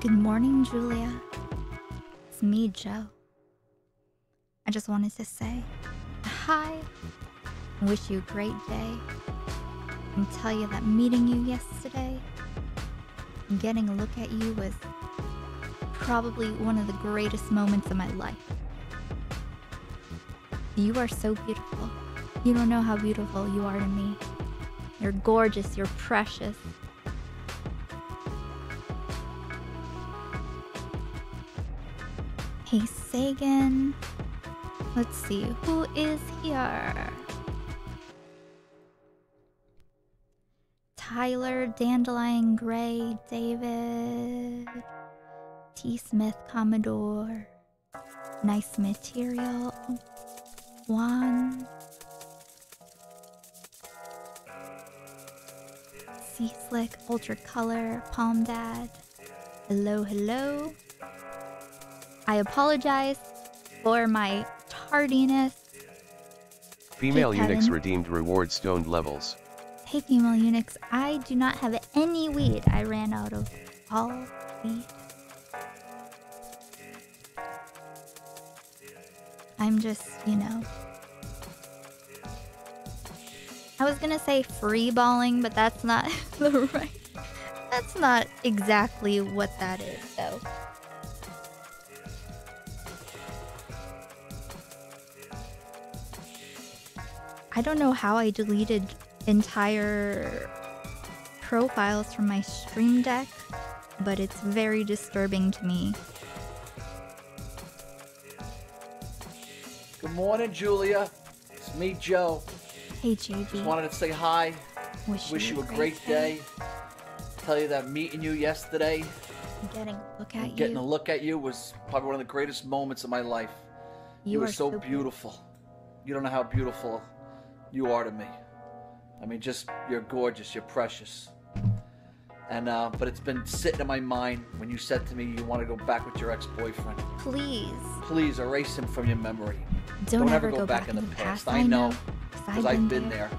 Good morning, Julia. It's me, Joe. I just wanted to say hi, wish you a great day, and tell you that meeting you yesterday and getting a look at you was probably one of the greatest moments of my life. You are so beautiful. You don't know how beautiful you are to me. You're gorgeous, you're precious. Sagan. Let's see, who is here? Tyler, Dandelion Gray, David, T. Smith, Commodore, Nice Material, Juan, C. Slick, Ultra Color, Palm Dad, hello, hello. I apologize for my tardiness. Female Hey, eunuchs redeemed reward stoned levels. Hey, female eunuchs, I do not have any weed. I ran out of all weed. I'm just, you know. I was gonna say free balling, but that's not the right. That's not exactly what that is, though. I don't know how I deleted entire profiles from my stream deck, but it's very disturbing to me. Good morning, Julia. It's me, Joe. Hey, Just wanted to say hi. Wish, Wish you a great day. Tell you that meeting you yesterday, Getting a look at getting you. a look at you was probably one of the greatest moments of my life. You, You were so so beautiful. You don't know how beautiful you are to me. I mean, just you're gorgeous. You're precious. And uh, but it's been sitting in my mind when you said to me you want to go back with your ex-boyfriend. Please Please erase him from your memory. don't, Don't ever ever go back in the into past. I know, 'cause because I've been there.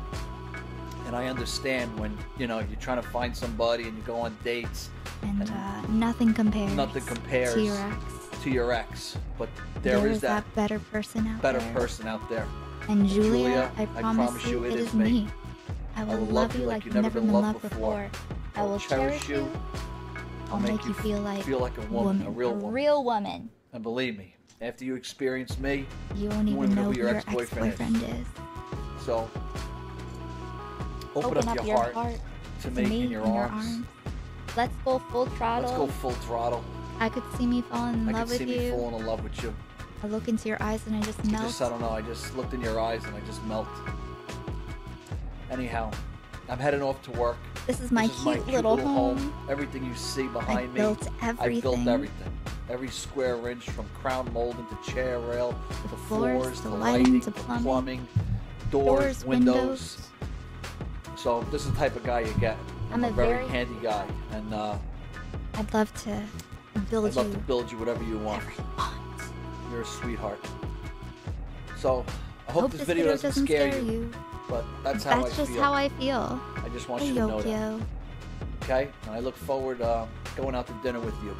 And I understand when, you know, you're trying to find somebody and you go on dates, and uh, nothing compares. nothing compares to your ex. to your ex. But there there is is that, better person out there. better there. person out there. And Julia, I I promise, you, you it is me. I will love you like you've never been loved before. I will cherish you. I'll make you feel like feel like a woman, a real woman. real woman. And believe me, after you experience me, You won't even know who your ex-boyfriend is. so open, up, your, heart, to me, in your, arms. Let's go full throttle. Let's go full throttle. I could see me falling in I love with see me falling in love with you. I look into your eyes and I just melt. just, I don't know, I just looked in your eyes and I just melt. Anyhow, I'm heading off to work. this is my this is cute, my cute little, home. Everything you see I behind me, built everything. I built everything. Every square inch from crown molding to chair rail, to floors, floors, to lighting, lighting, to plumbing. plumbing, doors, Doors, windows. windows. So this is the type of guy you get. I'm I'm, a a very handy guy, and uh, I'd love to build I'd love you to build you whatever you want. whatever you want. You're a sweetheart. So I hope, Hope this video, doesn't, scare, you, but that's how That's I just how I feel. I just want Hey, you to know that. Okay? And I look forward uh, going out to dinner with you.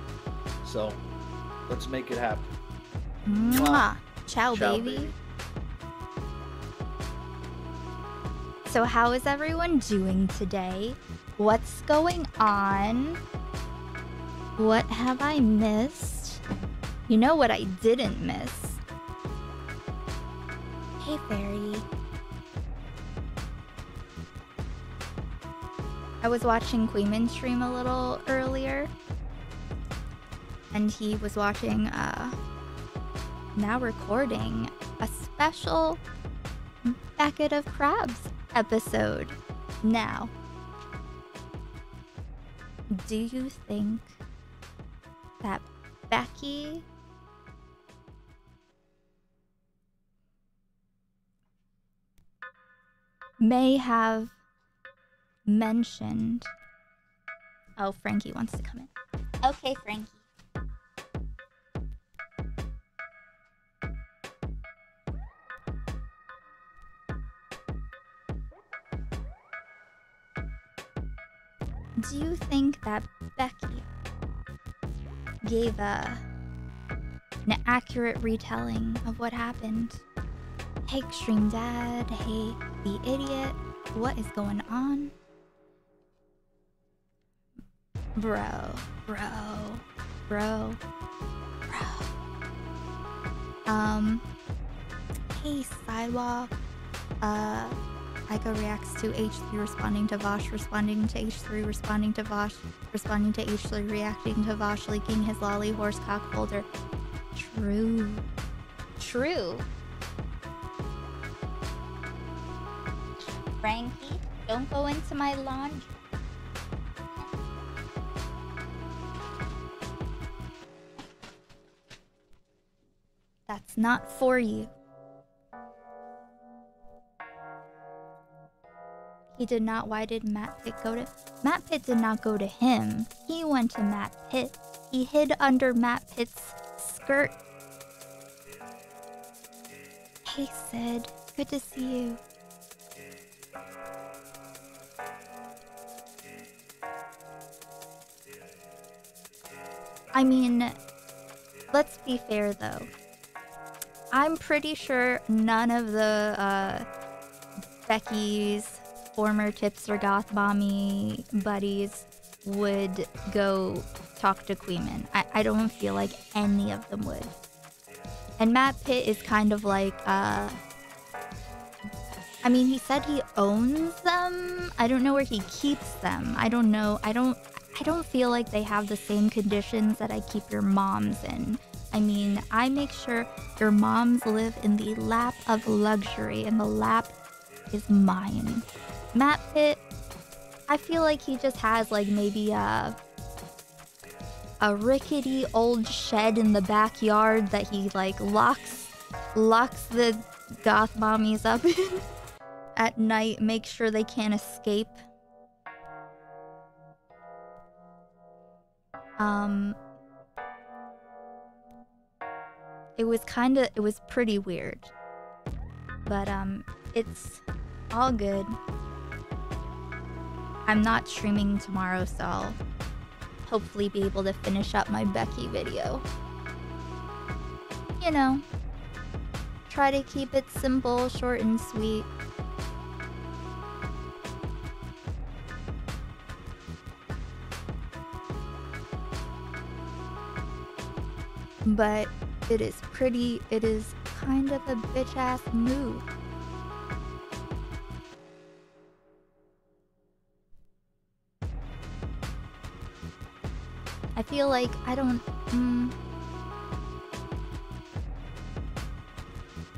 So let's make it happen. Mwah. Ciao, Ciao, baby. baby. So, how is everyone doing today? What's going on? What have I missed? You know what I didn't miss? Hey, Fairy. I was watching Kuihman stream a little earlier, and he was watching, uh, now recording a special Beckett of Crabs episode. Now, do you think that Becky may have mentioned? Oh, Frankie wants to come in. Okay, Frankie. Do you think that Becky gave a an accurate retelling of what happened. Hey, Extreme Dad. Hey, the idiot. What is going on? Bro, bro, bro, bro. Um, hey, Sidewalk. Uh, Aiko reacts to H3 responding to Vaush, responding to H3, responding to Vaush, responding to H3, reacting to Vaush, leaking his lolly horse cock folder. True. True. Frankie, don't go into my laundry. That's not for you. He did not. Why did Matt Pitt go to. Matt Pitt did not go to him. He went to Matt Pitt. He hid under Matt Pitt's skirt. Hey, Sid. Good to see you. I mean, let's be fair though. I'm pretty sure none of the uh, Becky's former Tipster Goth Bommy buddies would go talk to Kuihman. I, I don't feel like any of them would. And Matt Pitt is kind of like, uh, I mean, he said he owns them. I don't know where he keeps them. I don't know. I don't. I don't feel like they have the same conditions that I keep your moms in. I mean, I make sure your moms live in the lap of luxury, and the lap is mine. Matt Pitt, I feel like he just has like maybe a a rickety old shed in the backyard that he like locks locks the goth mommies up in at night, make sure they can't escape. Um it was kind of it was pretty weird. But um it's all good. I'm not streaming tomorrow, so I'll hopefully be able to finish up my Becky video. You know, try to keep it simple, short, and sweet. But it is pretty, it is kind of a bitch ass move. I feel like I don't. Mm,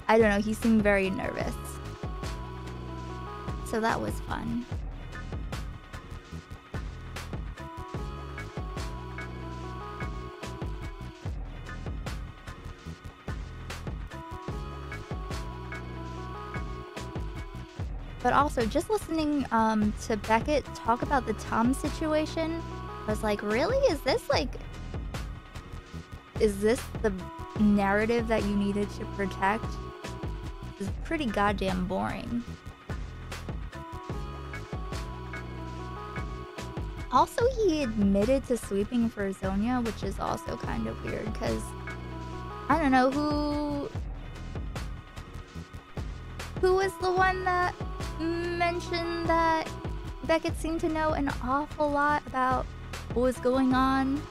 I don't know. He seemed very nervous. So that was fun. But also, just listening um, to Beckett talk about the Tom situation, I was like, really? Is this like. Is this the narrative that you needed to protect? It's pretty goddamn boring. Also, he admitted to sweeping for Zonia, which is also kind of weird because I don't know who. Who was the one that mentioned that Beckett seemed to know an awful lot about what was going on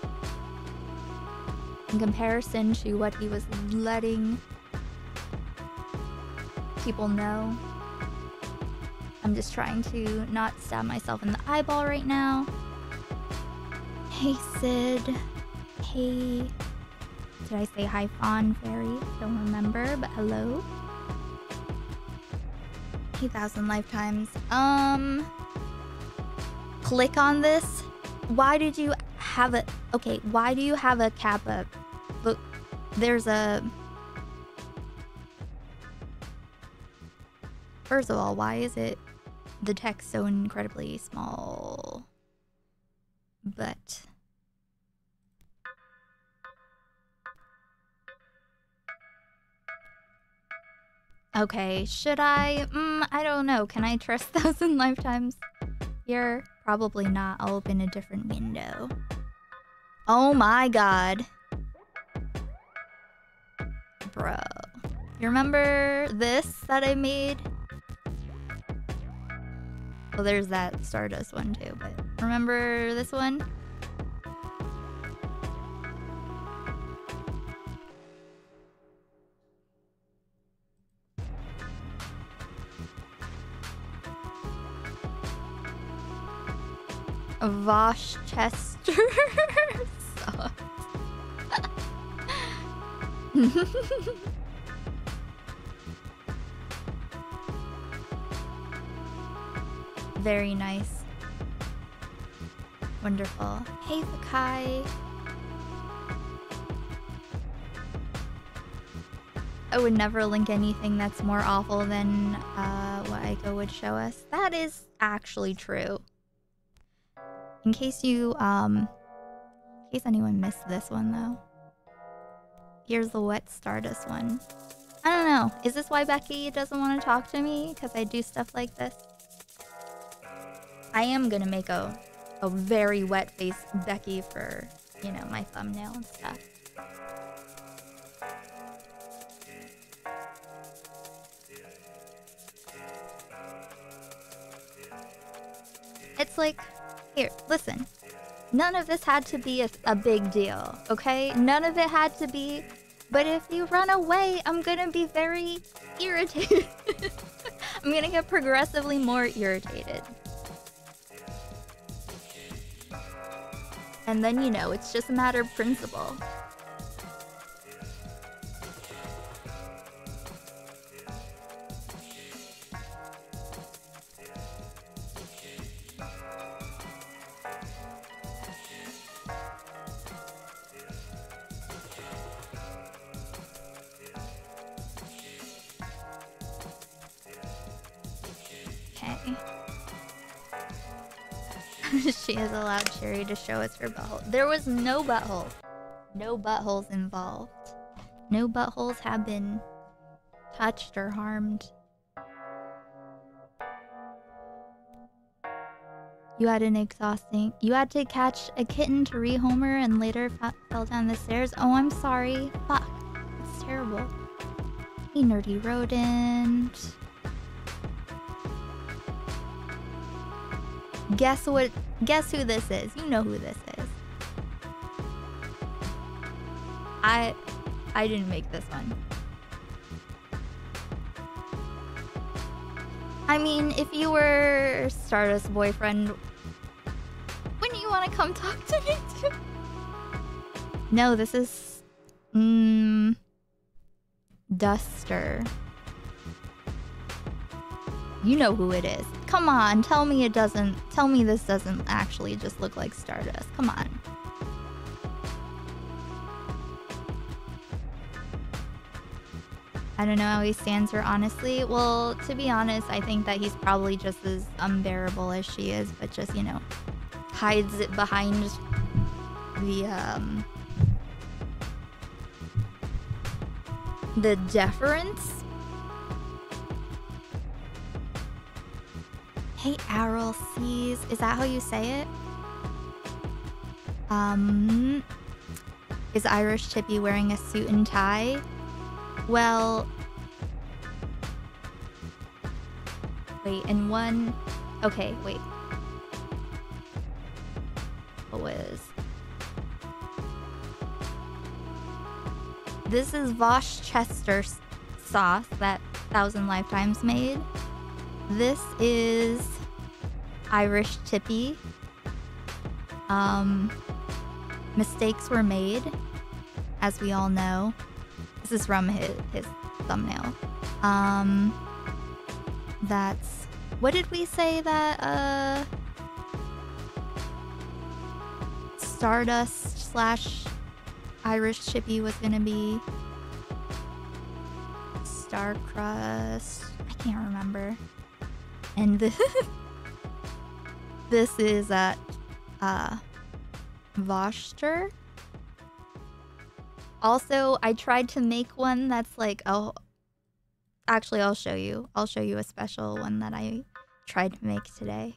in comparison to what he was letting people know. I'm just trying to not stab myself in the eyeball right now. Hey, Sid. Hey. Did I say hi, Fawn Fairy? Don't remember, but hello. 2,000 lifetimes. Um. Click on this. Why did you have a. Okay, why do you have a kappa? Look, there's a. First of all, why is it the text so incredibly small? But. Okay, should I? Mm, I don't know. Can I trust Thousand Lifetimes here? Probably not. I'll open a different window. Oh my god. Bro. You remember this that I made? Well, there's that Stardust one too, but remember this one? Vaush Chester. sauce. Very nice. Wonderful. Hey, Fakai. I would never link anything that's more awful than uh, what Aiko would show us. That is actually true. In case you, um, in case anyone missed this one though. Here's the wet Stardust one. I don't know. Is this why Becky doesn't want to talk to me? Because I do stuff like this? I am gonna make a, a very wet face Becky for, you know, my thumbnail and stuff. It's like, here, listen. None of this had to be a, a big deal, okay? None of it had to be. But if you run away, I'm gonna be very irritated. I'm gonna get progressively more irritated. And then, you know, it's just a matter of principle. she has allowed Cherry to show us her butthole. There was no butthole. No buttholes involved. No buttholes have been touched or harmed. You had an exhausting. You had to catch a kitten to rehome her and later fell down the stairs. Oh, I'm sorry. Fuck. It's terrible. Hey, nerdy rodent. Guess what? Guess who this is? You know who this is. I I didn't make this one. I mean, if you were Stardust boyfriend, wouldn't you want to come talk to me too? No, this is mm, Duster. You know who it is. Come on, tell me it doesn't. Tell me this doesn't actually just look like Stardust. Come on. I don't know how he stands her, honestly. Well, to be honest, I think that he's probably just as unbearable as she is, but just, you know, hides it behind the, um, the deference. Hey, Aral sees. Is that how you say it? Um, is Irish Chippy wearing a suit and tie? Well, wait, and one. Okay, wait. What was? This is Vaush Chester sauce that Thousand Lifetimes made. This is Irish Tippy. Um, mistakes were made, as we all know. This is from his, his thumbnail. Um, that's what did we say that uh Stardust slash Irish Chippy was gonna be Star Crust. I can't remember. And this this is at uh Voster. Also, I tried to make one that's like oh actually I'll show you. I'll show you a special one that I tried to make today.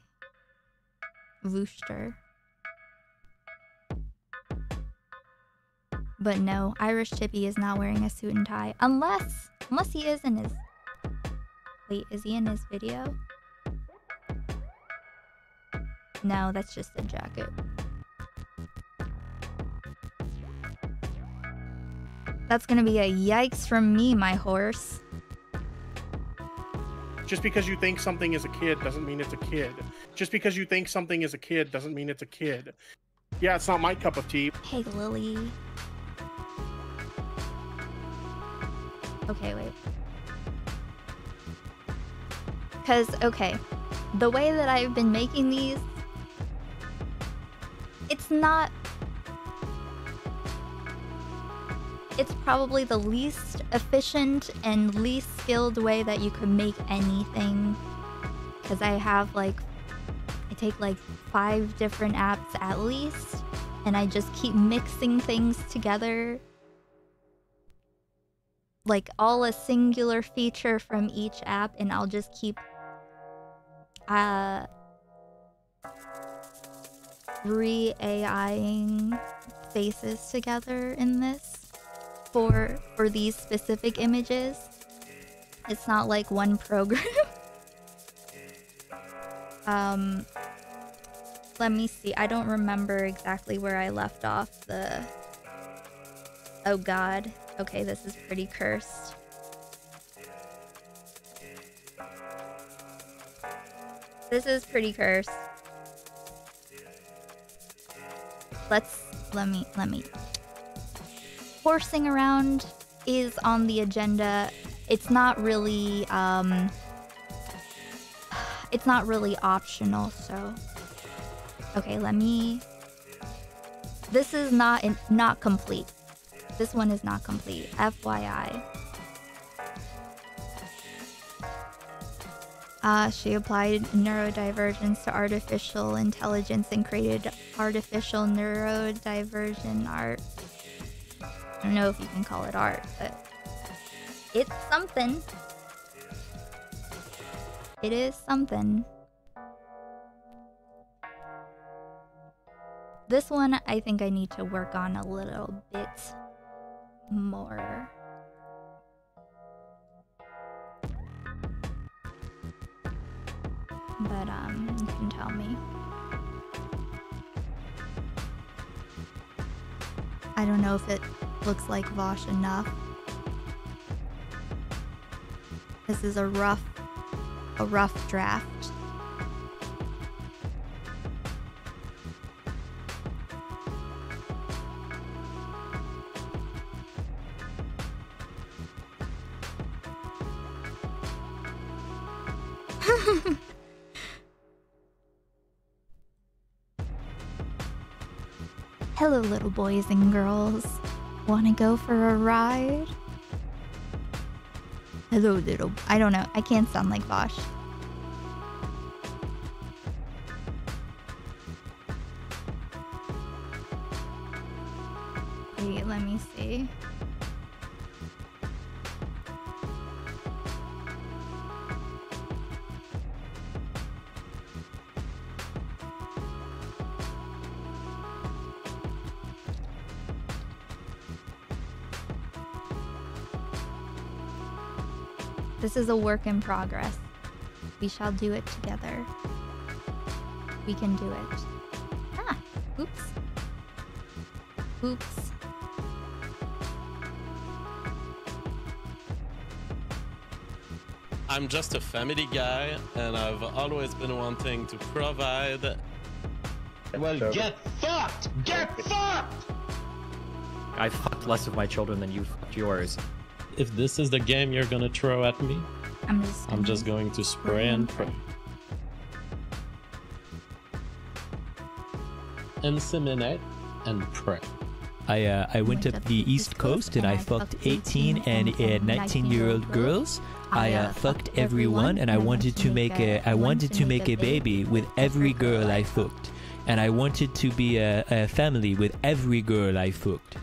Vooster. But no, Irish Chippy is not wearing a suit and tie. Unless, unless he is in his... Wait, is he in his video? No, that's just a jacket. That's gonna be a yikes from me, my horse. Just because you think something is a kid doesn't mean it's a kid. Just because you think something is a kid doesn't mean it's a kid. Yeah, it's not my cup of tea. Hey, Lily. Okay, wait. Because, okay, the way that I've been making these, it's not. It's probably the least efficient and least skilled way that you could make anything. Because I have like. I take like five different apps at least, and I just keep mixing things together like all a singular feature from each app and I'll just keep uh re-AIing faces together in this for for these specific images. It's not like one program. um let me see. I don't remember exactly where I left off the Oh god. Okay, this is pretty cursed. This is pretty cursed. Let's let me let me horsing around is on the agenda. It's not really um it's not really optional, so Okay, let me This is not in, not complete. This one is not complete. FYI. Uh, she applied neurodivergence to artificial intelligence and created artificial neurodivergent art. I don't know if you can call it art, but it's something. It is something. This one I think I need to work on a little bit more. But um, you can tell me. I don't know if it looks like Vaush enough. This is a rough, a rough draft. Hello, little boys and girls. Want to go for a ride? Hello, little. I don't know. I can't sound like Bosch. This is a work in progress. We shall do it together. We can do it. Ah, oops. Oops. I'm just a family guy, and I've always been wanting to provide. Well, get fucked! Get fucked! I fucked less of my children than you fucked yours. If this is the game you're gonna throw at me, I'm just. I'm just going to spray and pray. Inseminate and pray. I uh, I went up the East Coast and I fucked 18 and uh, 19 year old girls. I uh, fucked everyone and I wanted to make a I wanted to make a baby with every girl I fucked, and I wanted to be a, a family with every girl I fucked.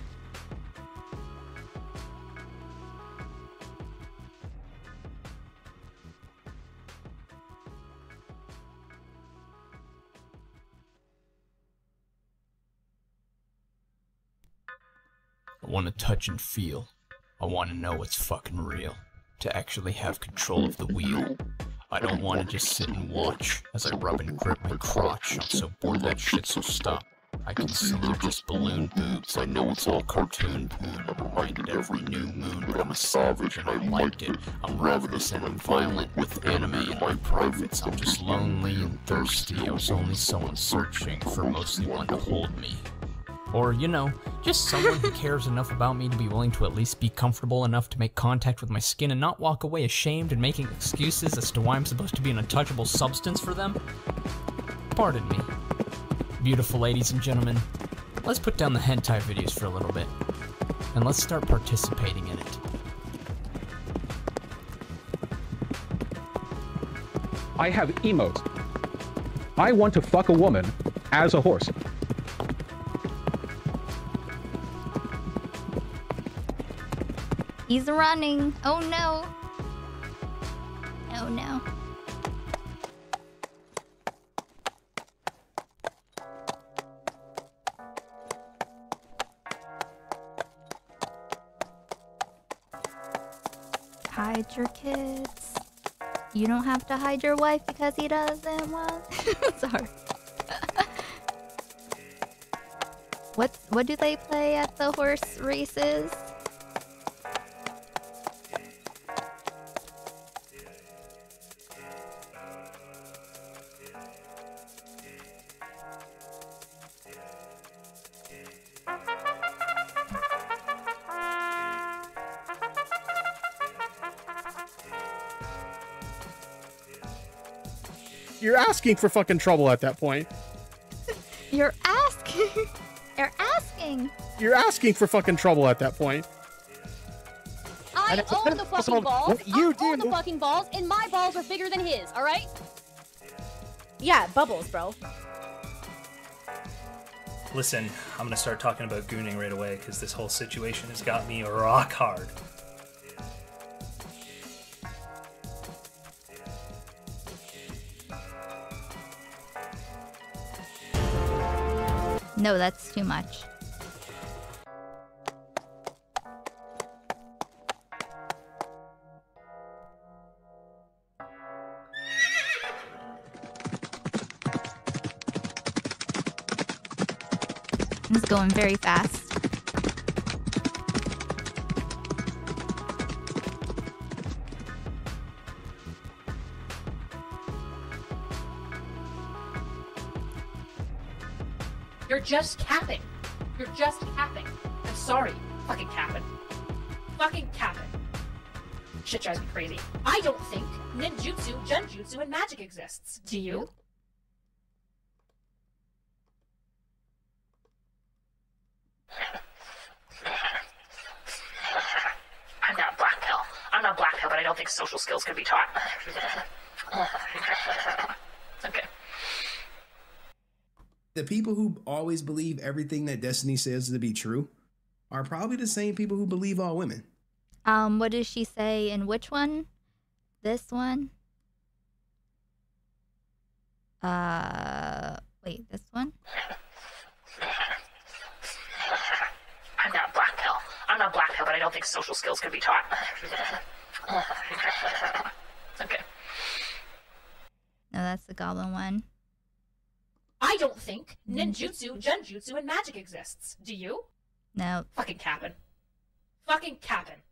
Touch and feel. I want to know what's fucking real. To actually have control of the wheel. I don't want to just sit and watch as I rub and grip my crotch. I'm so bored that shit, so stop. I can see they're just balloon boobs. I know it's all cartoon poon. I'm reminded every new moon, but I'm a savage and I liked it. I'm ravenous and I'm violent with anime in my privates. I'm just lonely and thirsty. I was only someone searching for mostly one to hold me. Or, you know, just someone who cares enough about me to be willing to at least be comfortable enough to make contact with my skin and not walk away ashamed and making excuses as to why I'm supposed to be an untouchable substance for them? Pardon me. Beautiful ladies and gentlemen, let's put down the hentai videos for a little bit, and let's start participating in it. I have emotes. I want to fuck a woman as a horse. He's running. Oh no. Oh no. Hide your kids. You don't have to hide your wife because he doesn't want. Sorry. what what do they play at the horse races? You're asking for fucking trouble at that point. You're asking. You're asking. You're asking for fucking trouble at that point. I And own the fucking balls. what you I own the fucking balls, and my balls are bigger than his. All right? Yeah, bubbles, bro. Listen, I'm gonna start talking about gooning right away because this whole situation has got me rock hard. No, that's too much. It's going very fast. Just capping. You're just capping. I'm sorry. Fucking capping. Fucking capping. Shit drives me crazy. I don't think ninjutsu, genjutsu, and magic exists. Do you? I'm not black pill. I'm not black pill, but I don't think social skills can be taught. okay. The people who always believe everything that Destiny says to be true are probably the same people who believe all women. Um, what does she say in which one? This one? Uh, wait, this one? I'm not a black pill. I'm not a black pill, but I don't think social skills can be taught. okay. No, that's the goblin one. I don't think ninjutsu, mm-hmm. genjutsu, and magic exists. Do you? No, Fucking capping. Fucking capping.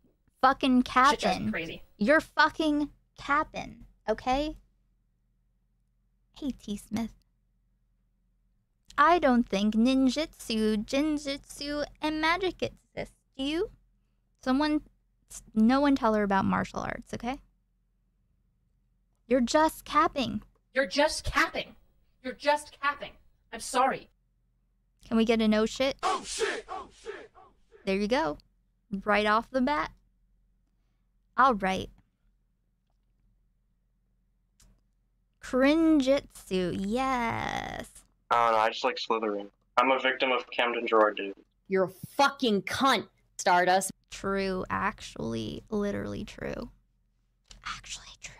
fucking Shit drives me capping. crazy. You're fucking capping, okay? Hey, T. Smith. I don't think ninjutsu, jinjutsu, and magic exist. Do you? Someone, no one tell her about martial arts, okay? You're just capping. You're just capping. You're just capping. I'm sorry. Can we get a no shit? Oh shit! Oh shit! Oh shit! There you go. Right off the bat. All right. Crinjitsu, yes. I don't know. I just like Slytherin. I'm a victim of Camden Gerard dude. You're a fucking cunt, Stardust. True, actually, literally true. Actually true.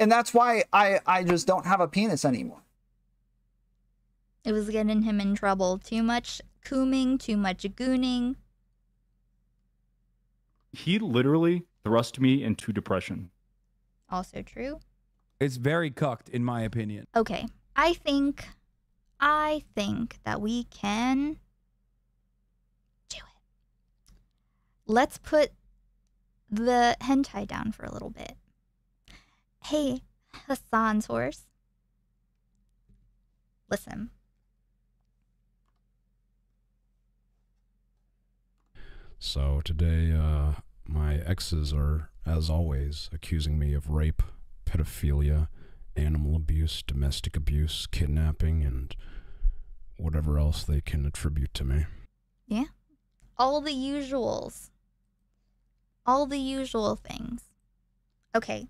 And that's why I, I just don't have a penis anymore. It was getting him in trouble. Too much cooming, too much gooning. He literally thrust me into depression. Also true. It's very cucked, in my opinion. Okay. I think I think that we can do it. Let's put the hentai down for a little bit. Hey, Hassan's horse. Listen. So today, uh, my exes are, as always, accusing me of rape, pedophilia, animal abuse, domestic abuse, kidnapping, and whatever else they can attribute to me. Yeah. All the usuals. All the usual things. Okay.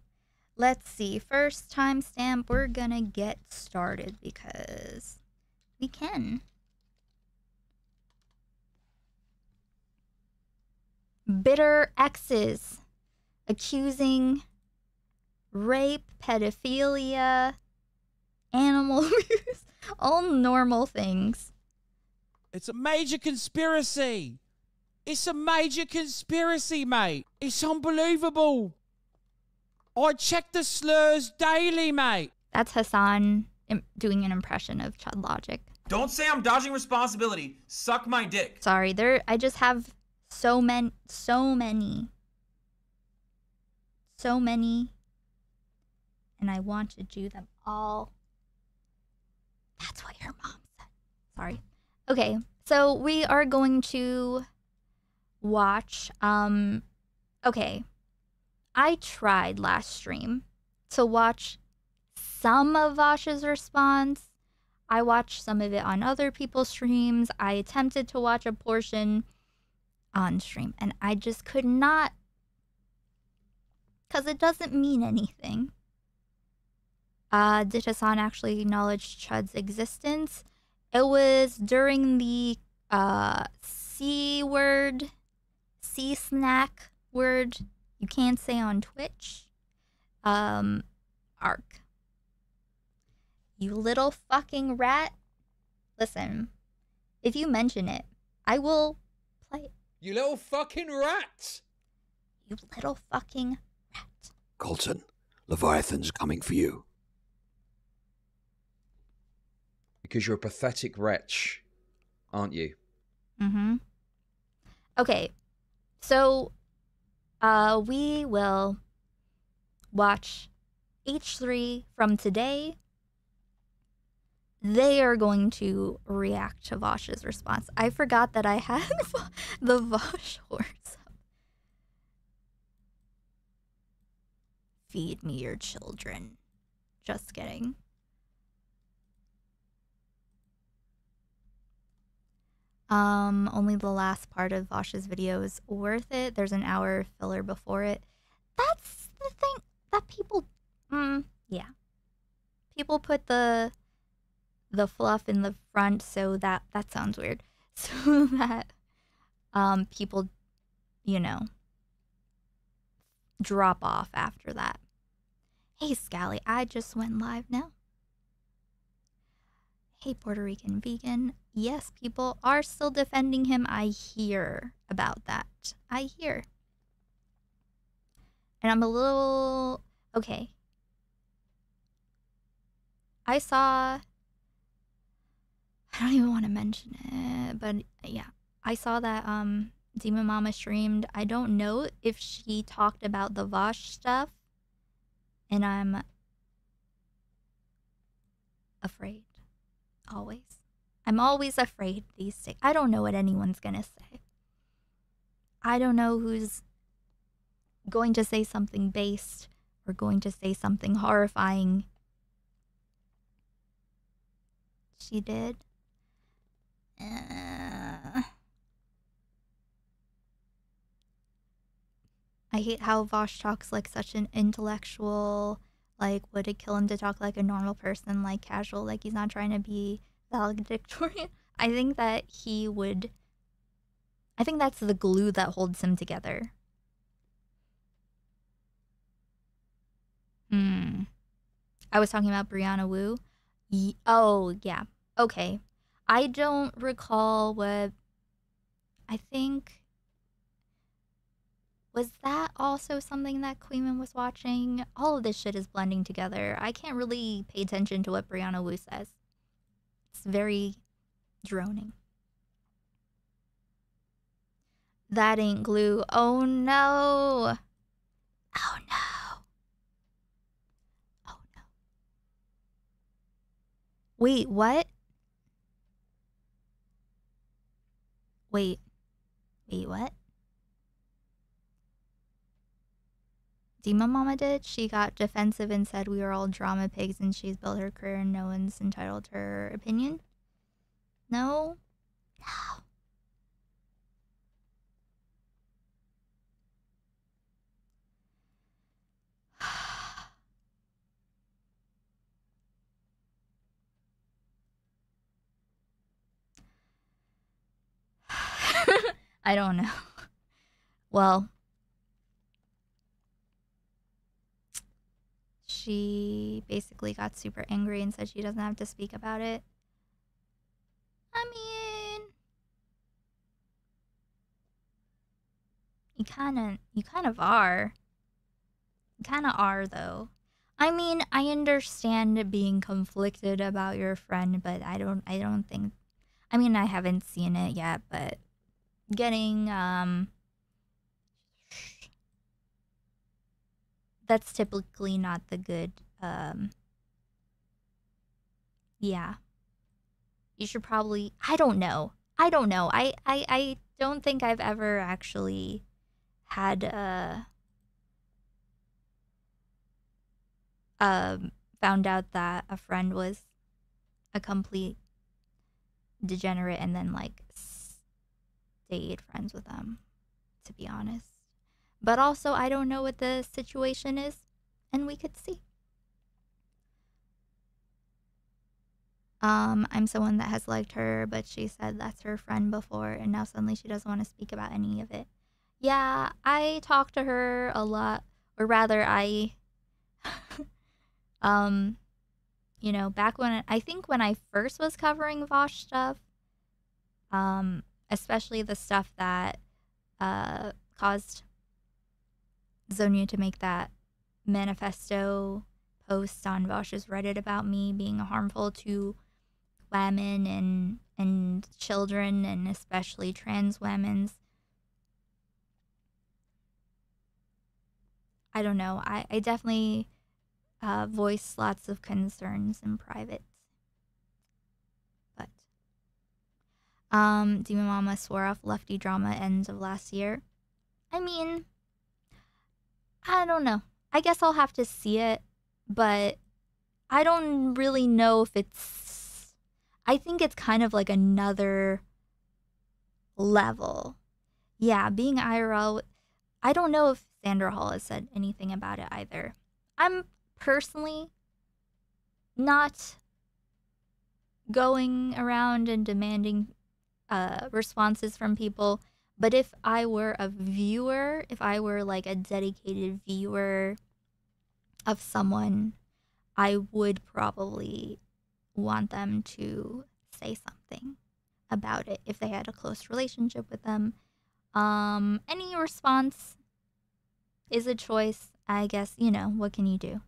Let's see. First timestamp, we're gonna get started because we can. Bitter exes accusing rape, pedophilia, animal abuse, all normal things. It's a major conspiracy. It's a major conspiracy, mate. It's unbelievable. I check the slurs daily, mate. That's Hassan doing an impression of Chud Logic. Don't say I'm dodging responsibility. Suck my dick. Sorry, there I just have so many so many so many and I want to do them all. That's what your mom said. Sorry. Okay, so we are going to watch um okay. I tried last stream to watch some of Vaush's response. I watched some of it on other people's streams. I attempted to watch a portion on stream and I just could not because it doesn't mean anything. Uh, did Hassan actually acknowledge Chud's existence? It was during the uh, C word, C snack word you can't say on Twitch. Um, arc. You little fucking rat. Listen, if you mention it, I will play it. You little fucking rat! You little fucking rat. Colton, Leviathan's coming for you. Because you're a pathetic wretch, aren't you? Mm-hmm. Okay, so uh, we will watch H3 from today. They are going to react to Vaush's response. I forgot that I had the Vaush horse. Feed me your children. Just kidding. Um, only the last part of Vaush's video is worth it. There's an hour filler before it. That's the thing that people, mm, yeah, people put the the fluff in the front so that that sounds weird, so that um people, you know, drop off after that. Hey, Scally, I just went live now. Hey, Puerto Rican vegan. Yes, people are still defending him. I hear about that. I hear. And I'm a little. Okay. I saw. I don't even want to mention it, but yeah. I saw that um Demon Mama streamed. I don't know if she talked about the Vaush stuff. And I'm afraid. Always. I'm always afraid these days. I don't know what anyone's going to say. I don't know who's going to say something based or going to say something horrifying. She did. Uh, I hate how Vaush talks like such an intellectual. Like, would it kill him to talk like a normal person, like casual, like he's not trying to be valedictorian? I think that he would. I think that's the glue that holds him together. Hmm. I was talking about Brianna Wu. Ye- oh, yeah. Okay. I don't recall what. I think. Was that also something that Kuihman was watching? All of this shit is blending together. I can't really pay attention to what Brianna Wu says. It's very droning. That ain't glue. Oh no. Oh no. Oh no. Wait, what? Wait. Wait, what? Demon Mama did. She got defensive and said we were all drama pigs and she's built her career and no one's entitled to her opinion. No? No. I don't know. Well, she basically got super angry and said she doesn't have to speak about it. I mean, you kind of you kind of are. You kind of are though. I mean, I understand being conflicted about your friend, but I don't I don't think I mean, I haven't seen it yet, but getting um that's typically not the good um yeah. You should probably i don't know. I don't know. I i, I don't think i've ever actually had uh um found out that a friend was a complete degenerate and then like stayed friends with them to be honest but also I don't know what the situation is, and we could see. Um, I'm someone that has liked her, but she said that's her friend before, and now suddenly she doesn't want to speak about any of it. Yeah, I talked to her a lot, or rather, I, um, you know, back when I think when I first was covering Vaush stuff, um, especially the stuff that uh caused Zonia to make that manifesto post on Vaush's Reddit about me being harmful to women and and children and especially trans women's. I don't know. I, I definitely uh, voice lots of concerns in private. But um Demon Mama swore off lefty drama ends of last year. I mean, I don't know. I guess I'll have to see it, but I don't really know if it's. I think it's kind of like another level. Yeah, being IRL. I don't know if Sandra Hall has said anything about it either. I'm personally not going around and demanding uh, responses from people but if I were a viewer, if I were like a dedicated viewer of someone, I would probably want them to say something about it if they had a close relationship with them. Um, any response is a choice. I guess, you know, what can you do?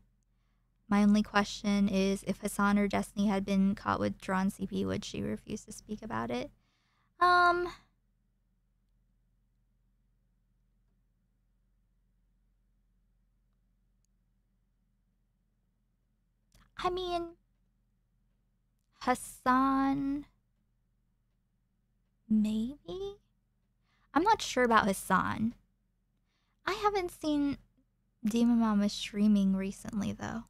My only question is if Hassan or Destiny had been caught with drawn CP, would she refuse to speak about it? Um, I mean, Hassan. Maybe? I'm not sure about Hassan. I haven't seen Demon Mama streaming recently, though.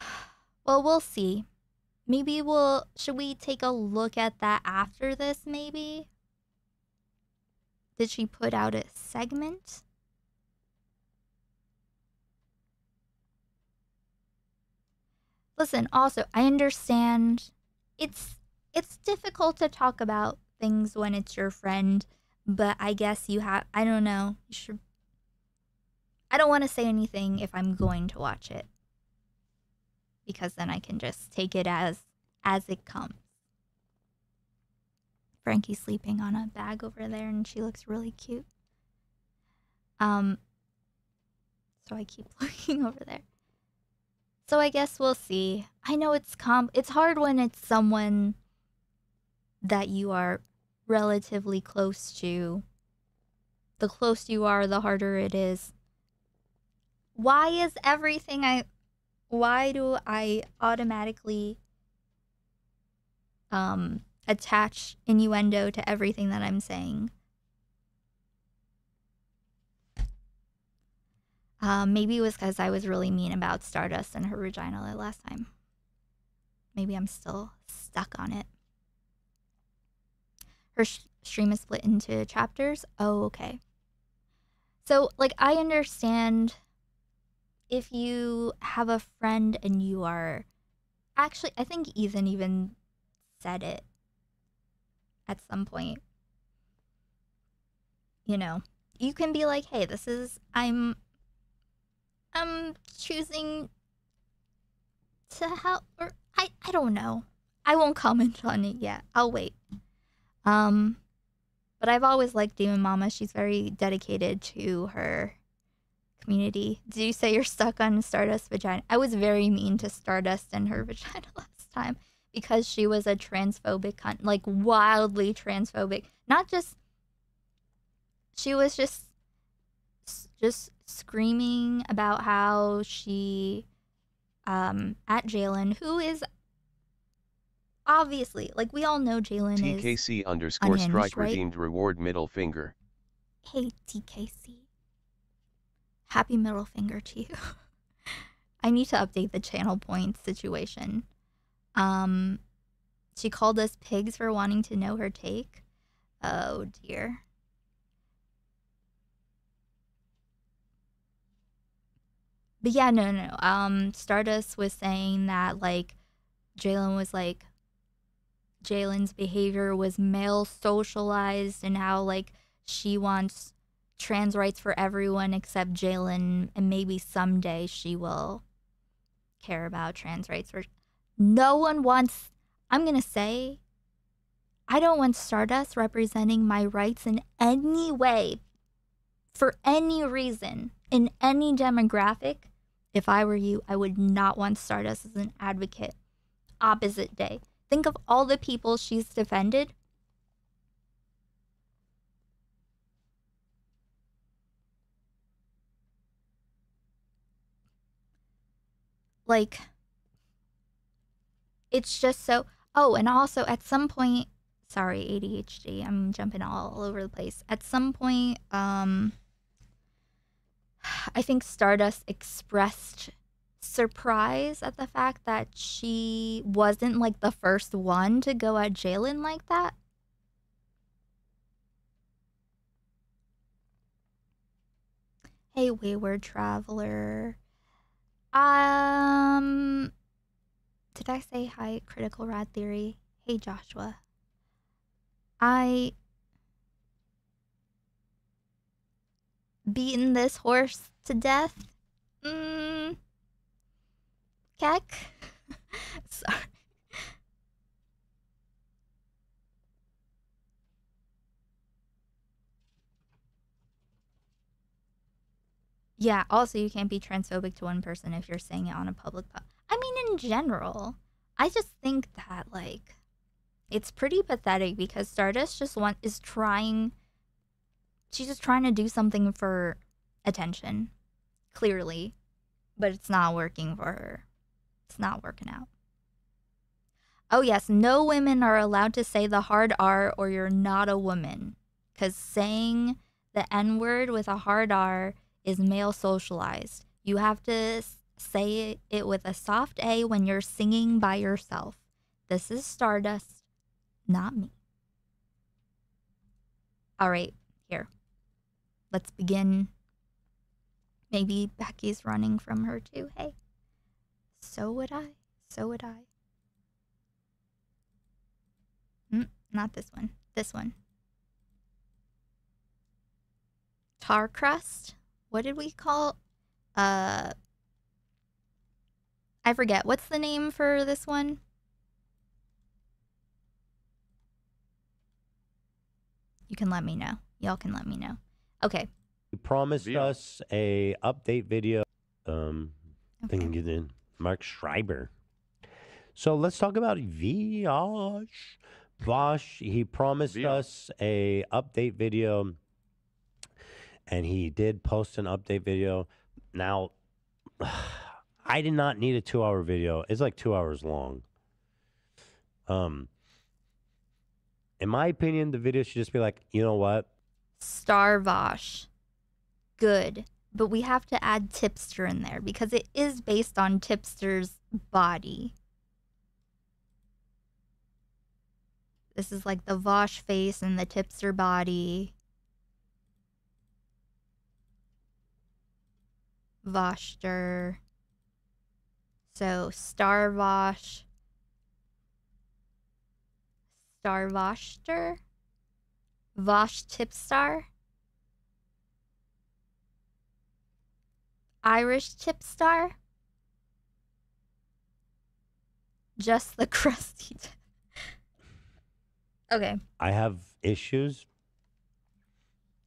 Well, we'll see. Maybe we'll. Should we take a look at that after this, maybe? Did she put out a segment? Listen, also, I understand it's it's difficult to talk about things when it's your friend, but I guess you have I don't know. You should I don't want to say anything if I'm going to watch it because then I can just take it as as it comes. Frankie's sleeping on a bag over there and she looks really cute. Um so I keep looking over there. So I guess we'll see. I know it's com it's hard when it's someone that you are relatively close to. The closer you are, the harder it is. Why is everything I why do I automatically um attach innuendo to everything that I'm saying? Um, maybe it was because I was really mean about Stardust and her vagina last time. Maybe I'm still stuck on it. Her stream is split into chapters. Oh, okay. So, like, I understand if you have a friend and you are actually, I think Ethan even said it at some point. You know, you can be like, hey, this is, I'm I'm choosing to help or I I don't know. I won't comment on it yet. I'll wait. Um but I've always liked Demon Mama. She's very dedicated to her community. Did you say you're stuck on Stardust vagina? I was very mean to Stardust and her vagina last time because she was a transphobic cunt, like wildly transphobic. Not just she was just just screaming about how she um at Jalen, who is obviously like we all know Jalen is TKC underscore unhinged, strike right? redeemed reward middle finger. Hey TKC. Happy middle finger to you. I need to update the channel points situation. Um she called us pigs for wanting to know her take. Oh dear. But yeah, no, no. Um, Stardust was saying that like Jalen was like Jalen's behavior was male socialized and how like she wants trans rights for everyone except Jalen, and maybe someday she will care about trans rights for. No one wants. I'm gonna say. I don't want Stardust representing my rights in any way, for any reason, in any demographic. If I were you, I would not want Stardust as an advocate. Opposite day. Think of all the people she's defended. Like, it's just so. Oh, and also at some point, sorry, ADHD, I'm jumping all over the place. At some point, um, I think Stardust expressed surprise at the fact that she wasn't like the first one to go at Jalen like that. Hey, Wayward Traveler. Um, did I say hi, Critical Rad Theory? Hey, Joshua. I beaten this horse to death. Mm. Keck. Sorry. Yeah, also you can't be transphobic to one person if you're saying it on a public pub. I mean in general, I just think that like it's pretty pathetic because Stardust just want is trying she's just trying to do something for attention. Clearly. But it's not working for her. It's not working out. Oh yes, no women are allowed to say the hard R or you're not a woman. Cuz saying the N word with a hard R is male socialized. You have to say it with a soft A when you're singing by yourself. This is Stardust, not me. All right, here. Let's begin. Maybe Becky's running from her too. Hey. So would I. So would I. Mm, not this one. This one. Tar crust? What did we call uh I forget what's the name for this one? You can let me know. Y'all can let me know. Okay. He promised us a update video. Um, thinking it in Mark Schreiber. So let's talk about Vaush. Vaush, he promised us a update video, and he did post an update video. Now, I did not need a two-hour video. It's like two hours long. Um, in my opinion, the video should just be like, you know what? Starvosh. Good. But we have to add Tipster in there because it is based on Tipster's body. This is like the Vaush face and the Tipster body. Voshter. So Starvosh. Starvoshter? Vaush Tipstar? Irish Tipstar? Just the crusty. okay. I have issues.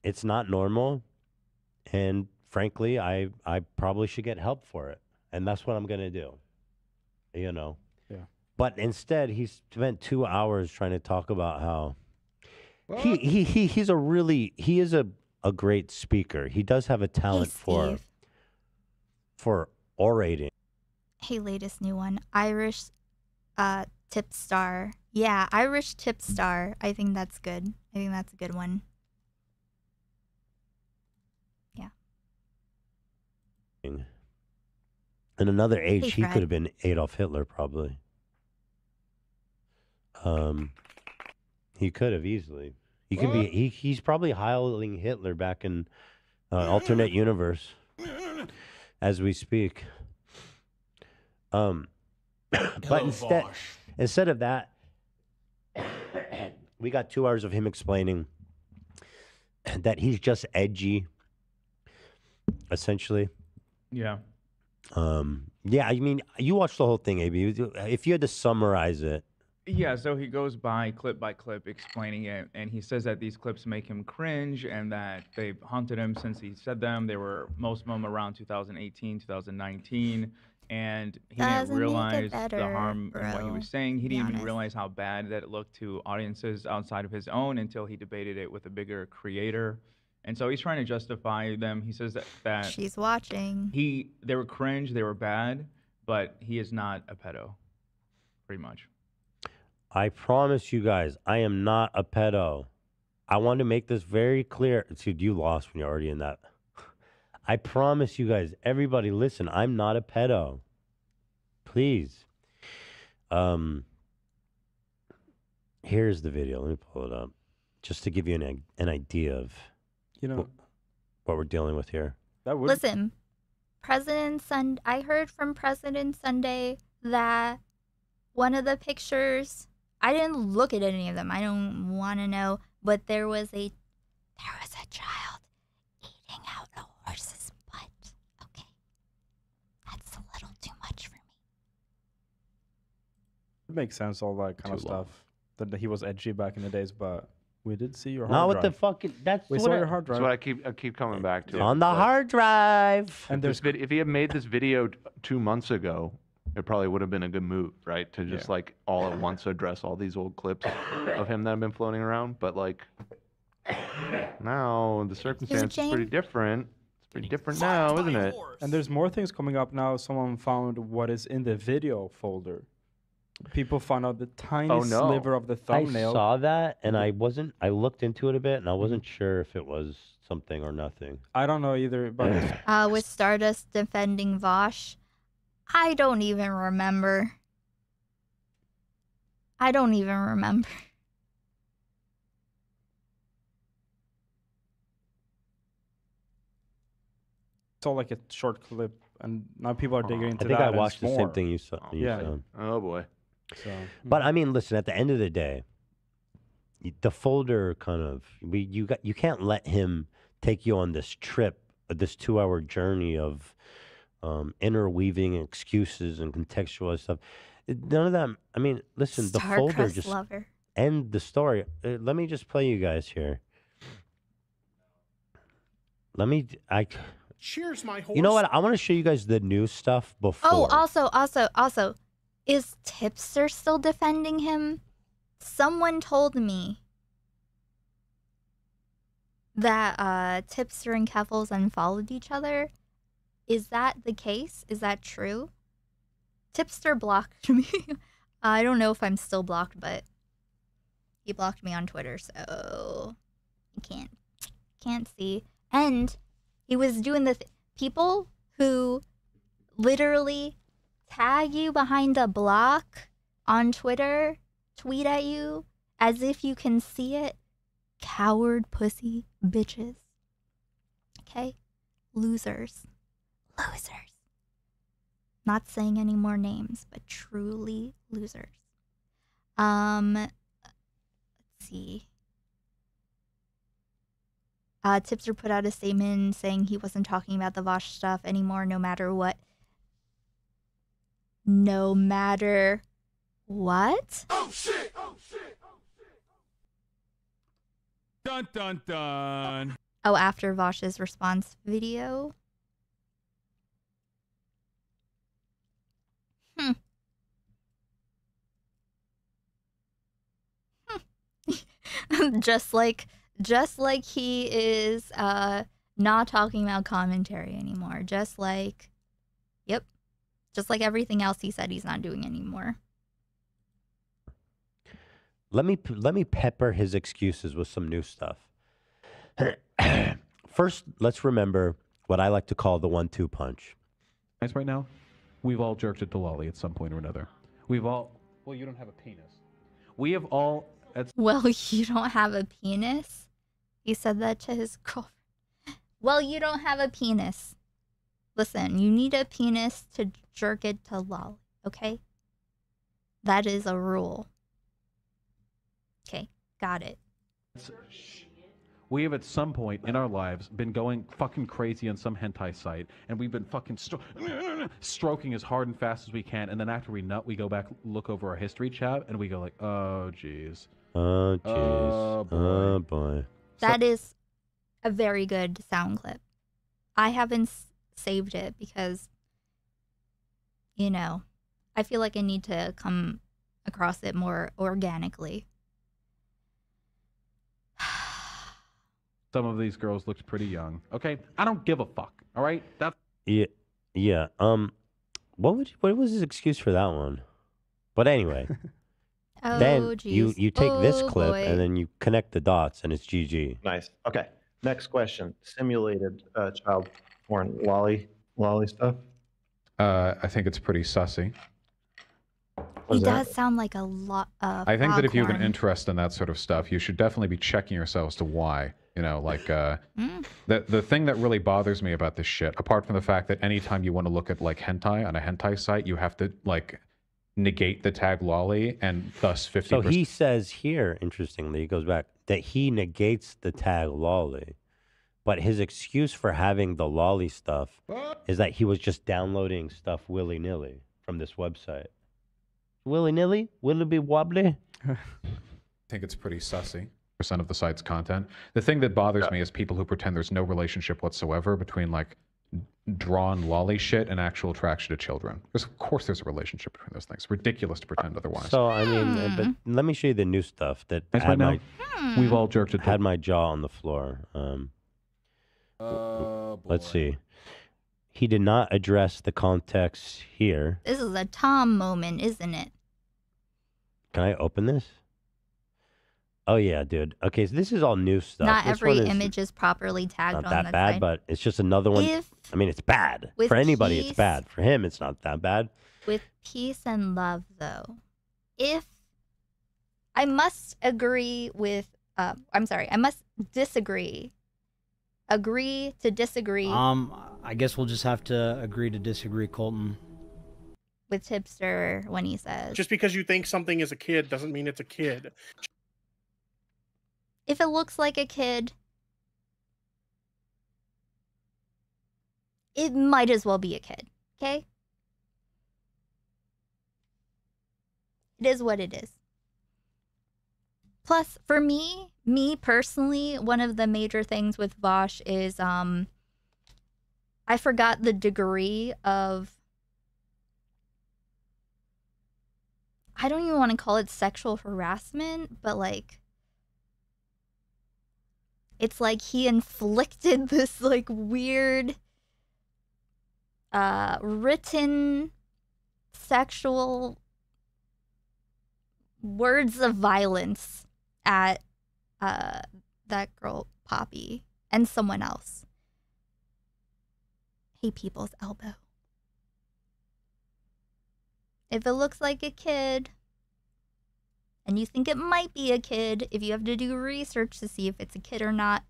It's not normal, and frankly, I I probably should get help for it, and that's what I'm gonna do. You know. Yeah. But instead, he spent two hours trying to talk about how he, he he he's a really he is a a great speaker. He does have a talent for for orating. Hey, latest new one. Irish uh tip star. Yeah, Irish tip star. I think that's good. I think that's a good one. In another age, Hey, he Fred. could have been Adolf Hitler, probably. Um, he could have easily. He could be. He he's probably howling Hitler back in uh, alternate universe as we speak. Um, but Hello, instead, Vaush. instead of that, we got two hours of him explaining that he's just edgy, essentially. Yeah. Um, yeah, I mean, you watched the whole thing, AB. If you had to summarize it, Yeah, so he goes by clip by clip explaining it, and he says that these clips make him cringe and that they've haunted him since he said them. They were most of them around 2018, 2019, and he Doesn't didn't make it realize the better, harm in what he was saying. He didn't even realize how bad that it looked to audiences outside of his own until he debated it with a bigger creator. And so he's trying to justify them. He says that, that She's watching. he they were cringe, they were bad, but he is not a pedo, pretty much. I promise you guys, I am not a pedo. I want to make this very clear. Dude, you lost when you're already in that. I promise you guys, everybody, listen, I'm not a pedo. Please. Um, here's the video. Let me pull it up just to give you an, an idea of You know, what we're dealing with here. that would Listen, President Sun. I heard from President Sunday that one of the pictures. I didn't look at any of them. I don't want to know. But there was a there was a child eating out a horse's butt. Okay, that's a little too much for me. It makes sense, all that kind of long. stuff. That he was edgy back in the days, but we did see your hard drive. Not with the drive. fucking. That's we what saw I- your hard drive. That's what I keep I keep coming back to. On the hard drive. And there's vid- if he had made this video t- two months ago, it probably would have been a good move, right? To just Yeah. like all at once address all these old clips of him that have been floating around. But like now the circumstance is pretty Jane. different. It's pretty different now, isn't it? And there's more things coming up now. Someone found what is in the video folder. People found out the tiny Oh, no. sliver of the thumbnail. I saw that and I wasn't. I looked into it a bit and I wasn't sure if it was something or nothing. I don't know either, but Uh, with Stardust defending Vaush, I don't even remember. I don't even remember. It's all like a short clip, and now people are digging I into think that. I watched it's the same thing you saw. you yeah. saw. Oh boy. So, But I mean, listen. At the end of the day, the folder kind of we you got you can't let him take you on this trip this two-hour journey of um, interweaving excuses and contextualized stuff. None of that. I mean, listen, the folder Star-Crust just lover. end the story. Uh, let me just play you guys here. Let me. I. Cheers, my horse. You know what? I want to show you guys the new stuff before. Oh, also, also, also, is Tipster still defending him? Someone told me that uh, Tipster and Keffals unfollowed each other. Is that the case? Is that true? Tipster blocked me. I don't know if I'm still blocked, but he blocked me on Twitter, so I can't can't see. And he was doing the th- people who literally tag you behind a block on Twitter, tweet at you as if you can see it. Coward pussy bitches. Okay? Losers. Losers. Not saying any more names, but truly losers. Um let's see. Uh, Tipster put out a statement saying he wasn't talking about the Vaush stuff anymore, no matter what. No matter what? Oh shit! Oh shit! Oh shit! Dun dun dun. Oh, after Vaush's response video. Hmm. Hmm. just like just like he is uh not talking about commentary anymore. Just like Yep. Just like everything else he said he's not doing anymore. Let me let me pepper his excuses with some new stuff. First, let's remember what I like to call the one-two punch. Guys, right now, we've all jerked at the lolly at some point or another. We've all. Well, you don't have a penis. We have all. At Well, you don't have a penis? He said that to his girlfriend. Well, you don't have a penis. Listen, you need a penis to jerk it to lolly, okay? That is a rule. Okay, got it. We have at some point in our lives been going fucking crazy on some hentai site, and we've been fucking stro- stroking as hard and fast as we can, and then after we nut, we go back, look over our history chat, and we go like, oh jeez. Oh, jeez. Oh, Oh, boy. That is a very good sound clip. I haven't s- saved it because, you know, I feel like I need to come across it more organically. Some of these girls looked pretty young. Okay, I don't give a fuck. All right, that's Yeah, yeah. Um, what would you, what was his excuse for that one? But anyway, then Oh, you you take this Oh, clip boy. and then you connect the dots, and it's GG. Nice. Okay. Next question. Simulated uh, child porn lolly lolly stuff. Uh, I think it's pretty sussy. He does sound like a lot of. I think that if you have an foghorn. interest in that sort of stuff, you should definitely be checking yourself as to why. You know, like uh, Mm. the the thing that really bothers me about this shit, apart from the fact that anytime you want to look at like hentai on a hentai site, you have to like negate the tag lolly and thus fifty. So he says here, interestingly, he goes back that he negates the tag lolly, but his excuse for having the lolly stuff is that he was just downloading stuff willy nilly from this website. Willy nilly, will it be wobbly? I think it's pretty sussy. Percent of the site's content. The thing that bothers me is people who pretend there's no relationship whatsoever between like drawn lolly shit and actual attraction to children. Because of course there's a relationship between those things. Ridiculous to pretend otherwise. So I mean, uh, but let me show you the new stuff that had my now. We've all jerked it. had my jaw on the floor. Um, let's see. He did not address the context here. This is a Tom moment, isn't it? Can I open this? Oh yeah, dude. Okay, so this is all new stuff. Not This every one is image is properly tagged not on that the bad, site. but it's just another one. If- I mean, it's bad for anybody. peace- It's bad for him. It's not that bad. With peace and love, though, if I must agree with, uh, I'm sorry, I must disagree. Agree to disagree Um, I guess we'll just have to agree to disagree, Colton. with Tipster when he says, Just because you think something is a kid doesn't mean it's a kid. if it looks like a kid, it might as well be a kid. Okay? It is what it is. Plus, for me, me personally, one of the major things with Vaush is um I forgot the degree of I don't even want to call it sexual harassment, but like it's like he inflicted this like weird uh written sexual words of violence at uh that girl Poppy and someone else. Hey people's elbow. If it looks like a kid and you think it might be a kid, if you have to do research to see if it's a kid or not,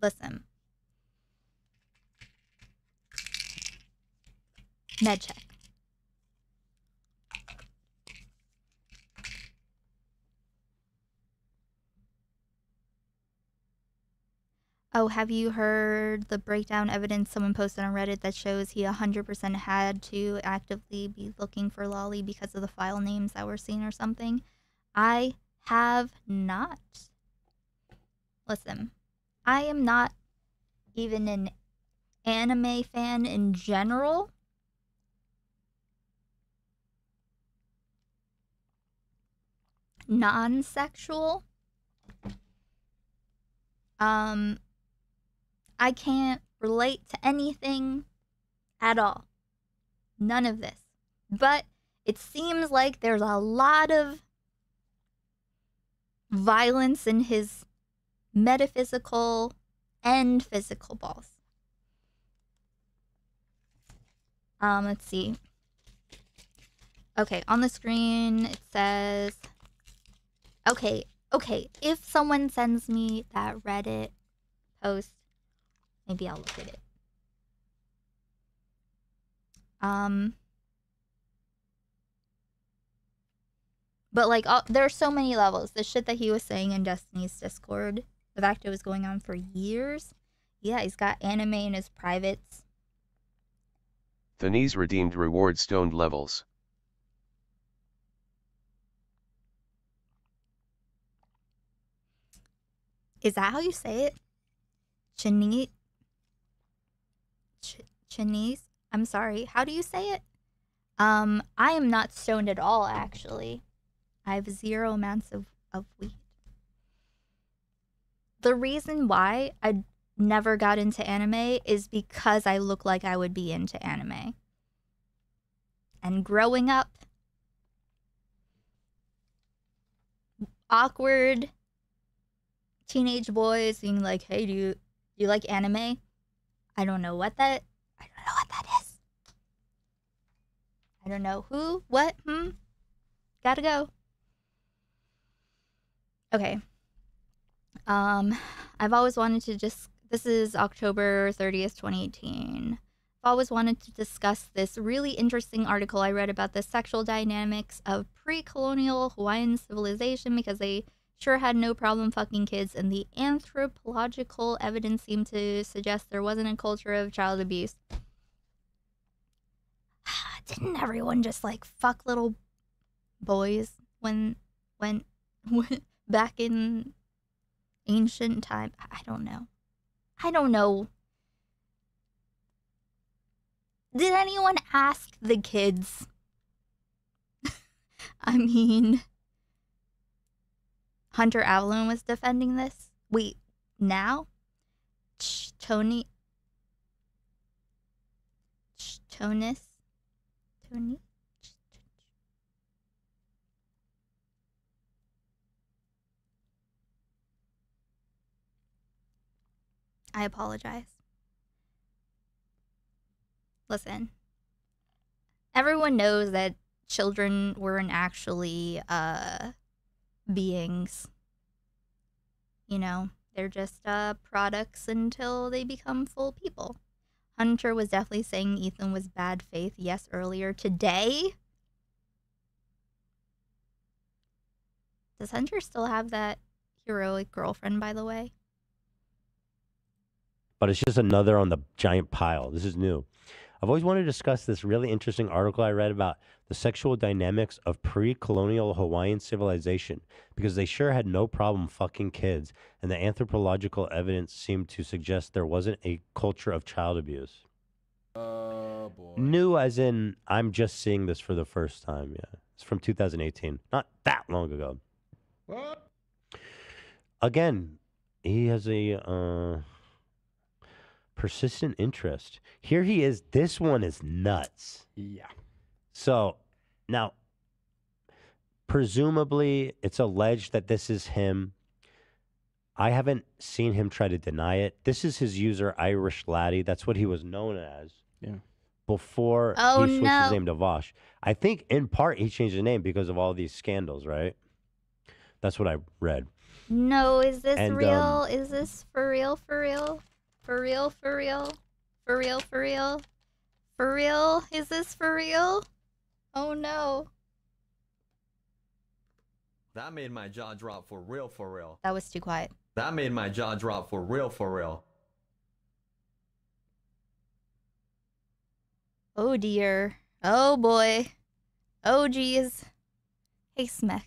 listen. Med check. Oh, have you heard the breakdown evidence someone posted on Reddit that shows he 100% had to actively be looking for Lolly because of the file names that were seen or something? I have not. Listen, I am not even an anime fan in general. Non sexual. Um, I can't relate to anything at all. None of this. But it seems like there's a lot of violence in his metaphysical and physical balls. Um, let's see. Okay, on the screen it says Okay, okay, if someone sends me that Reddit post Maybe I'll look at it. Um, but like, uh, there are so many levels. The shit that he was saying in Destiny's Discord, the fact it was going on for years. Yeah, he's got anime in his privates. Thanese redeemed reward stoned levels. Is that how you say it? Chinese Ch- Chinese. I'm sorry. How do you say it? Um, I am not stoned at all, actually. I have zero amounts of, of weed. The reason why I never got into anime is because I look like I would be into anime. And growing up, awkward teenage boys being like, "Hey, do you do you like anime?" I don't know what that. Don't know what that is. I don't know who, what, hmm. Gotta go. Okay. Um, I've always wanted to just. This is October 30th, 2018. I've always wanted to discuss this really interesting article I read about the sexual dynamics of pre colonial Hawaiian civilization because they sure had no problem fucking kids, and the anthropological evidence seemed to suggest there wasn't a culture of child abuse. Didn't everyone just like fuck little boys when when, back in ancient time? I don't know. I don't know. Did anyone ask the kids? I mean, Hunter Avallone was defending this. Wait, now? Ch- Tony. Ch- Tonis? I apologize. Listen, everyone knows that children weren't actually uh, beings. You know, they're just uh, products until they become full people. Hunter was definitely saying Ethan was bad faith, yes, earlier today. Does Hunter still have that heroic girlfriend, by the way? but it's just another on the giant pile. This is new. I've always wanted to discuss this really interesting article I read about the sexual dynamics of pre colonial Hawaiian civilization because they sure had no problem fucking kids, and the anthropological evidence seemed to suggest there wasn't a culture of child abuse. Oh boy. New as in, I'm just seeing this for the first time. Yeah. It's from 2018. Not that long ago. What? Again, he has a uh, persistent interest. Here he is. This one is nuts. Yeah. So now, presumably, it's alleged that this is him. I haven't seen him try to deny it. This is his user, Irish Laddie. That's what he was known as. Yeah. Before Oh, he switched no. his name to Vaush. I think in part he changed his name because of all these scandals, right? That's what I read. No, is this And, real? um, is this for real? For real? For real? For real? For real? For real? For real? Is this for real? Oh no. That made my jaw drop for real, for real. That was too quiet. That made my jaw drop for real, for real. Oh dear. Oh boy. Oh geez. Hey Smek.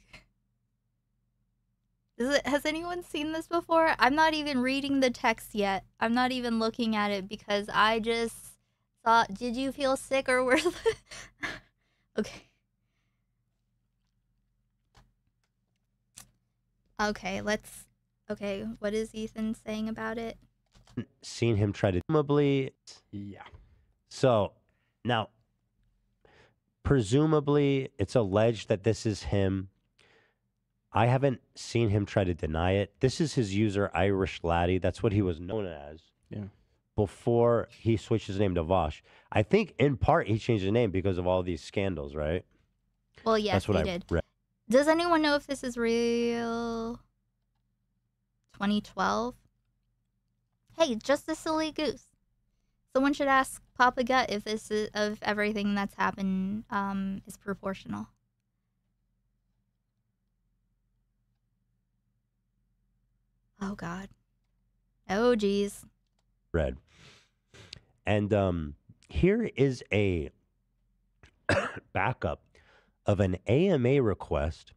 It, has anyone seen this before? I'm not even reading the text yet. I'm not even looking at it because I just thought, did you feel sick or worse? okay. Okay, let's. Okay, what is Ethan saying about it? Seen him try to presumably. Yeah. So now, presumably, it's alleged that this is him. I haven't seen him try to deny it. This is his user, Irish Laddie. That's what he was known as. Yeah. Before he switched his name to Vaush. I think in part he changed his name because of all these scandals, right? Well, yes, That's what he I did. read. Does anyone know if this is real? 2012? Hey, just a silly goose. Someone should ask Papa Gut if this is of everything that's happened um is proportional. Oh God. Oh geez. Red. And um, here is a backup of an AMA request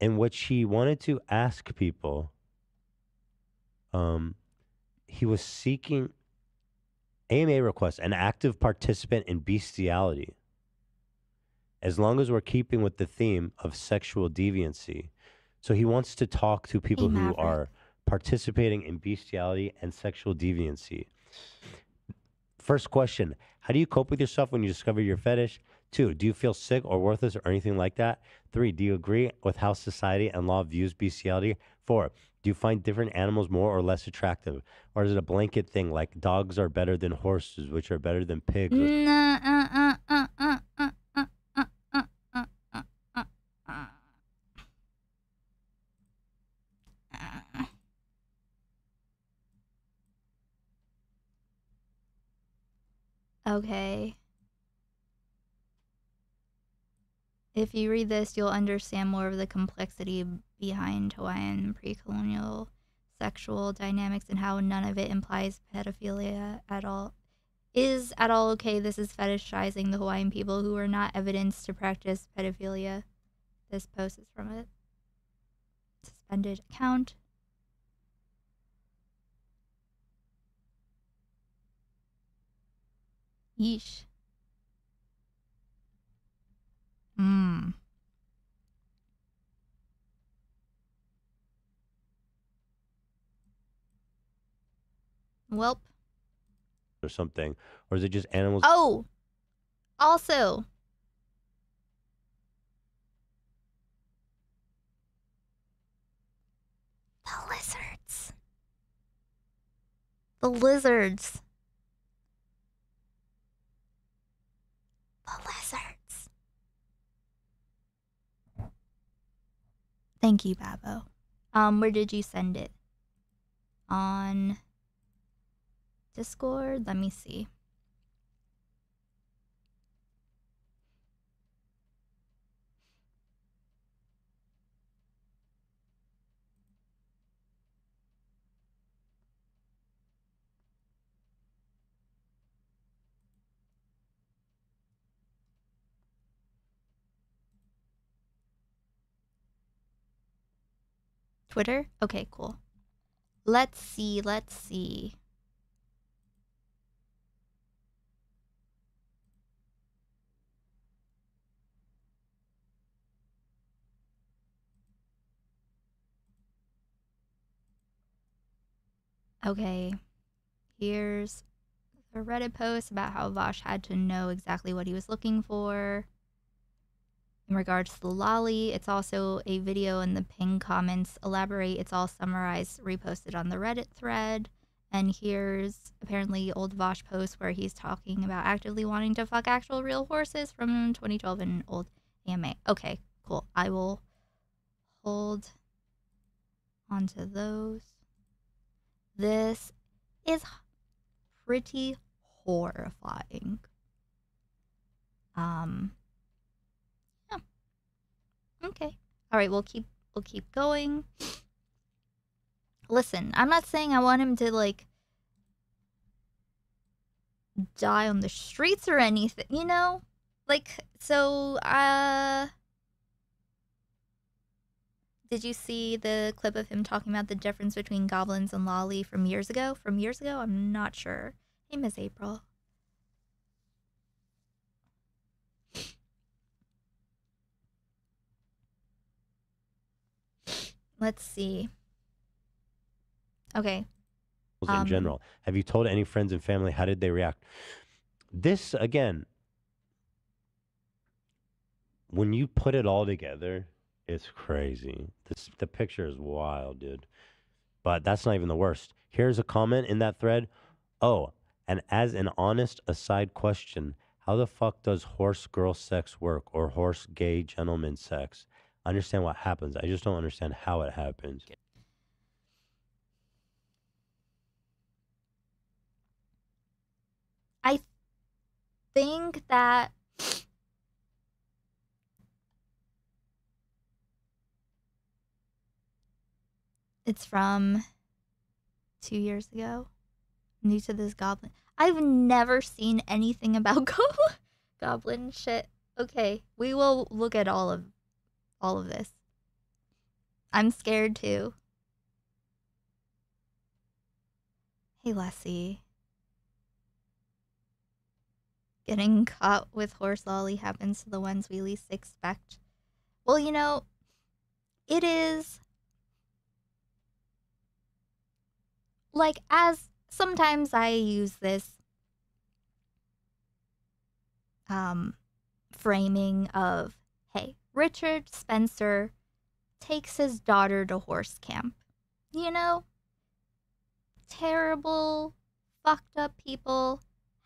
in which he wanted to ask people. Um, he was seeking AMA request, an active participant in bestiality. As long as we're keeping with the theme of sexual deviancy. So he wants to talk to people who are participating in bestiality and sexual deviancy. First question How do you cope with yourself when you discover your fetish? Two, do you feel sick or worthless or anything like that? Three, do you agree with how society and law views bestiality? Four, do you find different animals more or less attractive? Or is it a blanket thing like dogs are better than horses, which are better than pigs? or- Okay. If you read this, you'll understand more of the complexity behind Hawaiian pre colonial sexual dynamics and how none of it implies pedophilia at all. Is at all okay? This is fetishizing the Hawaiian people who are not evidence to practice pedophilia. This post is from a suspended account. Yeesh. Hmm. Welp. or something? Or is it just animals? Oh, also, the lizards. The lizards. The lizards. Thank you, Babo. Um, where did you send it? On Discord? Let me see. Twitter? Okay, cool. Let's see, let's see. Okay, here's a Reddit post about how Vaush had to know exactly what he was looking for. In regards to the lolly, it's also a video in the pin comments. Elaborate, it's all summarized, reposted on the Reddit thread. And here's apparently old Vaush post where he's talking about actively wanting to fuck actual real horses from 2012 and old AMA. Okay, cool. I will hold onto those. This is pretty horrifying. Um. Okay. All right, we'll keep we'll keep going. Listen, I'm not saying I want him to like die on the streets or anything, you know? Like so uh did you see the clip of him talking about the difference between goblins and lolly from years ago? From years ago? I'm not sure. Hey, Miss April. Let's see. Okay. in Um, general. Have you told any friends and family? How did they react? This again, when you put it all together, it's crazy. This the picture is wild, dude. But that's not even the worst. Here's a comment in that thread. Oh, and as an honest aside question, how the fuck does horse girl sex work or horse gay gentleman sex? I understand what happens. I just don't understand how it happens. I think that it's from two years ago. New to this goblin. I've never seen anything about goblin goblin shit. Okay, we will look at all of all of this. I'm scared too. Hey Leslie. Getting caught with horse lolly happens to the ones we least expect. Well, you know, it is like as sometimes I use this um framing of hey, Richard Spencer takes his daughter to horse camp. You know, terrible, fucked up people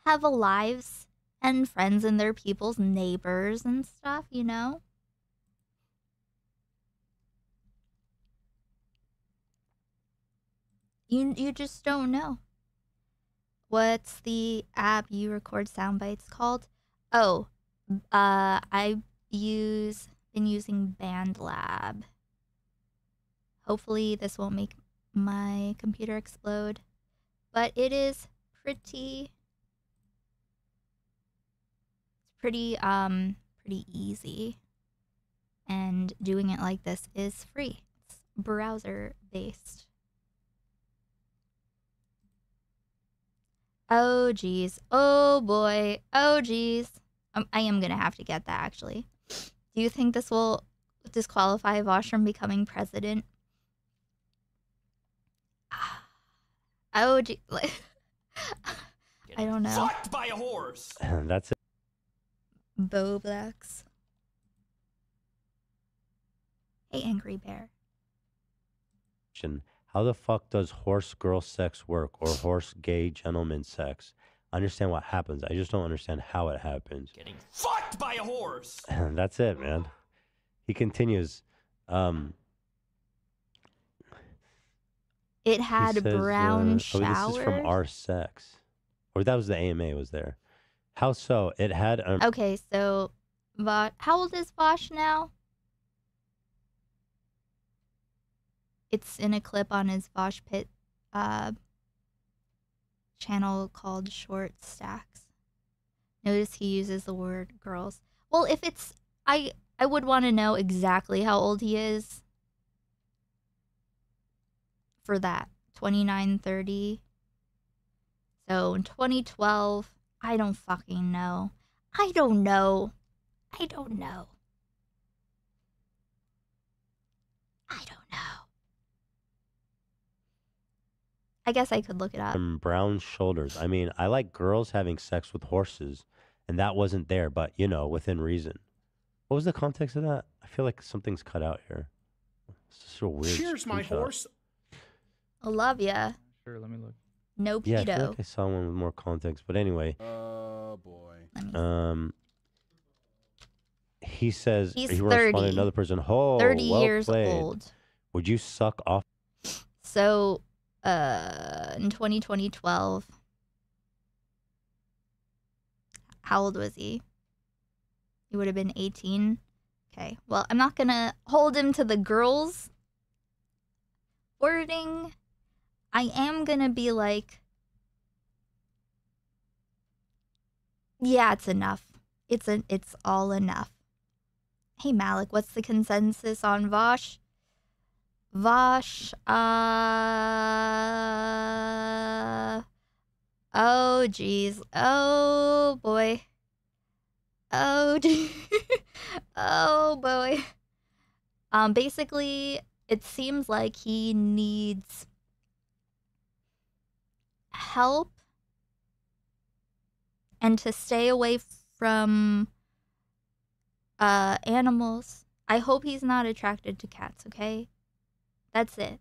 have lives and friends and their people's neighbors and stuff, you know? You you just don't know. What's the app you record sound bites called? Oh, uh I use been using BandLab. Hopefully this won't make my computer explode, but it is pretty it's pretty um pretty easy. And doing it like this is free. It's browser based. Oh geez. Oh boy. Oh geez. Um, I am gonna have to get that actually. Do you think this will disqualify Vaush from becoming president? Oh gee. I don't know. Fucked by a horse. That's it. Boblex. Hey, Angry Bear. question. How the fuck does horse girl sex work or horse gay gentleman sex? I understand what happens. I just don't understand how it happens. Getting fucked by a horse. That's it, man. He continues. Um, It had says, brown uh, showers. Oh, this is from our sex. Or that was the AMA was there. How so? It had um, Okay, so Vaush, how old is Vaush now? It's in a clip on his Vaush Pit uh, channel called Short Stacks. Notice he uses the word girls. Well, if it's I I would want to know exactly how old he is. for that 2930. So in 2012, I don't fucking know. I don't know. I don't know. I don't know. I guess I could look it up. Some brown shoulders. I mean, I like girls having sex with horses, and that wasn't there, but you know, within reason. What was the context of that? I feel like something's cut out here. It's just a weird. Cheers, my screenshot. horse. I love ya. Sure, let me look. No Yeah, I feel pedo. like I saw one with more context, but anyway. Oh boy. Um, he says He's he responded 30. to another person. Oh, 30 well years played. old. Would you suck off? So, uh, in 2012, how old was he? He would have been 18. Okay. Well, I'm not going to hold him to the girls' wording. I am going to be like, yeah, it's enough. It's a, it's all enough. Hey, Malik, what's the consensus on Vaush? Vaush, uh. Oh, jeez. Oh, boy. Oh, gee. oh, boy. Um, basically, it seems like he needs help and to stay away from uh animals. I hope he's not attracted to cats, okay? That's it.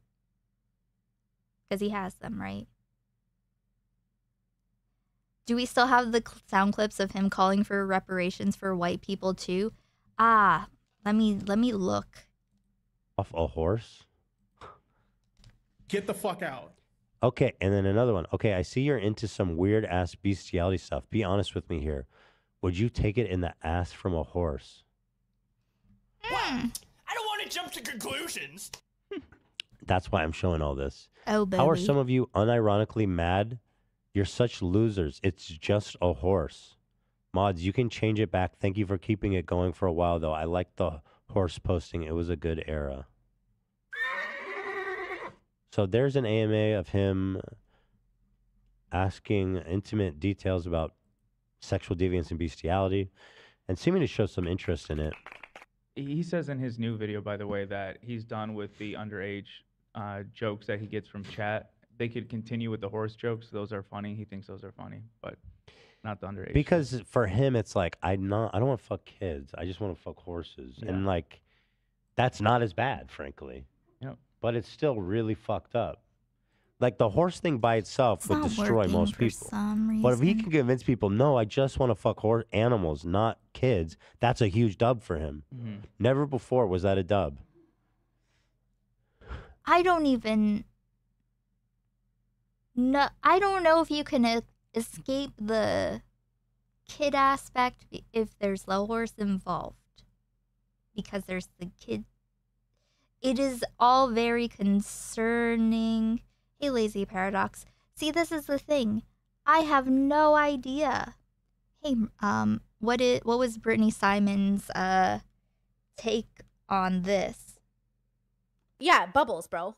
Cuz he has them, right? Do we still have the sound clips of him calling for reparations for white people too? Ah, let me let me look. Off a horse? Get the fuck out. Okay, and then another one. Okay, I see you're into some weird ass bestiality stuff. Be honest with me here. Would you take it in the ass from a horse? Hmm. I don't want to jump to conclusions. That's why I'm showing all this. Oh, How are some of you unironically mad? You're such losers. It's just a horse. Mods, you can change it back. Thank you for keeping it going for a while, though. I like the horse posting. It was a good era. So there's an AMA of him asking intimate details about sexual deviance and bestiality and seeming to show some interest in it. He says in his new video, by the way, that he's done with the underage uh, jokes that he gets from chat. They could continue with the horse jokes; those are funny. He thinks those are funny, but not the underage. Because for him, it's like I not I don't want to fuck kids. I just want to fuck horses, and like that's not as bad, frankly. Yep. But it's still really fucked up. Like the horse thing by itself It's would not destroy working most for people. some But if he reason. can convince people, no, I just want to fuck horse animals, not kids, that's a huge dub for him. Mhm. Never before was that a dub. I don't even no I don't know if you can escape the kid aspect if there's the horse involved. Because there's the kid. It is all very concerning. Hey lazy paradox. See this is the thing. I have no idea. Hey um what it what was brittany simon's uh take on this Yeah, bubbles, bro.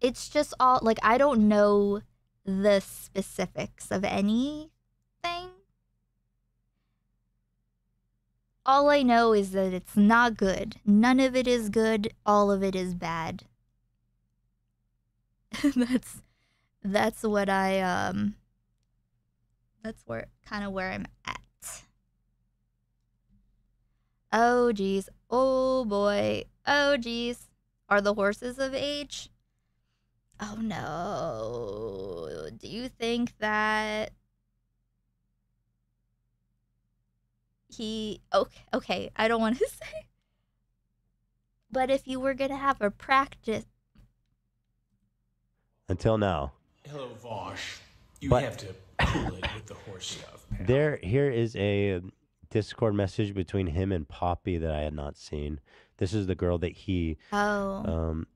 it's just all like I don't know the specifics of anything. All I know is that it's not good. None of it is good. All of it is bad. that's that's what I um that's where kind of where I'm at. Oh geez. Oh boy. Oh geez. Are the horses of age? Oh no. Do you think that he okay okay, I don't want to say. But if you were going to have a practice Until now. Hello, Vaush. You But- have to cool it with the horse stuff. There, here is a Discord message between him and Poppy that I had not seen. This is the girl that he Oh. um,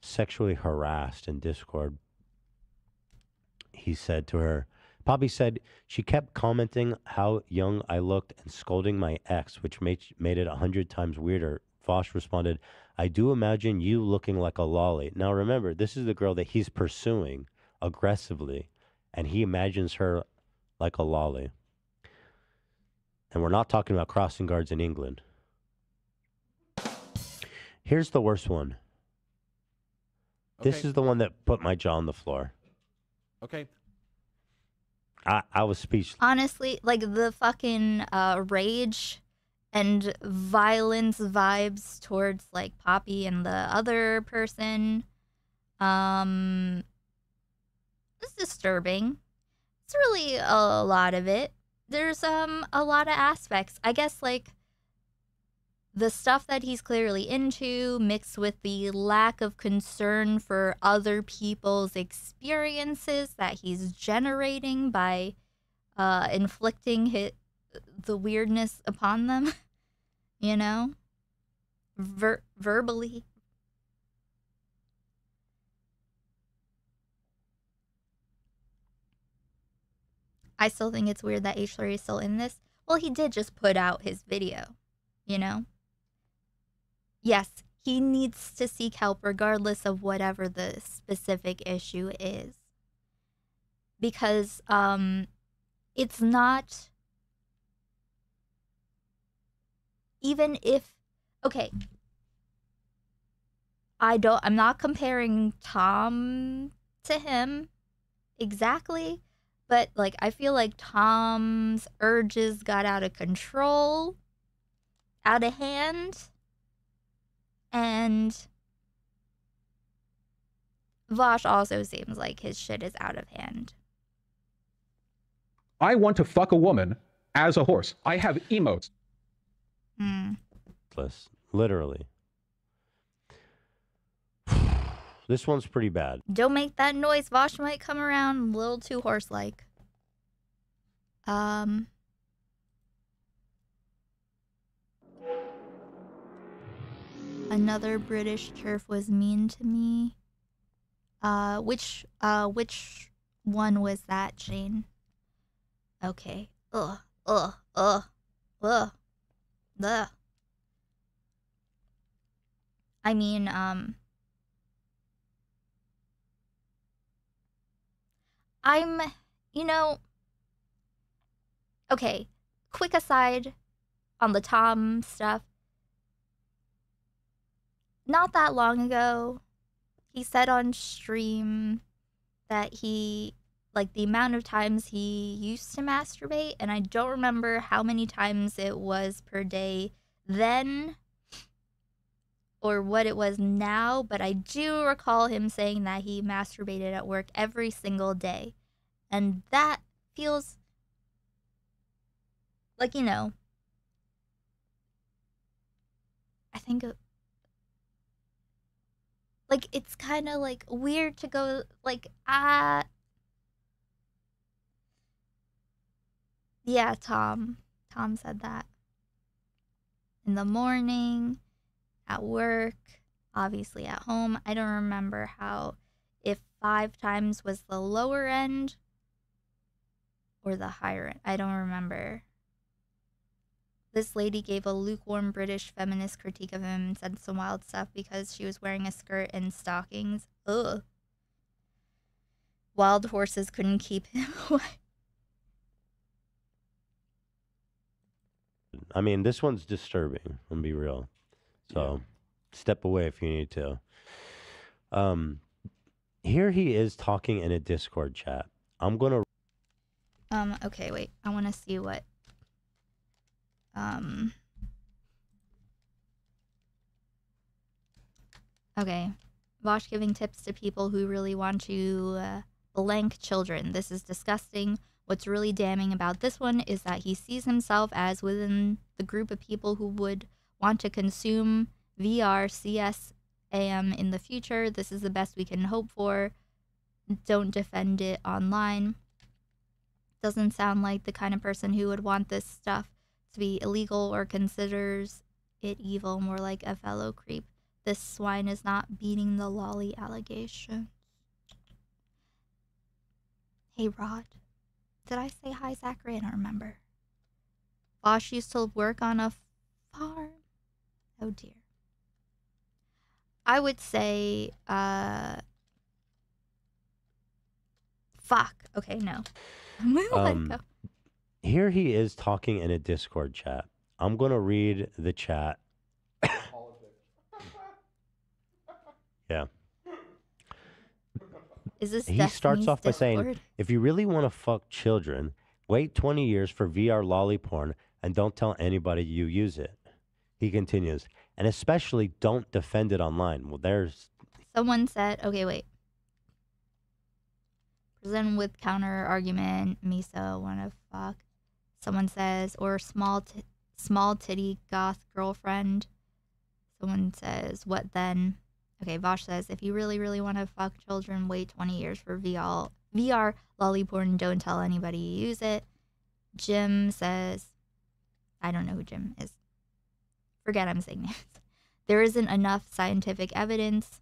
sexually harassed in Discord. He said to her, Poppy said she kept commenting how young I looked and scolding my ex, which made made it a hundred times weirder Vaush responded, I do imagine you looking like a lolly. Now remember, this is the girl that he's pursuing aggressively, and he imagines her like a lolly. And we're not talking about crossing guards in England. Here's the worst one. This is the one that put my jaw on the floor. Okay. I, I was speechless. Honestly, like the fucking uh, rage and violence vibes towards like Poppy and the other person, um, it's disturbing. It's really a lot of it. There's um a lot of aspects. I guess like the stuff that he's clearly into mixed with the lack of concern for other people's experiences that he's generating by uh inflicting hit the weirdness upon them you know Ver- verbally I still think it's weird that H3 is still in this. Well, he did just put out his video, you know? Yes, he needs to seek help regardless of whatever the specific issue is. Because um it's not even if okay, I don't I'm not comparing Tom to him exactly, but like I feel like Tom's urges got out of control, out of hand, and Vaush also seems like his shit is out of hand. I want to fuck a woman as a horse. I have emotes. Hmm. List, Literally. This one's pretty bad. Don't make that noise. Vaush might come around a little too horse like. Um. Another British turf was mean to me. Uh, which uh, which one was that, Shane? Okay. Ugh. Ugh. Ugh. Ugh. Ugh. I mean, um. I'm, you know, okay, quick aside on the Tom stuff. Not that long ago, he said on stream that he, like, the amount of times he used to masturbate, and I don't remember how many times it was per day then or what it was now, but I do recall him saying that he masturbated at work every single day. And that feels like, you know, I think like it's kind of like weird to go like ah Yeah, Tom. Tom said that. In the morning, at work, obviously at home. I don't remember how, if five times was the lower end or the higher end. I don't remember. This lady gave a lukewarm British feminist critique of him and said some wild stuff because she was wearing a skirt and stockings. Ugh. Wild horses couldn't keep him away. I mean, this one's disturbing. I'm be real. So, step away if you need to. Um, here he is talking in a Discord chat. I'm gonna. Um, okay, wait. I want to see what. Um. Okay. Vaush giving tips to people who really want to uh, blank children. This is disgusting. What's really damning about this one is that he sees himself as within the group of people who would want to consume VR, CS, AM in the future. This is the best we can hope for. Don't defend it online. Doesn't sound like the kind of person who would want this stuff to be illegal or considers it evil, more like a fellow creep. This swine is not beating the lolly allegation. Hey, Rod. Did I say hi, Zachary? I don't remember. Vaush used to work on a farm. Oh dear. I would say, uh, fuck. Okay, no. I'm gonna let Um, go. here he is talking in a Discord chat. I'm gonna read the chat. yeah. Is this he starts Destiny's off by saying, if you really want to fuck children, wait 20 years for VR lolly porn and don't tell anybody you use it. He continues, and especially don't defend it online. Well, there's Someone said, okay, wait. Present with counter argument, Misa wanna fuck. Someone says, or small t- small titty goth girlfriend. Someone says, what then? Okay, Vaush says, if you really, really want to fuck children, wait 20 years for VR, VR lolly porn. Don't tell anybody you use it. Jim says, I don't know who Jim is. Forget I'm saying names. There isn't enough scientific evidence.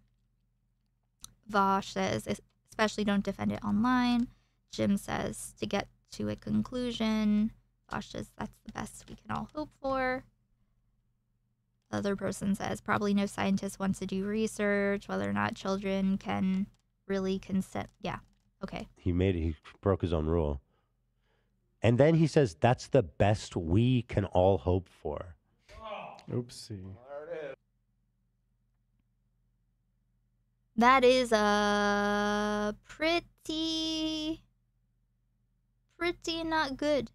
Vaush says, especially don't defend it online. Jim says, to get to a conclusion. Vaush says, that's the best we can all hope for. The other person says, probably no scientist wants to do research whether or not children can really consent. Yeah. Okay. he made it, he broke his own rule. And then he says that's the best we can all hope for. Oopsie. That is a pretty, pretty not good.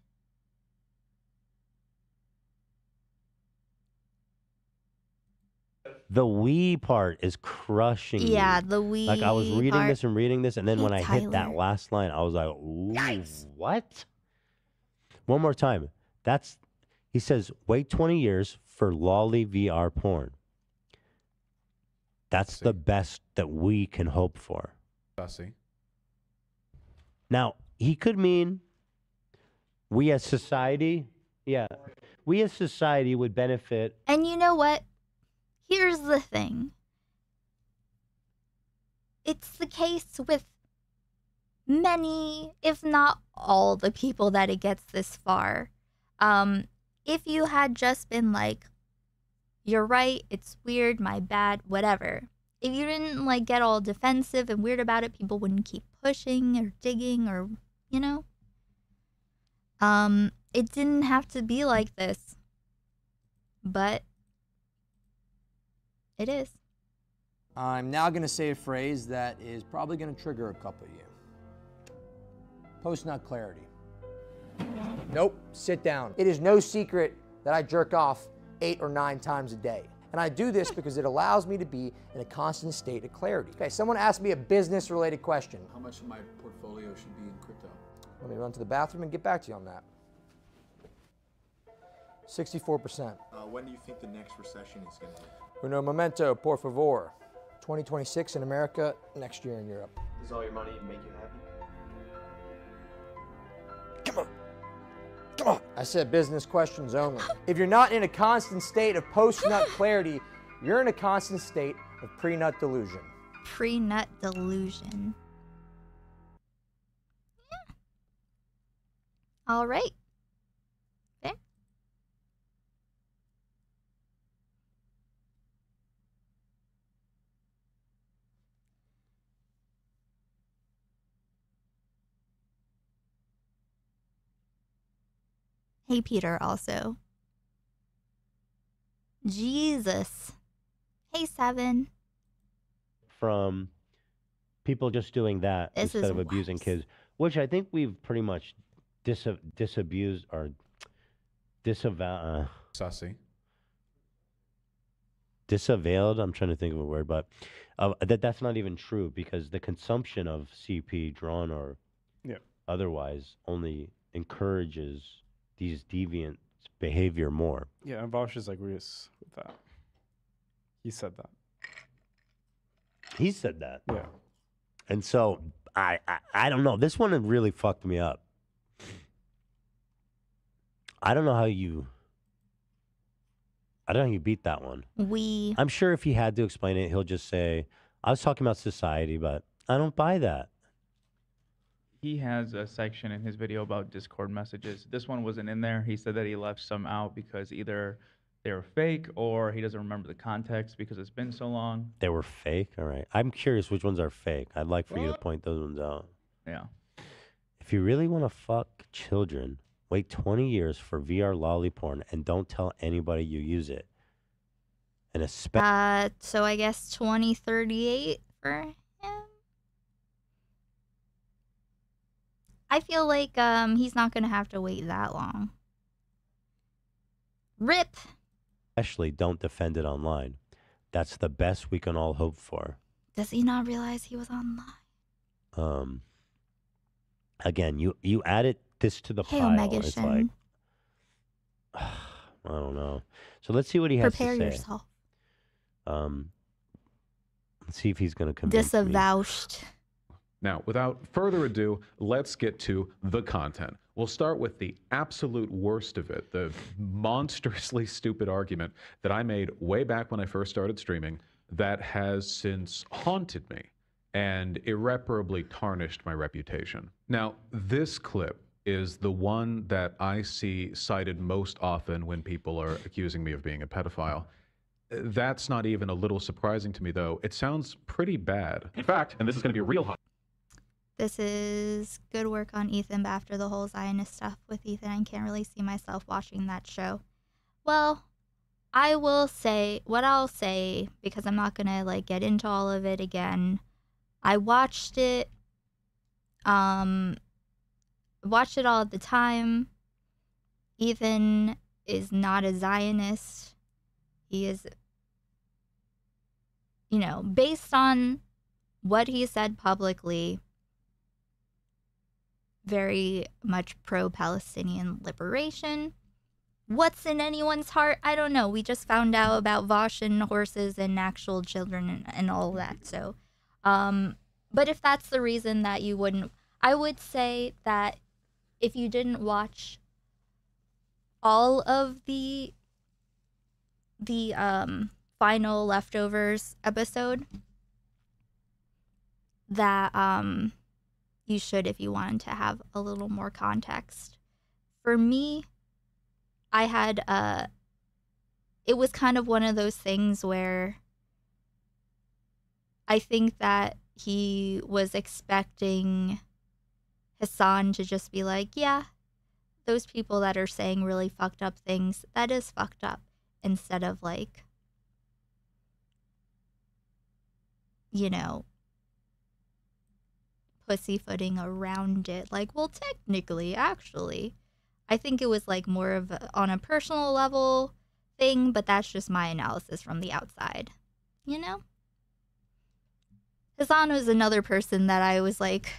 The we part is crushing. me. Yeah, the we. Like I was reading part- this and reading this, and then Hey, when I hit that last line, I was like, "Ooh, what?" One more time. That's he says, "Wait 20 years for lolly VR porn." That's the best that we can hope for. Sussy. Now, he could mean we as society, yeah, we as society would benefit. And you know what? Here's the thing. It's the case with many, if not all, the people that it gets this far. Um, if you had just been like, you're right, it's weird, my bad, whatever. If you didn't like get all defensive and weird about it, people wouldn't keep pushing or digging or, you know? Um, it didn't have to be like this. But it is. I'm now going to say a phrase that is probably going to trigger a couple of you. Post nut clarity. Nope, sit down. It is no secret that I jerk off eight or nine times a day. And I do this because it allows me to be in a constant state of clarity. Okay, someone asked me a business related question. How much of my portfolio should be in crypto? Let me run to the bathroom and get back to you on that. 64%. Uh, when do you think the next recession is going to hit? Uno momento, por favor. 2026 in America, next year in Europe. Does all your money make you happy? I said business questions only. if you're not in a constant state of post-nut clarity, you're in a constant state of pre-nut delusion. Pre nut delusion. Yeah. All right. Fair. Hey, Peter, also. Jesus. Hey, Seven. from people just doing that This instead of abusing kids, which I think we've pretty much dis- disabused or disavow. Uh, Sussy. disavailed. I'm trying to think of a word, but uh, that that's not even true because the consumption of CP, drawn or Yeah. otherwise, only encourages these deviant behavior more. Yeah, and Vaush agrees with that. He said that. He said that. Yeah. And so I, I I don't know. This one really fucked me up. I don't know how you. I don't know how you beat that one. We. I'm sure if he had to explain it, he'll just say, "I was talking about society, but I don't buy that." He has a section in his video about Discord messages. This one wasn't in there. He said that he left some out because either they were fake or he doesn't remember the context because it's been so long. They were fake. All right. I'm curious which ones are fake. I'd like for you to point those ones out. Yeah. If you really want to fuck children, wait 20 years for VR lolly porn and don't tell anybody you use it. And especially Uh, so I guess 2038 for him. I feel like um he's not gonna have to wait that long. Rip. especially don't defend it online. That's the best we can all hope for. Does he not realize he was online? Um again, you you added this to the Hey, pile. Omega It's like I don't know. So let's see what he has Prepare to say. Prepare yourself. Um let's see if he's going to convince me. Disavouched. Now, without further ado, let's get to the content. We'll start with the absolute worst of it, the monstrously stupid argument that I made way back when I first started streaming that has since haunted me and irreparably tarnished my reputation. Now, this clip is the one that I see cited most often when people are accusing me of being a pedophile. That's not even a little surprising to me, though. It sounds pretty bad. In fact, and this is going to be a real hot. This is good work on Ethan, but after the whole Zionist stuff with Ethan, I can't really see myself watching that show. Well, I will say what I'll say because I'm not gonna like get into all of it again. I watched it, um, watched it all the time. Ethan is not a Zionist. He is, you know, based on what he said publicly, very much pro Palestinian liberation. What's in anyone's heart? I don't know. We just found out about Vaush and horses and actual children and, and all that. So, um, but if that's the reason that you wouldn't, I would say that if you didn't watch all of the the um final leftovers episode that um you should if you wanted to have a little more context. For me, I had uh it was kind of one of those things where I think that he was expecting Hassan to just be like, yeah, those people that are saying really fucked up things, that is fucked up, instead of like, you know, pussyfooting around it. Like, well, technically, actually, I think it was like more of a, on a personal level thing, but that's just my analysis from the outside, you know? Hassan was another person that I was like,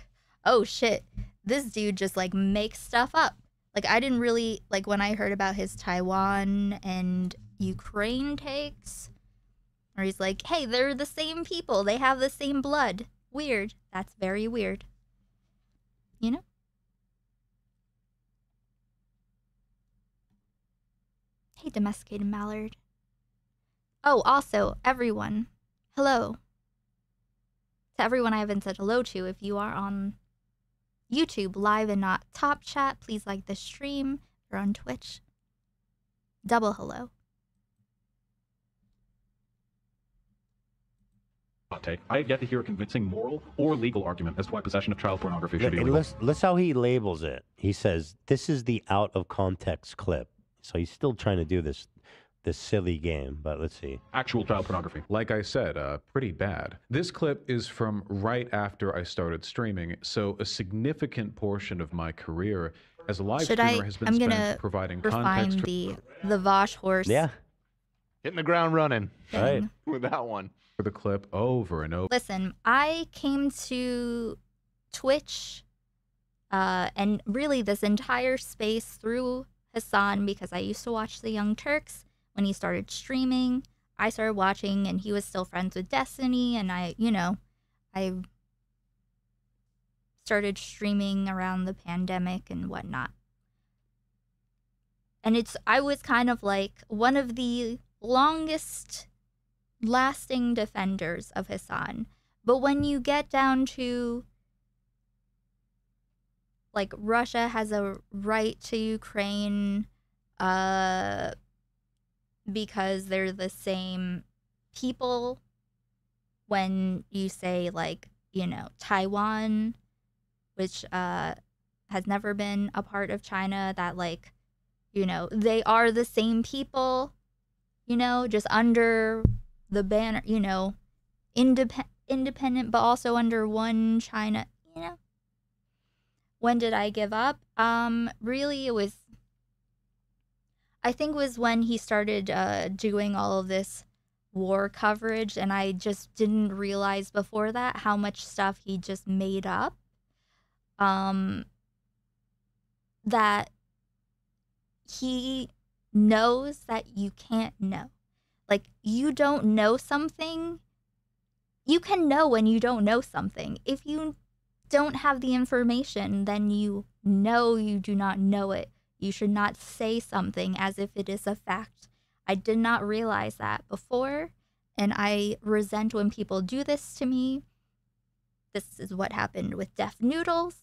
oh shit, this dude just like makes stuff up. Like, I didn't really, like, when I heard about his Taiwan and Ukraine takes, where he's like, hey, they're the same people, they have the same blood. Weird. That's very weird. You know? Hey, domesticated mallard. Oh, also, everyone, hello. To everyone I haven't said hello to, if you are on YouTube live and not top chat, please like the stream. If you're on Twitch, double hello. Hot take. I have yet to hear a convincing moral or legal argument as to why possession of child pornography should be Li- illegal. Listen, listen how he labels it. He says this is the out of context clip. So he's still trying to do this this silly game, but let's see. Actual child pornography. Like I said, uh, pretty bad. This clip is from right after I started streaming, so a significant portion of my career as a live Should streamer I? has been I'm spent gonna providing refine context. for- the the Vaush horse. Yeah. Hitting the ground running. Right. With that one. For the clip over and over. Listen, I came to Twitch uh, and really this entire space through Hassan because I used to watch the Young Turks when he started streaming. I started watching and he was still friends with Destiny and I, you know, I started streaming around the pandemic and whatnot. And it's I was kind of like one of the longest lasting defenders of Hassan. But when you get down to like Russia has a right to Ukraine, uh because they're the same people when you say like you know taiwan which uh has never been a part of china that like you know they are the same people you know just under the banner you know independent independent but also under one china you know? When did i give up? Um really it was i think was when he started uh doing all of this war coverage and i just didn't realize before that how much stuff he just made up um that he knows that you can't know like you don't know something you can know when you don't know something if you don't have the information then you know you do not know it you should not say something as if it is a fact I did not realize that before, and I resent when people do this to me. This is what happened with Def Noodles.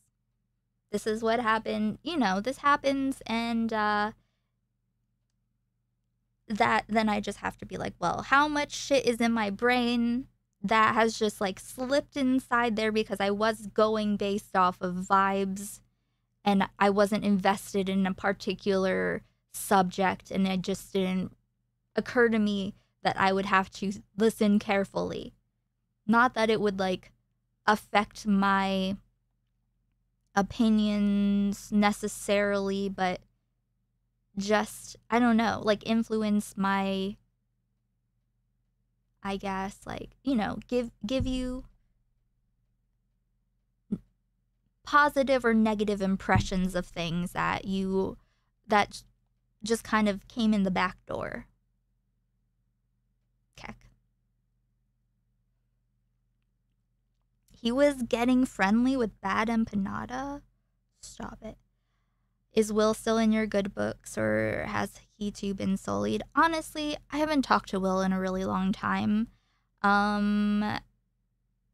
This is what happened, you know, this happens, and uh, that then I just have to be like, well, how much shit is in my brain that has just like slipped inside there because I was going based off of vibes and I wasn't invested in a particular subject and it just didn't occur to me that I would have to listen carefully. Not that it would like affect my opinions necessarily, but just, I don't know, like influence my I guess like, you know, give give you positive or negative impressions of things that you that just kind of came in the back door. Keck. He was getting friendly with Bad Empanada. Stop it. Is Will still in your good books or has he too been sullied? Honestly, I haven't talked to Will in a really long time. Um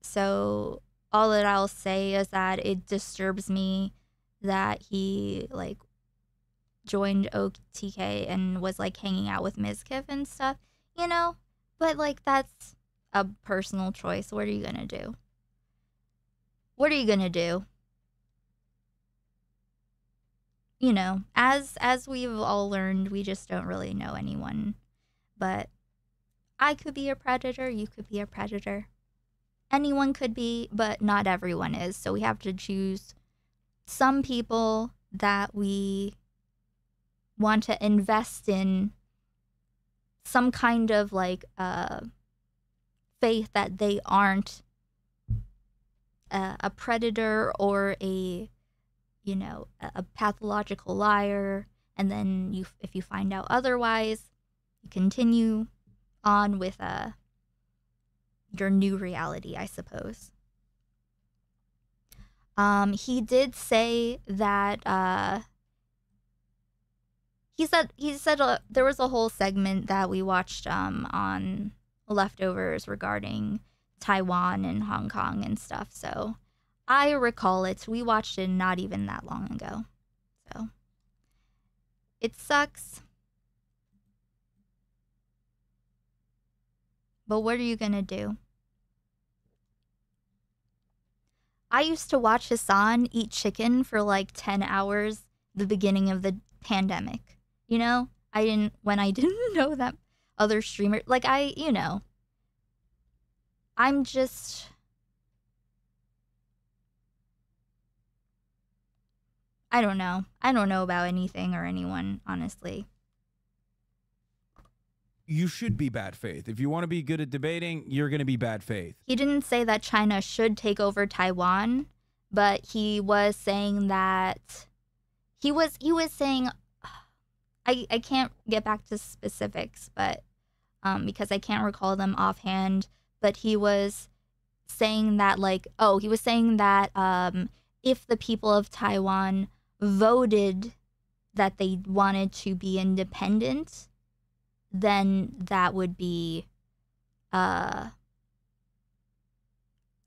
so all that I'll say is that it disturbs me that he like joined OTK and was like hanging out with Mizkif and stuff, you know? But like that's a personal choice. What are you gonna do? What are you gonna do? You know, as as we've all learned, we just don't really know anyone. But I could be a predator, you could be a predator. Anyone could be, but not everyone is. So we have to choose some people that we want to invest in some kind of like uh, faith that they aren't a, a predator or a you know a, pathological liar and then you if you find out otherwise you continue on with uh your new reality i suppose um he did say that uh he said he said uh, there was a whole segment that we watched um on leftovers regarding Taiwan and Hong Kong and stuff. So I recall it. We watched it not even that long ago. So it sucks. But what are you going to do? I used to watch Hassan eat chicken for like 10 hours the beginning of the pandemic. You know, I didn't when I didn't know that other streamer like I, you know, I'm just I don't know. I don't know about anything or anyone, honestly. You should be bad faith. If you want to be good at debating, you're going to be bad faith. He didn't say that China should take over Taiwan, but he was saying that he was he was saying I, I can't get back to specifics, but um, because I can't recall them offhand. But he was saying that, like, oh, he was saying that um, if the people of Taiwan voted that they wanted to be independent, then that would be, uh,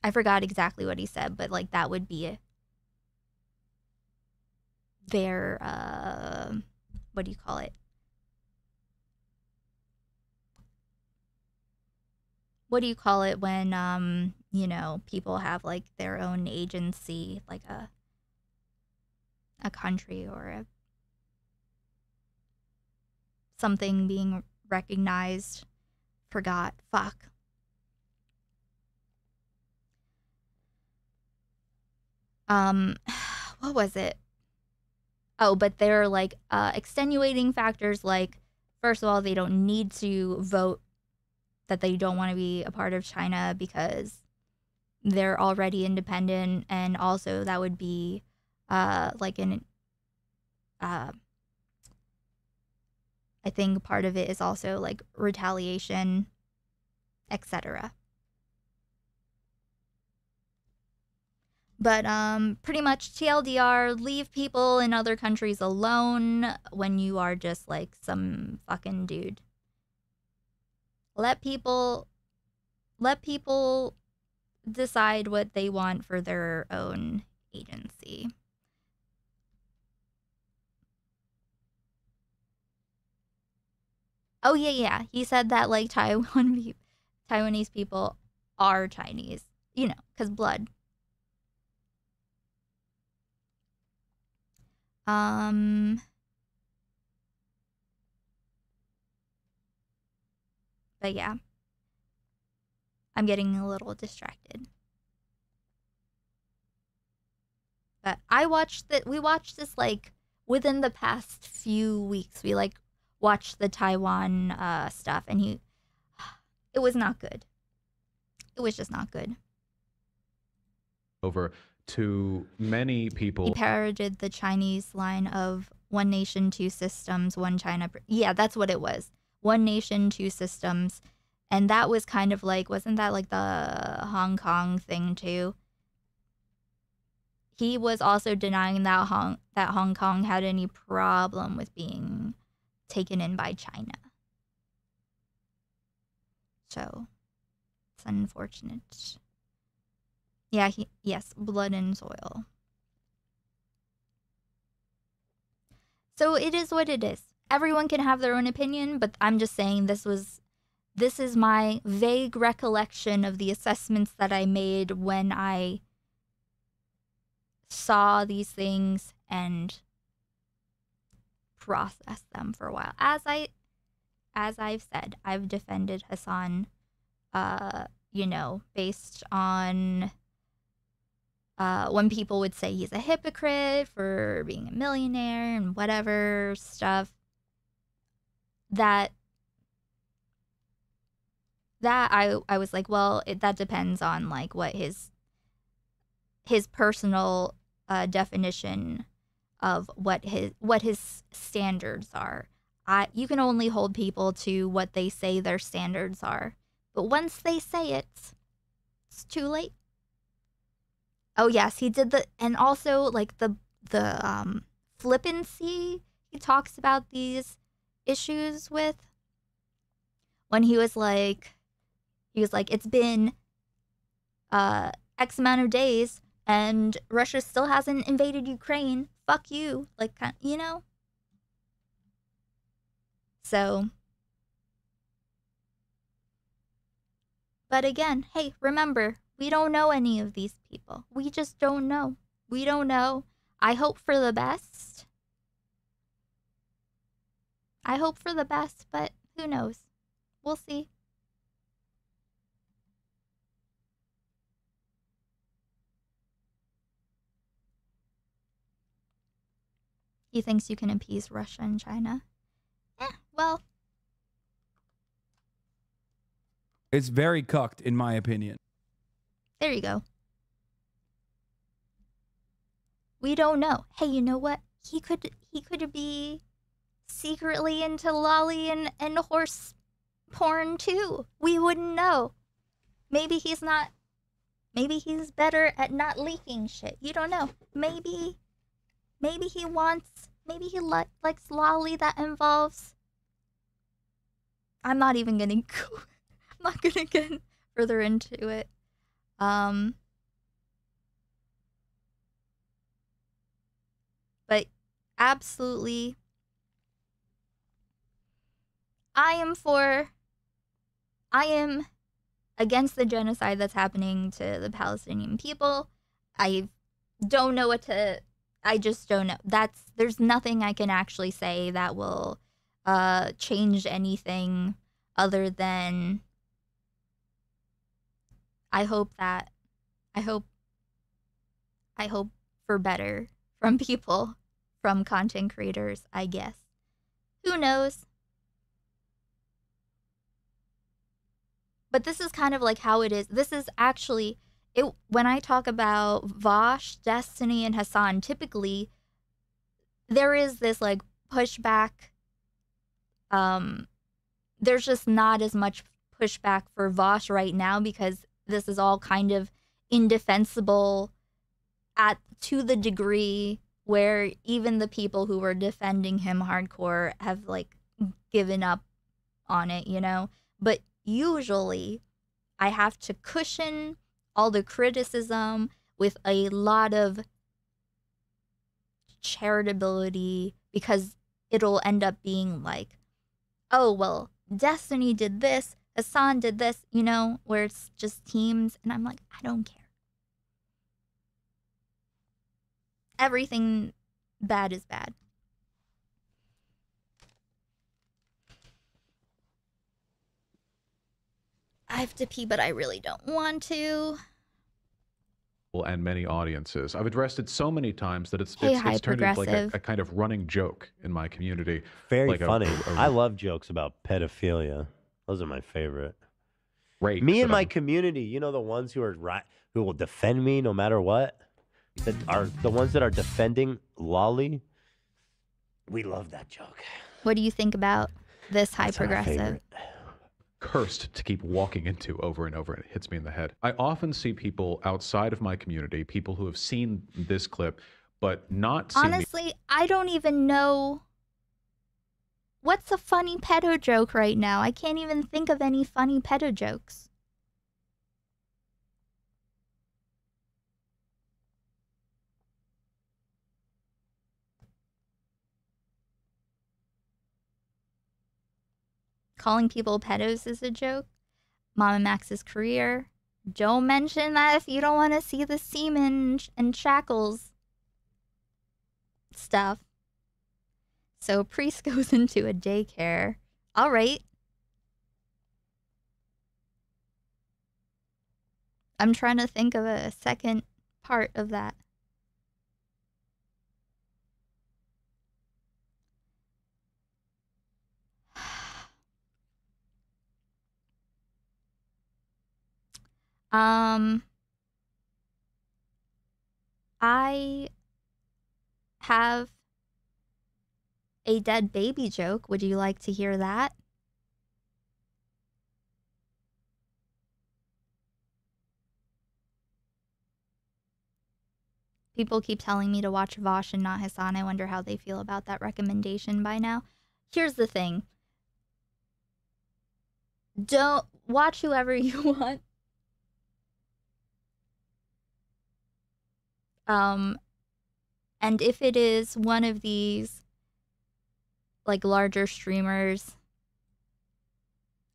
I forgot exactly what he said, but like that would be their, uh, what do you call it? what do you call it when um you know people have like their own agency like a a country or a something being recognized forgot fuck. Um what was it? Oh but there are like uh extenuating factors like first of all they don't need to vote that they don't want to be a part of China because they're already independent and also that would be uh like an uh I think part of it is also like retaliation etc. But um pretty much TLDR leave people in other countries alone when you are just like some fucking dude let people let people decide what they want for their own agency. Oh yeah, yeah. He said that like Taiwan Taiwanese people are Chinese, you know, cuz blood. Um But yeah. I'm getting a little distracted. But I watched that we watched this like within the past few weeks. We like watched the Taiwan uh stuff and he it was not good. It was just not good. Over to many people. He parroted the Chinese line of one nation, two systems, one China. Yeah, that's what it was. One nation, two systems. And that was kind of like, wasn't that like the Hong Kong thing too? He was also denying that Hong that Hong Kong had any problem with being taken in by China. So it's unfortunate. Yeah, he yes, blood and soil. So it is what it is. Everyone can have their own opinion, but I'm just saying this was this is my vague recollection of the assessments that I made when I saw these things and processed them for a while. As I as I've said, I've defended Hassan uh, you know, based on uh, when people would say he's a hypocrite for being a millionaire and whatever stuff that that I I was like, well, it, that depends on like what his his personal uh, definition of what his what his standards are. I you can only hold people to what they say their standards are. But once they say it, it's too late. Oh yes, he did the and also like the the um flippancy he talks about these issues with when he was like he was like it's been uh x amount of days and Russia still hasn't invaded Ukraine. Fuck you. Like you know. So But again, hey, remember, we don't know any of these people. We just don't know. We don't know. I hope for the best. I hope for the best, but who knows? We'll see. He thinks you can appease Russia and China. Eh, well, It's very cucked, in my opinion. There you go. We don't know. Hey, you know what? He could he could be secretly into lolly and, and horse porn too. We wouldn't know. Maybe he's not maybe he's better at not leaking shit. You don't know. Maybe maybe he wants maybe he li- likes lolly that involves I'm not even gonna go I'm not gonna get further into it. Um, but absolutely, I am for. I am against the genocide that's happening to the Palestinian people. I don't know what to I just don't know. That's there's nothing I can actually say that will uh change anything other than I hope that I hope I hope for better from people, from content creators, I guess. Who knows? But this is kind of like how it is. This is actually it when I talk about Vaush, Destiny, and Hassan, typically there is this like pushback. Um there's just not as much pushback for Vaush right now because this is all kind of indefensible at to the degree where even the people who were defending him hardcore have like given up on it, you know? But usually I have to cushion all the criticism with a lot of charitability because it'll end up being like, oh, well, Destiny did this, Hassan did this, you know, where it's just teams. And I'm like, I don't care. Everything bad is bad. I have to pee, but I really don't want to. Well, and many audiences. I've addressed it so many times that it's Hey, it's, it's turned into like a, a kind of running joke in my community. Very Like funny. a- I love jokes about pedophilia. Those are my favorite. Rape, Me and my I'm- community, you know, the ones who are right, who will defend me no matter what, that are the ones that are defending Lolly. We love that joke. What do you think about this high That's our progressive? Cursed to keep walking into over and over and it hits me in the head. I often see people outside of my community, people who have seen this clip but not Honestly, I don't even know what's a funny pedo joke right now. I can't even think of any funny pedo jokes. Calling people pedos is a joke. Mama Max's career. Don't mention that if you don't want to see the semen and shackles stuff. So priest goes into a daycare. All right. I'm trying to think of a second part of that. Um I have a dead baby joke. Would you like to hear that? People keep telling me to watch Vaush and not Hassan. I wonder how they feel about that recommendation by now. Here's the thing. Don't watch whoever you want. Um and if it is one of these like larger streamers,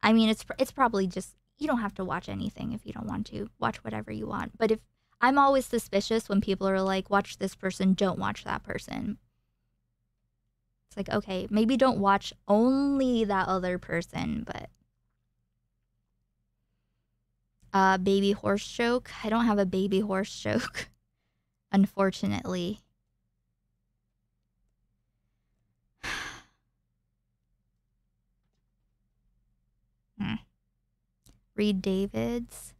I mean it's it's probably just you don't have to watch anything if you don't want to. Watch whatever you want. But if I'm always suspicious when people are like watch this person, don't watch that person. It's like, okay, maybe don't watch only that other person, but uh baby horse joke. I don't have a baby horse joke, unfortunately. Hmm. Reed Davids.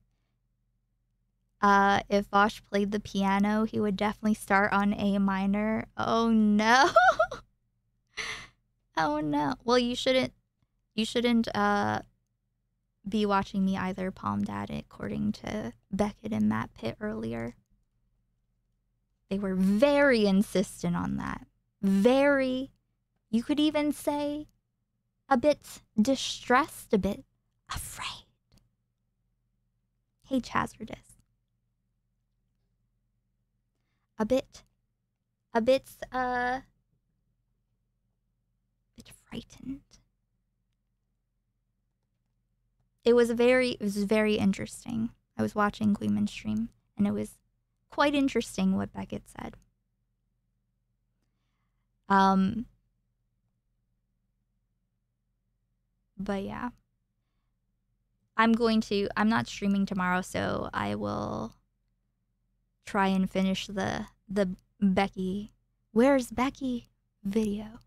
Uh, if Vaush played the piano, he would definitely start on A minor. Oh no. oh no. Well, you shouldn't. You shouldn't. Uh, be watching me either. Palm Dad, according to Beckett and Matt Pitt earlier. They were very insistent on that. Very. You could even say a bit distressed, a bit afraid. Hey, Chazardis. A bit, a bit, uh, a bit frightened. it was very it was very interesting. I was watching Gleeman stream and it was quite interesting what Beckett said. Um but yeah. I'm going to I'm not streaming tomorrow, so I will try and finish the the Becky Where's Becky video?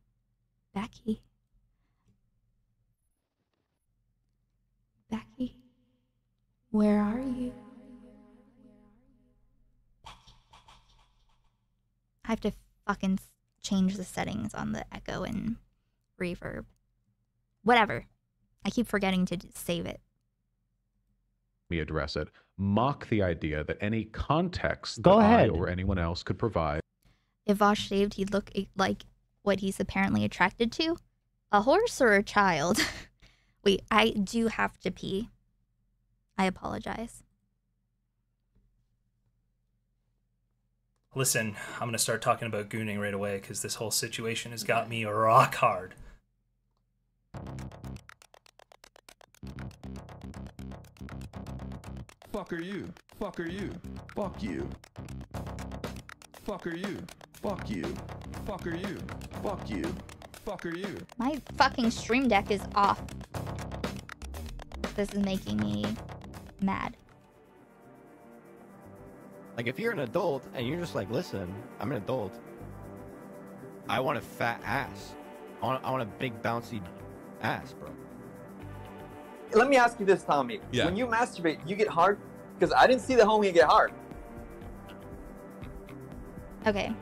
Becky. Becky. Where are you? I have to fucking change the settings on the echo and reverb. Whatever. I keep forgetting to save it. me address it. Mock the idea that any context Go that ahead. I or anyone else could provide If Vaush shaved, he'd look like what he's apparently attracted to a horse or a child. Wait, I do have to pee. I apologize. Listen, I'm going to start talking about gooning right away because this whole situation has got me rock hard. Fuck are you? Fuck are you? Fuck you. Fuck are you? Fuck you. Fuck are you? Fuck you. Fuck are you? My fucking stream deck is off. This is making me mad. Like if you're an adult and you're just like, listen, I'm an adult. I want a fat ass. I want, I want a big bouncy ass, bro. Let me ask you this, Tommy. Yeah. When you masturbate, you get hard? Because I didn't see the homie get hard. Okay.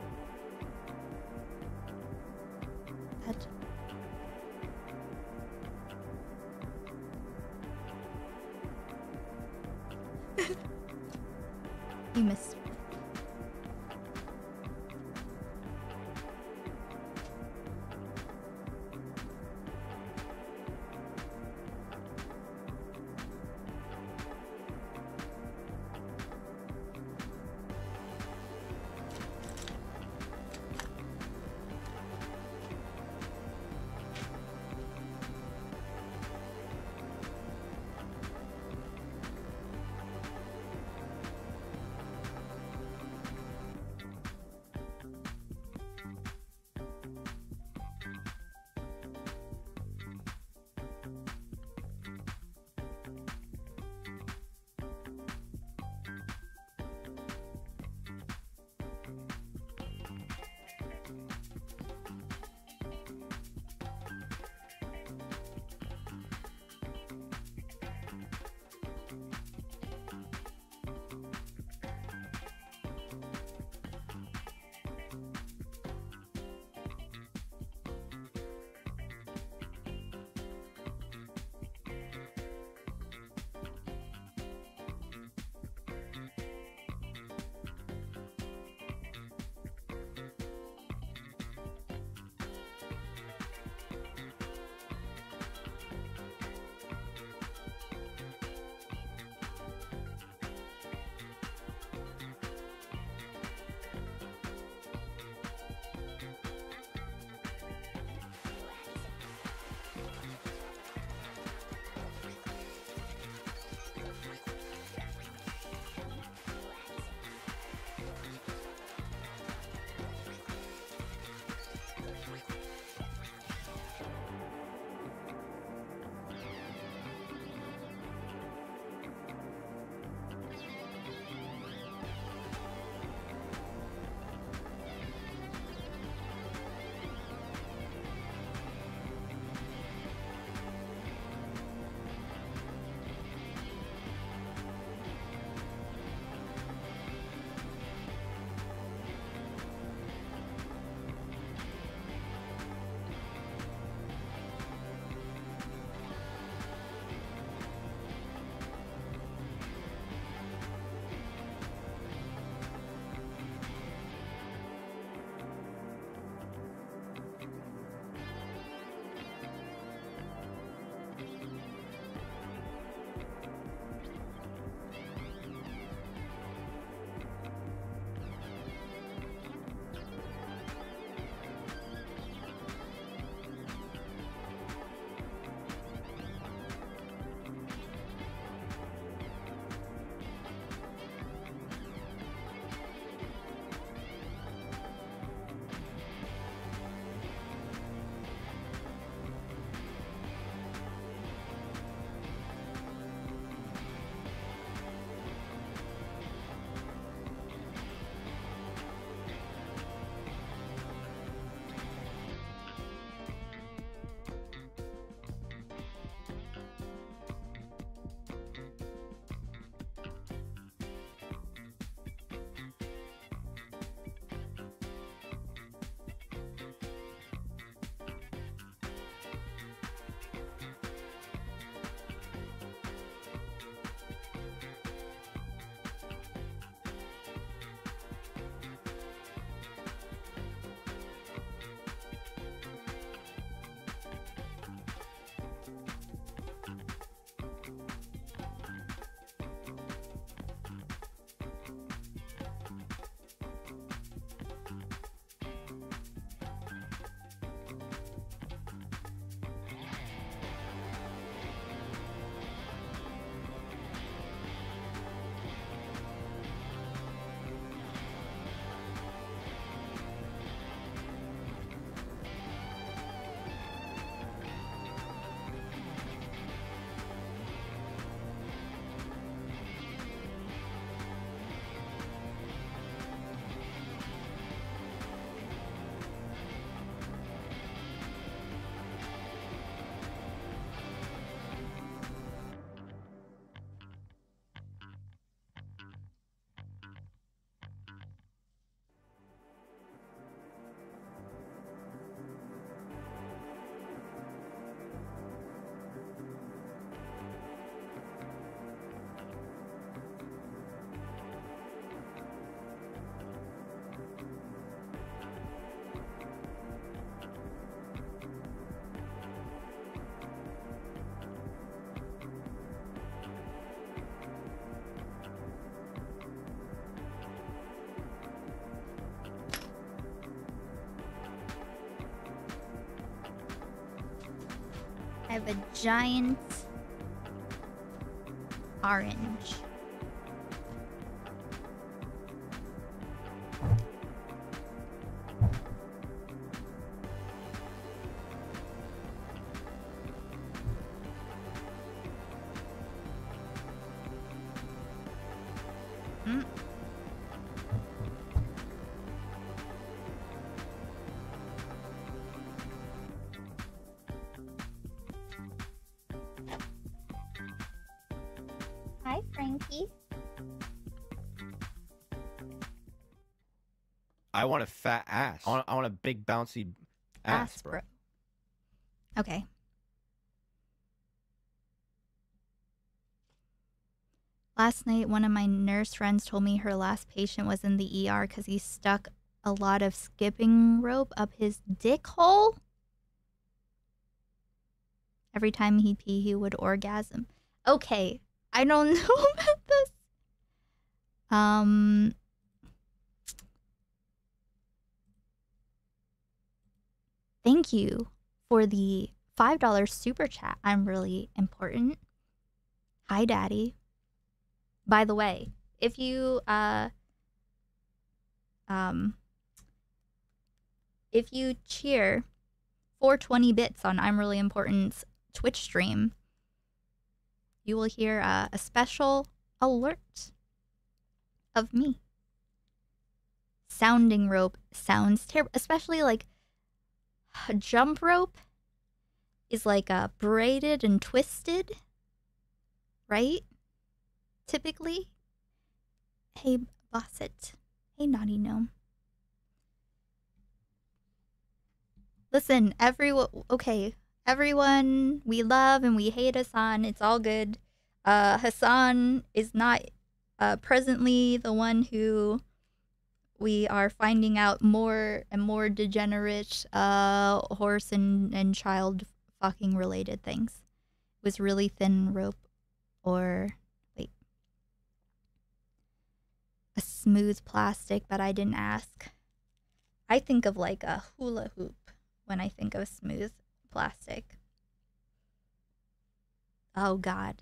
I have a giant orange. I want a fat ass. I want, I want a big bouncy ass, bro. Okay. Last night, one of my nurse friends told me her last patient was in the ER because he stuck a lot of skipping rope up his dick hole. Every time he'd pee, he would orgasm. Okay, I don't know about this. Um. You for the $5 super chat. I'm really important. Hi, Daddy. By the way, if you uh um if you cheer 420 bits on I'm Really Important's Twitch stream, you will hear uh, a special alert of me. Sounding rope sounds terrible, especially like a jump rope is like uh, braided and twisted, right? Typically. Hey, Bosset. Hey, Naughty Gnome. Listen, everyone. Okay, everyone we love and we hate Hassan. It's all good. Uh, Hassan is not uh, presently the one who we are finding out more and more degenerate uh, horse and, and child fucking related things. It was really thin rope or wait. A smooth plastic, but I didn't ask. I think of like a hula hoop when I think of smooth plastic. Oh god.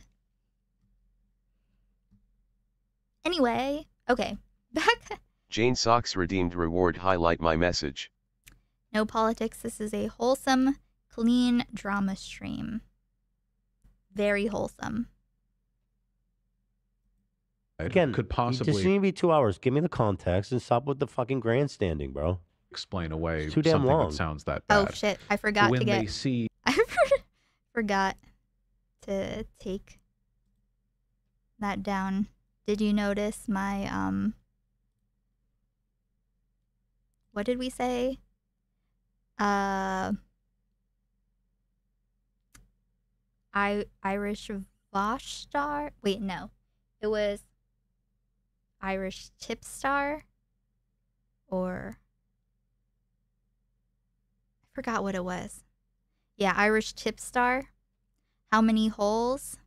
Anyway, okay. Back Jane Socks redeemed reward highlight my message. No politics. This is a wholesome, clean drama stream. Very wholesome. Again, could possibly just possibly need to be two hours. Give me the context and stop with the fucking grandstanding, bro. explain away It's too damn something long. that sounds that Oh shit! I forgot when to they get. see I forgot to take that down. Did you notice my um? What did we say? Uh. I Irish Vaush star. Wait, no, it was Irish tip star, or I forgot what it was. Yeah, Irish tip star. How many holes?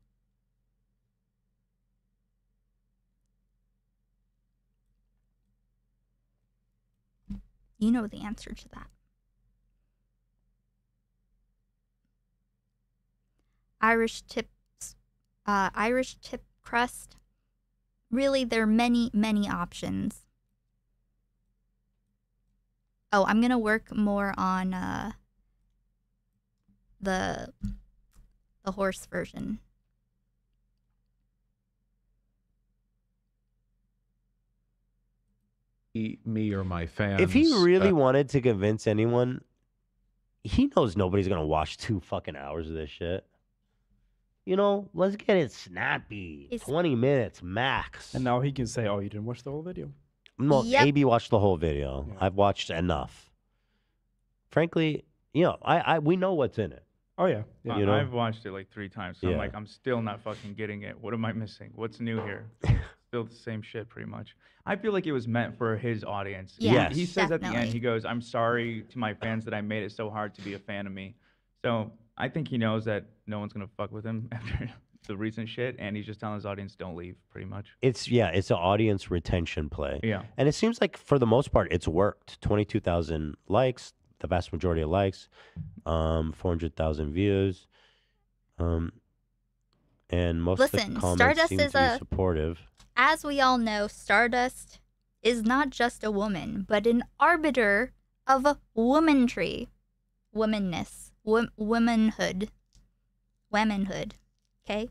You know the answer to that. Irish tips, uh, Irish tip crust. Really, there are many, many options. Oh, I'm gonna work more on uh, the the horse version. Me or my fans, If he really uh, wanted to convince anyone, he knows nobody's gonna watch two fucking hours of this shit. You know, let's get it snappy. Twenty minutes max. And now he can say, "Oh, you didn't watch the whole video." No, Yep. AB watched the whole video. I've watched enough. Frankly, you know, I, I we know what's in it. Oh yeah, I- You know? I've watched it like three times. So I'm like, I'm still not fucking getting it. What am I missing? What's new here? still the same shit, pretty much. I feel like it was meant for his audience. He- Yes. He, says at the end, Definitely. he goes, "I'm sorry to my fans that I made it so hard to be a fan of me." So I think he knows that no one's gonna fuck with him after the recent shit, and he's just telling his audience, "Don't leave," pretty much. It's yeah, it's an audience retention play. Yeah. And it seems like for the most part it's worked. Twenty two thousand likes, the vast majority of likes, um, four hundred thousand views. Um, and most Listen, of the comments Stardust seem is to be a- supportive. As we all know, Stardust is not just a woman, but an arbiter of womanry, womanness, wo- womanhood, womanhood. Okay?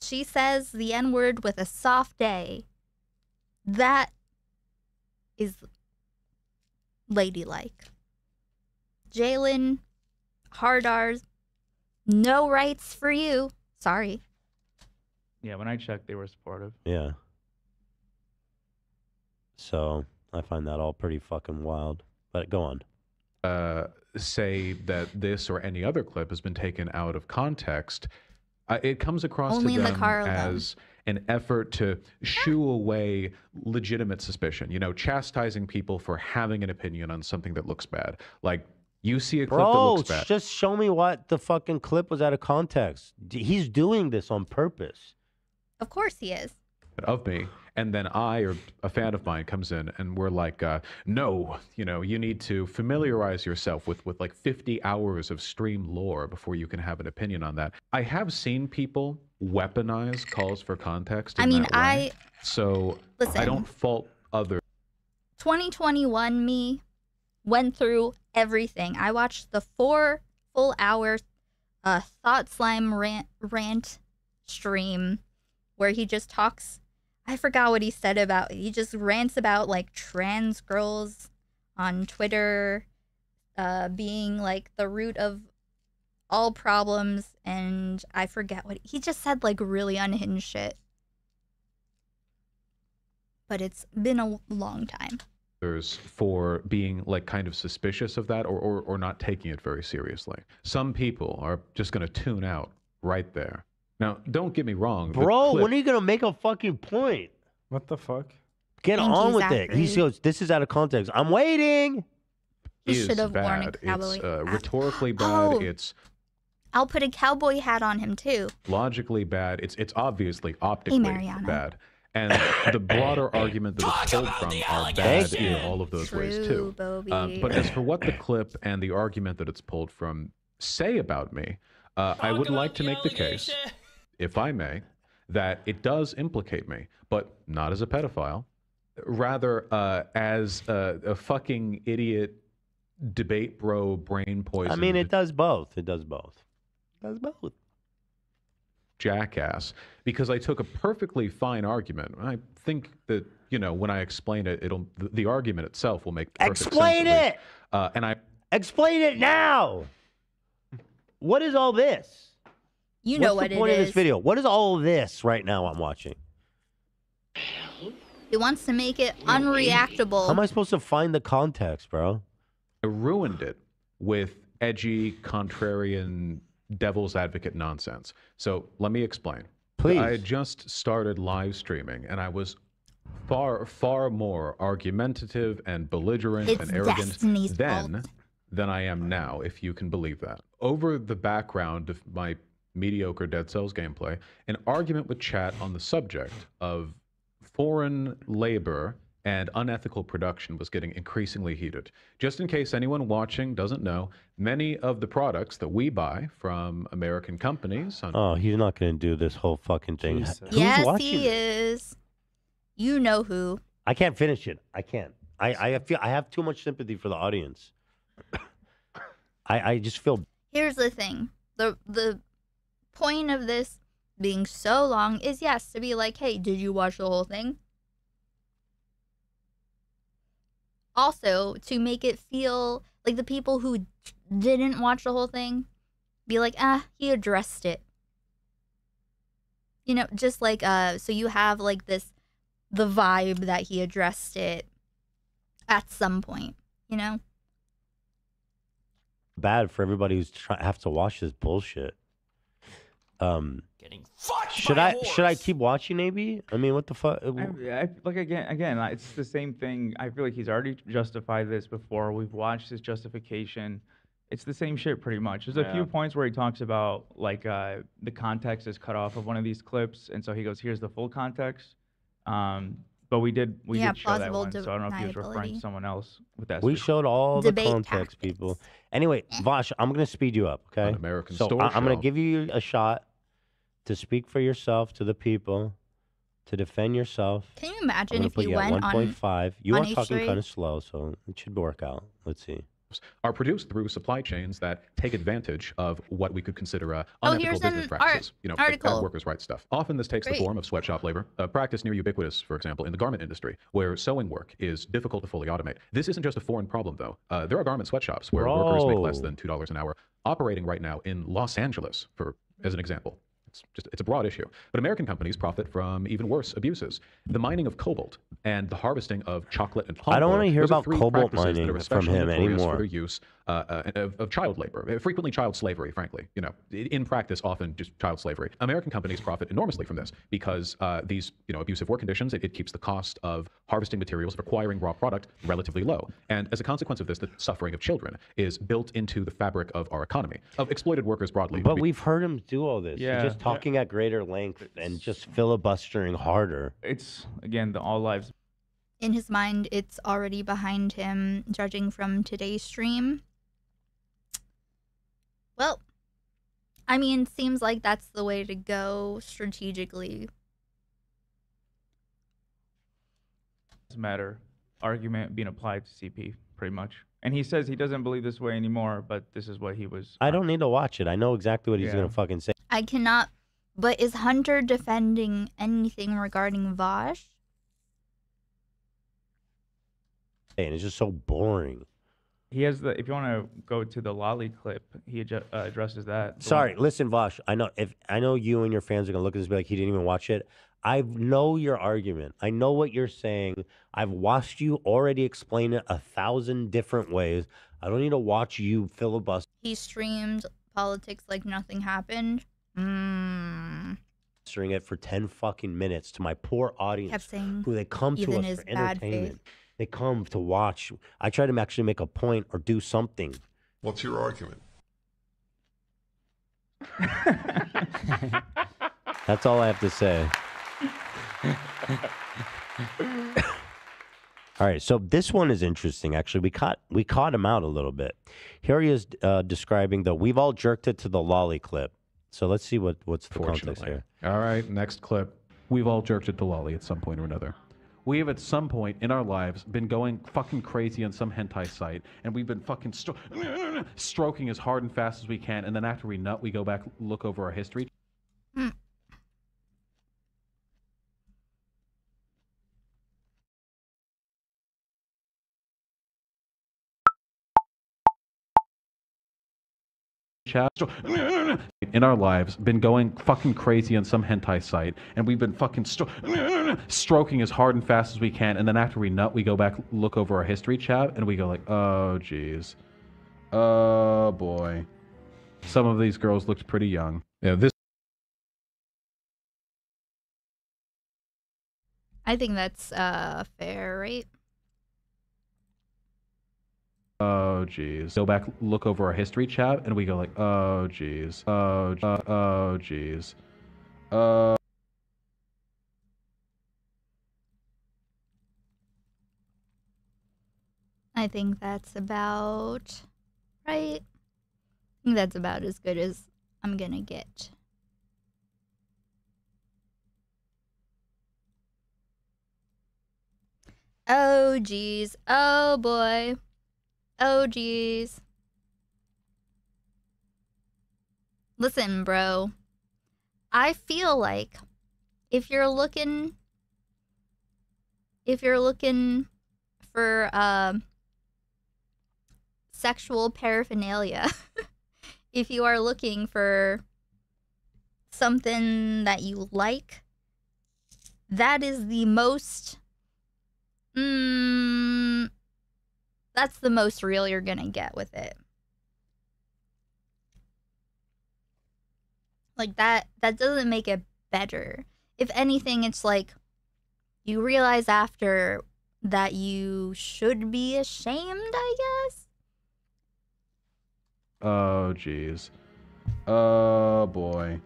She says the N word with a soft A. That is ladylike. Jalen, hard R's, no rights for you. Sorry. Yeah, when I checked, they were supportive. Yeah. So I find that all pretty fucking wild. But go on. uh, say that this or any other clip has been taken out of context, uh, it comes across Only to in the car, as an effort to shoo away legitimate suspicion. You know, chastising people for having an opinion on something that looks bad. Like you see a clip that Bro, looks bad. just show me what the fucking clip was out of context. He's doing this on purpose. Of course he is. of me and then i or a fan of mine comes in and we're like uh, no you know you need to familiarize yourself with with like 50 hours of stream lore before you can have an opinion on that i have seen people weaponize calls for context I mean. I- so listen, i don't fault others 2021 me went through everything. I watched the four full hour uh, Thought Slime rant, rant stream where he just talks. I forgot what he said about. He just rants about like trans girls on Twitter uh, being like the root of all problems, and I forget what he just said. Like really unhinged shit. But it's been a long time. There's for being like kind of suspicious of that or, or, or not taking it very seriously some people are just going to tune out right there now don't get me wrong the Bro, clip- when are you going to make a fucking point? What the fuck? Get Thank on you, with it. He Zachary. goes, this is out of context. I'm waiting. He is should've worn a bad. cowboy It's uh, hat. rhetorically bad. Oh. It's I'll put a cowboy hat on him too. logically bad. It's it's obviously optically Mariana. bad. And the broader argument that it's pulled from are bad Thank in all of those ways True, too. Bobby. Um, but as for what the clip and the argument that it's pulled from say about me, uh, I would like to make the case, if I may, that it does implicate me, but not as a pedophile, rather uh, as a, a fucking idiot debate bro brain poison. I mean, it does both. It does both. It does both. jackass because I took a perfectly fine argument. I think that you know when I explain it, it'll the, the argument itself will make perfect sense Explain it! Uh, and I Explain it now. What is all this? You know What's what the point it of this is. video? What is all this right now I'm watching? He wants to make it unreactable. How am I supposed to find the context, bro? I ruined it with edgy, contrarian, devil's advocate nonsense. So let me explain. Please. I had just started live streaming, and I was far, far more argumentative and belligerent It's and arrogant Destiny's then than I am now, if you can believe that. Over the background of my mediocre Dead Cells gameplay, an argument with chat on the subject of foreign labor and unethical production was getting increasingly heated. Just in case anyone watching doesn't know, many of the products that we buy from American companies on Oh, he's not going to do this whole fucking thing. Who's yes, watching he is. You know who. I can't finish it. I can't. I, I feel I have too much sympathy for the audience. I I just feel Here's the thing. The the point of this being so long is yes, to be like, hey, did you watch the whole thing? Also, to make it feel like the people who didn't watch the whole thing be like, ah, he addressed it. You know, just like uh so you have like this the vibe that he addressed it at some point, you know? bad for everybody who's trying to have to watch this bullshit. Um, should I should I keep watching? Maybe. I mean, what the fuck? I, I, like again, again, it's the same thing. I feel like he's already justified this before. We've watched his justification. It's the same shit pretty much. There's a few points where he talks about like uh, the context is cut off of one of these clips, and so he goes, "Here's the full context." Um, But we did we Yeah, did show that one, so I don't know if he was referring to someone else with that. We speech. showed all Debate the context, people. Anyway, Vaush, I'm going to speed you up, okay? An American so store I- I'm going to give you a shot to speak for yourself to the people, to defend yourself. Can you imagine if put you you at went on 1.5. You on are talking H3? kind of slow, so it should work out. Let's see. Are produced through supply chains that take advantage of what we could consider uh, Oh, unethical here's business practices. art- you know, bad article. workers' rights stuff. Often this takes Great. the form of sweatshop labor, a practice near ubiquitous, for example, in the garment industry, where sewing work is difficult to fully automate. This isn't just a foreign problem, though. Uh, there are garment sweatshops where workers make less than two dollars an hour, operating right now in Los Angeles, for as an example. It's just it's a broad issue. But American companies profit from even worse abuses. The mining of cobalt and the harvesting of chocolate and palm I don't wanna hear about cobalt mining from him anymore. For their use uh, uh, of, of child labor, uh, frequently child slavery, frankly. You know, in practice, often just child slavery. American companies profit enormously from this because uh, these, you know, abusive work conditions, it, it keeps the cost of harvesting materials, of acquiring raw product relatively low. And as a consequence of this, the suffering of children is built into the fabric of our economy, of exploited workers broadly. But we've heard him do all this. Yeah. just talking at greater length and just filibustering harder. It's again the all lives in his mind it's already behind him judging from today's stream well i mean seems like that's the way to go strategically matter argument being applied to CP pretty much. And he says he doesn't believe this way anymore, but this is what he was. I don't need to watch it. I know exactly what he's Yeah. going to fucking say. i cannot but is hunter defending anything regarding Vaush And it's just so boring. He has the. If you want to go to the lolly clip, he adju- uh, addresses that. Sorry, one- listen, Vaush. I know if I know you and your fans are gonna look at this and be like, he didn't even watch it. I know your argument. I know what you're saying. I've watched you already explain it a thousand different ways. I don't need to watch you filibuster he streamed politics like nothing happened mm. it for ten fucking minutes to my poor audience Kept saying who they come to Ethan us is for bad faith. Entertainment. They come to watch. I try to actually make a point or do something. What's your argument? That's all I have to say. All right, so this one is interesting. Actually, we caught we caught him out a little bit. Here he is uh, describing the we've all jerked it to the lolly clip. So let's see what what's the context Fortunately. here. All right, next clip. We've all jerked it to lolly at some point or another. We have at some point in our lives been going fucking crazy on some hentai site, and we've been fucking stro- stroking as hard and fast as we can, and then after we nut, we go back look over our history. Hmm. Chat in our lives been going fucking crazy on some hentai site and we've been fucking stro- stroking as hard and fast as we can and then after we nut we go back look over our history chat and we go like oh jeez. Oh boy. Some of these girls looked pretty young. Yeah this i think that's uh fair right Oh jeez. Go back, look over our history chat, and we go like, oh jeez, oh, uh, oh jeez, uh. I think that's about right. I think that's about as good as I'm gonna get. Oh geez. Oh boy. Oh geez. Listen, bro. I feel like if you're looking if you're looking for um sexual paraphernalia, if you are looking for something that you like, that is the most mm, that's the most real you're gonna get with it. Like that that doesn't make it better. If anything, it's like you realize after that you should be ashamed, I guess. Oh jeez. Oh boy.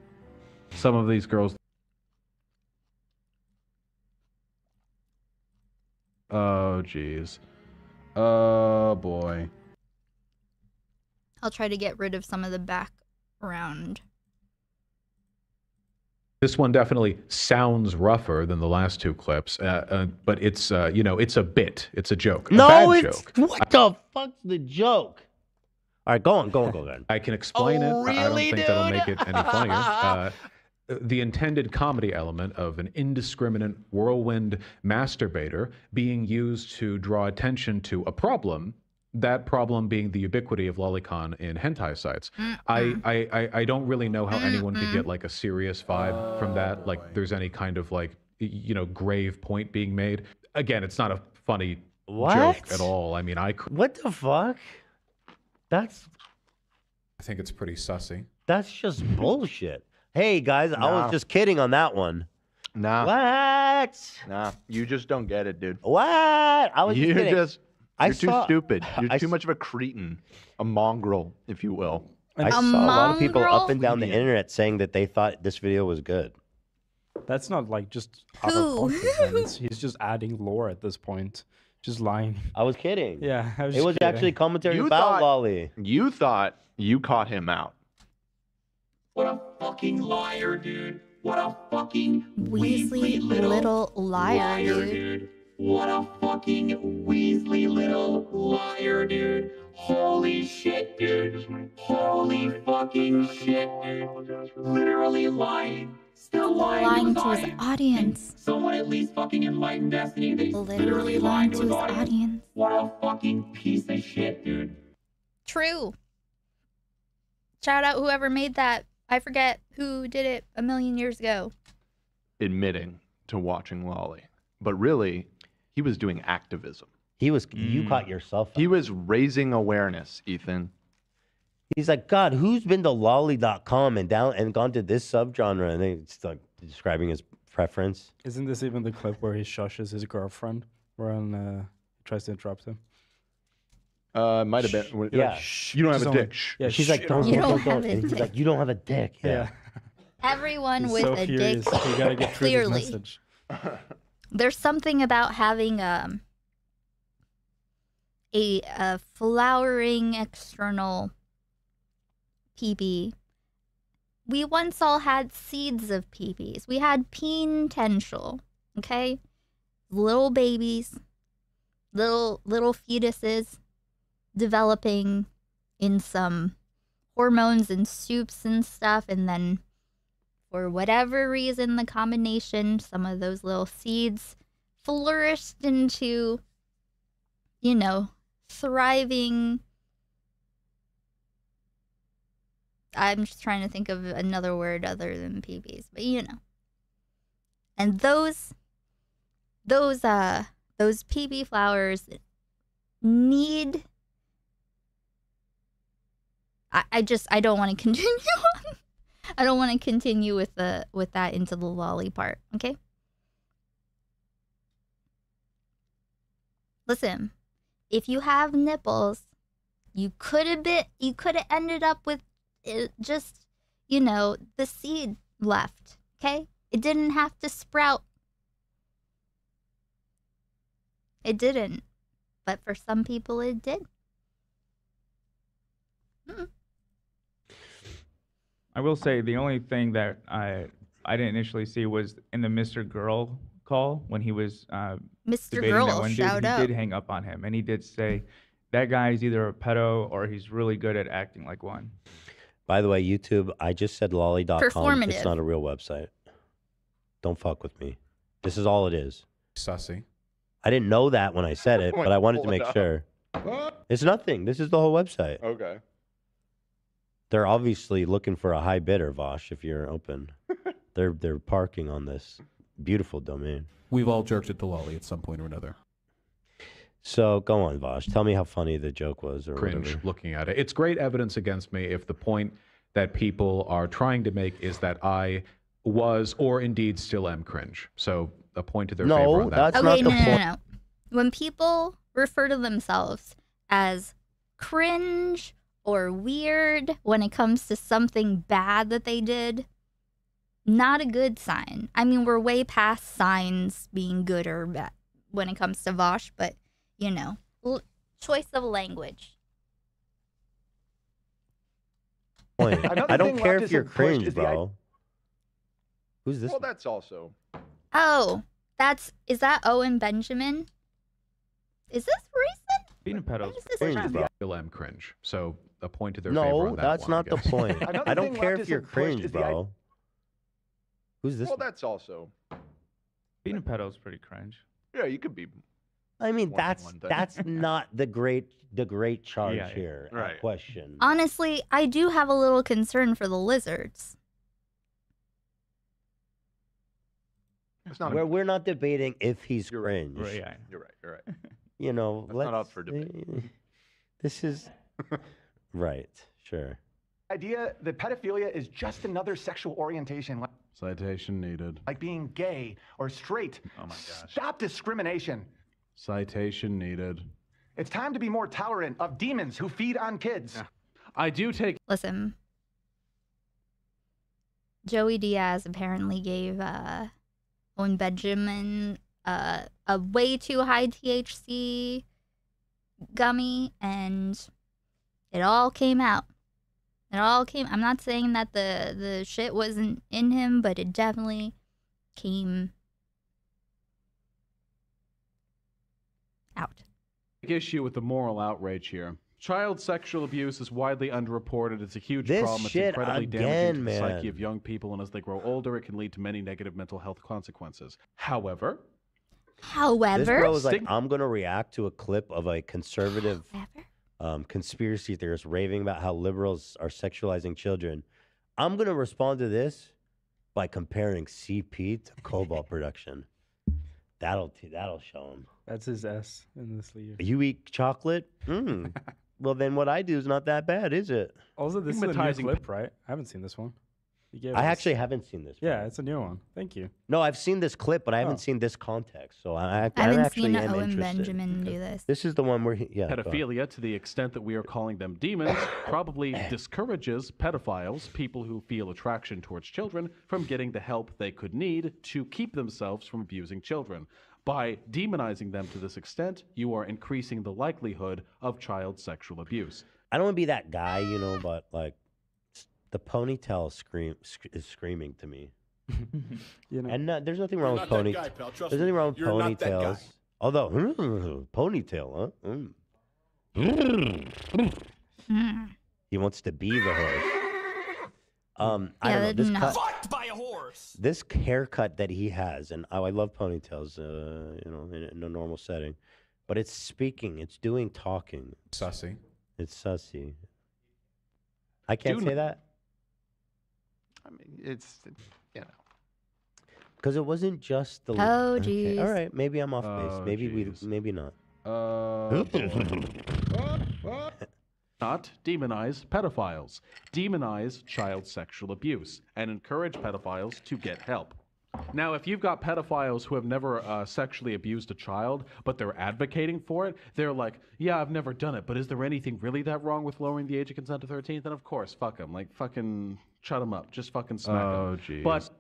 Some of these girls Oh, jeez. Oh, boy. I'll try to get rid of some of the background. This one definitely sounds rougher than the last two clips, uh, uh, but it's uh, you know it's a bit, it's a joke, a No, bad it's joke. what the fuck's the joke? All right, go on, go on, go on. I can explain Oh, it. I- I don't really, think that'll make it any funnier. The intended comedy element of an indiscriminate whirlwind masturbator being used to draw attention to a problem. That problem being the ubiquity of lolicon in hentai sites. Mm-hmm. I, I, I, I don't really know how anyone could get mm-hmm. like a serious vibe from that. Like there's any kind of like you know grave point being made. Again, it's not a funny joke at all. I mean, I cr- What the fuck? That's I think it's pretty sussy. that's just bullshit. Hey guys, I Nah. was just kidding on that one. Nah. What? Nah, you just don't get it, dude. What? I was you just kidding. You're just I you're too saw- stupid. You're I too s- much of a cretin, a mongrel, if you will. I saw a lot of people up and down the internet saying that they thought this video was good. That's not like just out of Who? context, man. It's- he's just adding lore at this point. Just lying. I was kidding. Yeah, I was It just was kidding. actually commentary You about thought- Lolly. You thought you caught him out. What a fucking liar, dude. What a fucking Weasley little liar, dude. What a fucking Weasley little liar, dude. Holy shit, dude. Holy fucking shit, dude. Literally lying. Still lying, Lying to to his his audience. audience. Someone at least fucking enlightened Destiny. They Literally lying to his audience. What a fucking piece of shit, dude. True. Shout out whoever made that. I forget who did it a million years ago. admitting to watching Lolly, but really, he was doing activism. He was. You caught yourself. He was raising awareness, Ethan. He's like, God, who's been to lolly.com and down and gone to this subgenre? And they start describing his preference. Isn't this even the clip where he shushes his girlfriend when uh, tries to interrupt him? Uh, might have been. when- Yeah. Shh, you don't have a only- dick. Yeah, She's like, don't, You don't, don't don't, don't. have a And he's dick. like, you don't have a dick. Yeah. Everyone He's with so a furious. dick. You gotta get clearly. message. There's something about having um a, a flowering external PB. We once all had seeds of PBs. We had peen potential, okay? Little babies, little little fetuses developing in some hormones and soups and stuff and then for whatever reason, the combination, some of those little seeds flourished into, you know, thriving. I'm just trying to think of another word other than PBs, but you know. And those, those, uh, those PB flowers need. I, I just I don't want to continue. I don't want to continue with the with that into the lolly part. Okay. Listen, if you have nipples, you could have been you could have ended up with it just you know the seed left. Okay, it didn't have to sprout. It didn't, but for some people it did. I will say the only thing that I I didn't initially see was in the Mr. Girl call when he was uh, Mr. debating Girl, that one dude. shout he out. did hang up on him, and he did say that guy is either a pedo or he's really good at acting like one. By the way, YouTube, I just said lolly.com. Performative. It's not a real website. Don't fuck with me. This is all it is. Sussy. I didn't know that when I said it, Wait, but I wanted to pull it make up. sure. It's nothing. This is the whole website. Okay. They're obviously looking for a high bidder, Vaush, if you're open. they're they're parking on this beautiful domain. We've all jerked at the lolly at some point or another. So go on, Vaush. Tell me how funny the joke was or cringe whatever. looking at it. It's great evidence against me if the point that people are trying to make is that I was or indeed still am cringe. So a point to their No, favor on that. that's okay, no, no, no, no. When people refer to themselves as cringe or weird when it comes to something bad that they did, not a good sign. I mean, we're way past signs being good or bad. when it comes to Vaush, but you know, l- choice of language. I don't care if you're cringe, is the bro. Who's this? Well, that's also. Oh, that's is that Owen Benjamin? Is this recent? Peanut petals. this Cringe, from? bro. Still am cringe. So a point to their favor No, on that that's one, not I the guess. point. Another I don't thing care if you're isn't pushed cringe, is the i- bro. Who's this? Well, that's also. Peanut petals pretty cringe. Yeah, you could be. I mean, more than that's one thing. that's not the great the great charge Yeah, yeah. here. at Right. Question. Honestly, I do have a little concern for the lizards. It's not. We're, we're not debating if he's cringe. Right, yeah. You're right. You're right. You know, That's let's, not up for debate. This is right. Sure. Idea that pedophilia is just another sexual orientation, like, Citation needed. like being gay or straight. Oh my gosh. Stop discrimination. Citation needed. It's time to be more tolerant of demons who feed on kids. I do take Listen, Joey Diaz apparently gave uh, Owen Benjamin uh, a way too high THC gummy, and it all came out. It all came. I'm not saying that the the shit wasn't in him, but it definitely came out. Big issue with the moral outrage here. Child sexual abuse is widely underreported. It's a huge This problem. shit it's incredibly again, damaging to the man. psyche of young people, and as they grow older, it can lead to many negative mental health consequences. However, however, This However, bro was like, I'm gonna react to a clip of a conservative However. Um, conspiracy theorists raving about how liberals are sexualizing children. I'm gonna respond to this by comparing CP to cobalt production. That'll t- that'll show him. That's his S in this league. You eat chocolate? Mm. well, then what I do is not that bad, is it? Also, this is a new clip, right? I haven't seen this one. You gave I us- actually haven't seen this. Yeah, it's a new one. Thank you. No, I've seen this clip, but I haven't Oh. seen this context. So I, I, I haven't actually seen am Owen interested. Benjamin do this. This is the one where he, yeah. pedophilia, to the extent that we are calling them demons, probably discourages pedophiles, people who feel attraction towards children, from getting the help they could need to keep themselves from abusing children. By demonizing them to this extent, you are increasing the likelihood of child sexual abuse. I don't want to be that guy, you know, but like s- the ponytail scream sc- is screaming to me. You know, And no, there's nothing wrong You're with not that pony. guy, pal. Trust There's me. nothing wrong with You're not that guy. ponytails. Although ponytail, huh? Mm. Mm. He wants to be the horse. Um, I Yeah, don't know. This no. cut, Fucked by a horse. This haircut that he has, and oh, I love ponytails. Uh, you know, in, in a normal setting, but it's speaking. It's doing talking. Sussy. It's sussy. I can't Do say n- that I mean, it's you know. because it wasn't just the. Oh, Okay, All jeez. right, maybe I'm off Oh, base. Maybe jeez. we, maybe not. Uh, not demonize pedophiles. Demonize child sexual abuse and encourage pedophiles to get help. Now, if you've got pedophiles who have never uh, sexually abused a child, but they're advocating for it, they're like, yeah, I've never done it, but is there anything really that wrong with lowering the age of consent to 13? Then, of course, fuck them. Like, fucking shut them up. Just fucking smack them. Oh, jeez. But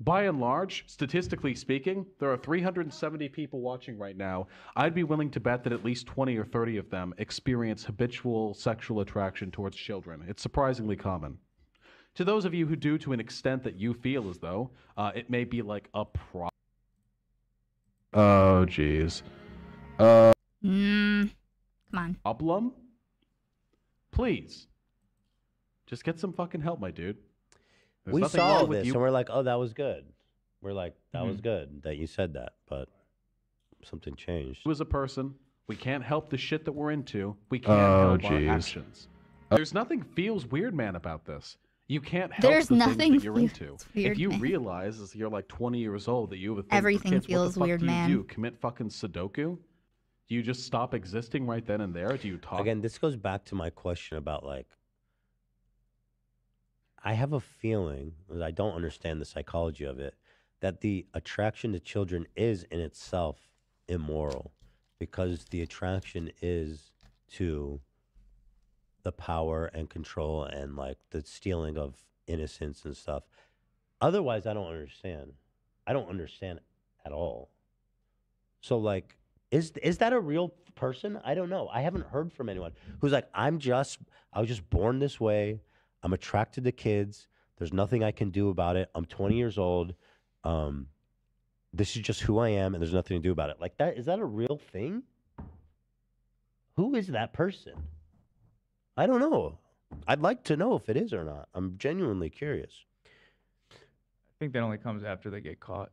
By and large, statistically speaking, there are 370 people watching right now. I'd be willing to bet that at least 20 or 30 of them experience habitual sexual attraction towards children. It's surprisingly common. To those of you who do to an extent that you feel as though uh, it may be like a pro. Oh, jeez. Uh, Mm, come on. problem? Please. Just get some fucking help, my dude. There's we nothing saw wrong with this you and we're like, oh, that was good. We're like, that was Mhm. good that you said that, but something changed. as a person. We can't help the shit that we're into. We can't Oh, help our actions. There's nothing feels weird, man, about this. You can't help There's the nothing things that you're into. weird, if you man. realize as you're like 20 years old that you have a thing for Everything kids, feels what the fuck weird, do you man. do? Commit fucking Sudoku? Do you just stop existing right then and there? Do you talk? Again, this goes back to my question about like, I have a feeling, and I don't understand the psychology of it, that the attraction to children is in itself immoral because the attraction is to the power and control and like the stealing of innocence and stuff. Otherwise, I don't understand. I don't understand at all. So like, is is that a real person? I don't know. I haven't heard from anyone who's like, I'm just, I was just born this way. I'm attracted to kids. There's nothing I can do about it. I'm 20 years old. Um, this is just who I am, and there's nothing to do about it. Like that, is that a real thing? Who is that person? I don't know. I'd like to know if it is or not. I'm genuinely curious. I think that only comes after they get caught.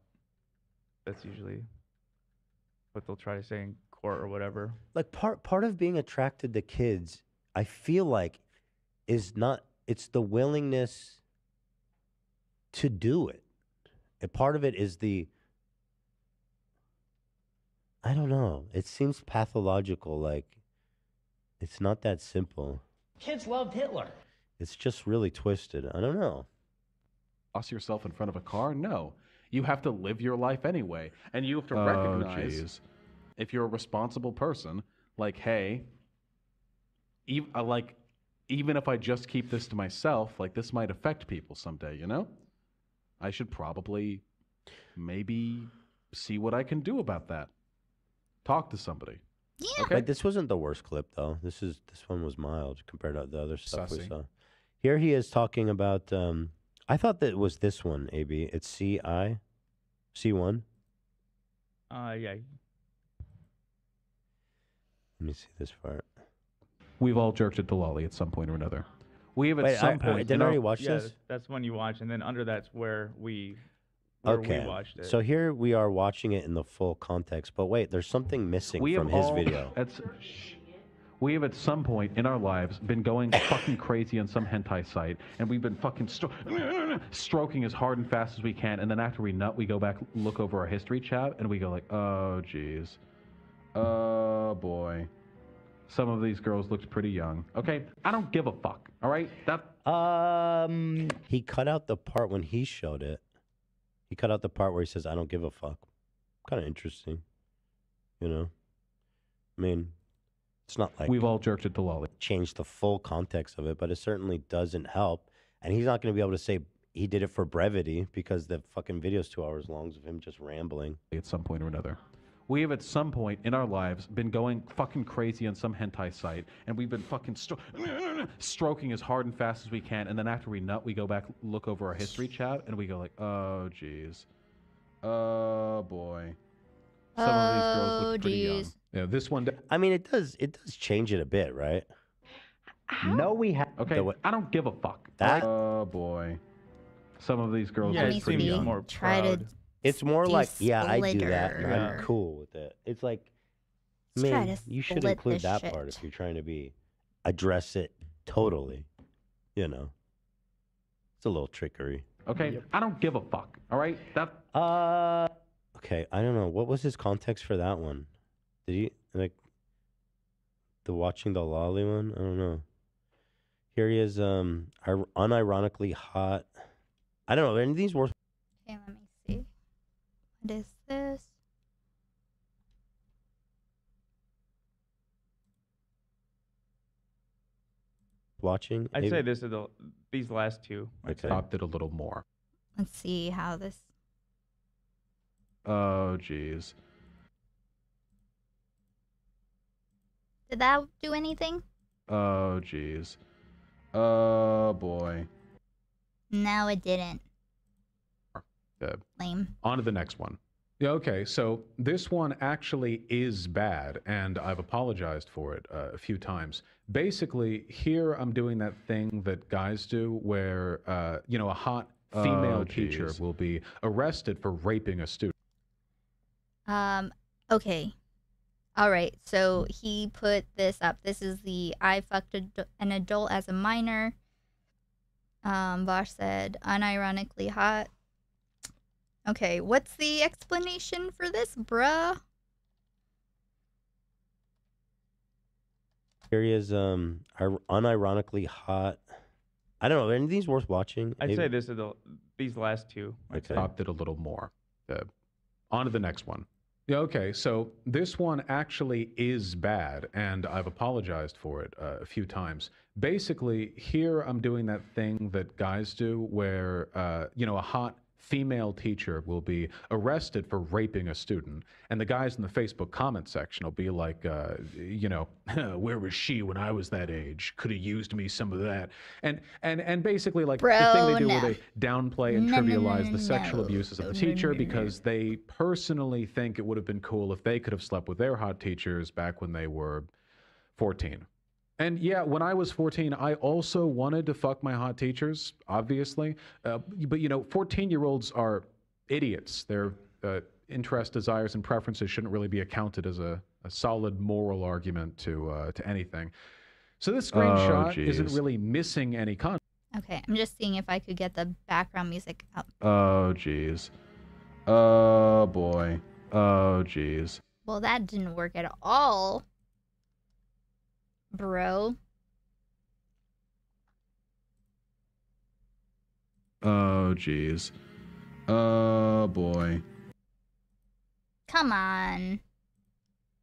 That's usually what they'll try to say in court or whatever. like part part of being attracted to kids i feel like is not it's the willingness to do it and part of it is the i don't know it seems pathological like it's not that simple Kids loved Hitler. it's just really twisted i don't know Toss yourself in front of a car? No. You have to live your life anyway. And you have to Oh, recognize jeez. if you're a responsible person, like, hey, even, uh, like, even if I just keep this to myself, like, this might affect people someday, you know? I should probably maybe see what I can do about that. Talk to somebody. Yeah. Okay. Like this wasn't the worst clip though. This is this one was mild compared to the other stuff we saw. Here he is talking about. Um, I thought that it was this one. Ab. It's C I, C one. Uh, yeah. Let me see this part. We've all jerked at Delali at some point or another. We have at Wait, some I point. didn't in our- already watch yeah, this. th- that's one you watch, and then under that's where we where Okay. we watched it. So here we are watching it in the full context. But wait, there's something missing we from have his all, video. At, s- we have at some point in our lives been going fucking crazy on some hentai site, and we've been fucking stro- stroking as hard and fast as we can, and then after we nut, we go back, look over our history chat, and we go like, oh jeez, oh boy, some of these girls looked pretty young. Okay, I don't give a fuck. All right, that Um, he cut out the part when he showed it. He cut out the part where he says, "I don't give a fuck." Kind of interesting, you know. I mean, it's not like we've all jerked at Delali. Change the full context of it, but it certainly doesn't help. And he's not going to be able to say he did it for brevity because the fucking video's two hours long of him just rambling. at some point or another. We have at some point in our lives been going fucking crazy on some hentai site, and we've been fucking stro- stroking as hard and fast as we can, and then after we nut, we go back, look over our history chat, and we go like, oh jeez, oh boy, some of these girls Oh, look pretty young. jeez. Yeah, this one. I mean, it does it does change it a bit, right? No, we have. Okay, The I don't give a fuck. That- Oh boy, some of these girls Yeah, look pretty seems young. more Try to proud. It's more like, yeah, I do that, and I'm cool with it. It's like, Let's try man, to you should split include this that part shit. if you're trying to be address it totally. You know, it's a little trickery. Okay, I don't give a fuck. All right, that Uh, okay, I don't know. What was his context for that one? Did he like the watching the lolly one? I don't know. Here he is, um, ir- unironically hot. I don't know. Are any of these worth? Okay, let me see. What is this? Watching? I'd Maybe- say this is the these last two. I'd Okay. say. Topped it a little more. Let's see how this. Oh jeez. Did that do anything? Oh jeez. Oh boy. No, it didn't. Uh, Lame. on to the next one. Yeah, okay. So this one actually is bad, and I've apologized for it uh, a few times. Basically, here I'm doing that thing that guys do where, uh, you know, a hot female Oh, teacher geez. will be arrested for raping a student. Um. Okay. All right. So he put this up. This is the I fucked ad- an adult as a minor. Um. Vaush said unironically hot. Okay. What's the explanation for this, bruh? Here he is, um, ir- unironically hot. I don't know. Are any of these worth watching? I'd Maybe- say this is the these last two. I'd Okay. say. Topped it a little more. Uh, on to the next one. Yeah, okay. So this one actually is bad, and I've apologized for it uh, a few times. Basically, here I'm doing that thing that guys do where, uh, you know, a hot female teacher will be arrested for raping a student, and the guys in the Facebook comment section will be like, uh, you know, where was she when I was that age? Could have used me some of that, and and and basically like the thing they do no. where they downplay and No, trivialize no, the sexual abuses of the teacher because they personally think it would have been cool if they could have slept with their hot teachers back when they were 14. And yeah, when I was 14, I also wanted to fuck my hot teachers, obviously. Uh, but you know, 14 year olds are idiots. Their uh, interests, desires, and preferences shouldn't really be accounted as a, a solid moral argument to uh, to anything. So this Oh, screenshot isn't really missing any content. Okay, I'm just seeing if I could get the background music up. Oh, jeez. Oh, boy. Oh, jeez. Well, that didn't work at all. Bro. Oh, jeez. Oh, boy. Come on.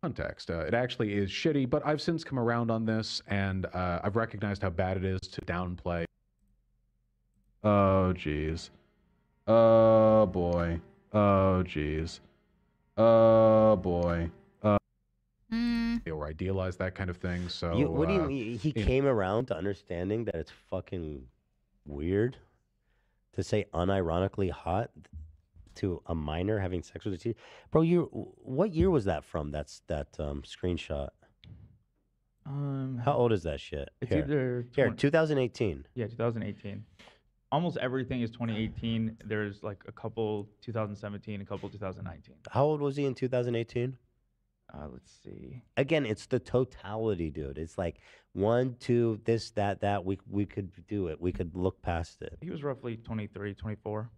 context. Uh, it actually is shitty, but I've since come around on this and uh, I've recognized how bad it is to downplay. Oh, jeez. Oh, boy. Oh, jeez. Oh, boy. Or idealize that kind of thing. So You, what do you uh, mean? He you know, came around to understanding that it's fucking weird to say unironically hot to a minor having sex with a teacher. Bro, you what year was that from? That's that um, screenshot. Um, How old is that shit? It's Here. either here, 2018. Yeah, 2018. Almost everything is 2018. There's like a couple 2017, a couple 2019. How old was he in 2018? Uh, let's see. Again, it's the totality, dude. It's like one, two, this, that, that. We we could do it. We could look past it. He was roughly 23, 24.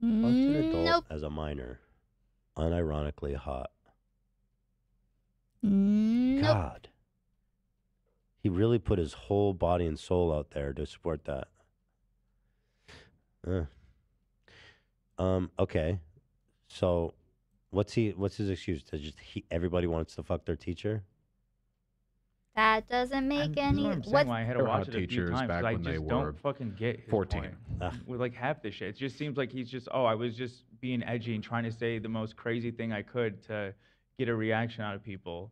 Fucked an adult Nope. as a minor, unironically hot. Nope. God, he really put his whole body and soul out there to support that. Uh. Um. Okay. So, what's he? What's his excuse? To just he, everybody wants to fuck their teacher? That doesn't make This is any. what I'm saying, What? why I had to watch it a few teachers times. 'cause back I when they just were don't fucking get his 14. point. With like half the shit, it just seems like he's just oh, I was just being edgy and trying to say the most crazy thing I could to get a reaction out of people,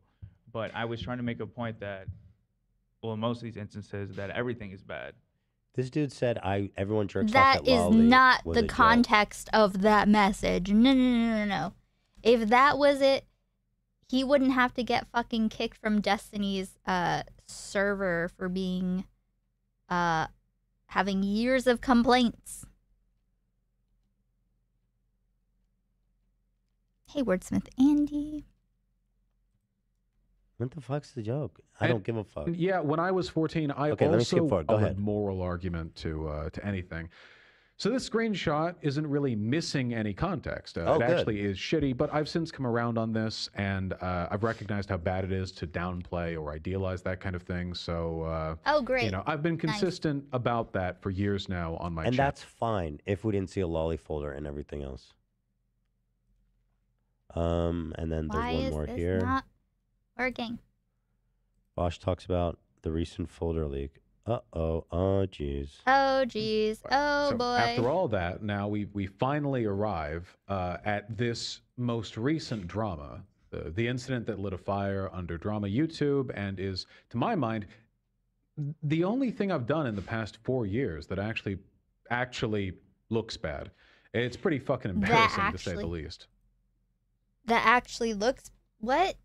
but I was trying to make a point that, well, in most of these instances, that everything is bad. This dude said, "I everyone jerks off That at is Lolly not the a joke." context of that message. No, no, no, no, no. If that was it, he wouldn't have to get fucking kicked from Destiny's uh server for being uh having years of complaints. Hey, wordsmith Andy. What the fuck's the joke? I don't give a fuck. Yeah, when I was 14, I Okay, let me also skip forward. Go a ahead. moral argument to uh, to anything. So this screenshot isn't really missing any context. Uh, Oh, it good. actually is shitty, but I've since come around on this, and uh, I've recognized how bad it is to downplay or idealize that kind of thing. So, uh, Oh, great. You know, I've been Nice. consistent about that for years now on my and channel. that's fine if we didn't see a lolly folder and everything else. Um, and then Why there's one is more this here. not working? Vaush talks about the recent folder leak. Uh oh. Oh, jeez. Oh, jeez. Oh, so boy. After all that, now we we finally arrive uh, at this most recent drama, the the incident that lit a fire under Drama YouTube, and is, to my mind, the only thing I've done in the past four years that actually actually looks bad. It's pretty fucking That embarrassing to say the least. that actually looks. What?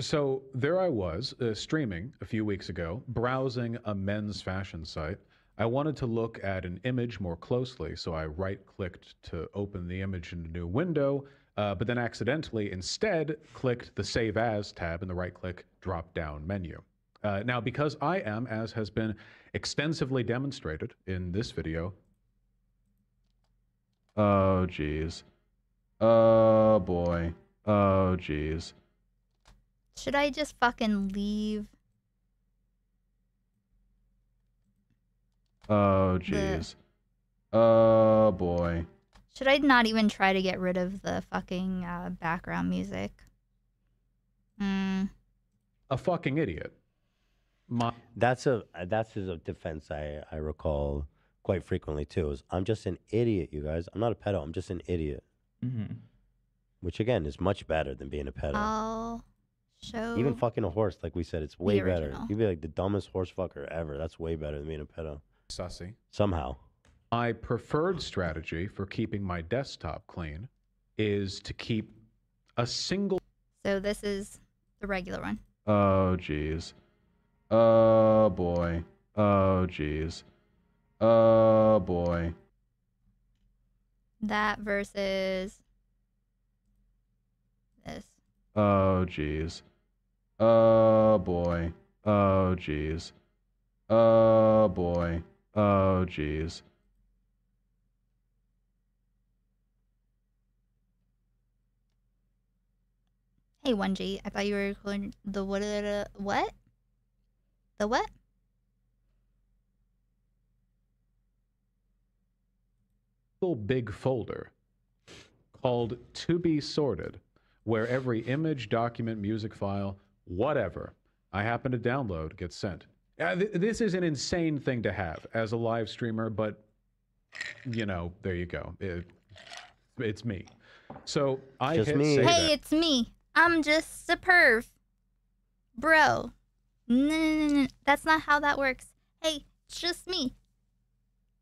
So there I was, uh, streaming a few weeks ago, browsing a men's fashion site. I wanted to look at an image more closely, so I right clicked to open the image in a new window, uh, but then accidentally instead clicked the Save As tab in the right click drop down menu. Uh, now, because I am, as has been extensively demonstrated in this video, oh, jeez. Oh, boy. Oh, jeez. Should I just fucking leave? Oh, jeez. Oh, boy. Should I not even try to get rid of the fucking uh, background music? Hmm. a fucking idiot. My That's a that's a defense I I recall quite frequently too. Is I'm just an idiot, you guys. I'm not a pedo. I'm just an idiot. Mm-hmm. Which again is much better than being a pedo. I'll show. Even fucking a horse, like we said, it's way better. original. You'd be like the dumbest horse fucker ever. That's way better than being a pedo. Sussy. Somehow. My preferred strategy for keeping my desktop clean is to keep a single. So this is the regular one. Oh, jeez. Oh, boy. Oh, jeez. Oh, boy. That versus this. Oh, jeez. Oh, boy. Oh, jeez. Oh, boy. Oh, jeez. Hey, 1G. I thought you were recording the what? What? The what? single big folder called To Be Sorted, where every image, document, music file, whatever I happen to download gets sent. Uh, th- this is an insane thing to have as a live streamer, but you know, there you go. It, it's me. So I Just hit me. save Hey, as. it's me. I'm just a perv. Bro. No, no, no, no. That's not how that works. Hey, it's just me.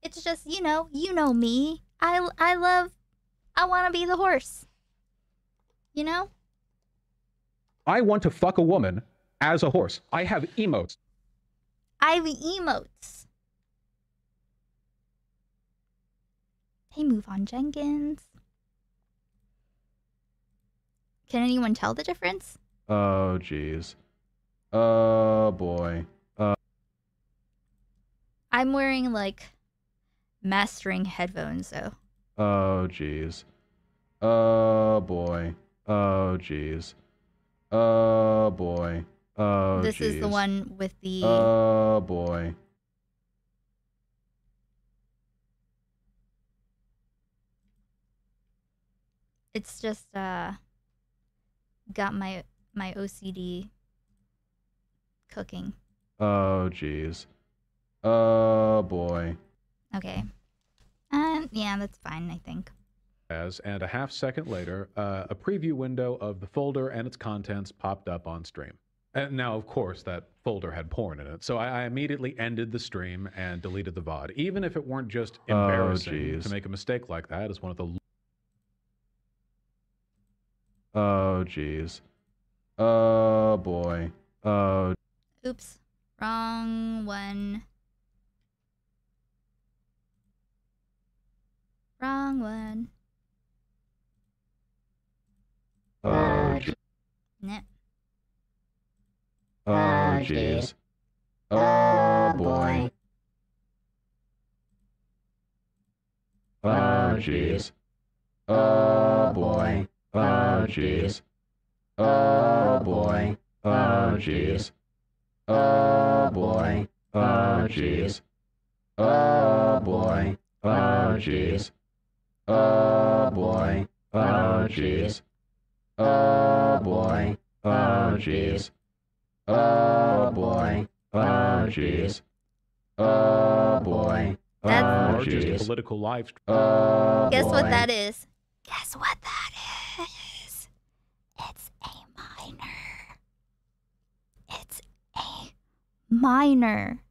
It's just, you know, you know me. I, I love, I want to be the horse. You know? I want to fuck a woman as a horse. I have emotes. I have emotes. Hey, move on, Jenkins. Can anyone tell the difference? Oh, jeez. Oh, boy. Uh, I'm wearing like mastering headphones, though. oh, jeez. Oh, boy. Oh, jeez. Oh, boy. Oh, this is the one with the. Oh, boy. it's just uh got my my OCD cooking. Oh, jeez. Oh, boy. Okay. Um yeah, that's fine, I think. As, and a half second later, uh, a preview window of the folder and its contents popped up on stream. And now, of course, that folder had porn in it, so I, I immediately ended the stream and deleted the VOD, even if it weren't just Oh, embarrassing jeez. to make a mistake like that as one of the. Oh, jeez. Oh, boy. Oh, Oops. Wrong one. Wrong one. oh, jeez. Oh, jeez. Oh, oh boy. Oh, jeez. Oh, boy. Oh, jeez. Oh, boy. Oh, jeez. Oh, boy. Oh, jeez. Oh, boy. Oh, jeez. Oh, boy. Oh, jeez. Oh, boy. Oh, jeez. Oh, boy. Oh, jeez. Oh, boy. Oh, largest jeez. political live. Oh, Guess what that is? Guess what that is? It's a minor. It's a minor.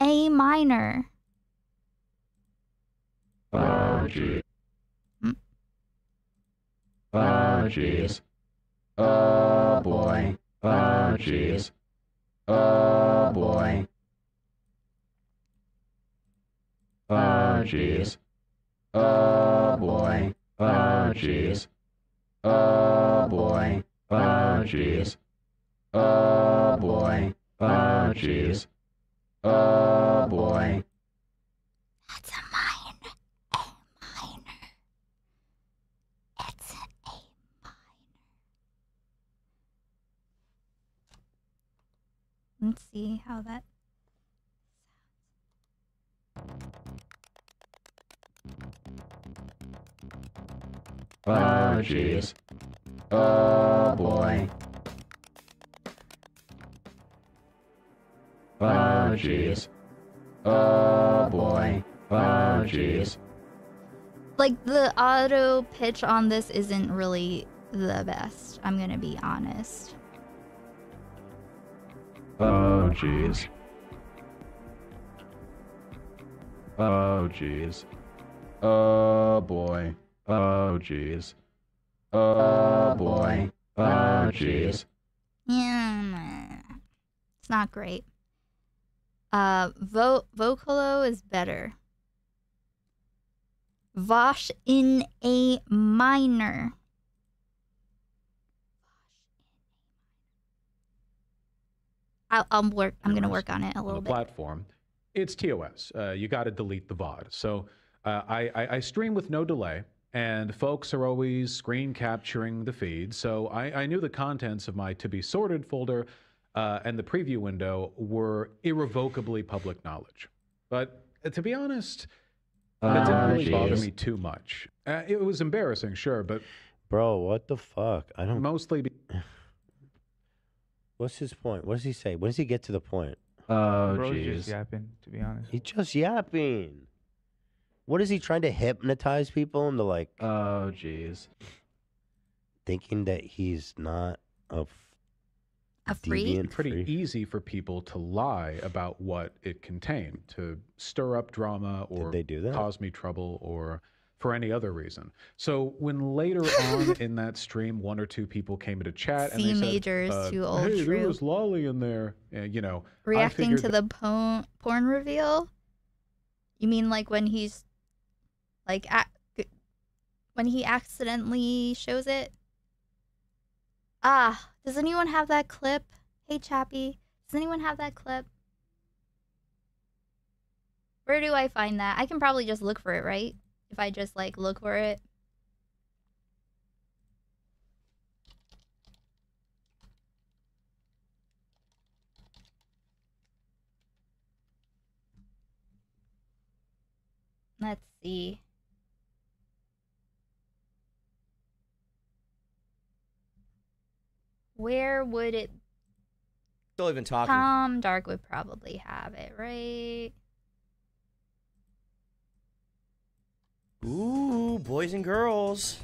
A minor. Oh, jeez. Oh, jeez. Oh, boy. Oh, jeez. Oh, boy. Oh, jeez. Oh, boy. Oh, jeez. Oh, boy. Oh, jeez. Oh, boy. Oh, jeez. Oh, boy. That's a minor. A minor. It's a minor. Let's see how that. sounds. Oh, jeez. Oh, boy. Oh, jeez. Oh boy. Oh jeez. Like the auto pitch on this isn't really the best. I'm gonna be honest. Oh jeez. Oh jeez. Oh boy. Oh jeez. Oh boy. Oh jeez. Yeah, it's not great. Uh, Vo- Vocalo is better. Vaush in a minor. I'll, I'll work. I'm gonna work on it a on little the bit. platform, it's TOS. Uh, you got to delete the VOD. So uh, I, I, I stream with no delay, and folks are always screen capturing the feed. So I, I knew the contents of my to be sorted folder uh, and the preview window were irrevocably public knowledge. But uh, to be honest, that didn't Ah, really bother me too much. Uh, it was embarrassing, sure, but Bro, what the fuck? I don't. mostly. Be- What's his point? What does he say? When does he get to the point? Oh, Bro's just yapping, to be honest. He's just yapping. What is he trying to hypnotize people into like? Oh, jeez. Thinking that he's not a, f- a deviant pretty freak? easy for people to lie about what it contained to stir up drama or they do that? cause me trouble or for any other reason. So when later on in that stream, one or two people came into chat and C they said, major is uh, too old, "Hey, there was Lolly in there," uh, you know, Reacting to the po- porn reveal? You mean like when he's like ac- when he accidentally shows it? Ah, does anyone have that clip? Hey Chappie, does anyone have that clip? Where do I find that? I can probably just look for it, right? If I just like look for it. Let's see. Where would it Still even talking. Tom Dark would probably have it, right? Ooh, boys and girls.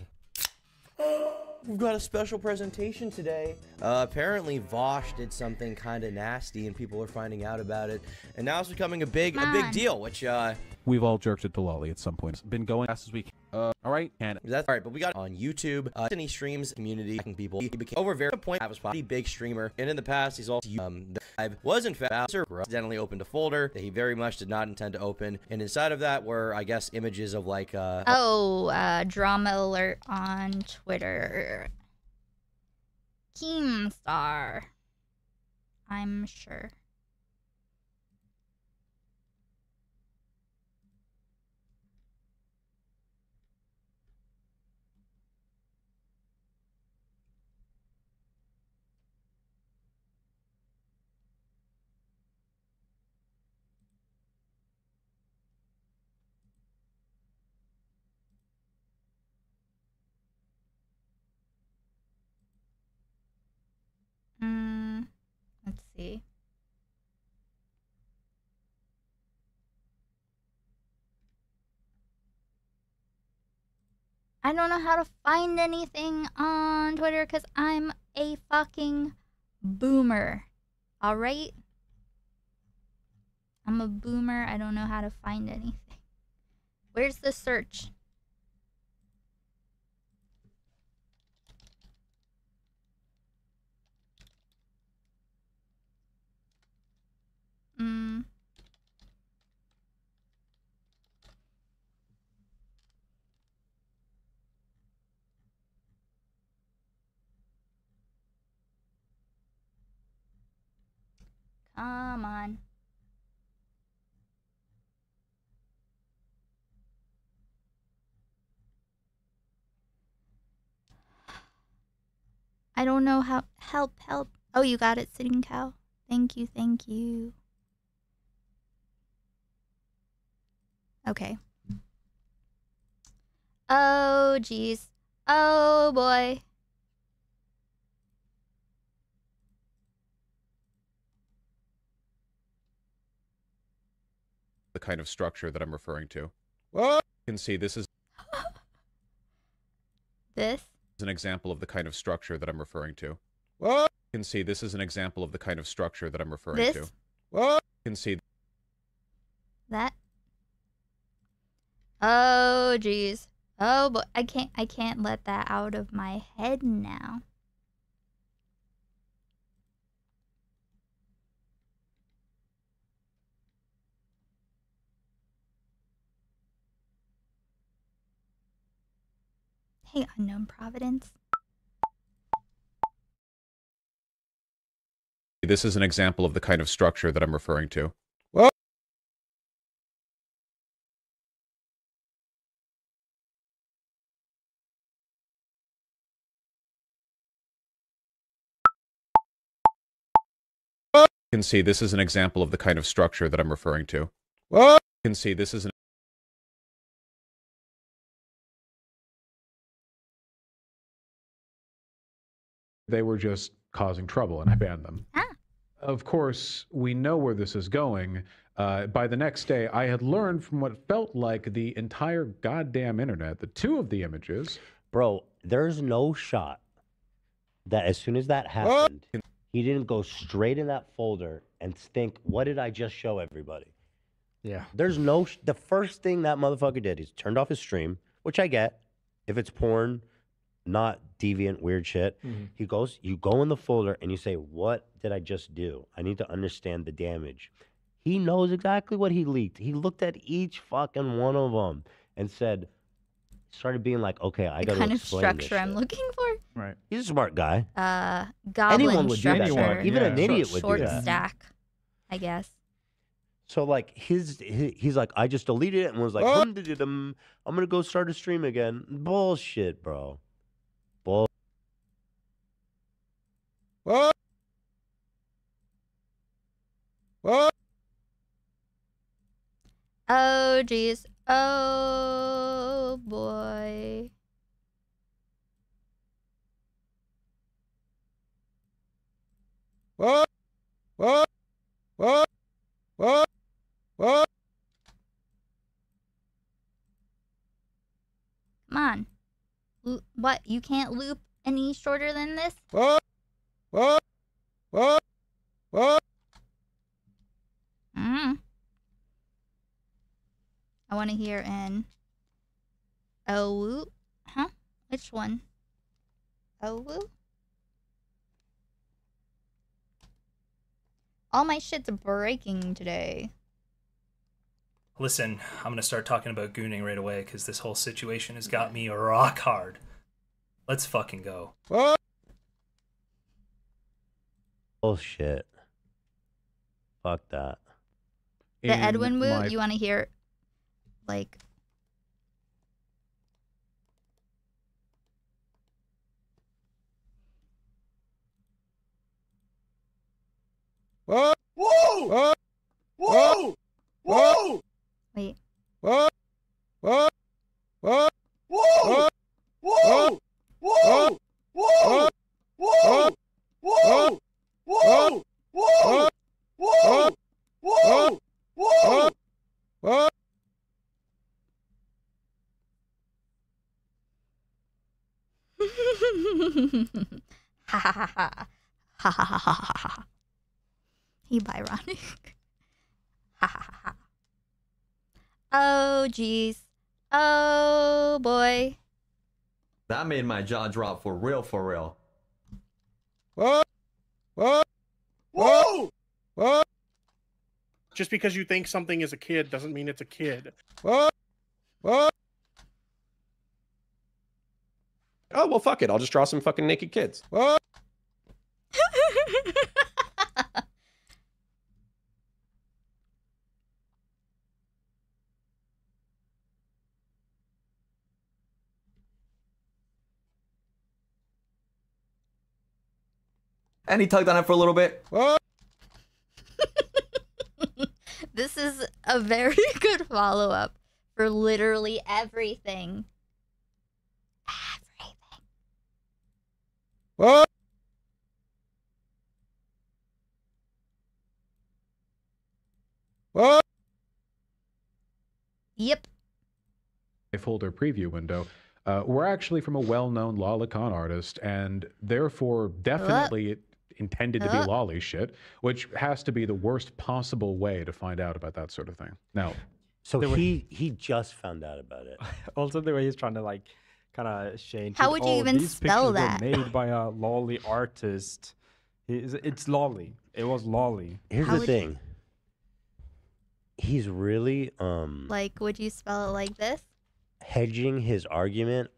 We've got a special presentation today. Uh, apparently, Vaush did something kind of nasty, and people are finding out about it. And now it's becoming a big, a big deal. Which, uh, We've all jerked it to Lolly at some point. It's been going as fast as we can. Uh, all right, and that's all right. But we got on YouTube. Uh, and he streams community hacking people. He became over very point. I was a pretty big streamer, and in the past, he's also um, the live was in fact accidentally opened a folder that he very much did not intend to open, and inside of that were, I guess, images of like uh, Oh, uh, drama alert on Twitter. Keemstar. I'm sure. Mm, let's see. I don't know how to find anything on Twitter because I'm a fucking boomer. Alright? I'm a boomer. I don't know how to find anything. Where's the search? Mm. Come on. I don't know how. Help, help. Oh, you got it, Sitting Cow. Thank you, thank you. Okay. Oh, jeez. Oh, boy. The kind of structure that I'm referring to. What? You can see this is This? an example of the kind of structure that I'm referring to. What? You can see this is an example of the kind of structure that I'm referring This? to. What? You can see That? Oh, jeez. Oh, but I can't. I can't let that out of my head now. Hey, unknown Providence. this is an example of the kind of structure that I'm referring to. What? You can see this is an example of the kind of structure that I'm referring to. What? You can see this is an they were just causing trouble and I banned them. Of course, we know where this is going. Uh, by the next day, I had learned from what felt like the entire goddamn internet the two of the images. Bro, there's no shot that as soon as that happened, he didn't go straight in that folder and think, what did I just show everybody? Yeah. There's no, sh- the first thing that motherfucker did is turned off his stream, which I get. If it's porn, not deviant, weird shit. Mhm. He goes, you go in the folder and you say, what did I just do? I need to understand the damage. He knows exactly what he leaked. He looked at each fucking one of them and said, started being like, okay, I got to kind of structure I'm looking for. Right. He's a smart guy. Uh, goblin Anyone would do that. structure. shit. Even an idiot would Short do that. stack, I guess. So like his, he- he's like, I just deleted it and was like, "Hmm, did it, um, I'm gonna go start a stream again. Bullshit, bro. Whoa. What? Whoa. Oh, jeez. Oh, boy. What? What? What? What? What? Come on. What? You can't loop any shorter than this? What? What? What? What? Mm. I want to hear an. Oh, huh? Which one? Oh, all my shit's breaking today. Listen, I'm gonna start talking about gooning right away because this whole situation has got me rock hard. Let's fucking go. What? Bullshit. Fuck that. The Edwin Wu, you want to hear, like, What? Whoa! What? Whoa! Whoa! Wait. What? What? Whoa! Whoa! Whoa! Whoa! Whoa! Whoa! Whoa! Whoa! Whoa! Whoa! Whoa! What? ha ha ha ha ha ha ha ha ha ha. He Byronic. ha ha ha ha. Oh jeez. Oh boy. That made my jaw drop for real, for real. What? What? Whoa! What? Just because you think something is a kid doesn't mean it's a kid. What? What? Oh well, fuck it. I'll just draw some fucking naked kids. What? And he tugged on it for a little bit. This is a very good follow up for literally everything. What? What? Yep. folder preview window uh, were actually from a well-known lolicon artist and therefore definitely intended to be Uh. lolly shit which has to be the worst possible way to find out about that sort of thing now So There were- he he just found out about it. Also, the way he's trying to like kind of shade. How it, would you "Oh, even these spell that?" Were made by a lolly artist. It's, it's lolly. It was lolly. Here's How the would you- thing. He's really um Like, would you spell it like this? hedging his argument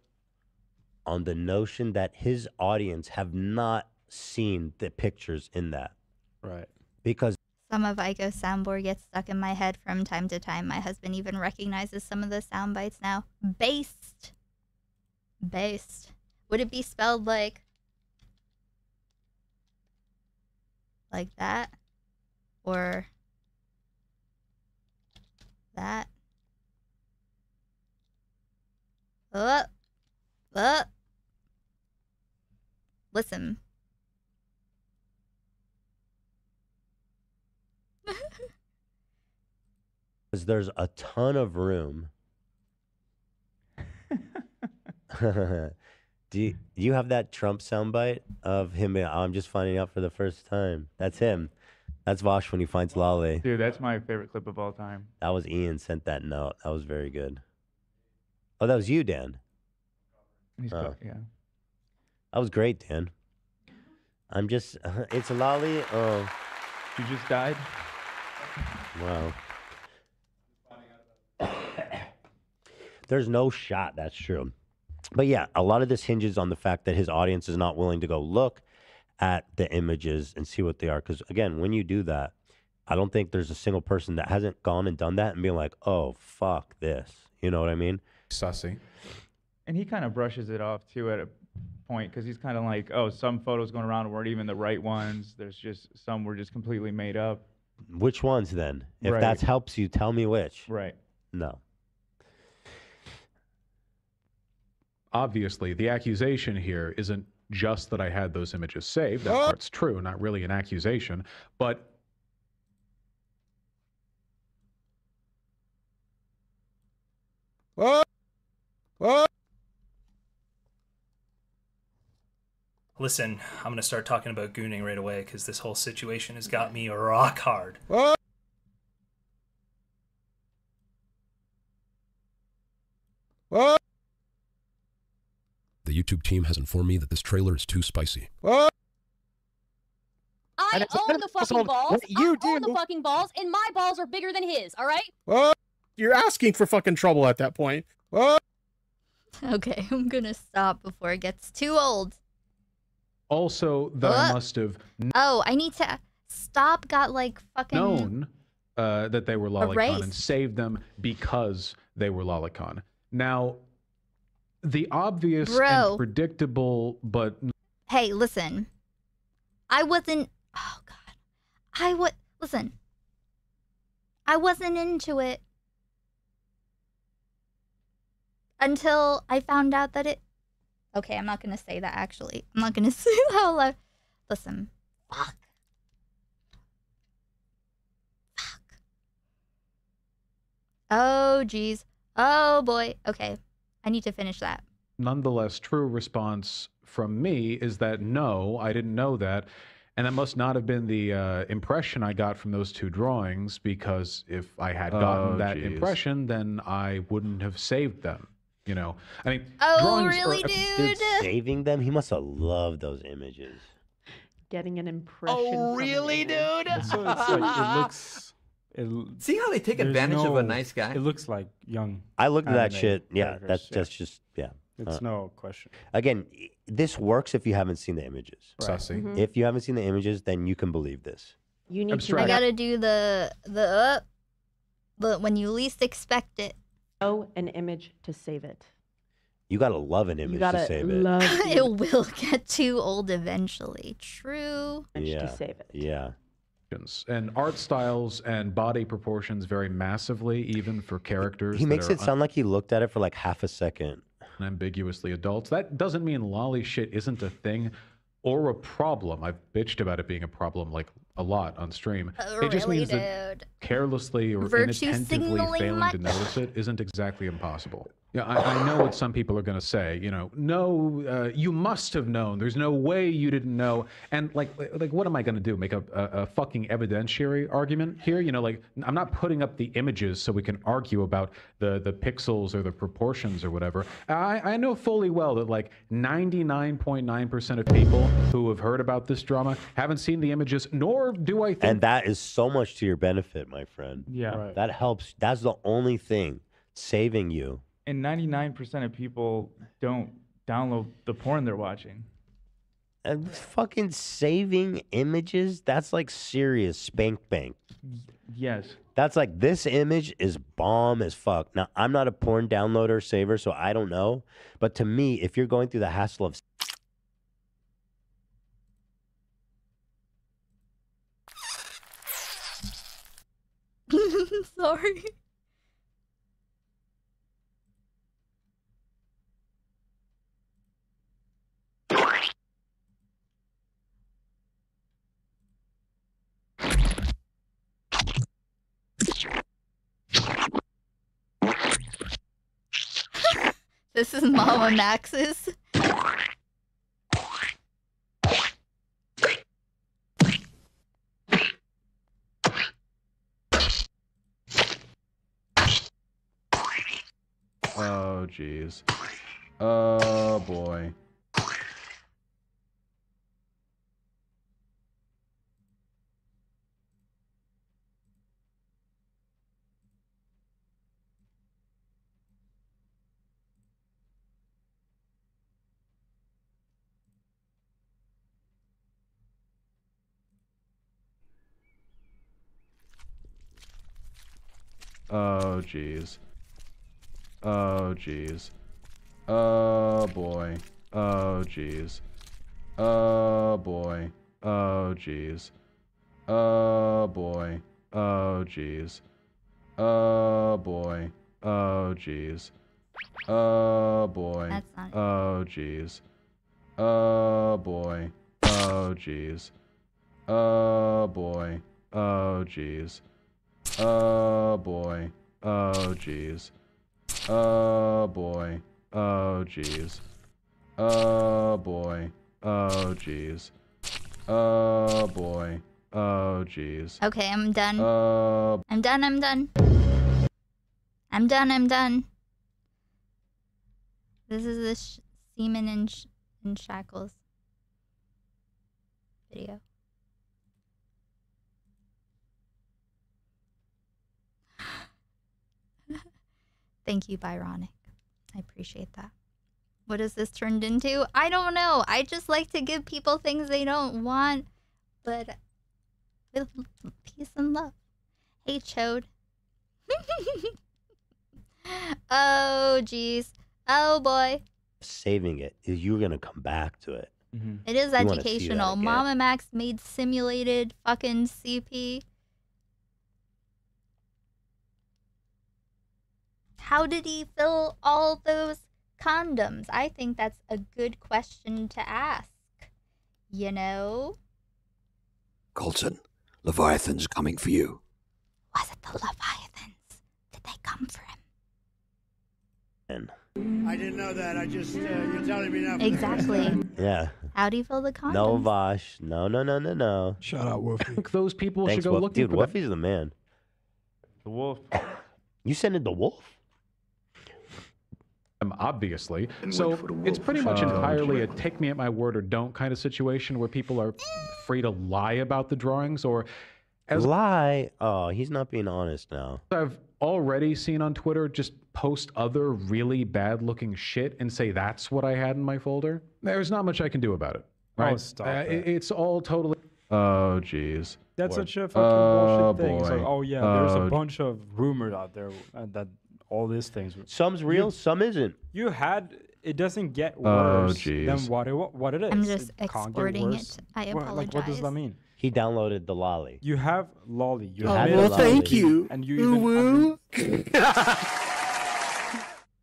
on the notion that his audience have not seen the pictures in that. Right. Because Some of Aiko's soundboard gets stuck in my head from time to time. My husband even recognizes some of the sound bites now. Based. Based. Would it be spelled like like that? Or that? Uh, uh. Listen. Because there's a ton of room. do you, do you have that Trump soundbite of him? Uh, I'm just finding out for the first time. That's him. That's Vaush when he finds Lolly. Dude, that's my favorite clip of all time. That was Ian sent that note. That was very good. Oh, that was you, Dan. He's Oh. yeah. That was great, Dan. I'm just. it's Lolly. Oh, You just died. Wow. There's no shot that's true. But yeah, a lot of this hinges on the fact that his audience is not willing to go look at the images and see what they are. Because again, when you do that, I don't think there's a single person that hasn't gone and done that and being like, oh, fuck this. You know what I mean? Sussy. And he kind of brushes it off too at a point because he's kind of like, oh, some photos going around weren't even the right ones. There's just some were just completely made up. Which ones then? If Right. that helps you, tell me which. Right. No. obviously the accusation here isn't just that I had those images saved. That oh! part's true, not really an accusation, but What? Listen, I'm gonna start talking about gooning right away because this whole situation has got me rock hard. What? What? The YouTube team has informed me that this trailer is too spicy. What? I And own the fucking balls. what you I own do- the fucking balls, and my balls are bigger than his. All right. What? You're asking for fucking trouble at that point. What? Okay, I'm gonna stop before it gets too old. Also that I must have Oh, I need to stop. Got like fucking. known uh, that they were lolicon and saved them because they were lolicon. Now, the obvious Bro. and predictable, but Hey, listen. I wasn't. Oh God. I would listen. I wasn't into it until I found out that it. Okay, I'm not gonna say that. Actually, I'm not gonna say that out loud. Listen. Fuck. Fuck. Oh jeez. Oh boy. Okay, I need to finish that. nonetheless true response from me is that no, I didn't know that. And that must not have been the uh, impression I got from those two drawings because if I had gotten Oh, that geez. impression, then I wouldn't have saved them. You know, I mean, Oh, drawings really, are, dude? saving them, he must have loved those images. Getting an impression. Oh, really, dude? So it's like it looks. It, See how they take there's advantage of a nice guy? It looks like young. I looked at that shit. Yeah, characters, that's yeah. that's just yeah. It's Uh, no question. Again, this works if you haven't seen the images. Right. Sussy. Mhm. If you haven't seen the images, then you can believe this. You need to I gotta do the the uh, the when you least expect it. Know an image to save it. You gotta love an image You gotta to save it. love it will get too old eventually. True. yeah. save it. Yeah. and art styles and body proportions vary massively, even for characters. He that makes are it sound like he looked at it for like half a second. unambiguously adults. That doesn't mean lolly shit isn't a thing or a problem. I've bitched about it being a problem like a lot on stream. Oh, it just really, means that dude? carelessly or Virtue inattentively failing much? to notice it isn't exactly impossible. Yeah, I, I know what some people are going to say. You know, no, uh, you must have known. There's no way you didn't know. And like, like, what am I going to do? Make a, a, a fucking evidentiary argument here? You know, like, I'm not putting up the images so we can argue about the the pixels or the proportions or whatever. I, I know fully well that like 99.9% of people who have heard about this drama haven't seen the images, nor do I think. And that is so much to your benefit, my friend. Yeah. Right. That helps. That's the only thing saving you. And 99% of people don't download the porn they're watching. And fucking saving images, that's like serious spank bank. Yes. That's like this image is bomb as fuck. Now, I'm not a porn downloader saver, so I don't know. But to me, if you're going through the hassle of Sorry. This is Mama Max's. Oh, jeez. Oh, boy. Oh, jeez. Oh, jeez. Oh, boy. Oh, jeez. Oh, boy. Oh, jeez. Oh, boy. Oh, jeez. Oh, boy. Oh, jeez. Oh, boy. That's not it. Oh, jeez. Oh, boy. Oh, jeez. Oh, boy. Oh, jeez. Oh, boy. Oh, jeez. Oh, boy. Oh, jeez. Oh, boy. Oh, jeez. Oh, boy. Oh, jeez. Okay, I'm done. Oh, I'm done, I'm done. I'm done, I'm done. This is the semen in, sh- in shackles video. Thank you, Byronic. I appreciate that. What has this turned into? I don't know. I just like to give people things they don't want, but with peace and love. Hey, Chode. oh, jeez. Oh, boy. saving it. you're gonna come back to it. Mm-hmm. It is You wanna see that educational. Mama Max made simulated fucking CP. How did he fill all those condoms? I think that's a good question to ask. You know? Colton, Leviathan's coming for you. Was it the Leviathans? Did they come for him? I didn't know that. I just, uh, you're telling me now. Exactly. Yeah. How do you fill the condoms? No, Vaush. No, no, no, no, no. Shout out, Wolfie. Those people Thanks, should go Wolf. looking Dude, for that. Wolfie's the man. The wolf. You sent it to Wolf? Um, obviously. So it's pretty much entirely a take me at my word or don't kind of situation where people are free to lie about the drawings or as Lie? Oh, he's not being honest now. I've already seen on Twitter just post other really bad looking shit and say that's what I had in my folder. There's not much I can do about it. Oh, Right? stop Uh, it. it- It's all totally. Oh, jeez. That's What? such a fucking Oh, bullshit thing. It's like, oh yeah, there's Oh, a bunch of rumors out there uh, that all these things. Some's real, some isn't. You had it doesn't get Oh, worse than jeez. what it what it is. I'm just It exporting it. I What- Like, what does that mean? He downloaded the lolly. You have lolly. You Oh, have well, it thank you. And you even.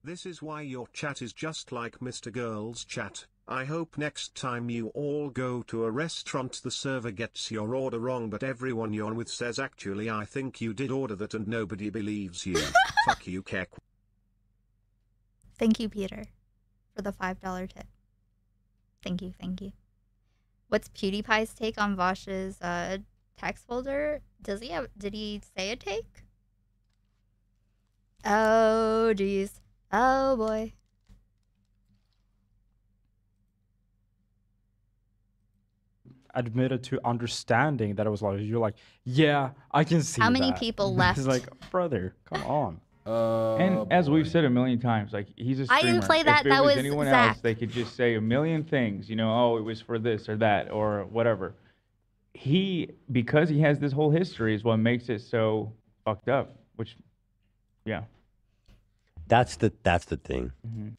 This is why your chat is just like Mr. Girl's chat. I hope next time you all go to a restaurant the server gets your order wrong but everyone you're with says actually I think you did order that and nobody believes you. Fuck you, Keck. Thank you, Peter, for the $5 tip. Thank you, thank you. What's PewDiePie's take on Vaush's uh, text folder? Does he have, did he say a take? Oh, geez. Oh, boy. Admitted to understanding that it was like you're like, yeah, I can see. How many that." people left? He's like, brother, come on. Uh, and as we've said a million times, like he's a I streamer. didn't play that, If it that was was anyone Zach. else, they could just say a million things. You know, oh, it was for this or that or whatever. He, because he has this whole history, is what makes it so fucked up. Which, yeah. That's the that's the thing. Fully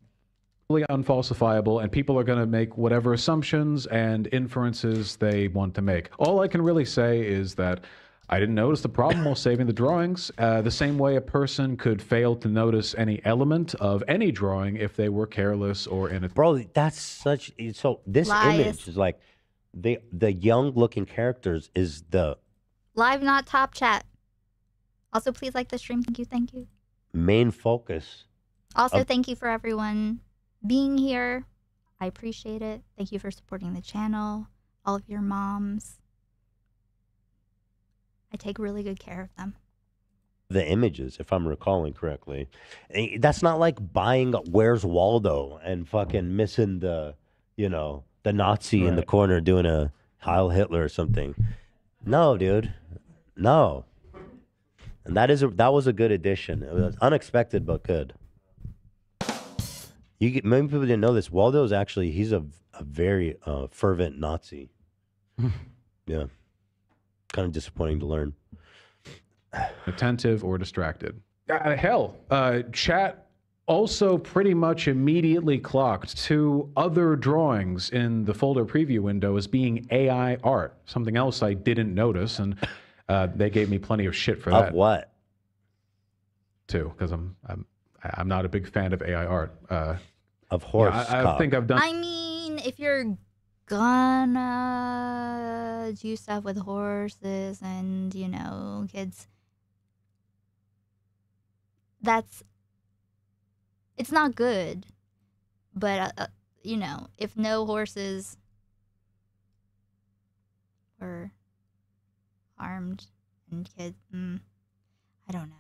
unfalsifiable, and people are going to make whatever assumptions and inferences they want to make. All I can really say is that I didn't notice the problem while saving the drawings. Uh, the same way a person could fail to notice any element of any drawing if they were careless or in a. Bro, that's such. So this Lies. image is like the the young looking characters is the Live, not top chat. Also, please like the stream. Thank you, thank you. main focus. Also, of- thank you for everyone being here. I appreciate it. Thank you for supporting the channel, all of your moms. I take really good care of them. the images, if I'm recalling correctly. Eh, That's not like buying Where's Waldo and fucking missing the, you know, the Nazi in the corner doing a Heil Hitler or something. No, dude, no. And that is a, that was a good addition. It was unexpected but good. You get, many people didn't know this. Waldo is actually he's a, a very uh, fervent Nazi. yeah, kind of disappointing to learn. attentive or distracted. Uh, hell, uh, chat also pretty much immediately clocked two other drawings in the folder preview window as being AI art. Something else I didn't notice, and uh, they gave me plenty of shit for Of that. what? Too, because I'm I'm I'm not a big fan of AI art. Of horse. I, I think I've done. I mean, if you're gonna do stuff with horses and, you know, kids, that's. It's not good. But, uh, uh, you know, if no horses were harmed and kids, mm, I don't know.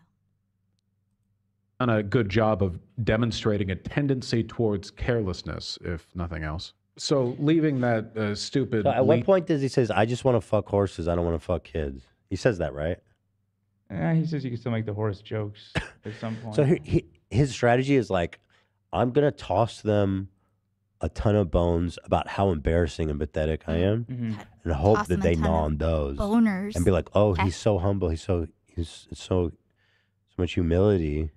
Done a good job of demonstrating a tendency towards carelessness, if nothing else. So leaving that uh, stupid. So at what link- point does he says, "I just want to fuck horses. I don't want to fuck kids"? He says that, right? Eh, he says you can still make the horse jokes at some point. So he, he, his strategy is like, I'm gonna toss them a ton of bones about how embarrassing and pathetic I am, Mhm. and hope Toss that they gnaw on those boners. and be like, "Oh, he's so humble. He's so he's so so much humility."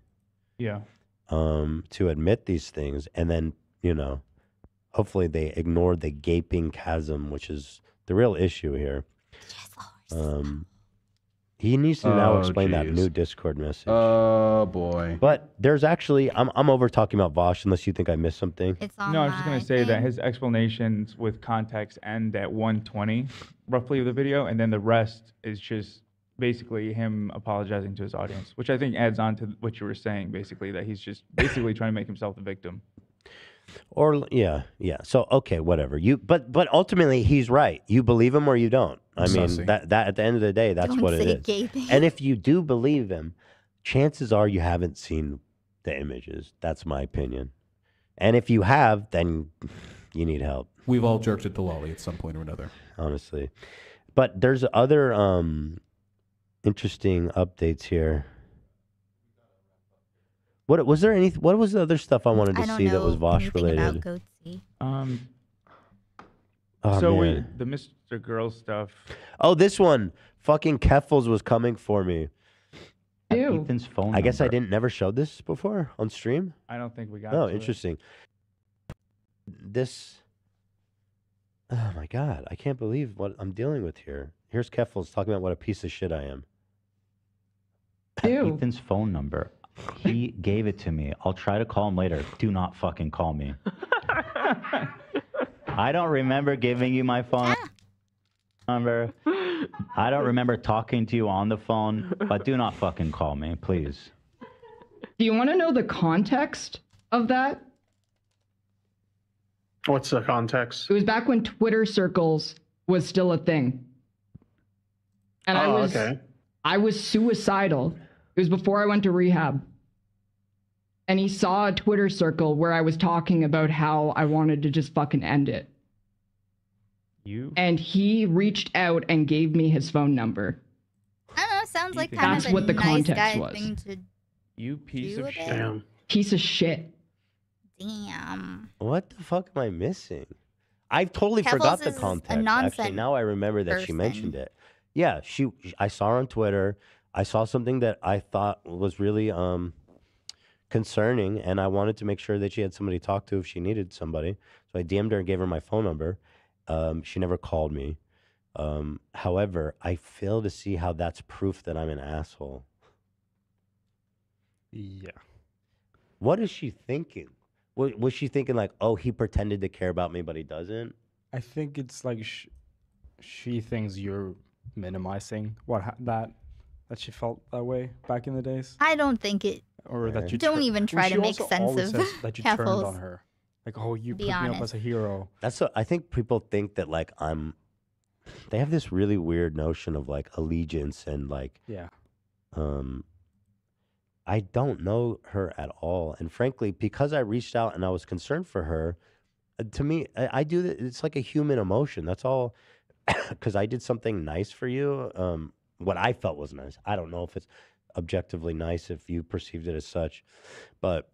Yeah. Um, to admit these things, and then you know, hopefully they ignore the gaping chasm, which is the real issue here. Um, he needs to now Oh, explain that jeez. new Discord message. Oh boy. But there's actually I'm I'm over talking about Vaush unless you think I missed something. It's No, I was just gonna say that his explanations with context end at 120, roughly of the video, and then the rest is just basically him apologizing to his audience, which I think adds on to what you were saying, basically that he's just basically trying to make himself the victim. Or yeah, yeah. So okay, whatever. You but but ultimately he's right. You believe him or you don't. I mean that that at the end of the day that's Don't what it is. gaping. And if you do believe him, chances are you haven't seen the images. That's my opinion. And if you have, then you need help. We've all jerked it to Lolly at some point or another. honestly. But there's other um interesting updates here. What was there any? What was the other stuff I wanted to I don't see that was know Vaush anything about related? Um, Oh, so man. we, the Mr. Girl stuff. Oh, this one. Fucking Keffals was coming for me. Ethan's phone I guess I didn't never showed this before on stream. I don't think we got. Oh, to it. interesting. This. Oh my god! I can't believe what I'm dealing with here. Here's Keffals talking about what a piece of shit I am. Ethan's phone number. He gave it to me. I'll try to call him later. Do not fucking call me. I don't remember giving you my phone number. I don't remember talking to you on the phone, but do not fucking call me, please. Do you want to know the context of that? What's the context? It was back when Twitter circles was still a thing. And I Oh, was okay. I was suicidal. It was before I went to rehab. And he saw a Twitter circle where I was talking about how I wanted to just fucking end it. You And he reached out and gave me his phone number. I don't know. Sounds like kind That's of a what the nice context guy was. thing to You piece do of a shit. bit. Piece of shit. Damn. What the fuck am I missing? I totally Pebbles forgot the is context. Actually, now I remember that she mentioned it. Yeah, she. I saw her on Twitter. I saw something that I thought was really um concerning, and I wanted to make sure that she had somebody to talk to if she needed somebody. So I DM'd her and gave her my phone number. Um, she never called me. Um, however, I fail to see how that's proof that I'm an asshole. Yeah. What is she thinking? Was, was she thinking like, oh, he pretended to care about me, but he doesn't? I think it's like sh- she thinks you're minimizing what ha- that that she felt that way back in the days, I don't think it. or that you Don't tur- even try she to make sense of says that you turned on her, like oh you Be put me up as a hero. That's what I think people think that like I'm they have this really weird notion of like allegiance and like Yeah. um I don't know her at all and frankly because I reached out and I was concerned for her uh, to me I, I do that it's like a human emotion that's all cuz I did something nice for you um what I felt was nice I don't know if it's objectively nice if you perceived it as such but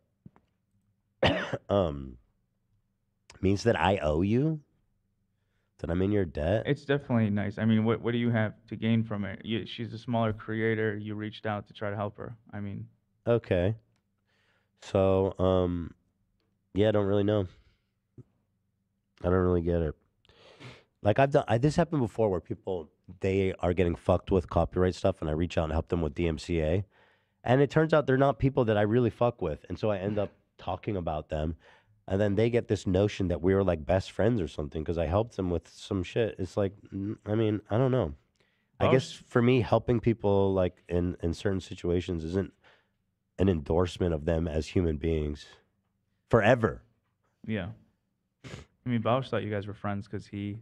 um means that I owe you that I'm in your debt It's definitely nice. I mean, what what do you have to gain from it? You, she's a smaller creator. You reached out to try to help her. I mean, Okay. So, um, yeah, I don't really know. I don't really get it. Like I've done, I, this happened before where people they are getting fucked with copyright stuff, and I reach out and help them with DMCA, and it turns out they're not people that I really fuck with, and so I end up talking about them, and then they get this notion that we were like best friends or something because I helped them with some shit. It's like, I mean, I don't know. I guess for me, helping people like in in certain situations isn't an endorsement of them as human beings forever. yeah. I mean, Vaush thought you guys were friends because he,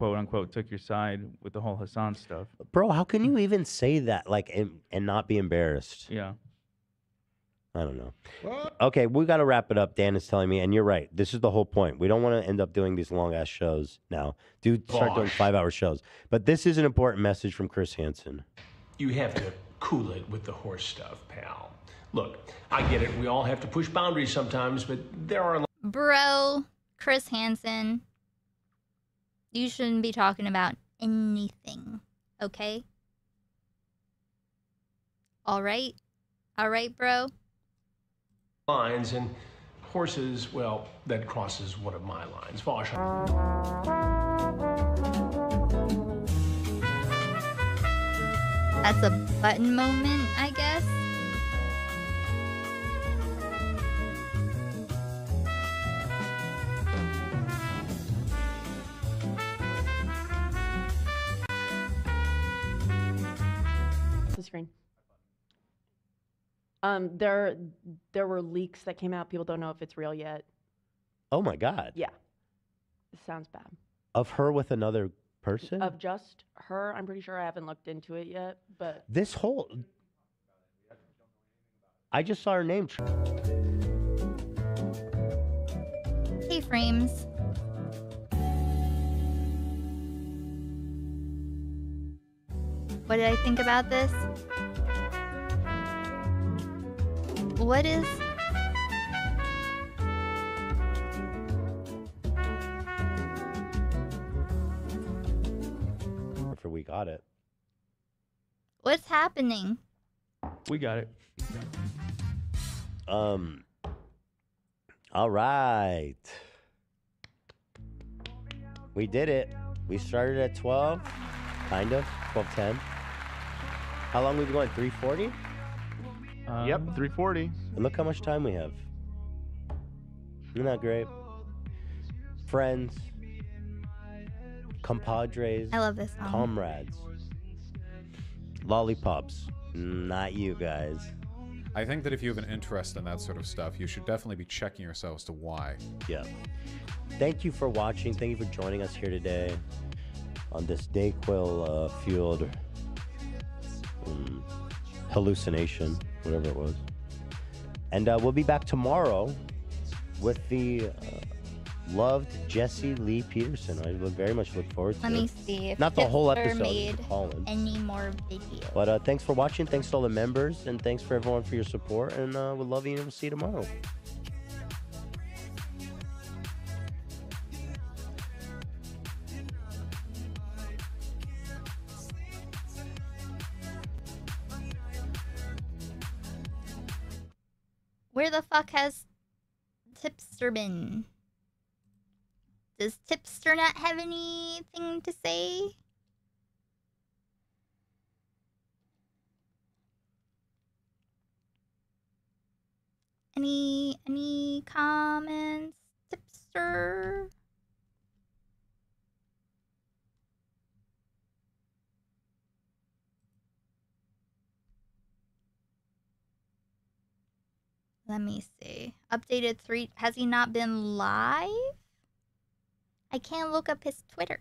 quote unquote, took your side with the whole Hassan stuff. Bro, how can you hmm. even say that like and, and not be embarrassed? Yeah. I don't know. Okay, we got to wrap it up. Dan is telling me, and you're right. This is the whole point. We don't want to end up doing these long ass shows now. Do start doing five hour shows. But this is an important message from Chris Hansen. You have to cool it with the horse stuff, pal. Look, I get it. We all have to push boundaries sometimes, but there are Bro, Chris Hansen, you shouldn't be talking about anything, okay? All right? All right, bro? lines, and horses, well, that crosses one of my lines. Vaush. That's a button moment, I guess. Screen. Um, there, there were leaks that came out. People don't know if it's real yet. Oh my God. Yeah, it sounds bad. Of her with another person? Of just her, I'm pretty sure I haven't looked into it yet, but This whole. I just saw her name. Hey, Frames. What did I think about this? What is. If we got it. What's happening? We got it. Um. All right. We did it. We started at 12, kind of, 12:10. How long we been going? 340? yep, 340. And look how much time we have. Isn't that great? Friends, compadres, I love this song. comrades, lollipops. Not you guys. I think that if you have an interest in that sort of stuff, you should definitely be checking yourself as to why. Yeah. Thank you for watching. Thank you for joining us here today on this Dayquil uh, fueled um, hallucination, whatever it was. And uh, we'll be back tomorrow with the uh, loved Jesse Lee Peterson. I look, very much look forward to Let it. me see if Not the whole episode, made any more videos. But uh, thanks for watching. Thanks to all the members, and thanks for everyone for your support. And uh, we'll love you, and we'll see you tomorrow. Where the fuck has Tipster been? Does Tipster not have anything to say? Any any comments, Tipster? Let me see. Updated three. Has he not been live? I can't look up his Twitter.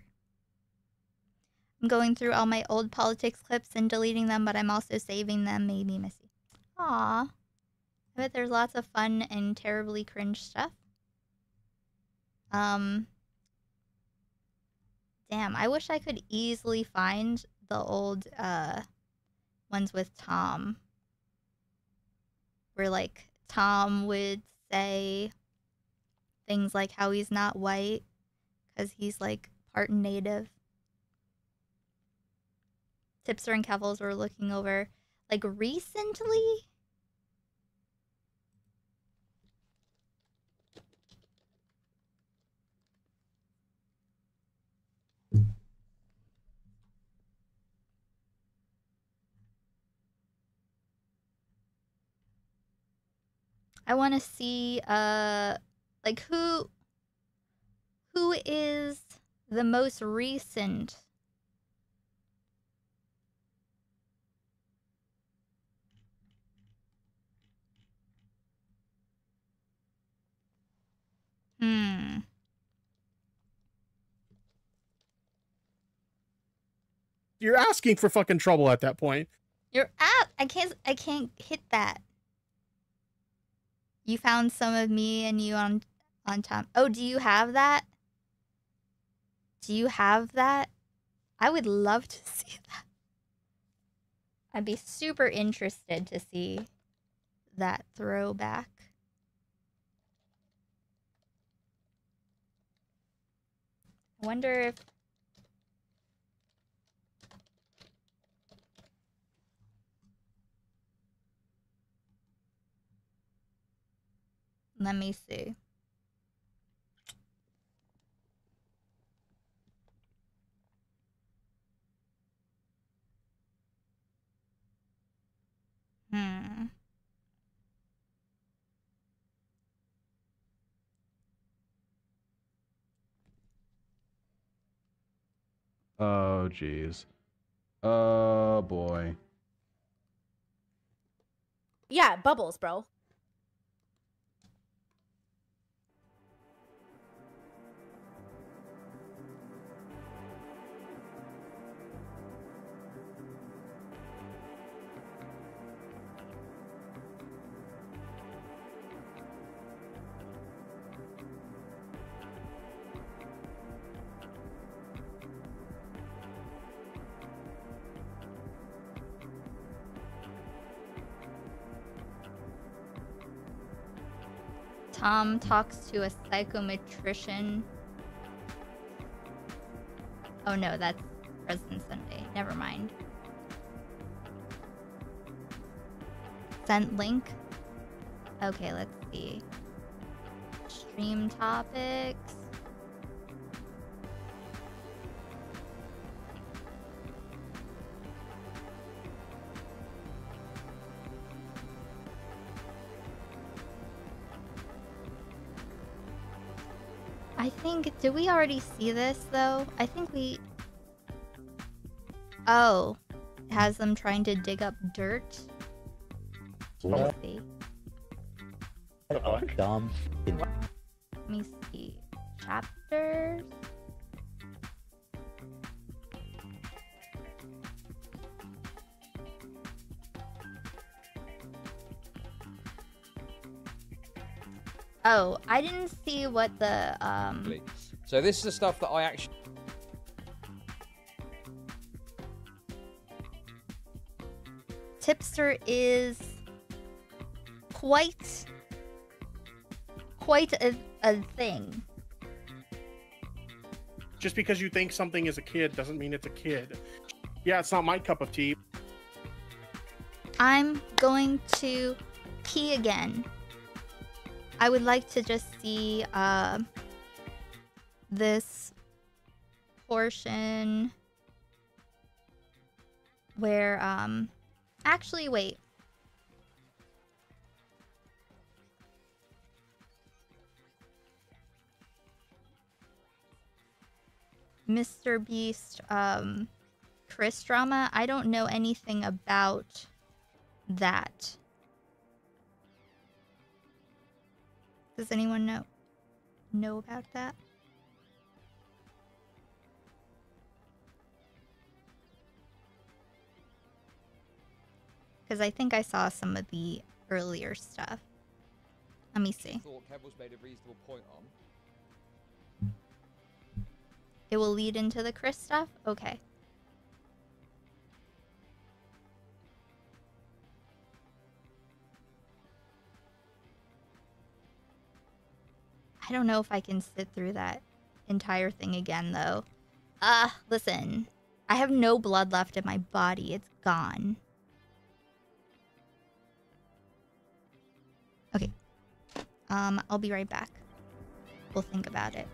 I'm going through all my old politics clips and deleting them, but I'm also saving them. Maybe Missy. Aw. I bet there's lots of fun and terribly cringe stuff. Um. Damn, I wish I could easily find the old uh ones with Tom. Where like Tom would say things like how he's not white because he's like part native. Tipster and Keffals were looking over like recently. I want to see uh like who who is the most recent Hmm. You're asking for fucking trouble at that point. You're out. I can't I can't hit that. You found some of me and you on on Tom. Oh, do you have that? Do you have that? I would love to see that. I'd be super interested to see that throwback. I wonder if Let me see. Hmm. Oh, jeez. Oh, boy. Yeah, bubbles, bro. Tom talks to a psychometrician. Oh no, that's President Sunday. Never mind. Sent link. Okay, let's see. Stream topics. Think did we already see this though? I think we Oh. It has them trying to dig up dirt. What? Let's see. Dumb. Oh, I didn't see what the um So this is the stuff that I actually. tipster is quite quite a, a thing. Just because you think something is a kid doesn't mean it's a kid. Yeah, it's not my cup of tea. I'm going to pee again. I would like to just see uh, this portion where um actually wait. Mr. Beast um Chris drama. I don't know anything about that. Does anyone know know about that? Because I think I saw some of the earlier stuff. Let me see. Thought Kev was made a reasonable point on. It will lead into the Chris stuff? Okay. I don't know if I can sit through that entire thing again, though. Uh, listen. I have no blood left in my body. It's gone. Okay. Um, I'll be right back. We'll think about it.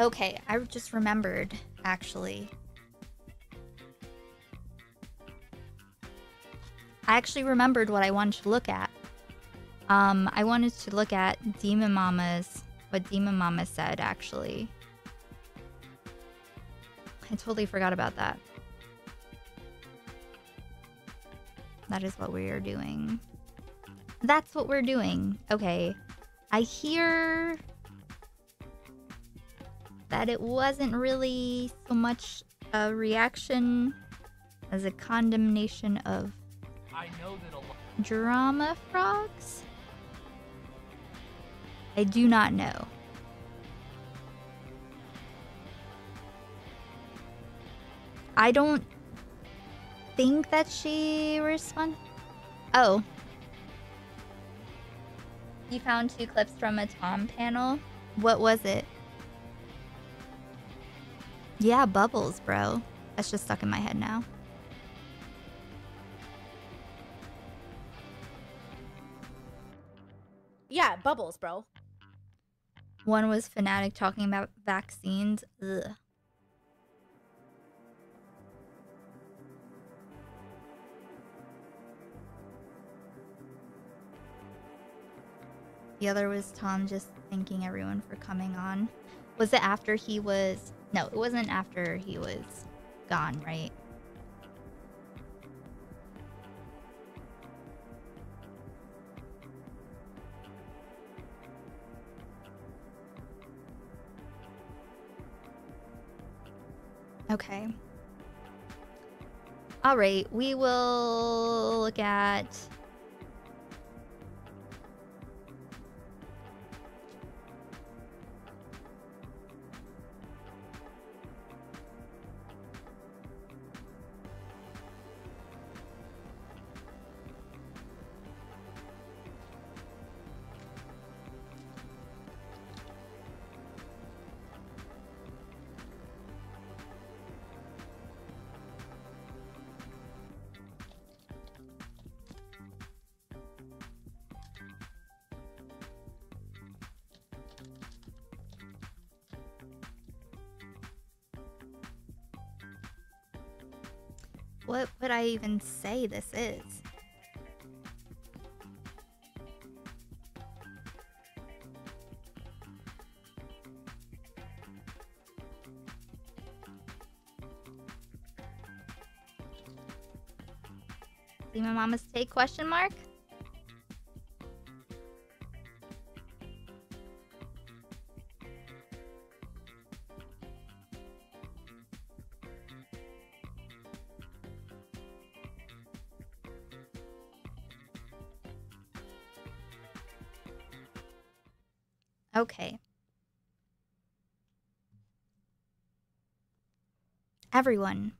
Okay, I just remembered, actually. I actually remembered what I wanted to look at. Um, I wanted to look at Demon Mama's, what Demon Mama said, actually. I totally forgot about that. That is what we are doing. That's what we're doing. Okay. I hear that it wasn't really so much a reaction as a condemnation of I know that a lot. drama frogs. I do not know. I don't think that she responded. Oh. You found two clips from a Tom panel? What was it? Yeah, bubbles, bro. That's just stuck in my head now. Yeah, bubbles, bro. One was fanatic talking about vaccines. Ugh. The other was Tom just thanking everyone for coming on. Was it after he was. No, it wasn't after he was gone, right? Okay. All right, we will look at. I even say this is? See my mama's take question mark? Okay. Everyone,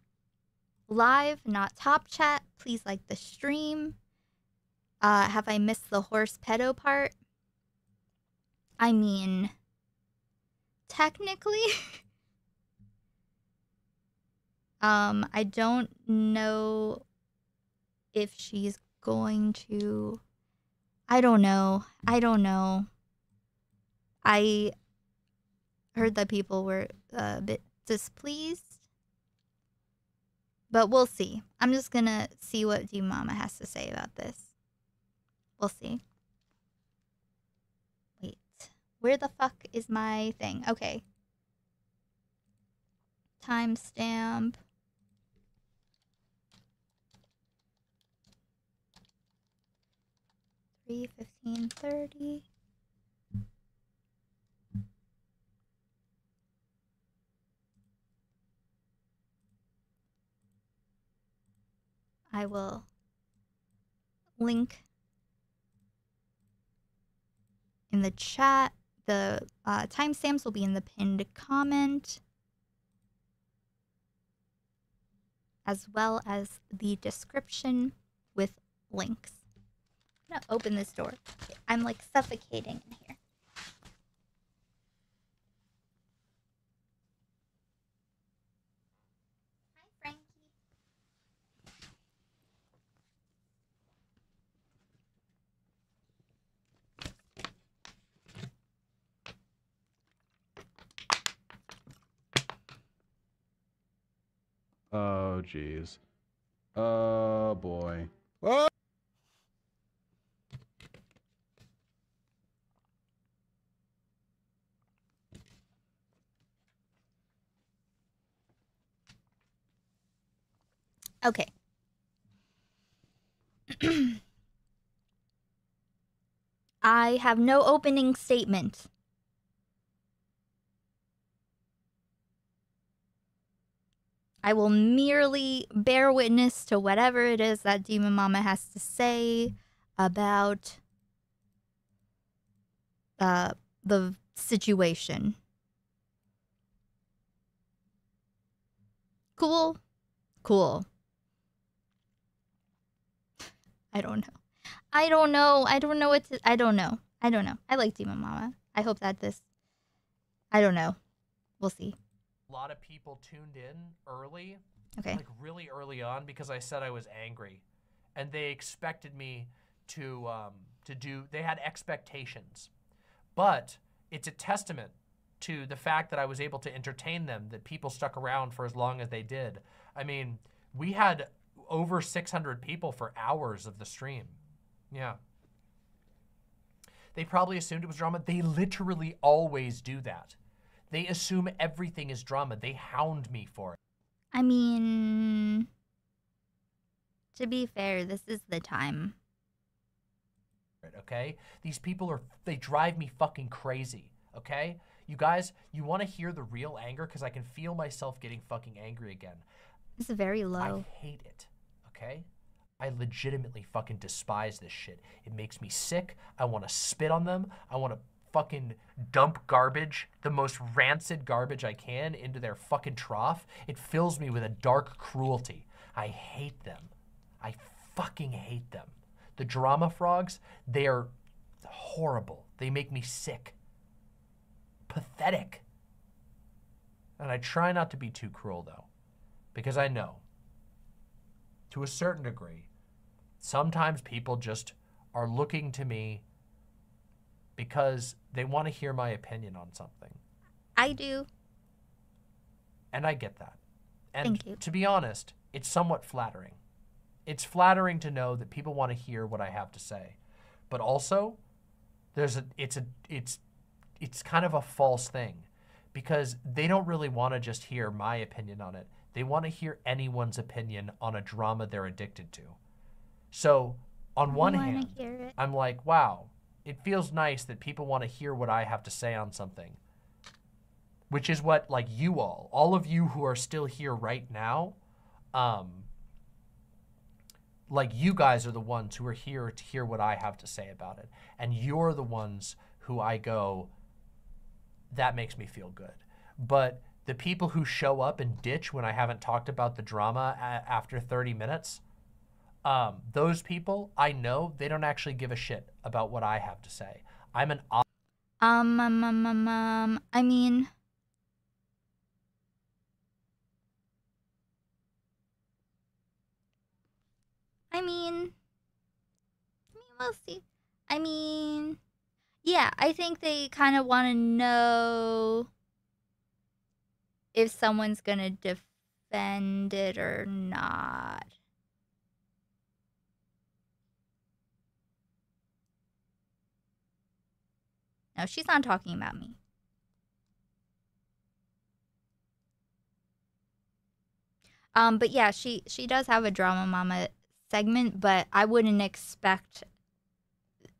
live, not top chat, please like the stream. Uh, have I missed the horse pedo part? I mean, technically, um, I don't know if she's going to. I don't know. I don't know. I heard that people were a bit displeased. But we'll see. I'm just gonna see what D Mama has to say about this. We'll see. Wait. Where the fuck is my thing? Okay. Timestamp. Three fifteen thirty. I will link in the chat. The uh, timestamps will be in the pinned comment, as well as the description with links. I'm gonna open this door. I'm like suffocating in here. Oh, jeez. Oh, boy. Okay. I have no opening statement. I will merely bear witness to whatever it is that Demon Mama has to say about uh, the situation. Cool? Cool. I don't know. I don't know. I don't know what to. I don't know. I don't know. I like Demon Mama. I hope that this. I don't know. We'll see. A lot of people tuned in early. Okay. Like really early on because I said I was angry, and they expected me to um, to do. They had expectations, but it's a testament to the fact that I was able to entertain them. That people stuck around for as long as they did. I mean, we had over 600 people for hours of the stream. Yeah. They probably assumed it was drama. They literally always do that. They assume everything is drama. They hound me for it. I mean, to be fair, this is the time. Okay? These people are, they drive me fucking crazy. Okay? You guys, you want to hear the real anger? Because I can feel myself getting fucking angry again. It's very low. I hate it. Okay? I legitimately fucking despise this shit. It makes me sick. I want to spit on them. I want to fucking dump garbage, the most rancid garbage I can, into their fucking trough. It fills me with a dark cruelty. I hate them. I fucking hate them. The drama frogs, they are horrible. They make me sick. Pathetic. And I try not to be too cruel, though, because I know, to a certain degree, sometimes people just are looking to me because they want to hear my opinion on something. I do. And I get that. And Thank you. to be honest, it's somewhat flattering. It's flattering to know that people want to hear what I have to say. But also, there's a it's a it's it's kind of a false thing because they don't really want to just hear my opinion on it. They want to hear anyone's opinion on a drama they're addicted to. So, on one hand. I'm like, wow, it feels nice that people want to hear what I have to say on something. Which is what, like, you all, all of you who are still here right now, um, like, you guys are the ones who are here to hear what I have to say about it. And you're the ones who I go, that makes me feel good. But the people who show up and ditch when I haven't talked about the drama after 30 minutes, um, those people, I know they don't actually give a shit about what I have to say. I'm an Um, um, um, um, um, I mean, I mean, I mean, we'll see. I mean, yeah, I think they kind of want to know if someone's gonna defend it or not. No, she's not talking about me. Um, but yeah, she she does have a drama mama segment, but I wouldn't expect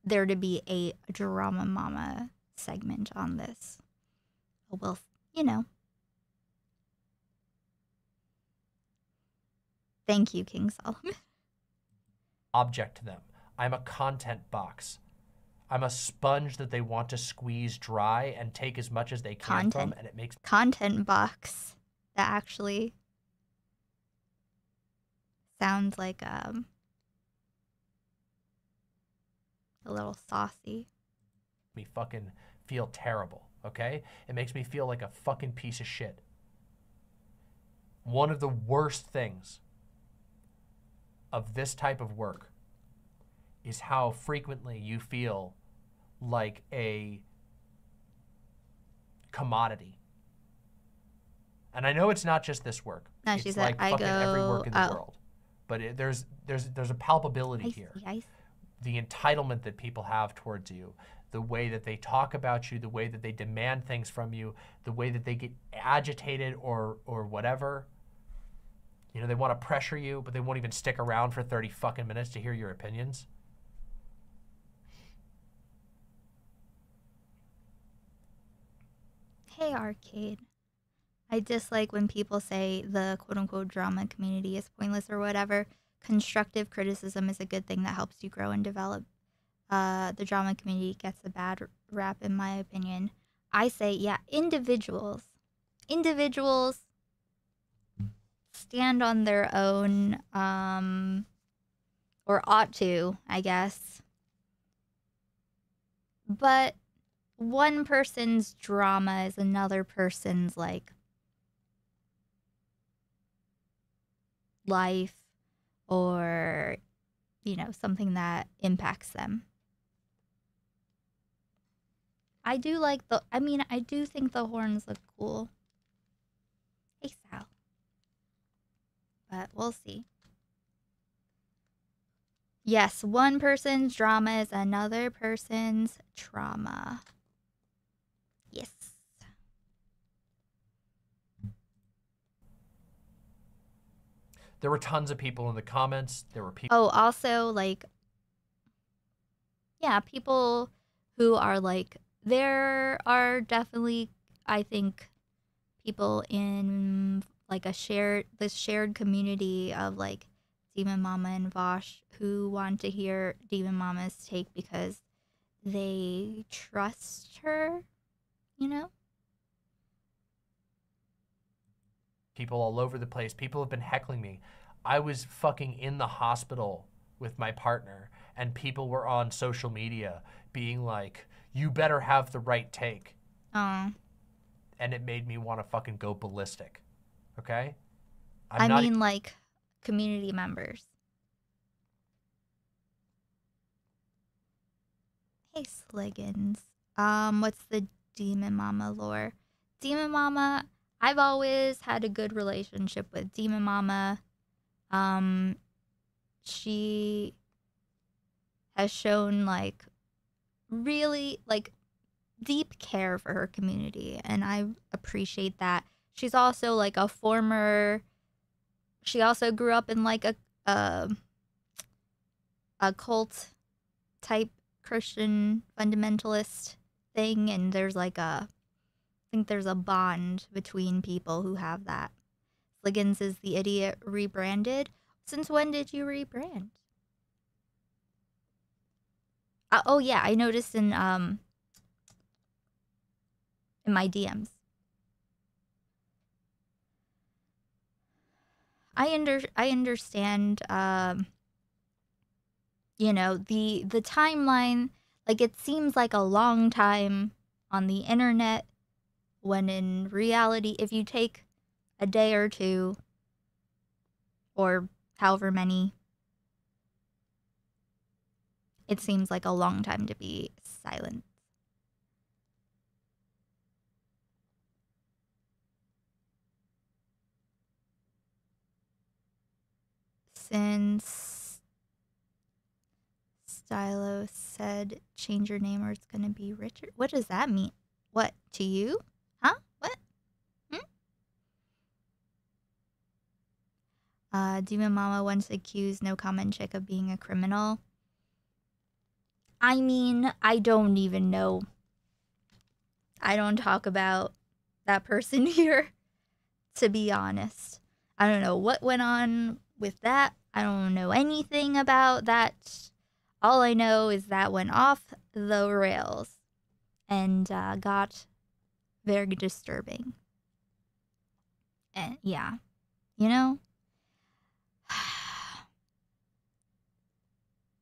there to be a drama mama segment on this. Oh, Well, you know. Thank you, King Solomon. object to them. I'm a content box. I'm a sponge that they want to squeeze dry and take as much as they can from, Content. and it makes Content box that actually sounds like um a little saucy. me fucking feel terrible, okay? It makes me feel like a fucking piece of shit. One of the worst things of this type of work is how frequently you feel like a commodity. And I know it's not just this work. No, it's she said, like "I fucking every go- work in the oh. world. But it, there's there's there's a palpability I here. see. The entitlement that people have towards you, the way that they talk about you, the way that they demand things from you, the way that they get agitated or or whatever. You know, they want to pressure you, but they won't even stick around for 30 fucking minutes to hear your opinions. Hey, Arcade. I dislike when people say the quote unquote drama community is pointless or whatever. Constructive criticism is a good thing that helps you grow and develop. Uh, the drama community gets a bad rap, in my opinion. I say, yeah, individuals. Individuals stand on their own, um, or ought to, I guess. But one person's drama is another person's like life or you know something that impacts them. I do like the i mean i do think the horns look cool. Hey sal. But we'll see. Yes one person's drama is another person's trauma yes There were tons of people in the comments. There were people. Oh, also like yeah, people who are like there are definitely I think people in like a shared this shared community of like Demon Mama and Vaush who want to hear Demon Mama's take because they trust her, you know? People all over the place. People have been heckling me. I was fucking in the hospital with my partner, and people were on social media being like, you better have the right take. Oh. And it made me want to fucking go ballistic. Okay? i not- e mean like community members. Hey Sliggins. Um, what's the Demon Mama lore? Demon Mama, I've always had a good relationship with Demon Mama. Um, she has shown like really like deep care for her community, and I appreciate that. She's also like a former. She also grew up in like a a, a cult type Christian fundamentalist thing, and there's like a think there's a bond between people who have that. Sliggins is the idiot rebranded. Since when did you rebrand? Uh, oh yeah, I noticed in um in my DMs. I under I understand um you know the the timeline like it seems like a long time on the internet when in reality if you take a day or two or however many it seems like a long time to be silent since Stylo said change your name or it's gonna be Richard. What does that mean? What to you? Huh? What? Hmm? Uh, Demon Mama once accused No Comment Chick of being a criminal. I mean, I don't even know. I don't talk about that person here, to be honest. I don't know what went on with that. I don't know anything about that. All I know is that went off the rails and uh, got very disturbing. And yeah, you know?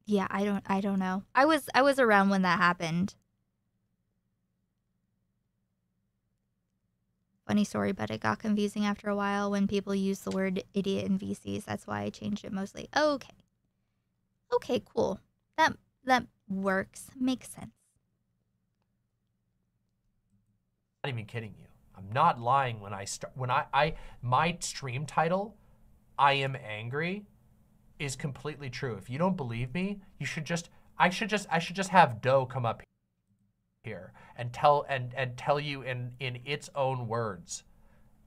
Yeah, I don't I don't know. I was I was around when that happened. Funny story, but it got confusing after a while when people used the word idiot in VCs. That's why I changed it mostly. Okay. Okay, cool. That that works. Makes sense. not even kidding you. I'm not lying when I start when I, I my stream title, I am angry, is completely true. If you don't believe me, you should just I should just I should just have Doe come up here and tell and and tell you in in its own words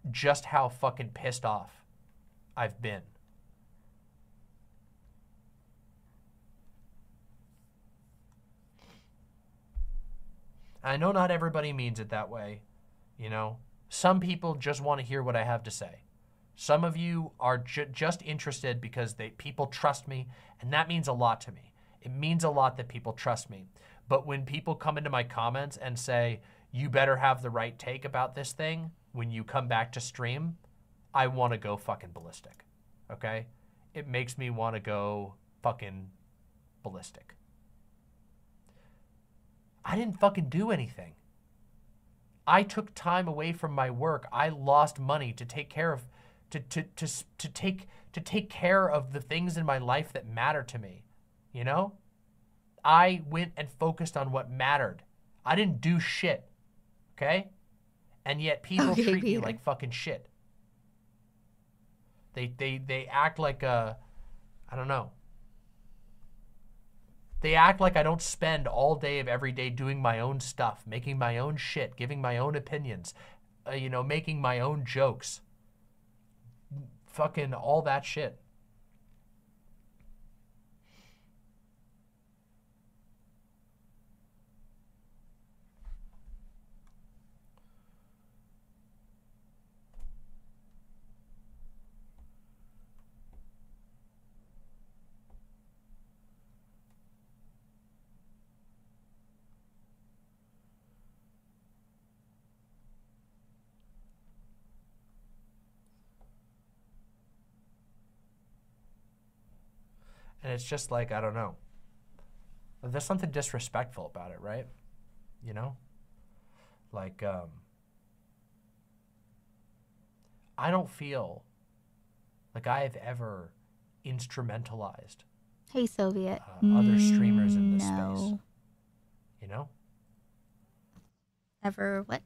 just how fucking pissed off I've been. I know not everybody means it that way, you know. Some people just want to hear what I have to say. Some of you are ju- just interested because they people trust me, and that means a lot to me. It means a lot that people trust me. But when people come into my comments and say, "You better have the right take about this thing when you come back to stream," I want to go fucking ballistic. Okay? It makes me want to go fucking ballistic. I didn't fucking do anything. I took time away from my work. I lost money to take care of to to to to take to take care of the things in my life that matter to me. You know? I went and focused on what mattered. I didn't do shit. Okay? And yet people Okay, treat me like fucking shit. They they they act like a I don't know. They act like I don't spend all day of every day doing my own stuff, making my own shit, giving my own opinions, uh, you know, making my own jokes. Fucking all that shit. And it's just like, I don't know. There's something disrespectful about it, right? You know? Like, um, I don't feel like I have ever instrumentalized Hey, Soviet. uh, other streamers in this space. You know? Ever what?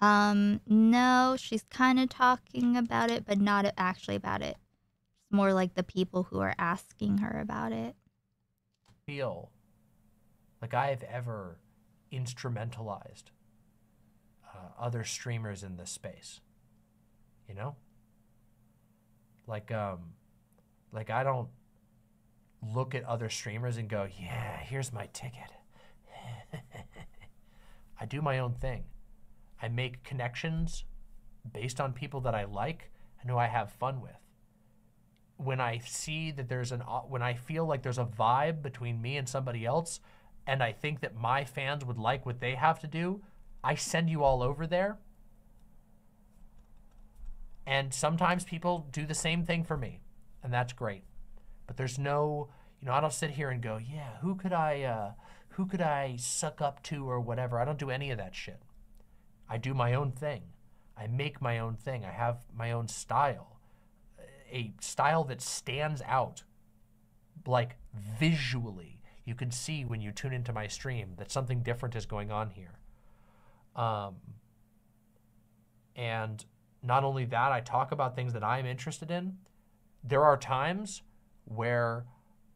Um, no, she's kind of talking about it, but not actually about it. More like the people who are asking her about it. Feel like I have ever instrumentalized uh, other streamers in this space. You know? Like, um, like I don't look at other streamers and go, yeah, here's my ticket. I do my own thing. I make connections based on people that I like and who I have fun with. When I see that there's an, when I feel like there's a vibe between me and somebody else, and I think that my fans would like what they have to do, I send you all over there. And sometimes people do the same thing for me, and that's great. But there's no, you know, I don't sit here and go, yeah, who could I, uh, who could I suck up to or whatever. I don't do any of that shit. I do my own thing. I make my own thing. I have my own style, a style that stands out, like visually. You can see when you tune into my stream that something different is going on here. Um, and not only that, I talk about things that I'm interested in. There are times where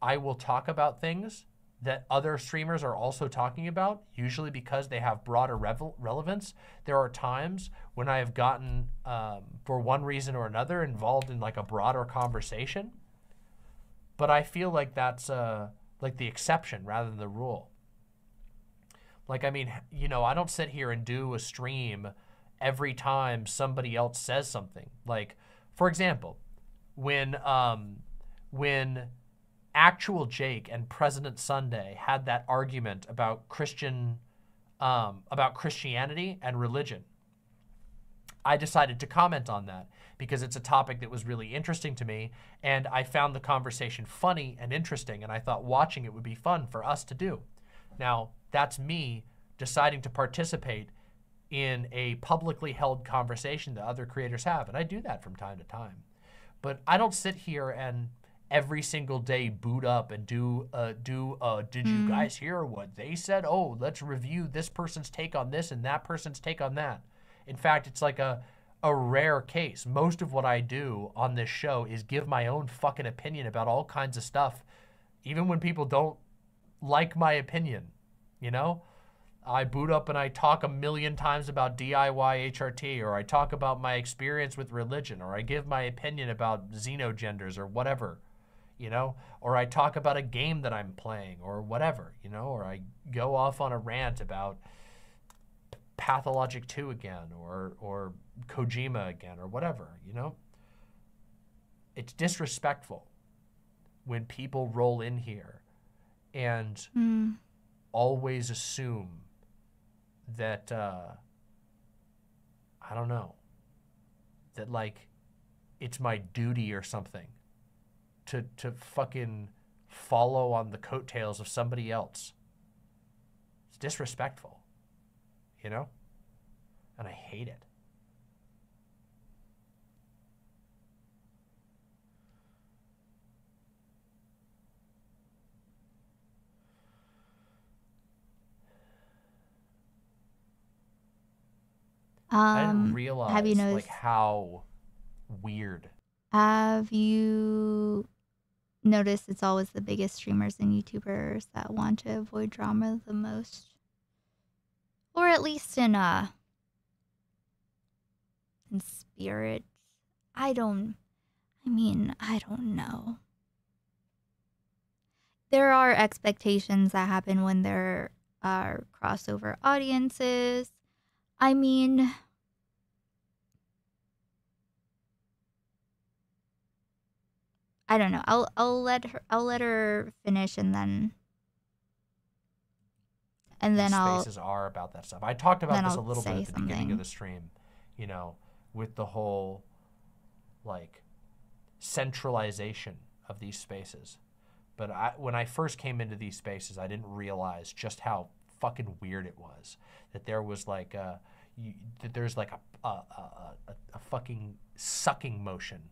I will talk about things that other streamers are also talking about, usually because they have broader relevance. There are times when I have gotten, um, for one reason or another, involved in like a broader conversation. But I feel like that's uh, like the exception rather than the rule. Like, I mean, you know, I don't sit here and do a stream every time somebody else says something. Like, for example, when um, when actual Jake and President Sunday had that argument about Christian um, about Christianity and religion. I decided to comment on that because it's a topic that was really interesting to me and I found the conversation funny and interesting and I thought watching it would be fun for us to do. Now, that's me deciding to participate in a publicly held conversation that other creators have and I do that from time to time. But I don't sit here and every single day boot up and do uh do uh did you Mm. guys hear what they said? Oh, let's review this person's take on this and that person's take on that. In fact, it's like a a rare case. Most of what I do on this show is give my own fucking opinion about all kinds of stuff, even when people don't like my opinion. You know, I boot up and I talk a million times about DIY HRT, or I talk about my experience with religion, or I give my opinion about xenogenders or whatever, you know, or I talk about a game that I'm playing or whatever, you know, or I go off on a rant about Pathologic 2 again or or Kojima again or whatever, you know? It's disrespectful when people roll in here and Mm. always assume that uh I don't know that like it's my duty or something to to fucking follow on the coattails of somebody else. It's disrespectful. You know? And I hate it. I didn't Um, realize have you noticed? like how weird. Have you noticed it's always the biggest streamers and YouTubers that want to avoid drama the most? Or at least in uh in spirit. I don't I mean, I don't know. There are expectations that happen when there are crossover audiences. I mean, I don't know. I'll I'll let her I'll let her finish and then and then I'll spaces are about that stuff. I talked about this I'll a little bit at the beginning of the stream, you know, with the whole like centralization of these spaces. But I, when I first came into these spaces, I didn't realize just how fucking weird it was that there was like a you, that there's like a a, a, a a fucking sucking motion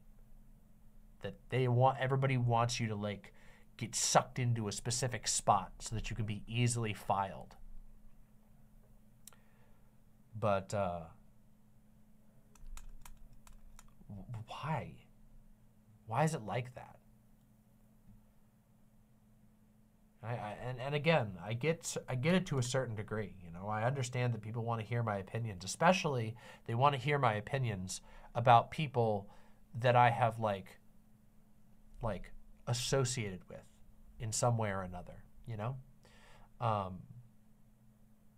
that they want everybody wants you to like get sucked into a specific spot so that you can be easily filed. But uh why? Why is it like that? I, I and, and again, I get I get it to a certain degree. You know, I understand that people want to hear my opinions, especially they want to hear my opinions about people that I have like like associated with in some way or another, you know? Um,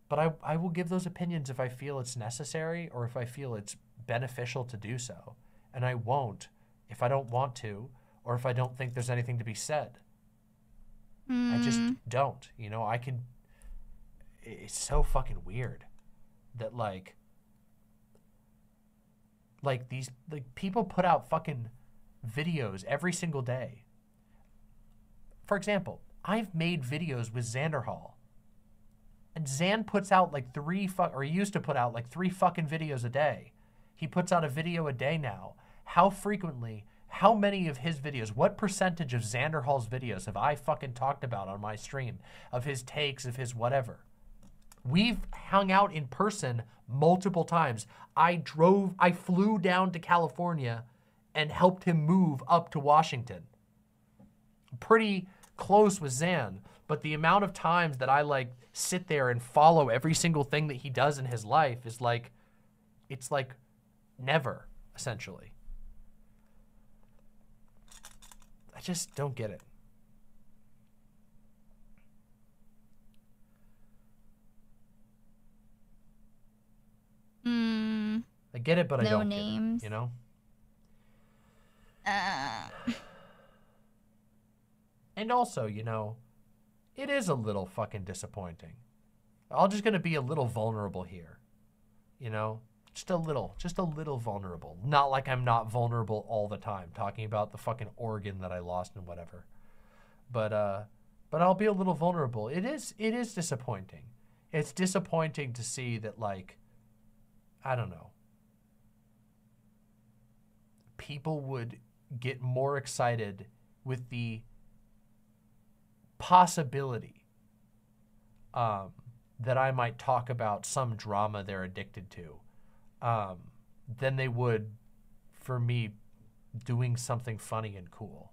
but I, I will give those opinions if I feel it's necessary or if I feel it's beneficial to do so. And I won't if I don't want to or if I don't think there's anything to be said. I just Mm. don't. You know, I can. It's so fucking weird that, like, like these like people put out fucking videos every single day. For example, I've made videos with Xander Hall. And Zan puts out like three fuck or he used to put out like three fucking videos a day. He puts out a video a day now. How frequently, how many of his videos, what percentage of Xander Hall's videos have I fucking talked about on my stream? Of his takes, of his whatever. We've hung out in person multiple times. I drove, I flew down to California and helped him move up to Washington. Pretty close with Zan, but the amount of times that I like sit there and follow every single thing that he does in his life is like, it's like never, essentially. I just don't get it. Mm, I get it, but I don't names. get it. You know? Uh, And also, you know, it is a little fucking disappointing. I'm just gonna be a little vulnerable here. You know? Just a little, just a little vulnerable. Not like I'm not vulnerable all the time, talking about the fucking organ that I lost and whatever. But uh but I'll be a little vulnerable. It is it is disappointing. It's disappointing to see that like I don't know. People would get more excited with the possibility um, that I might talk about some drama they're addicted to um, than they would for me doing something funny and cool.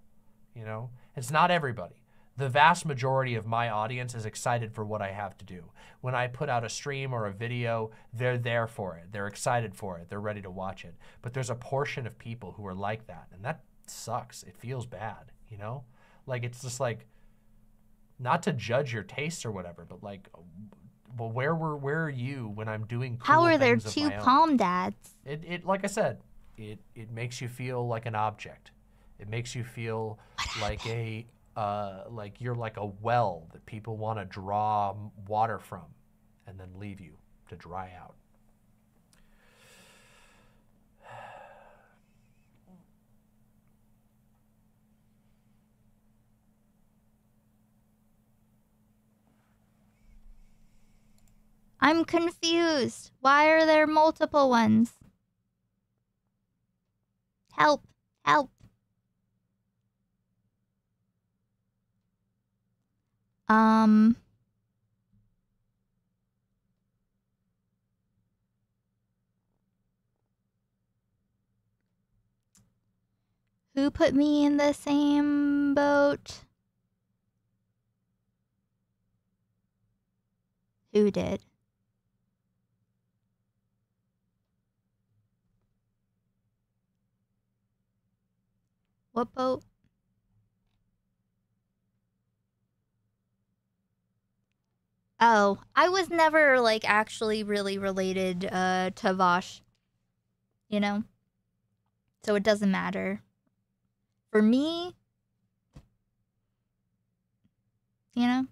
You know, it's not everybody. The vast majority of my audience is excited for what I have to do. When I put out a stream or a video, they're there for it. They're excited for it. They're ready to watch it. But there's a portion of people who are like that, and that sucks. It feels bad, you know? Like it's just like not to judge your tastes or whatever, but like well where were where are you when I'm doing cool How are there two palm dads? It, it like I said, it it makes you feel like an object. It makes you feel like a uh, like you're like a well that people want to draw water from, and then leave you to dry out. I'm confused. Why are there multiple ones? Help. Help. Um. Who put me in the same boat? Who did? What boat? Oh, I was never like actually really related uh to Vaush. You know? So it doesn't matter. For me, you know?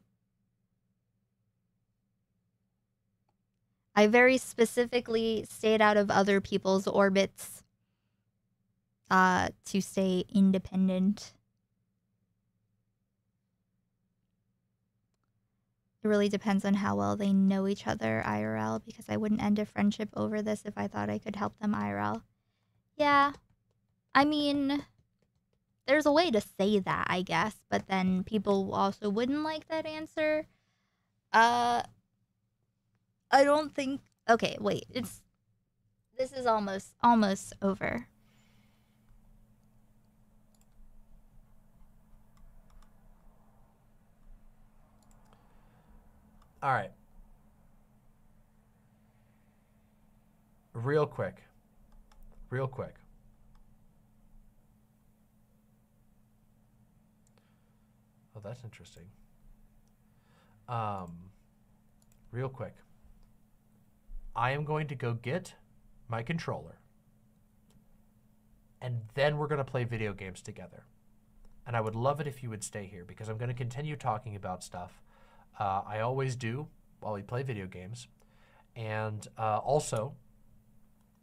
I very specifically stayed out of other people's orbits uh to stay independent. It really depends on how well they know each other IRL because I wouldn't end a friendship over this if I thought I could help them IRL. Yeah. I mean, there's a way to say that, I guess, but then people also wouldn't like that answer. Uh I don't think Okay, wait. It's this is almost almost over. All right. Real quick. Real quick. Oh, that's interesting. Um, real quick. I am going to go get my controller. And then we're going to play video games together. And I would love it if you would stay here because I'm going to continue talking about stuff. Uh, I always do while we play video games. And uh, also,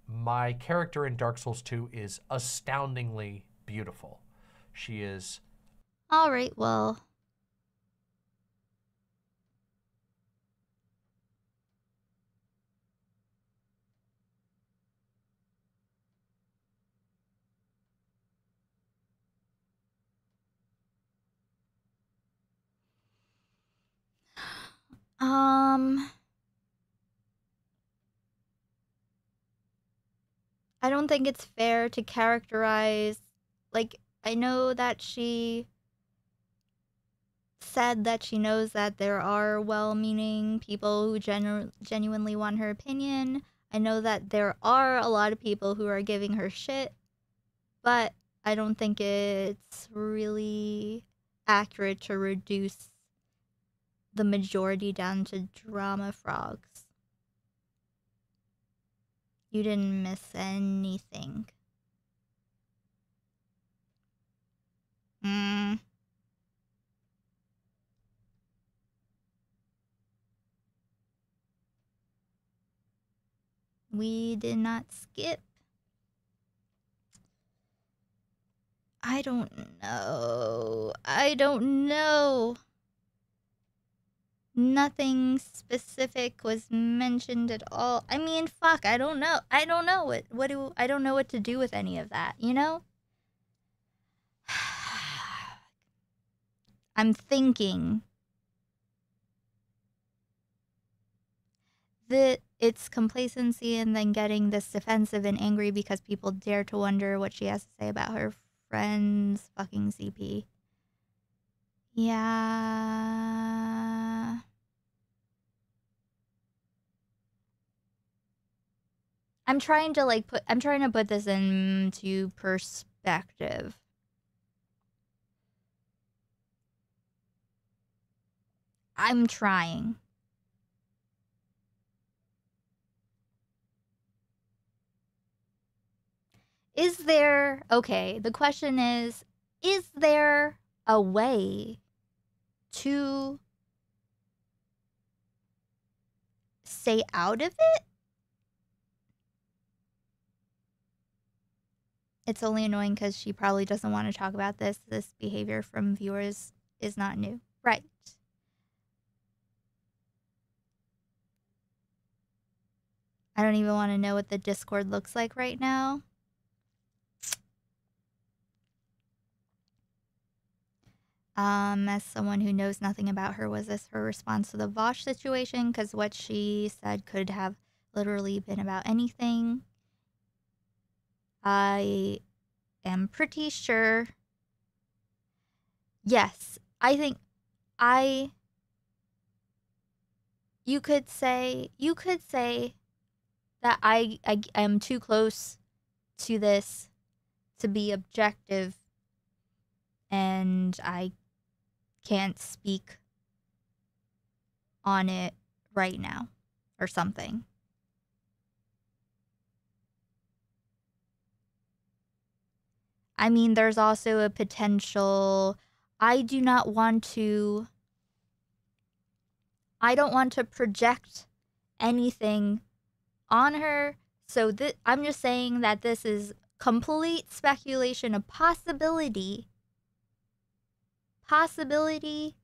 my character in Dark Souls 2 is astoundingly beautiful. She is All right, well. Um I don't think it's fair to characterize like I know that she said that she knows that there are well-meaning people who genu- genuinely want her opinion. I know that there are a lot of people who are giving her shit, but I don't think it's really accurate to reduce the majority down to drama frogs. You didn't miss anything. Mm. We did not skip. I don't know. I don't know. Nothing specific was mentioned at all. I mean, fuck, I don't know. I don't know what what do I don't know what to do with any of that, you know? I'm thinking that it's complacency and then getting this defensive and angry because people dare to wonder what she has to say about her friend's fucking CP. Yeah. I'm trying to like put I'm trying to put this into perspective. I'm trying. Is there okay, the question is is there a way to stay out of it? It's only annoying because she probably doesn't want to talk about this. This behavior from viewers is not new. Right. I don't even want to know what the Discord looks like right now. Um, as someone who knows nothing about her, was this her response to the Vaush situation? Because what she said could have literally been about anything. I am pretty sure. Yes, I think I. You could say you could say that I I am too close to this to be objective, and I can't speak on it right now or something. I mean, there's also a potential. I do not want to. I don't want to project anything on her. So th- I'm just saying that this is complete speculation, a possibility. Possibility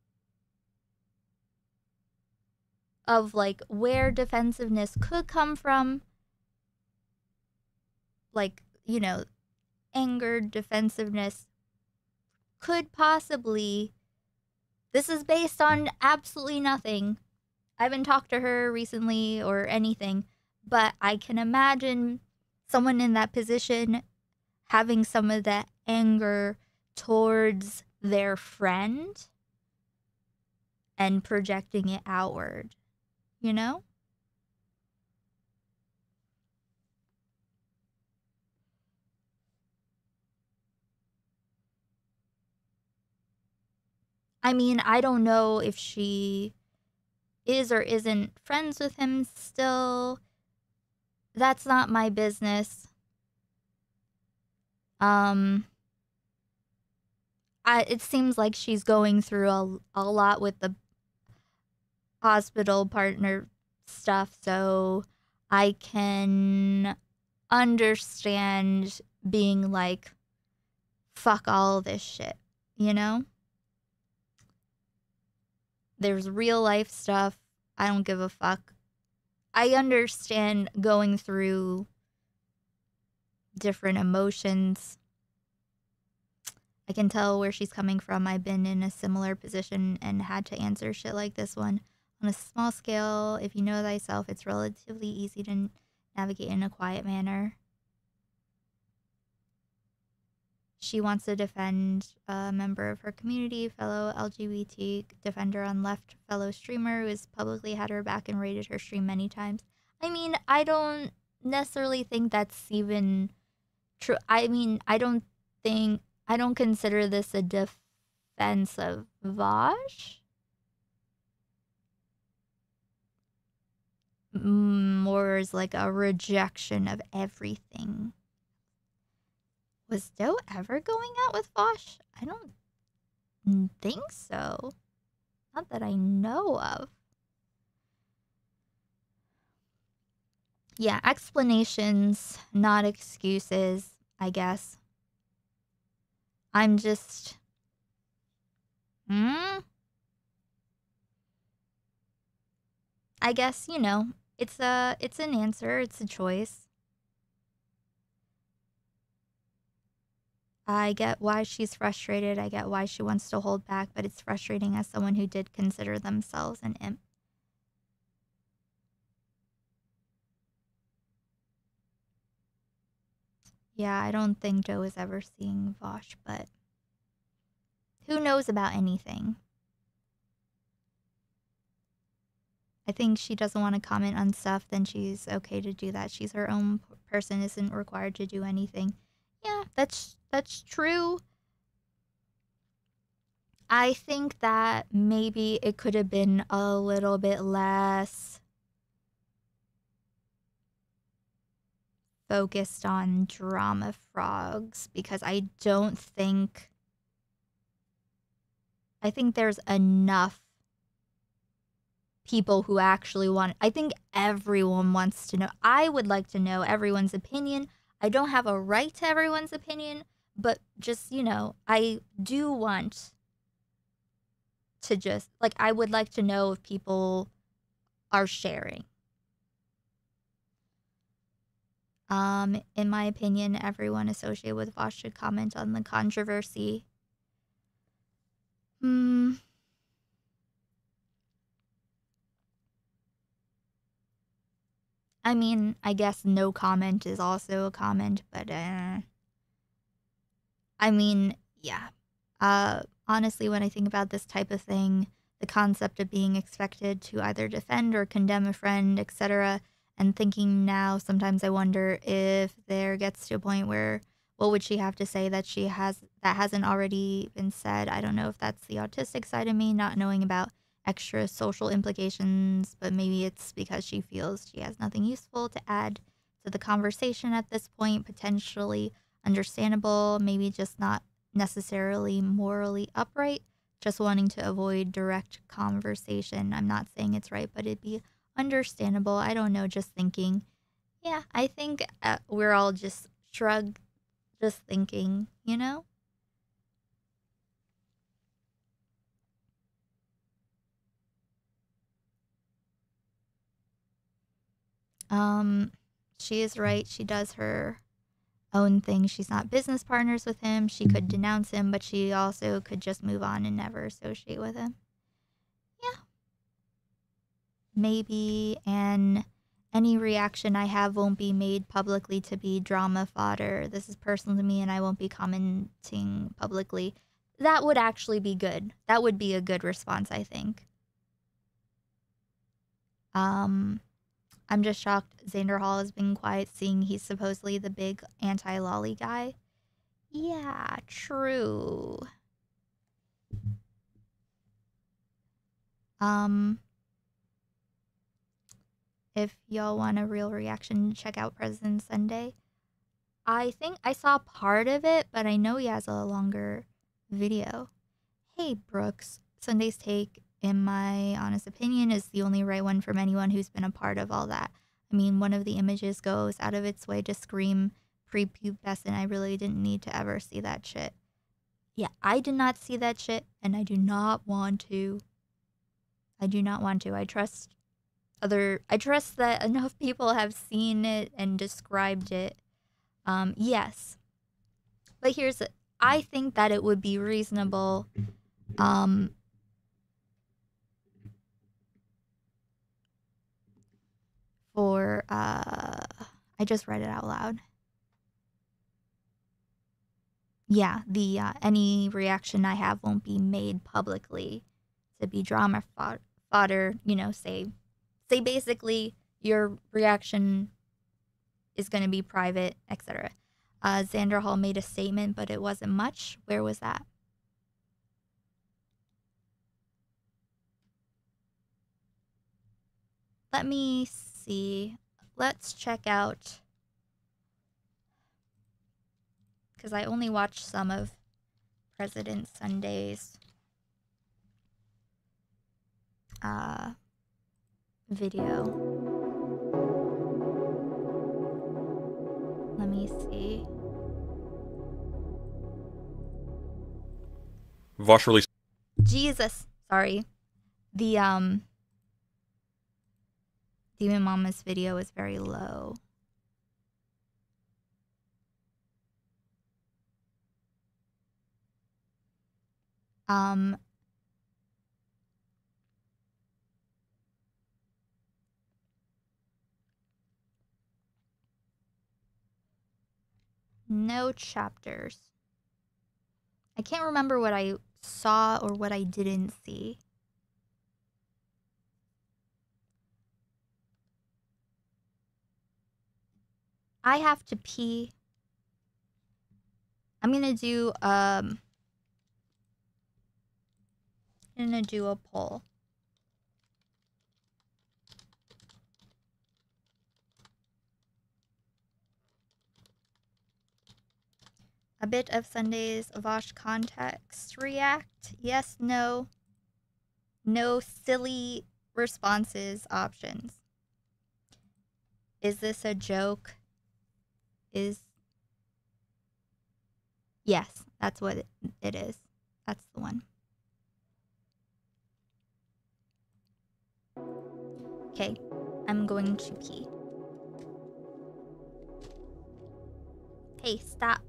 of like where defensiveness could come from. Like, you know, anger, defensiveness could possibly. This is based on absolutely nothing. I haven't talked to her recently or anything, but I can imagine someone in that position having some of that anger towards their friend and projecting it outward, you know? I mean, I don't know if she is or isn't friends with him still. That's not my business. Um I it seems like she's going through a, a lot with the hospital partner stuff, so I can understand being like fuck all this shit, you know? There's real life stuff. I don't give a fuck. I understand going through different emotions. I can tell where she's coming from. I've been in a similar position and had to answer shit like this one. On a small scale, if you know thyself, it's relatively easy to navigate in a quiet manner. She wants to defend a member of her community, fellow LGBT defender on left, fellow streamer who has publicly had her back and rated her stream many times. I mean, I don't necessarily think that's even true. I mean, I don't think, I don't consider this a defense of Vaush. More as like a rejection of everything. Was Doe ever going out with Vaush? I don't think so. Not that I know of. Yeah, explanations, not excuses, I guess. I'm just. Hmm? I guess, you know, it's a it's an answer, it's a choice. I get why she's frustrated. I get why she wants to hold back, but it's frustrating as someone who did consider themselves an imp. Yeah, I don't think Joe is ever seeing Vaush, but who knows about anything? I think she doesn't want to comment on stuff, then she's okay to do that. She's her own person, isn't required to do anything. Yeah, that's that's true. I think that maybe it could have been a little bit less focused on drama frogs because I don't think I think there's enough people who actually want I think everyone wants to know. I would like to know everyone's opinion. I don't have a right to everyone's opinion, but just, you know, I do want to just like I would like to know if people are sharing. Um, in my opinion, everyone associated with Vaush should comment on the controversy. Hmm. I mean, I guess no comment is also a comment, but uh I mean, yeah. Uh honestly when I think about this type of thing, the concept of being expected to either defend or condemn a friend, etc., and thinking now sometimes I wonder if there gets to a point where what would she have to say that she has that hasn't already been said? I don't know if that's the autistic side of me not knowing about extra social implications, but maybe it's because she feels she has nothing useful to add to the conversation at this point, potentially understandable, maybe just not necessarily morally upright, just wanting to avoid direct conversation. I'm not saying it's right, but it'd be understandable. I don't know, just thinking. Yeah, I think uh, we're all just shrug, just thinking, you know? Um, she is right. She does her own thing. She's not business partners with him. She could denounce him, but she also could just move on and never associate with him. Yeah. Maybe and any reaction I have won't be made publicly to be drama fodder. This is personal to me and I won't be commenting publicly. That would actually be good. That would be a good response, I think. Um I'm just shocked Xander Hall has been quiet seeing he's supposedly the big anti loli guy. Yeah, true. Um if y'all want a real reaction, check out President Sunday. I think I saw part of it, but I know he has a longer video. Hey, Brooks. Sunday's take, in my honest opinion, is the only right one from anyone who's been a part of all that. I mean, one of the images goes out of its way to scream prepubescent. I really didn't need to ever see that shit. Yeah, I did not see that shit, and I do not want to. I do not want to. I trust other I trust that enough people have seen it and described it. Um yes. But here's I think that it would be reasonable um for uh I just read it out loud. Yeah, the uh, any reaction I have won't be made publicly to be drama fodder, you know, say say basically your reaction is going to be private, etc. Uh, Xander Hall made a statement, but it wasn't much. Where was that? Let me see. Let's check out. Because I only watched some of President Sunday's uh, video. Let me see. Vaush release. Jesus, sorry. The um Demon Mama's video is very low. Um, no chapters. I can't remember what I saw or what I didn't see. I have to pee. I'm gonna do um I'm gonna do a poll. A bit of Sunday's Vaush context react. Yes, no. No silly responses options. Is this a joke? Is Yes, that's what it, is. That's the one. Okay, I'm going to pee. Hey, stop.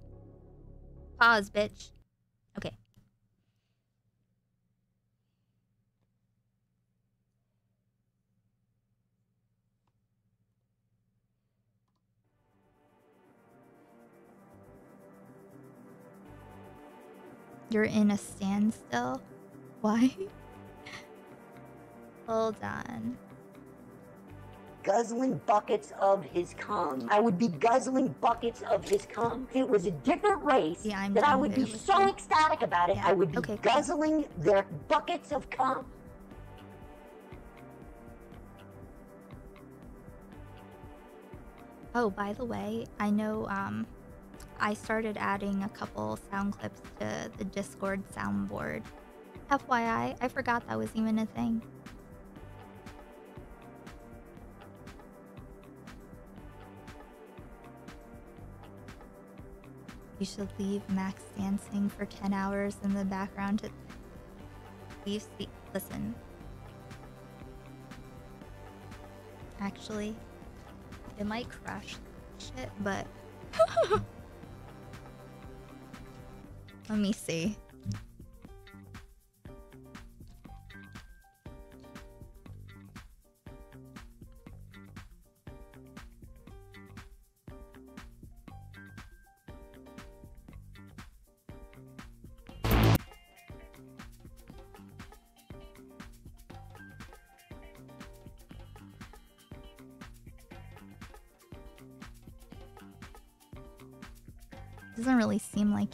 Pause, bitch. Okay. You're in a standstill? Why? Hold on. guzzling buckets of his cum. I would be guzzling buckets of his cum. If it was a different race, Yeah, I'm that I would be so ecstatic about it. Yeah, I would be okay, cool. guzzling their buckets of cum. Oh, by the way, I know um I started adding a couple sound clips to the Discord soundboard. FYI, I forgot that was even a thing. You should leave Max dancing for 10 hours in the background to leave. Listen. Actually, it might crash shit, but let me see.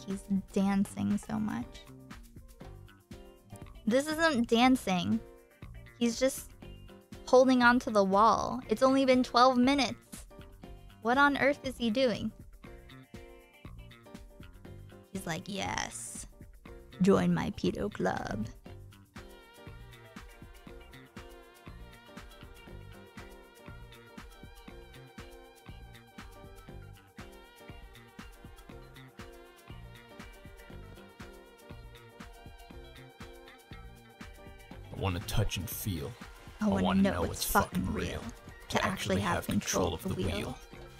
He's dancing so much. This isn't dancing. He's just holding onto the wall. It's only been 12 minutes. What on earth is he doing? He's like, yes. Join my pedo club. Touch and feel. I wanna wanna know it's fucking real. To actually have control of the wheel.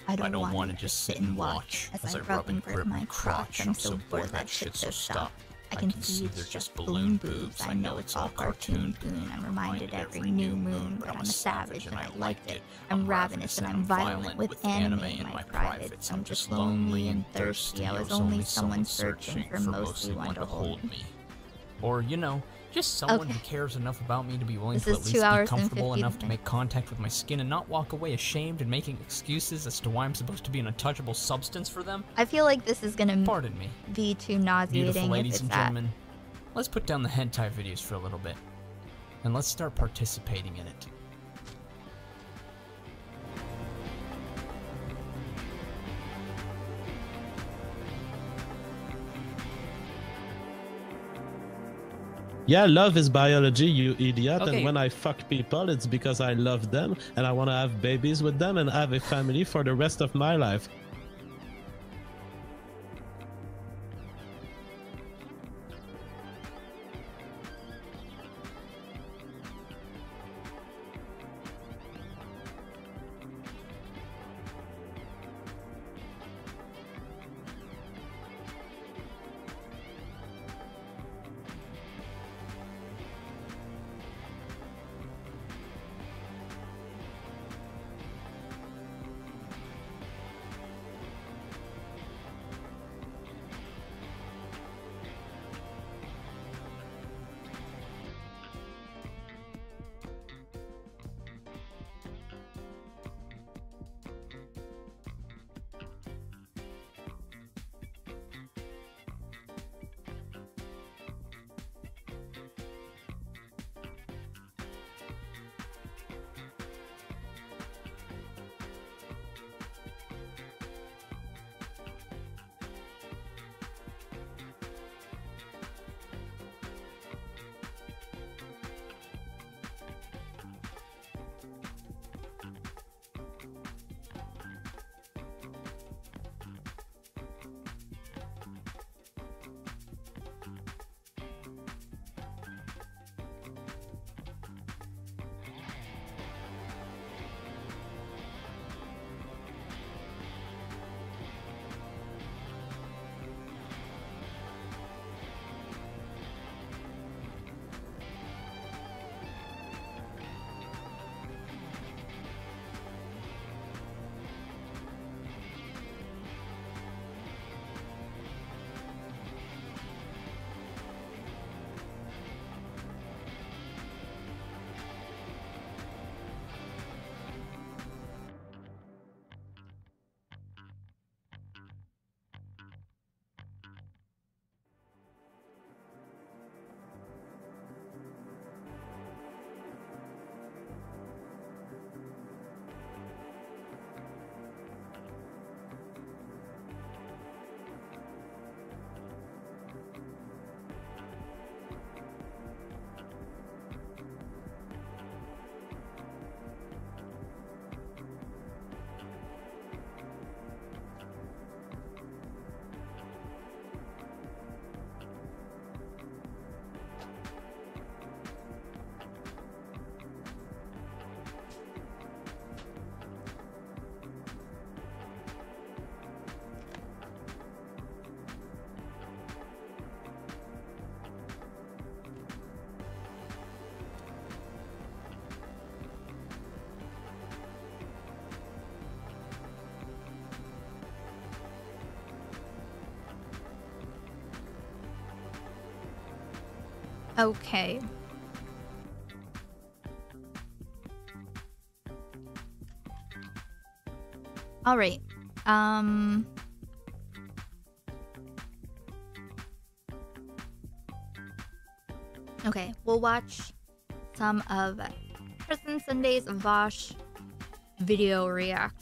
I don't, want want to just sit and watch as I rub and grip my crotch. I'm so bored that shit, so stop. I can see they're just balloon boobs. I know it's all cartoon goon. I'm reminded every new moon, but I'm a savage and I liked it. I'm ravenous and I'm violent with anime in my privates. I'm just lonely and thirsty. I was only someone searching for mostly one to hold me. Or, you know, just someone Okay. who cares enough about me to be willing This to at least be comfortable enough to make contact with my skin and not walk away ashamed and making excuses as to why I'm supposed to be an untouchable substance for them. I feel like this is gonna Pardon me. be too Beautiful nauseating if ladies and that. gentlemen, let's put down the hentai videos for a little bit. And let's start participating in it. Yeah, love is biology, you idiot. Okay. And when I fuck people, it's because I love them and I want to have babies with them and have a family for the rest of my life. Okay. All right. Um. Okay, we'll watch some of Prison Sunday's Vaush video react.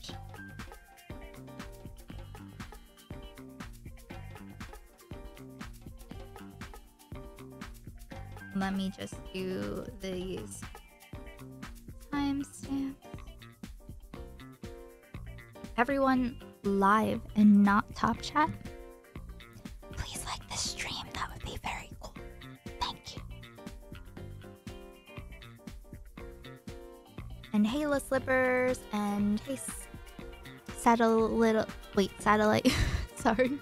Do these timestamps. Everyone live and not top chat. Please like this stream. That would be very cool. Thank you. And La Slippers, and hey, Satellite. Wait, Satellite. Sorry.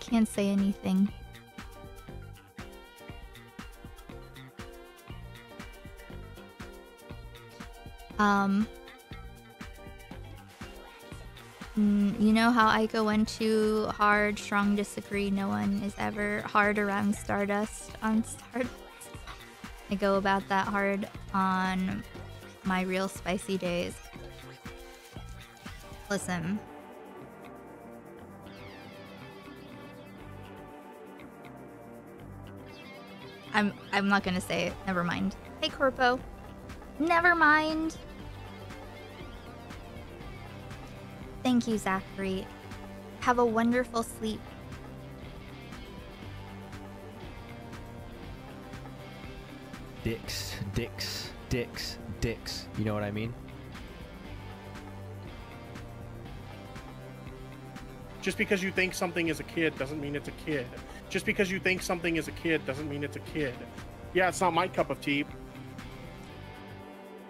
Can't say anything. Um, mm, you know how Aiko went too hard, strong disagree, no one is ever hard around Stardust on Stardust. I go about that hard on my real spicy days. Listen. I'm I'm not gonna say it. Never mind. Hey Corpo. Never mind. Thank you, Zachary. Have a wonderful sleep. Dicks, dicks, dicks, dicks. You know what I mean? Just because you think something is a kid doesn't mean it's a kid. Just because you think something is a kid doesn't mean it's a kid. Yeah, it's not my cup of tea.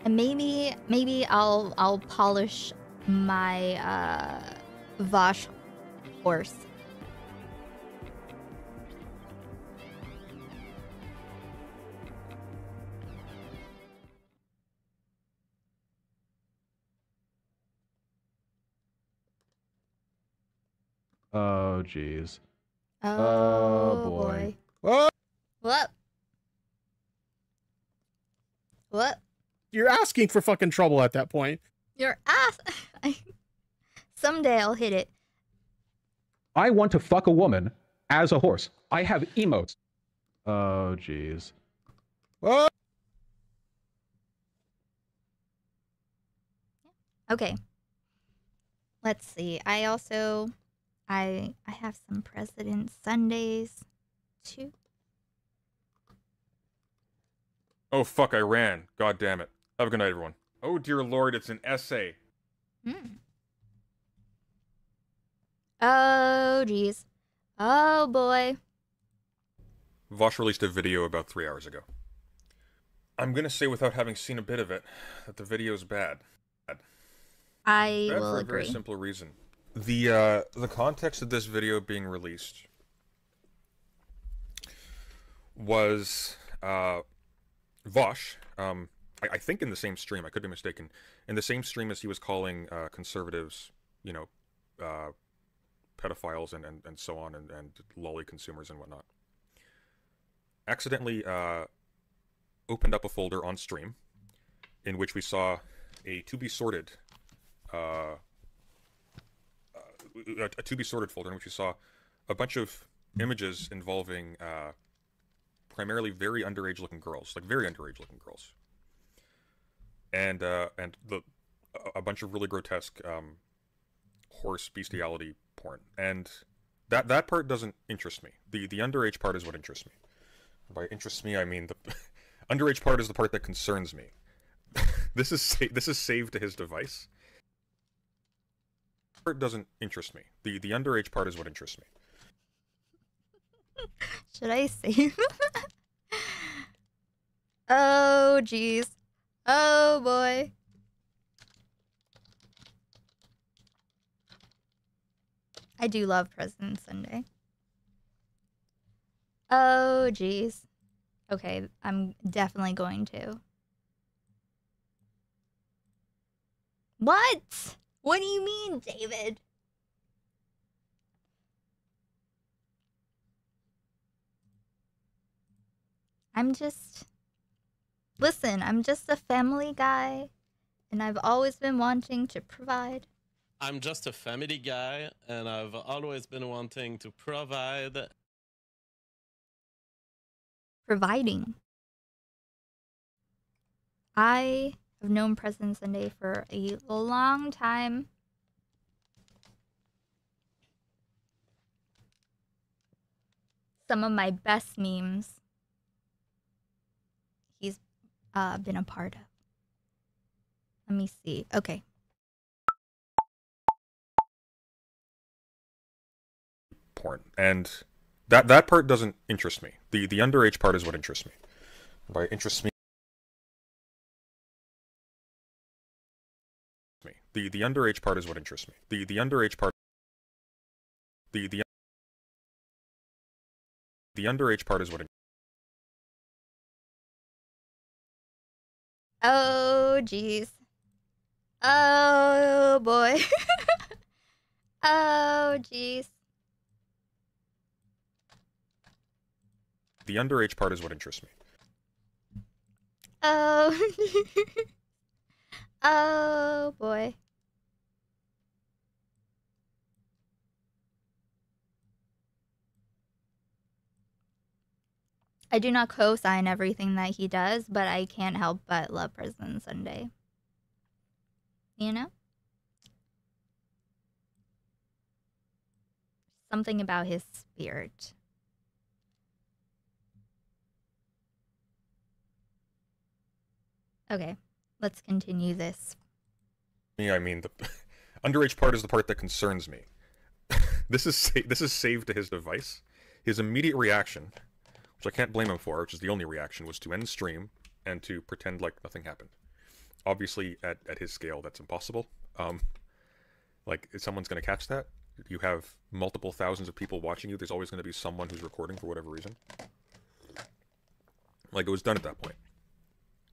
And maybe maybe I'll I'll polish my uh Vaush horse. Oh, jeez. Oh, boy. What? What? What? You're asking for fucking trouble at that point. Your ass. Someday I'll hit it. I want to fuck a woman as a horse. I have emotes. Oh, jeez. What? Okay. Let's see. I also I I have some President Sundays too. Oh fuck, I ran. God damn it. Have a good night, everyone. Oh dear lord, it's an essay. Hmm. Oh jeez. Oh boy. Vaush released a video about three hours ago. I'm gonna say without having seen a bit of it that the video is bad. Bad. I Bad will for a very simple reason. The uh, the context of this video being released was uh, Vaush. Um, I, I think in the same stream. I could be mistaken. In the same stream as he was calling uh, conservatives, you know, uh, pedophiles and, and, and so on, and, and loli consumers and whatnot. Accidentally uh, opened up a folder on stream in which we saw a to be sorted uh, a, a to be sorted folder in which we saw a bunch of images involving uh, primarily very underage looking girls, like very underage looking girls, and uh, and the a- bunch of really grotesque um, horse bestiality porn, and that that part doesn't interest me. the The underage part is what interests me. By interests me, I mean the underage part is the part that concerns me. this is sa- this is saved to his device. Part doesn't interest me. the The underage part is what interests me. Should I save? oh jeez. Oh boy. I do love President Sunday. Oh jeez. Okay, I'm definitely going to. What? What do you mean, David? I'm just. Listen, I'm just a family guy, and I've always been wanting to provide. I'm just a family guy, and I've always been wanting to provide. Providing. I have known President Sunday for a long time. Some of my best memes he's uh, been a part of. Let me see. Okay. porn, and that that part doesn't interest me. the The underage part is what interests me. By interests me, me. The the underage part is what interests me. The the underage part. The the the underage part is what. Oh, jeez. Oh, boy. oh, jeez. The underage part is what interests me. Oh. oh, boy. I do not co-sign everything that he does, but I can't help but love President Sunday. You know? Something about his spirit. Okay, let's continue this. Me, I mean the underage part is the part that concerns me. this is sa- this is saved to his device. His immediate reaction, which I can't blame him for, which is the only reaction, was to end stream and to pretend like nothing happened. Obviously, at, at his scale, that's impossible. Um, like, if someone's going to catch that, you have multiple thousands of people watching you. There's always going to be someone who's recording for whatever reason. Like, it was done at that point.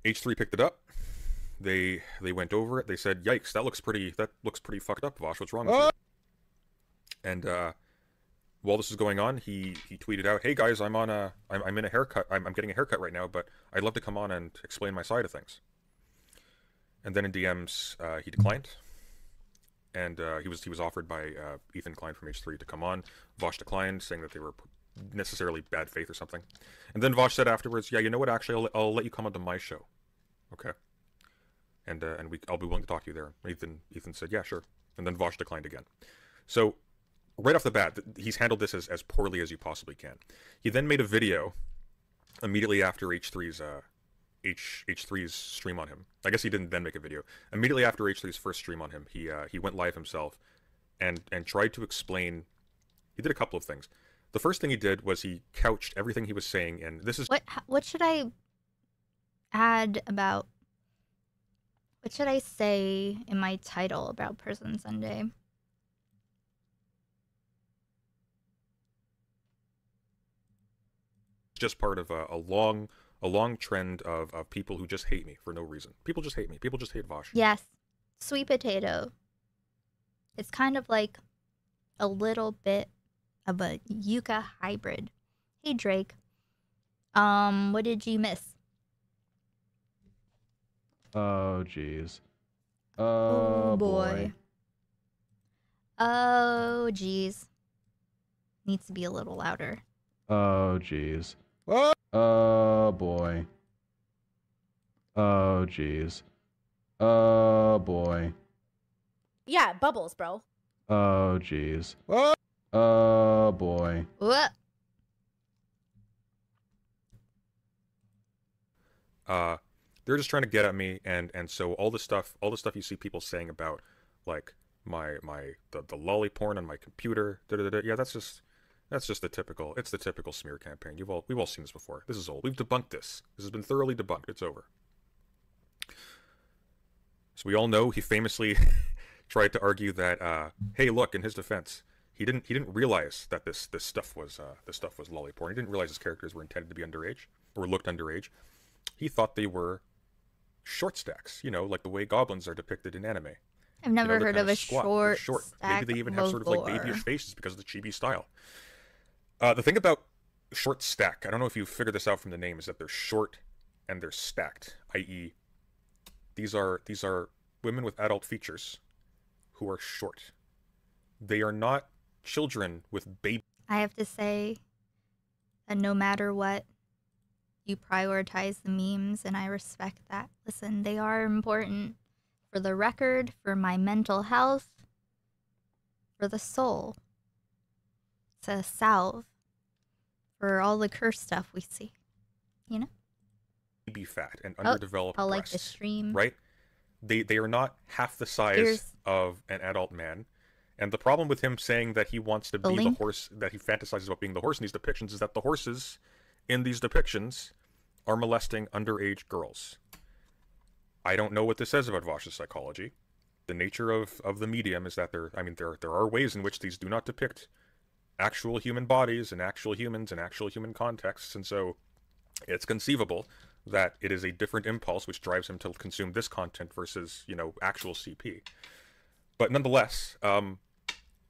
H3 picked it up. They they went over it. They said, "Yikes, that looks pretty. That looks pretty fucked up, Vaush. What's wrong with you?" And uh, while this is going on, he he tweeted out, "Hey guys, I'm on a I'm, I'm in a haircut. I'm, I'm getting a haircut right now, but I'd love to come on and explain my side of things." And then in DMs, uh, he declined. And uh, he was he was offered by uh, Ethan Klein from H3 to come on. Vaush declined, saying that they were necessarily bad faith or something. And then Vaush said afterwards, "Yeah, you know what? Actually, I'll, I'll let you come onto my show." Okay. And uh, and we I'll be willing to talk to you there. Ethan Ethan said, "Yeah, sure." And then Vaush declined again. So right off the bat, he's handled this as, as poorly as you possibly can. He then made a video immediately after H3's uh, H H3's stream on him. I guess he didn't then make a video. Immediately after H3's first stream on him, he uh, he went live himself and and tried to explain. He did a couple of things. The first thing he did was he couched everything he was saying, and this is What what should I add about what should I say in my title about Person Sunday? Just part of a, a long a long trend of, of people who just hate me for no reason. People just hate me. People just hate Vaush. Yes. Sweet potato. It's kind of like a little bit of a Yuka hybrid. Hey Drake. Um, what did you miss? Oh, jeez. Oh, boy. Oh geez. Needs to be a little louder. Oh, jeez. Oh, boy. Oh, jeez. Oh, boy. Yeah, bubbles, bro. Oh, jeez. Oh, boy. What? uh, they're just trying to get at me, and and so all the stuff, all the stuff you see people saying about, like my my the, the loli porn on my computer, da, da, da, da, yeah, that's just that's just the typical. It's the typical smear campaign. You've all we've all seen this before. This is old. We've debunked this. This has been thoroughly debunked. It's over. So we all know he famously tried to argue that, uh, hey, look, in his defense, he didn't he didn't realize that this this stuff was uh, this stuff was loli porn. He didn't realize his characters were intended to be underage or looked underage. He thought they were short stacks, you know, like the way goblins are depicted in anime. I've never you know, heard of a squat, short short. Maybe they even have sort of like babyish faces because of the chibi style. Uh, the thing about short stack. I don't know if you figured this out from the name. Is that they're short and they're stacked, i.e., these are these are women with adult features who are short. They are not children with baby. I have to say that no matter what, you prioritize the memes, and I respect that. Listen, they are important for the record, for my mental health, for the soul. It's a salve for all the curse stuff we see. You know? baby fat and Oh, underdeveloped I'll like the stream. right? They they are not half the size Here's- of an adult man. And the problem with him saying that he wants to The be the horse, that he fantasizes about being the horse in these depictions, is that the horses in these depictions are molesting underage girls. I don't know what this says about Vaush's psychology. The nature of, of the medium is that there, I mean, there there are ways in which these do not depict actual human bodies and actual humans and actual human contexts, and so it's conceivable that it is a different impulse which drives him to consume this content versus you know actual CP. But nonetheless, um,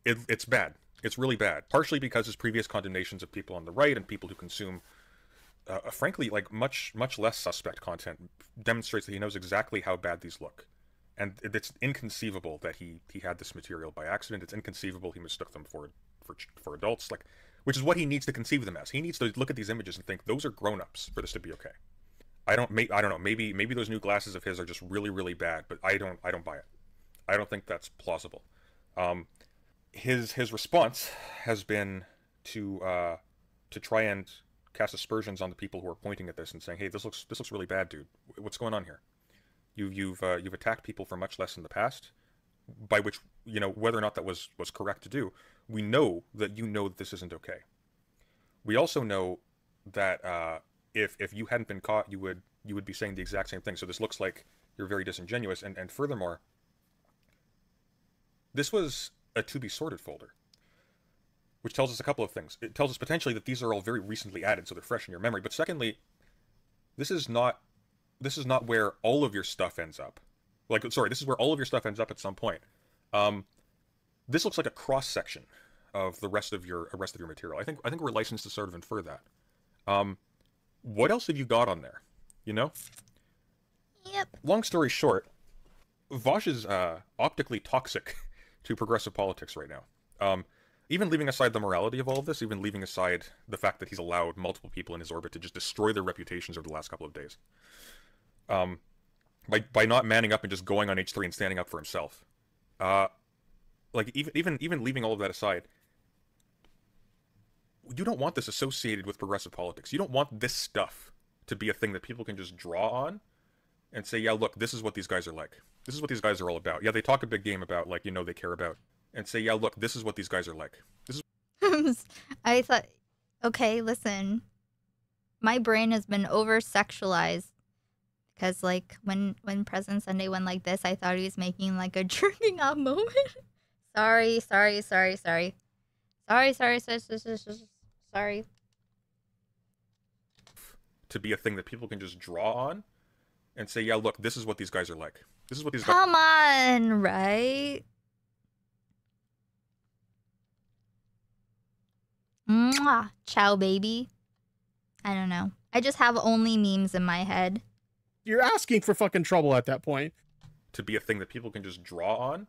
it, it's bad. It's really bad. Partially because his previous condemnations of people on the right and people who consume, uh, frankly, like much much less suspect content demonstrates that he knows exactly how bad these look, and it's inconceivable that he he had this material by accident. It's inconceivable he mistook them for for for adults, like, which is what he needs to conceive them as. He needs to look at these images and think those are grown ups for this to be okay. I don't may, I don't know. Maybe maybe those new glasses of his are just really really bad, but I don't I don't buy it. I don't think that's plausible. Um, his his response has been to uh, to try and cast aspersions on the people who are pointing at this and saying, "Hey, this looks this looks really bad, dude. What's going on here? You you've uh, you've attacked people for much less in the past." By which you know whether or not that was was correct to do, we know that you know that this isn't okay. We also know that uh, if if you hadn't been caught, you would you would be saying the exact same thing. So this looks like you're very disingenuous, and and furthermore, this was a to be sorted folder, which tells us a couple of things. It tells us potentially that these are all very recently added, so they're fresh in your memory. But secondly, this is not this is not where all of your stuff ends up. Like sorry, this is where all of your stuff ends up at some point. Um, this looks like a cross section of the rest of your rest of your material. I think I think we're licensed to sort of infer that. Um, what else have you got on there? You know. Yep. Long story short, Vaush is uh, optically toxic to progressive politics right now. Um, even leaving aside the morality of all of this, even leaving aside the fact that he's allowed multiple people in his orbit to just destroy their reputations over the last couple of days. Um, by by not manning up and just going on H three and standing up for himself. Uh, like even even even leaving all of that aside, you don't want this associated with progressive politics. You don't want this stuff to be a thing that people can just draw on and say, yeah, look, this is what these guys are like. This is what these guys are all about. Yeah, they talk a big game about like, you know, they care about and say, yeah, look, this is what these guys are like. This is I thought, okay, listen. My brain has been over sexualized because, like, when when President Sunday went like this, I thought he was making like a jerking off moment. Sorry, sorry, sorry, sorry. Sorry, sorry, sorry, sorry. To be a thing that people can just draw on and say, yeah, look, this is what these guys are like. This is what these Come guys Come on, right? Mwah. Ciao, baby. I don't know. I just have only memes in my head. You're asking for fucking trouble at that point. To be a thing that people can just draw on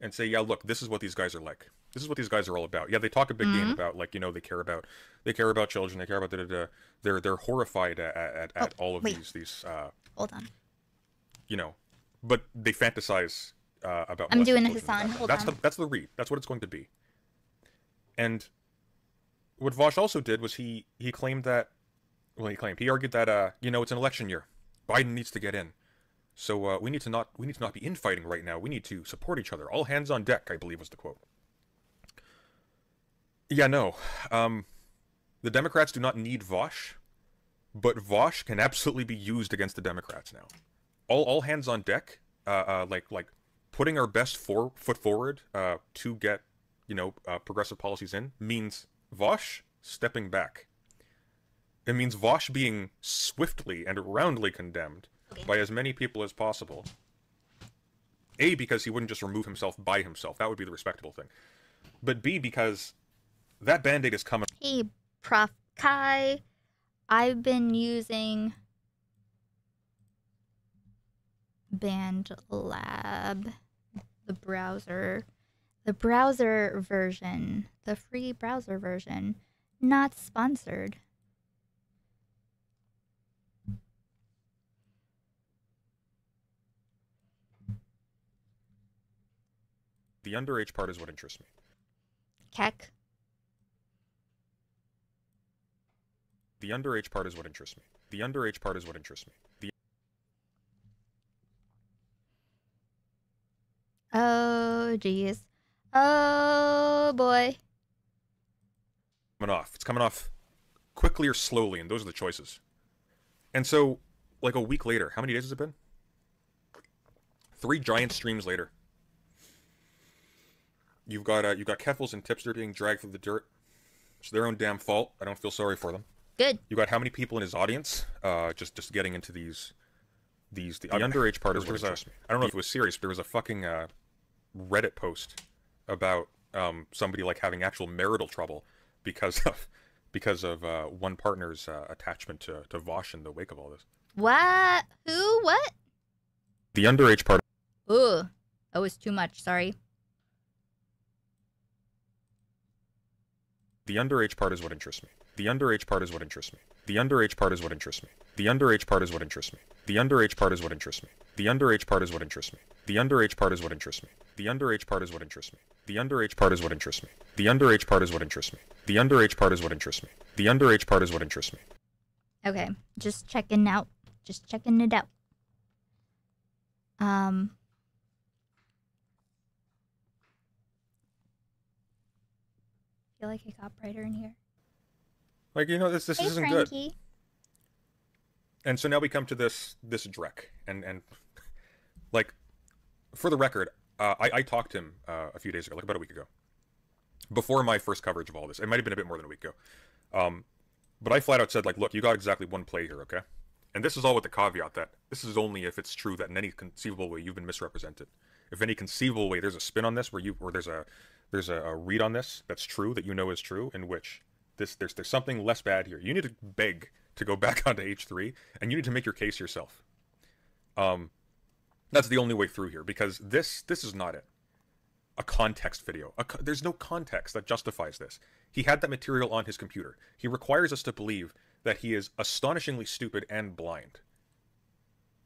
and say, yeah, look, this is what these guys are like. This is what these guys are all about. Yeah, they talk a big game Mhm. about like, you know, they care about they care about children, they care about da da da. They're they're horrified at at, at all of wait. these these uh Hold on. you know, but they fantasize uh, about. I'm doing Hassan, hold that. That's on. the that's the read. That's what it's going to be. And what Vaush also did was he he claimed that, well, he claimed he argued that uh you know it's an election year, Biden needs to get in, so uh, we need to not we need to not be infighting right now. We need to support each other. All hands on deck, I believe was the quote. Yeah, no, um, the Democrats do not need Vaush, but Vaush can absolutely be used against the Democrats now. All all hands on deck, uh, uh like like putting our best for, foot forward uh, to get you know uh, progressive policies in means Vaush stepping back. It means Vaush being swiftly and roundly condemned by as many people as possible. A because he wouldn't just remove himself by himself. That would be the respectable thing. But B because that band-aid is coming. Hey, Prof Kai, I've been using BandLab, the browser, the browser version, the free browser version, not sponsored. The underage part is what interests me. Keck. The underage part is what interests me. The underage part is what interests me. The Oh, jeez. Oh, boy. coming off. It's coming off quickly or slowly, and those are the choices. And so, like a week later, how many days has it been? Three giant streams later. You've got uh, you've got Keffals and Tipster being dragged through the dirt. It's their own damn fault. I don't feel sorry for them. Good. You got how many people in his audience? Uh, just just getting into these these the, the underage part is what There's a- interests me. I don't know if it was serious. But there was a fucking uh, Reddit post about um, somebody like having actual marital trouble because of because of uh, one partner's uh, attachment to to Vaush in the wake of all this. What? Who? What? The underage part. Ooh, that was too much. Sorry. The underage part is what interests me. The underage part is what interests me. The underage part is what interests me. The underage part is what interests me. The underage part is what interests me. The underage part is what interests me. The underage part is what interests me. The underage part is what interests me. The underage part is what interests me. The underage part is what interests me. The underage part is what interests me. The underage part is what interests me. Okay, just checking out. Just checking it out. Um. Feel like a copywriter in here. Like you know, this this hey, isn't good. And so now we come to this this Drek, and and like for the record, uh, I I talked to him uh, a few days ago, like about a week ago, before my first coverage of all this. It might have been a bit more than a week ago, um, but I flat out said like, look, you got exactly one play here, okay? And this is all with the caveat that this is only if it's true that in any conceivable way you've been misrepresented. If any conceivable way there's a spin on this where you or there's a there's a, a read on this that's true that you know is true, in which this there's there's something less bad here. You need to beg to go back onto H3, and you need to make your case yourself. Um, that's the only way through here because this this is not it. A context video. A there's no context that justifies this. He had that material on his computer. He requires us to believe that he is astonishingly stupid and blind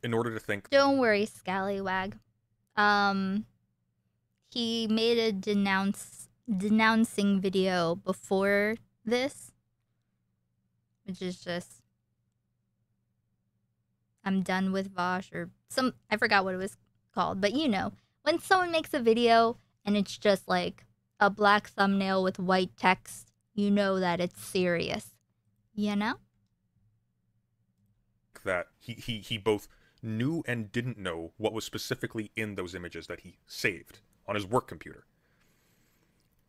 in order to think Don't worry, Scallywag. Um, he made a denounce denouncing video before this, which is just I'm done with Vaush or some I forgot what it was called, but you know, when someone makes a video and it's just like a black thumbnail with white text, you know that it's serious. You know? that he, he, he both knew and didn't know what was specifically in those images that he saved on his work computer.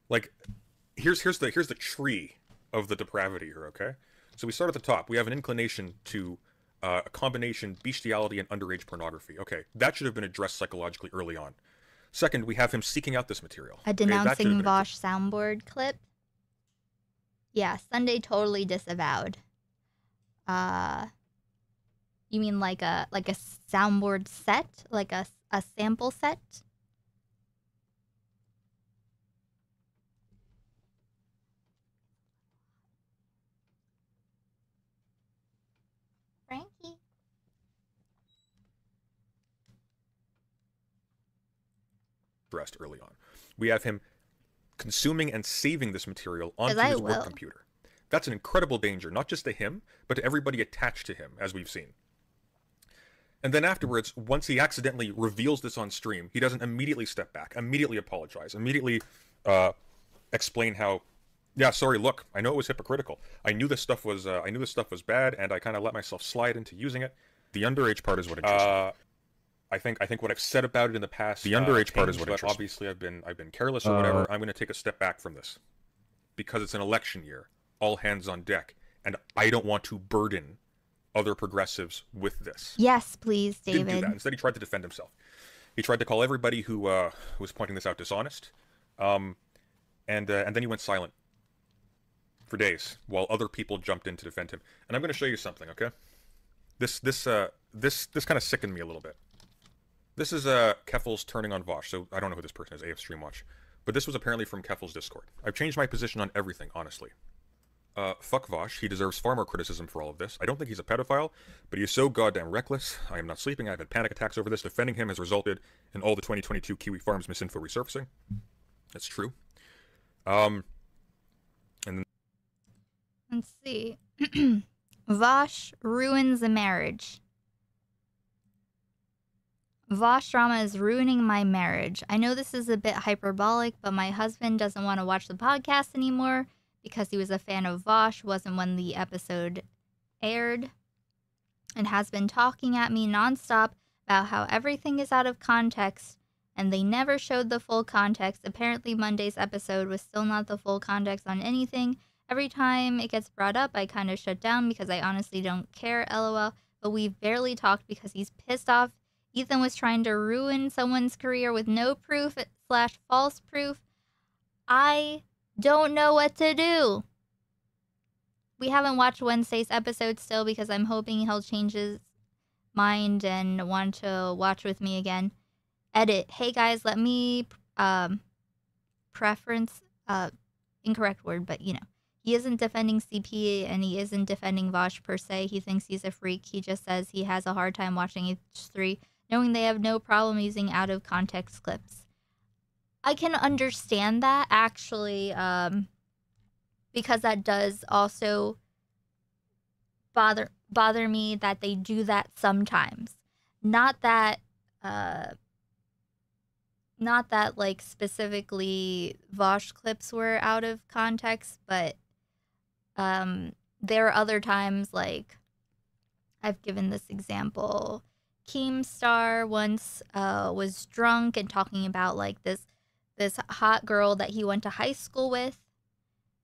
Like, here's here's the here's the tree of the depravity here. Okay, so we start at the top. We have an inclination to uh, a combination bestiality and underage pornography. Okay, that should have been addressed psychologically early on. Second, we have him seeking out this material. A Okay, denouncing been Vaush soundboard clip. Yeah, Sunday totally disavowed. Uh you mean like a like a soundboard set, like a a sample set? Frankie. Addressed early on. We have him consuming and saving this material onto I his work computer. That's an incredible danger, not just to him, but to everybody attached to him, as we've seen. And then afterwards, once he accidentally reveals this on stream, he doesn't immediately step back, immediately apologize, immediately uh, explain how, yeah, sorry, look, I know it was hypocritical. I knew this stuff was, uh, I knew this stuff was bad, and I kind of let myself slide into using it. The underage part is what interests me. Uh, I think I think what I've said about it in the past. The uh, underage part is what but interests me. Obviously, I've been I've been careless or whatever. Uh, I'm going to take a step back from this because it's an election year. All hands on deck, and I don't want to burden other progressives with this. Yes, please, David. Didn't do David. that. Instead, he tried to defend himself. He tried to call everybody who uh, who was pointing this out dishonest, um, and uh, and then he went silent for days while other people jumped in to defend him. And I'm going to show you something, okay? This this uh this this kind of sickened me a little bit. This is uh Keffals turning on Vaush. So I don't know who this person is, AF Streamwatch. But this was apparently from Keffals Discord. I've changed my position on everything, honestly. Uh, fuck Vaush. He deserves far more criticism for all of this. I don't think he's a pedophile, but he is so goddamn reckless. I am not sleeping. I've had panic attacks over this. Defending him has resulted in all the 2022 Kiwi Farms misinfo resurfacing. That's true. Um, and then Let's see. Vaush ruins a marriage. Vaush drama is ruining my marriage. I know this is a bit hyperbolic, but my husband doesn't want to watch the podcast anymore because he was a fan of Vaush, wasn't when the episode aired, and has been talking at me nonstop about how everything is out of context and they never showed the full context. Apparently, Monday's episode was still not the full context on anything. Every time it gets brought up, I kind of shut down because I honestly don't care, lol. But we've barely talked because he's pissed off. Ethan was trying to ruin someone's career with no proof slash false proof. I don't know what to do. We haven't watched Wednesday's episode still because I'm hoping he'll change his mind and want to watch with me again. Edit. Hey guys, let me um preference uh incorrect word, but you know. He isn't defending CP and he isn't defending Vaush per se. He thinks he's a freak. He just says he has a hard time watching H3, knowing they have no problem using out of context clips. I can understand that actually, um, because that does also bother bother me that they do that sometimes. Not that uh not that like specifically Vaush clips were out of context, but um there are other times like I've given this example. Keemstar once uh was drunk and talking about like this this hot girl that he went to high school with,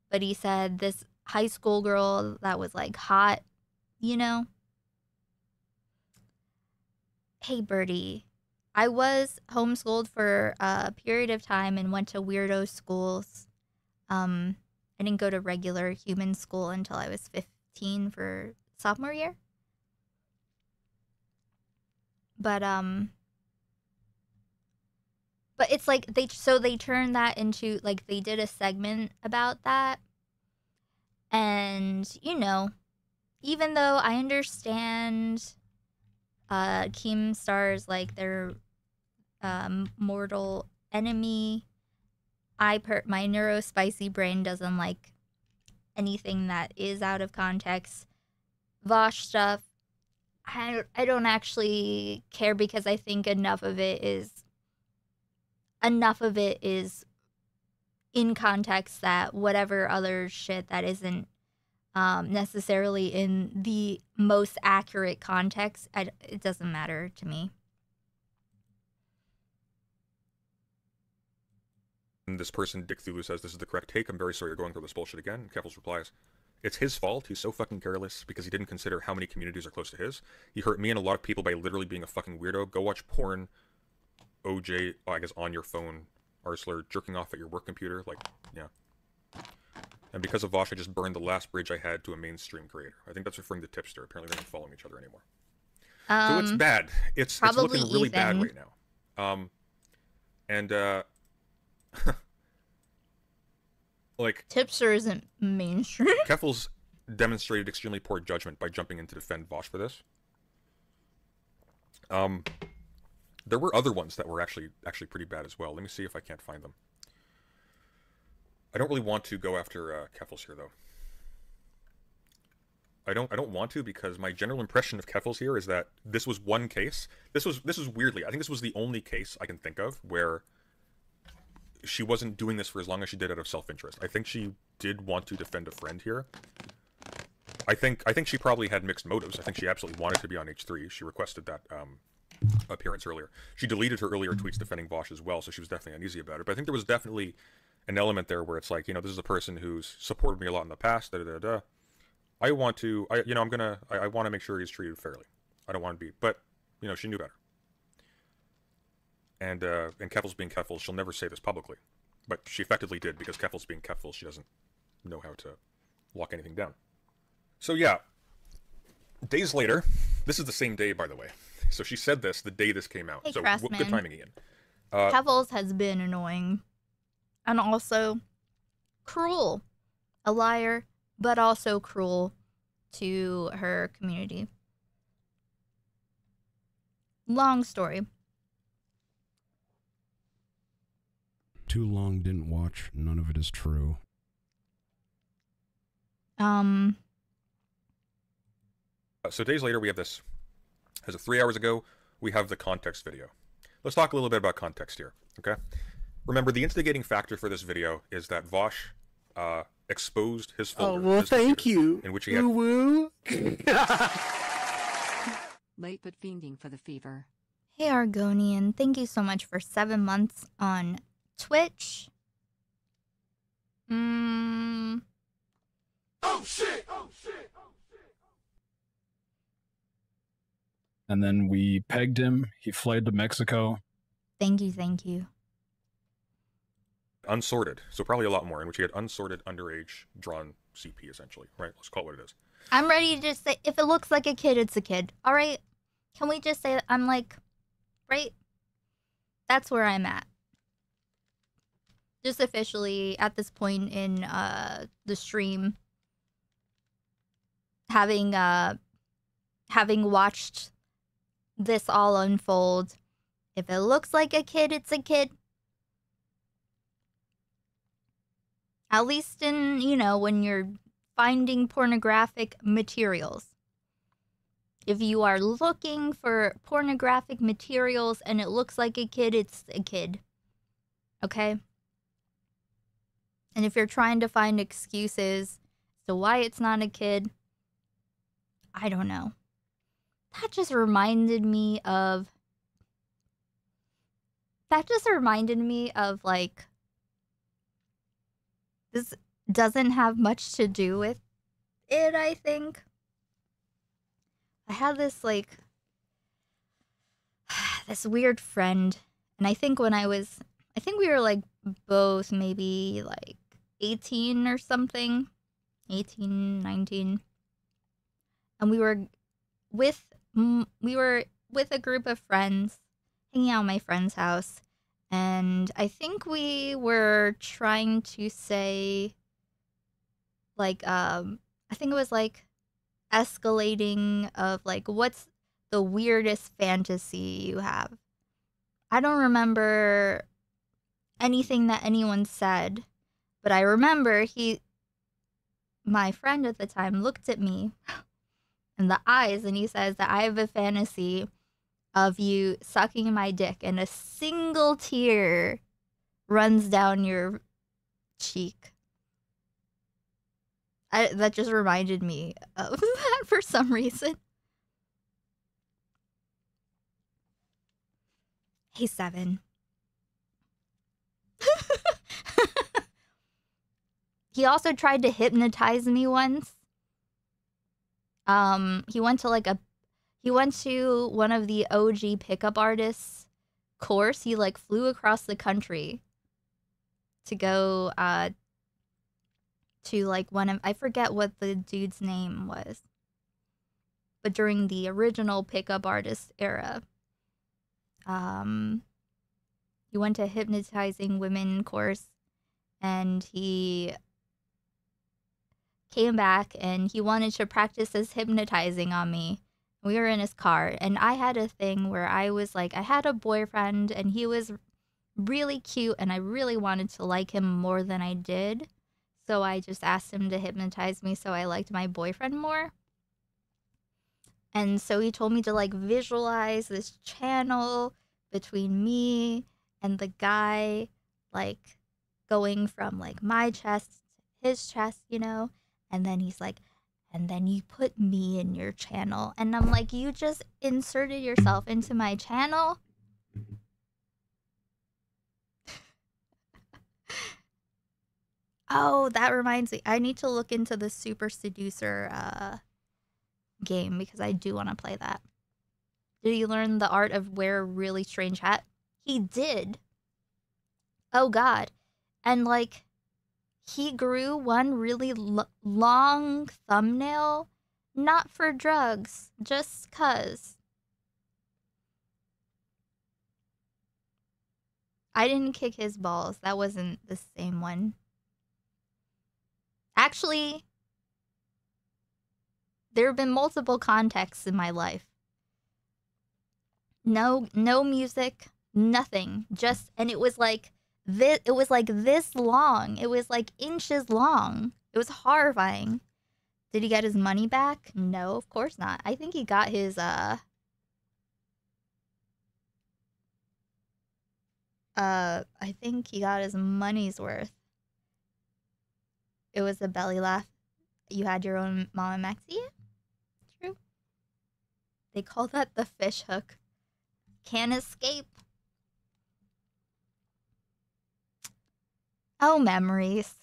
but he said this high school girl that was like hot, you know. Hey Birdie, I was homeschooled for a period of time and went to weirdo schools. Um, I didn't go to regular human school until I was 15 for sophomore year. But um but it's like they so they turned that into like they did a segment about that. And you know, even though I understand uh Keemstar's like their um mortal enemy, I per my neurospicy brain doesn't like anything that is out of context. Vaush stuff, I I don't actually care because I think enough of it is enough of it is in context that whatever other shit that isn't um, necessarily in the most accurate context, I, it doesn't matter to me. And this person, Dick Thulu, says this is the correct take. I'm very sorry you're going through this bullshit again. Keffals replies, It's his fault. He's so fucking careless because he didn't consider how many communities are close to his. He hurt me and a lot of people by literally being a fucking weirdo. Go watch porn, OJ, oh, I guess on your phone, Arsler, jerking off at your work computer. Like, yeah. And because of Vaush, I just burned the last bridge I had to a mainstream creator. I think that's referring to Tipster. Apparently, they're not following each other anymore. so it's Um, bad. It's it's looking really bad right now. Um, and uh, like Tipster isn't mainstream. Keffals demonstrated extremely poor judgment by jumping in to defend Vaush for this. Um, there were other ones that were actually actually pretty bad as well. Let me see if I can't find them. I don't really want to go after uh, Keffals here though. I don't I don't want to because my general impression of Keffals here is that this was one case. This was this was weirdly I think this was the only case I can think of where she wasn't doing this for as long as she did out of self-interest. I think she did want to defend a friend here. I think I think she probably had mixed motives. I think she absolutely wanted to be on H3. She requested that um, appearance earlier. She deleted her earlier tweets defending Vaush as well, so she was definitely uneasy about it. But I think there was definitely an element there where it's like, you know, this is a person who's supported me a lot in the past. Da da da. I want to, I you know, I'm gonna, I, I want to make sure he's treated fairly. I don't want to be, but you know, she knew better. And uh, and Keffals being Keffals, she'll never say this publicly, but she effectively did because Keffals being Keffals, she doesn't know how to lock anything down. So yeah, days later, this is the same day, by the way. So she said this the day this came out. Hey, so w- good timing, Ian. Uh, Pebbles has been annoying and also cruel. A liar, but also cruel to her community. Long story. Too long didn't watch. None of it is true. Um, Uh, so days later, we have this. As of three hours ago, we have the context video. Let's talk a little bit about context here, okay? Remember, the instigating factor for this video is that Vaush uh, exposed his Oh, folder. well, his thank computer, you. In which he had Woo Late but fiending for the fever. hey Argonian, thank you so much for seven months on Twitch. Mm, Oh shit! Oh shit! And then we pegged him. He fled to Mexico. thank you, thank you. unsorted, so probably a lot more, in which he had unsorted underage drawn CP, essentially, right? Let's call it what it is. I'm ready to just say if it looks like a kid, it's a kid. All right? Can we just say I'm like, right? That's where I'm at. Just officially at this point in uh the stream having uh having watched this all unfold, if it looks like a kid, it's a kid. At least in, you know, when you're finding pornographic materials. If you are looking for pornographic materials and it looks like a kid, it's a kid. Okay? And if you're trying to find excuses to why it's not a kid, I don't know. That just reminded me of. That just reminded me of like. This doesn't have much to do with it, I think. I had this like this weird friend, and I think when I was I think we were like both maybe like 18 or something, 18, 19. And we were with we were with a group of friends hanging out at my friend's house and I think we were trying to say like um I think it was like escalating of like what's the weirdest fantasy you have. I don't remember anything that anyone said, but I remember he my friend at the time looked at me in the eyes and he says that I have a fantasy of you sucking my dick and a single tear runs down your cheek. I, that just reminded me of that for some reason. Hey, Seven. He also tried to hypnotize me once. Um, he went to like a he went to one of the OG pickup artists course. He like flew across the country to go uh to like one of I forget what the dude's name was. But during the original pickup artist era, um he went to hypnotizing women course and he came back and he wanted to practice his hypnotizing on me. We were in his car and I had a thing where I was like I had a boyfriend and he was really cute and I really wanted to like him more than I did. So I just asked him to hypnotize me so I liked my boyfriend more. And so he told me to like visualize this channel between me and the guy like going from like my chest to his chest, you know? And then he's like, and then you put me in your channel. And I'm like, you just inserted yourself into my channel? oh, that reminds me. I need to look into the Super Seducer uh, game because I do want to play that. Did he learn the art of wear a really strange hat? He did. Oh, God. And like, he grew one really long thumbnail, not for drugs, just cuz. I didn't kick his balls. That wasn't the same one. Actually, there have been multiple contexts in my life. No, no music, nothing. Just and it was like this. It was like this long. It was like inches long. It was horrifying. Did he get his money back? No, of course not. I think he got his uh uh I think he got his money's worth. It was a belly laugh. You had your own Mama Maxi? Yeah, true. They call that the fish hook. Can't escape. Oh, memories.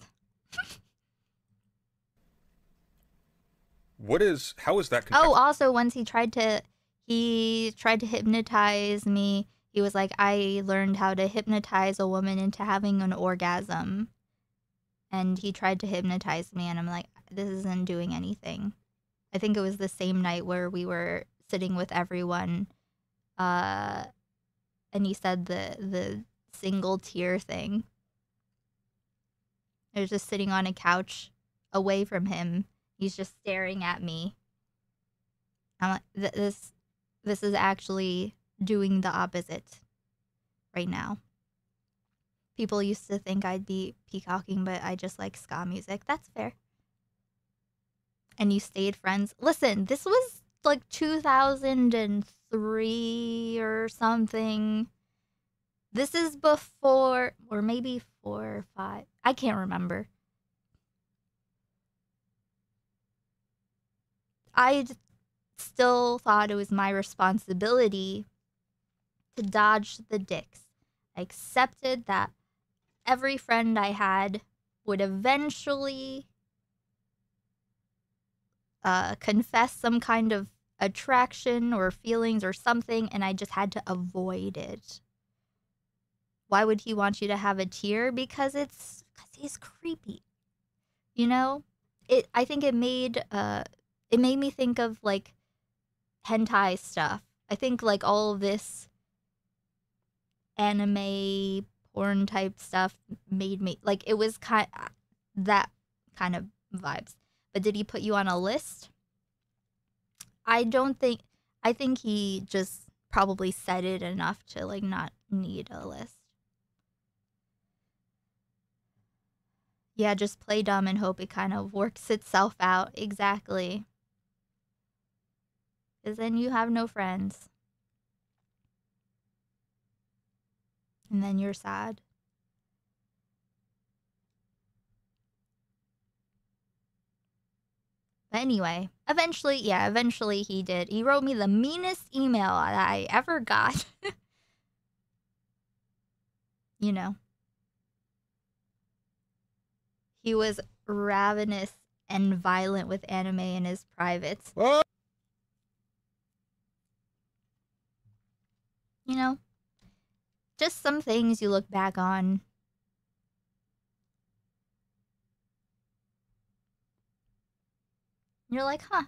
What is? How is that? Oh, also once he tried to he tried to hypnotize me. He was like, I learned how to hypnotize a woman into having an orgasm. And he tried to hypnotize me and I'm like, this isn't doing anything. I think it was the same night where we were sitting with everyone uh and he said the the single tear thing. I was just sitting on a couch away from him. He's just staring at me. I'm like, th- this, this is actually doing the opposite right now. People used to think I'd be peacocking, but I just like ska music. That's fair. And you stayed friends. Listen, this was like 2003 or something. This is before, or maybe four or five. I can't remember. I still thought it was my responsibility to dodge the dicks. I accepted that every friend I had would eventually uh, confess some kind of attraction or feelings or something, and I just had to avoid it. Why would he want you to have a tear? Because it's because he's creepy. You know, it. I think it made uh, it made me think of like hentai stuff. I think like all this anime porn type stuff made me like it was kind that kind of vibes. But did he put you on a list? I don't think I think he just probably said it enough to like not need a list. Yeah, just play dumb and hope it kind of works itself out. Exactly. Because then you have no friends. And then you're sad. But anyway, eventually, yeah, eventually he did. He wrote me the meanest email that I ever got. you know. He was ravenous and violent with anime in his privates. You know, just some things you look back on. You're like, huh,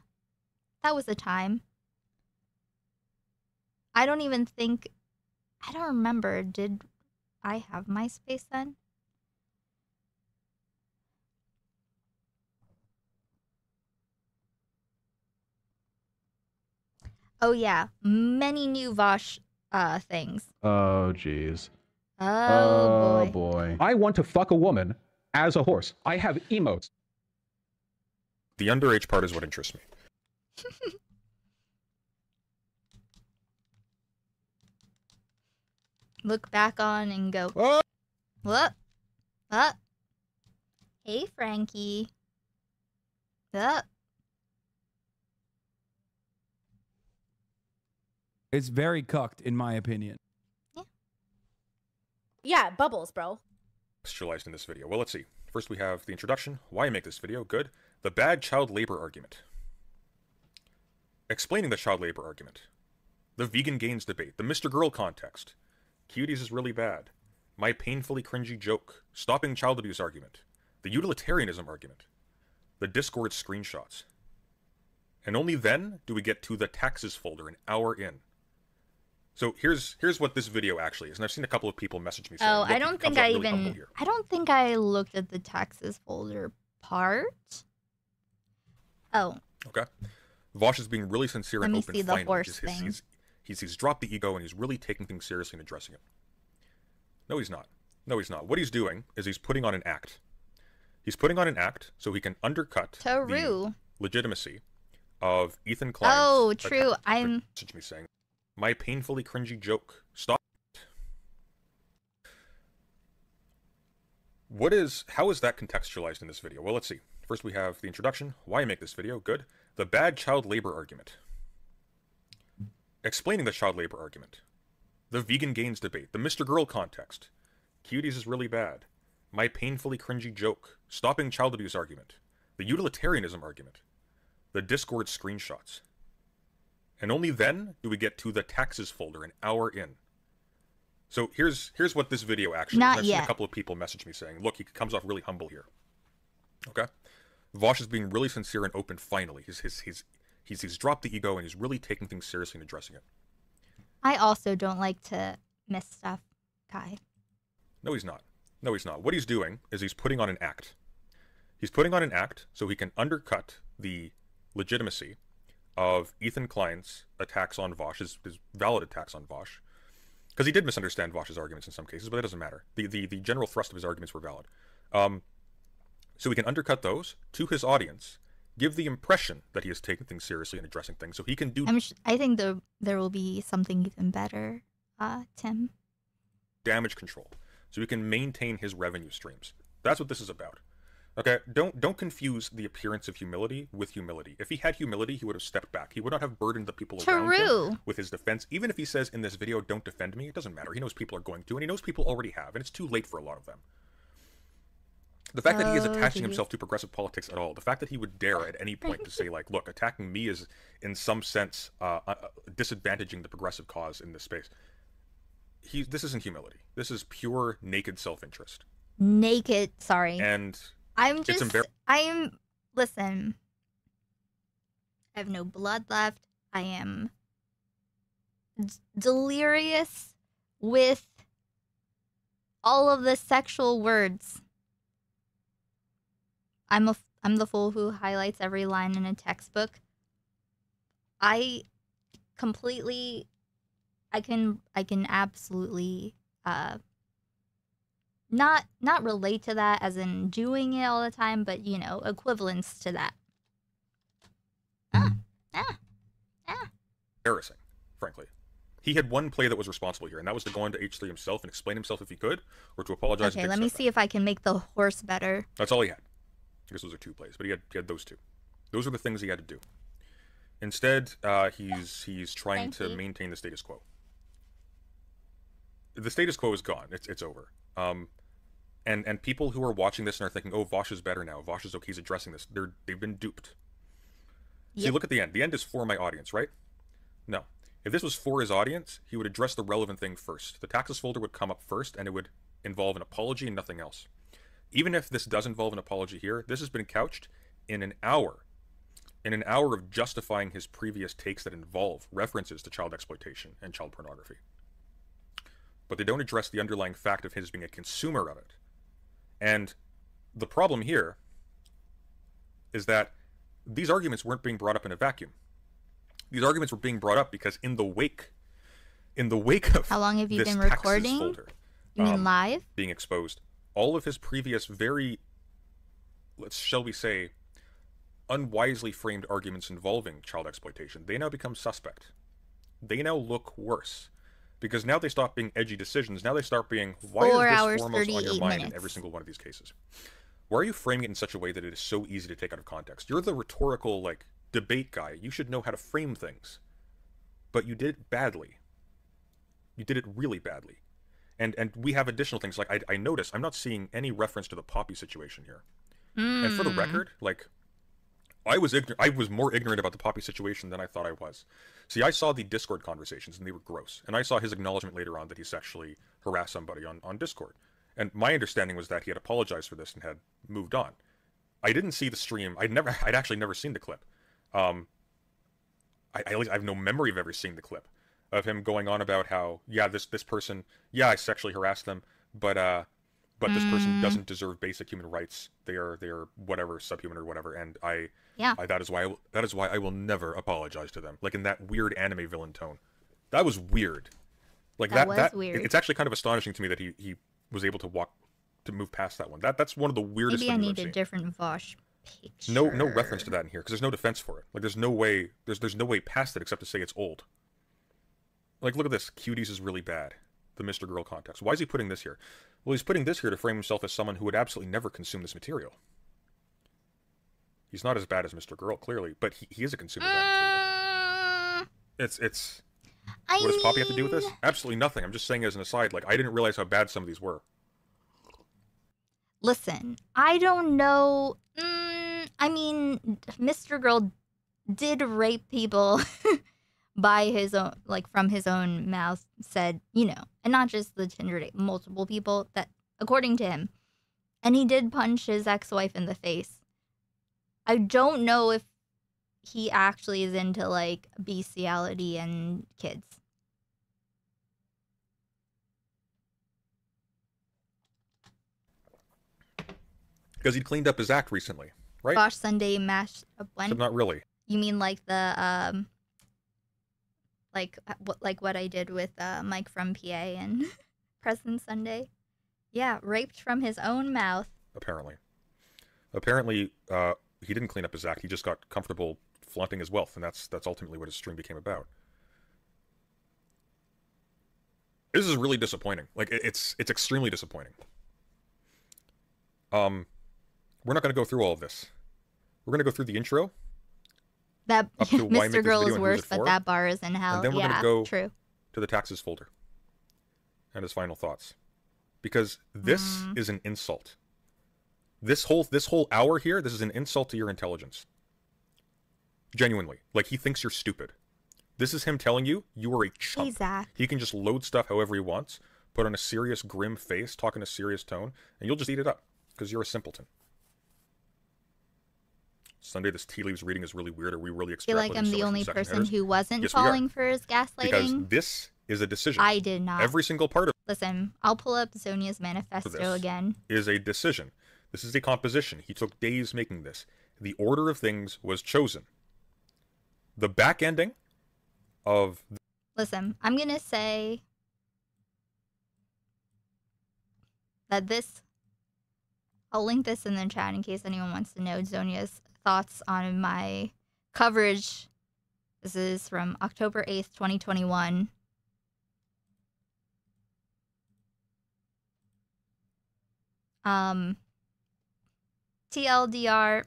that was a time. I don't even think, I don't remember, did I have MySpace then? Oh yeah, many new Vaush uh things. Oh, jeez. Oh, boy. boy. I want to fuck a woman as a horse. I have emotes. The underage part is what interests me. Look back on and go. What? What? What? Hey, Frankie. Up. It's very cucked, in my opinion. Yeah, bubbles, bro. Contextualized in this video. Well, let's see. First, we have the introduction. Why I make this video? Good. The bad child labor argument. Explaining the child labor argument. The vegan gains debate. The Mr. Girl context. Cuties is really bad. My painfully cringy joke. Stopping child abuse argument. The the utilitarianism argument, the Discord screenshots. And only then do we get to the taxes folder an hour in. So here's here's what this video actually is, and I've seen a couple of people message me saying, Oh, I don't think I really even. I don't think I looked at the taxes folder part. Oh, Okay. Vaush is being really sincere Let and me open see the finally. horse He's, he's, thing. he's, he's, he's dropped the ego and he's really taking things seriously and addressing it. No, he's not. No, he's not. What he's doing is he's putting on an act. He's putting on an act so he can undercut the True. legitimacy of Ethan Klein's oh, true. I'm. Message me saying, my painfully cringy joke. Stop. What is, how is that contextualized in this video? Well, let's see. First, we have the introduction. Why I make this video? Good. The bad child labor argument. Explaining the child labor argument. The vegan gains debate. The Mr. Girl context. Cuties is really bad. My painfully cringy joke. Stopping child abuse argument. The utilitarianism argument. The Discord screenshots. And only then do we get to the taxes folder an hour in. So here's here's what this video actually Not is. I've seen yet. a couple of people message me saying, look, he comes off really humble here. Okay? Vaush is being really sincere and open finally. He's he's he's he's, he's dropped the ego and he's really taking things seriously and addressing it. I also don't like to miss stuff, Kai. No, he's not. No, he's not. What he's doing is he's putting on an act. He's putting on an act so he can undercut the legitimacy of Ethan Klein's attacks on Vaush, his, his valid attacks on Vaush. Because he did misunderstand Vaush's arguments in some cases, but that doesn't matter. The, the, the general thrust of his arguments were valid. Um, so he can undercut those to his audience, give the impression that he is taking things seriously and addressing things, so he can do I'm. Sh- I think there there will be something even better, uh, Tim. damage control so he can maintain his revenue streams that's what this is about okay don't don't confuse the appearance of humility with humility if he had humility he would have stepped back he would not have burdened the people around him with his defense even if he says in this video don't defend me it doesn't matter he knows people are going to and he knows people already have and it's too late for a lot of them the fact that he is Oh, attaching himself to progressive politics at all the fact that he would dare at any point to say like look attacking me is in some sense uh, uh, disadvantaging the progressive cause in this space he this isn't humility. This is pure naked self-interest. Naked. Sorry. And I'm just. I'm. Listen. I have no blood left. I am d- delirious with all of the sexual words. I'm a. I'm the fool who highlights every line in a textbook. I completely I can I can absolutely uh not not relate to that as in doing it all the time, but you know, equivalence to that. ah ah embarrassing, frankly. He had one play that was responsible here, and that was to go into H3 himself and explain himself if he could, or to apologize. Okay, let me step see if I can make the horse better. That's all he had. I guess those are two plays, but he had, he had those two. Those are the things he had to do. Instead, uh, he's he's trying Thank to you. maintain the status quo. The status quo is gone. It's it's over. Um, and and people who are watching this and are thinking, "Oh, Vaush is better now. Vaush is okay. He's addressing this." They're they've been duped. See, look at the end. The end is for my audience, right? No. If this was for his audience, he would address the relevant thing first. The taxes folder would come up first, and it would involve an apology and nothing else. Even if this does involve an apology here, this has been couched in an hour. In an hour of justifying his previous takes that involve references to child exploitation and child pornography. But they don't address the underlying fact of his being a consumer of it. And the problem here is that these arguments weren't being brought up in a vacuum. These arguments were being brought up because in the wake, in the wake of How long have you been recording? folder, You mean um, live? being exposed, all of his previous very, let's shall we say, unwisely framed arguments involving child exploitation, they now become suspect. They now look worse. Because now they stop being edgy decisions. Now they start being, why Four is this hours, foremost on your 38 mind in every single one of these cases? Why are you framing it in such a way that it is so easy to take out of context? You're the rhetorical, like, debate guy. You should know how to frame things. But you did it badly. You did it really badly. And and we have additional things. Like, I, I notice I'm not seeing any reference to the Poppy situation here. And for the Mm. record, like, I was ignorant. I was more ignorant about the Poppy situation than I thought I was. See, I saw the Discord conversations and they were gross, and I saw his acknowledgement later on that he sexually harassed somebody on, on Discord, And my understanding was that he had apologized for this and had moved on. I didn't see the stream. I'd never, I'd actually never seen the clip. Um, I, I, I have no memory of ever seeing the clip of him going on about how, yeah, this this person, yeah, I sexually harassed them, but uh, but this person Mm. doesn't deserve basic human rights. They are they are whatever subhuman or whatever, and I Yeah. I, that is why I, will- that is why I will never apologize to them. Like in that weird anime villain tone. That was weird. Like That that. was that weird. It's actually kind of astonishing to me that he he was able to walk to move past that one. That that's one of the weirdest Maybe I need a different Vaush picture. No no reference to that in here because there's no defense for it. Like there's no way there's there's no way past it except to say it's old. Like look at this. Cuties is really bad. The Mr. Girl context. Why is he putting this here? Well, he's putting this here to frame himself as someone who would absolutely never consume this material. He's not as bad as Mr. Girl, clearly, but he, he is a consumer material. It's it's I what does Poppy have to do with this? Absolutely nothing. I'm just saying as an aside, like I didn't realize how bad some of these were. Listen, I don't know. Mm, I mean, Mr. Girl did rape people by his own, like from his own mouth. Said, you know, and not just the Tinder date, multiple people that, according to him, and he did punch his ex-wife in the face. I don't know if he actually is into like bestiality and kids. Because he'd cleaned up his act recently, right? Bosch Sunday mashed up when? So not really. You mean like the um like uh, what like what I did with uh Mike from PA and President Sunday? Yeah, raped from his own mouth. apparently. Apparently, uh, he didn't clean up his act. He just got comfortable flaunting his wealth, and that's that's ultimately what his stream became about. This is really disappointing. Like it- it's it's extremely disappointing. Um, we're not going to go through all of this. We're going to go through the intro, That Up to why Mr. Girl is worse, but for? that bar is in hell. and then we're yeah, going to go true. to the taxes folder and his final thoughts, because this Mm. is an insult. This whole this whole hour here, this is an insult to your intelligence. Genuinely, like he thinks you're stupid. This is him telling you you are a chump. He can just load stuff however he wants, put on a serious, grim face, talk in a serious tone, and you'll just eat it up because you're a simpleton. Sunday, this tea leaves reading is really weird. Are we really I feel like I'm the only person headers? who wasn't Yes, falling for his Because gaslighting. this is a decision. I did not. Every single part of Listen, I'll pull up Zonia's manifesto again. is a decision. This is a composition. He took days making this. The order of things was chosen. The back ending of The- Listen, I'm gonna say that this. I'll link this in the chat in case anyone wants to know Zonia's thoughts on my coverage. This is from October 8th, 2021. Um, TLDR.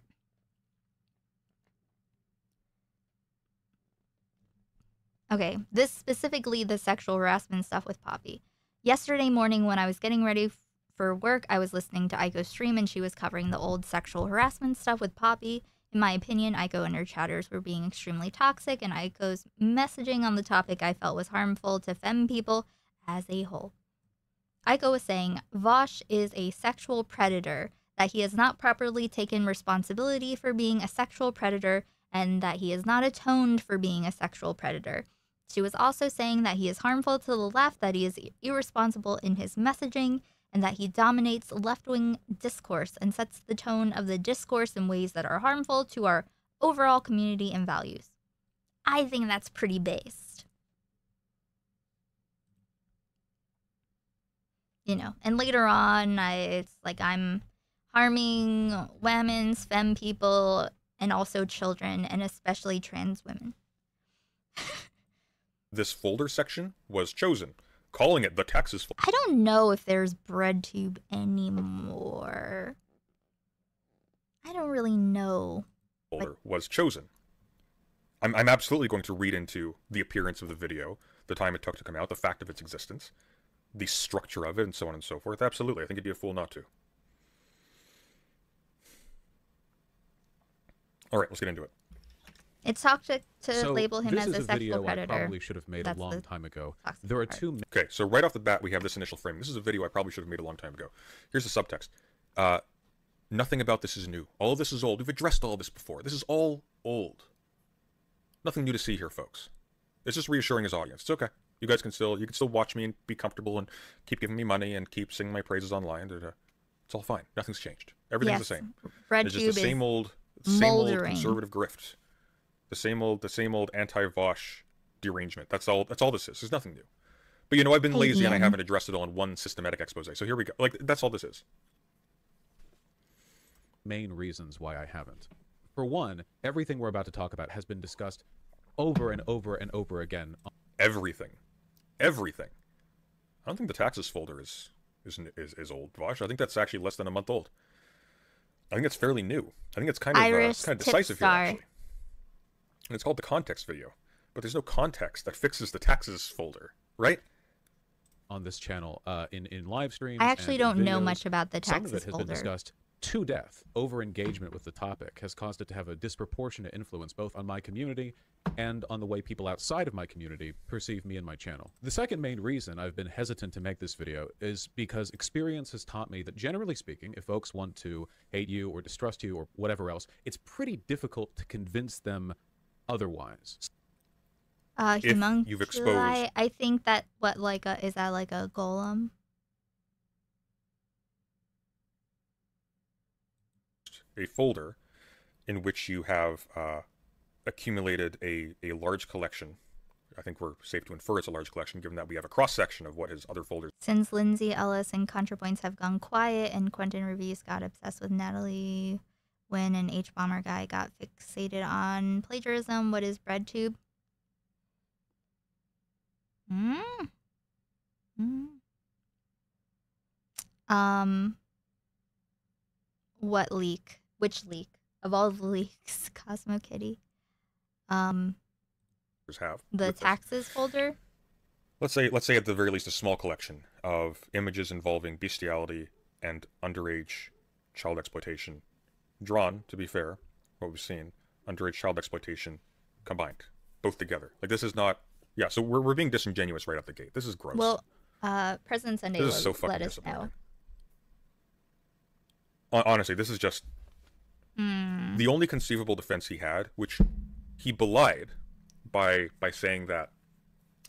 Okay, this specifically the sexual harassment stuff with Poppy. Yesterday morning, when I was getting ready for work, I was listening to Aiko's stream and she was covering the old sexual harassment stuff with Poppy. In my opinion, Aiko and her chatters were being extremely toxic, and Aiko's messaging on the topic I felt was harmful to femme people as a whole. Aiko was saying Vaush is a sexual predator, that he has not properly taken responsibility for being a sexual predator, and that he has not atoned for being a sexual predator. She was also saying that he is harmful to the left, that he is irresponsible in his messaging, and that he dominates left wing discourse and sets the tone of the discourse in ways that are harmful to our overall community and values. I think that's pretty based. You know, and later on, I, it's like I'm harming women's, femme people, and also children, and especially trans women. this folder section was chosen, calling it the taxes folder. I don't know if there's BreadTube anymore. I don't really know. folder was chosen. I'm, I'm absolutely going to read into the appearance of the video, the time it took to come out, the fact of its existence, the structure of it, and so on and so forth. Absolutely. I think it'd be a fool not to. All right, let's get into it. It's toxic to So, label him this as is a sexual video predator. I probably should have made That's a long time ago. There are part. two. Okay, so right off the bat, we have this initial frame. This is a video I probably should have made a long time ago. Here's the subtext. Uh, nothing about this is new. All of this is old. We've addressed all of this before. This is all old. Nothing new to see here, folks. It's just reassuring his audience. It's okay. You guys can still you can still watch me and be comfortable and keep giving me money and keep singing my praises online. Da- da. It's all fine. Nothing's changed. Everything's Yes, the same. Red it's just the same is old, same old conservative grift. The same old, the same old anti-Vaush derangement. That's all. That's all this is. There's nothing new. But you know, I've been Hey, lazy and I haven't addressed it all in one systematic expose. So here we go. Like that's all this is. main reasons why I haven't. For one, everything we're about to talk about has been discussed over and over and over again. Everything, everything. I don't think the taxes folder is is is, is old, Vaush. I think that's actually less than a month old. I think it's fairly new. I think it's kind of uh, kind of decisive here, Tipstar. actually. And it's called the context video, but there's no context that fixes the taxes folder, right? on this channel uh, in in live streams. I actually and don't know much about the Some of taxes it has folder. been discussed to death. Over engagement with the topic has caused it to have a disproportionate influence both on my community and on the way people outside of my community perceive me and my channel. The second main reason I've been hesitant to make this video is because experience has taught me that generally speaking, if folks want to hate you or distrust you or whatever else, it's pretty difficult to convince them otherwise. Uh, If Humunculus, you've exposed- I think that what like a is that like a golem? A folder in which you have uh, accumulated a, a large collection. I think we're safe to infer it's a large collection, given that we have a cross section of what his other folders. Since Lindsay Ellis and ContraPoints have gone quiet, and Quinton Reviews got obsessed with Natalie when an Hbomberguy got fixated on plagiarism, what is BreadTube? Mm. Mm. Um. What leak? Which leak? Of all the leaks, Cosmo Kitty. Um, have. the with this. taxes folder. Let's say, let's say at the very least, a small collection of images involving bestiality and underage child exploitation, drawn, to be fair, what we've seen, underage child exploitation combined, both together. Like this is not, yeah. So we're we're being disingenuous right out the gate. This is gross. Well, uh, President Sunday This is so fucking let us know. honestly, this is just Mm. the only conceivable defense he had, which he belied by by saying that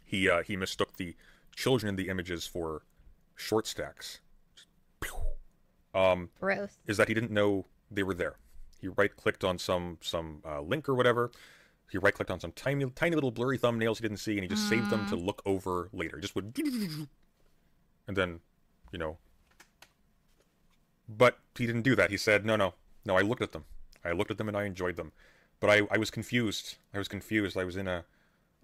he uh, he mistook the children in the images for short stacks. Um, Gross. Is that he didn't know they were there. He right clicked on some some uh, link or whatever. He right clicked on some tiny tiny little blurry thumbnails he didn't see, and he just saved them to Mm. look over later. He just would, and then, you know. But he didn't do that. He said, no, no, no. I looked at them. I looked at them and I enjoyed them. But I, I was confused. I was confused. I was in a,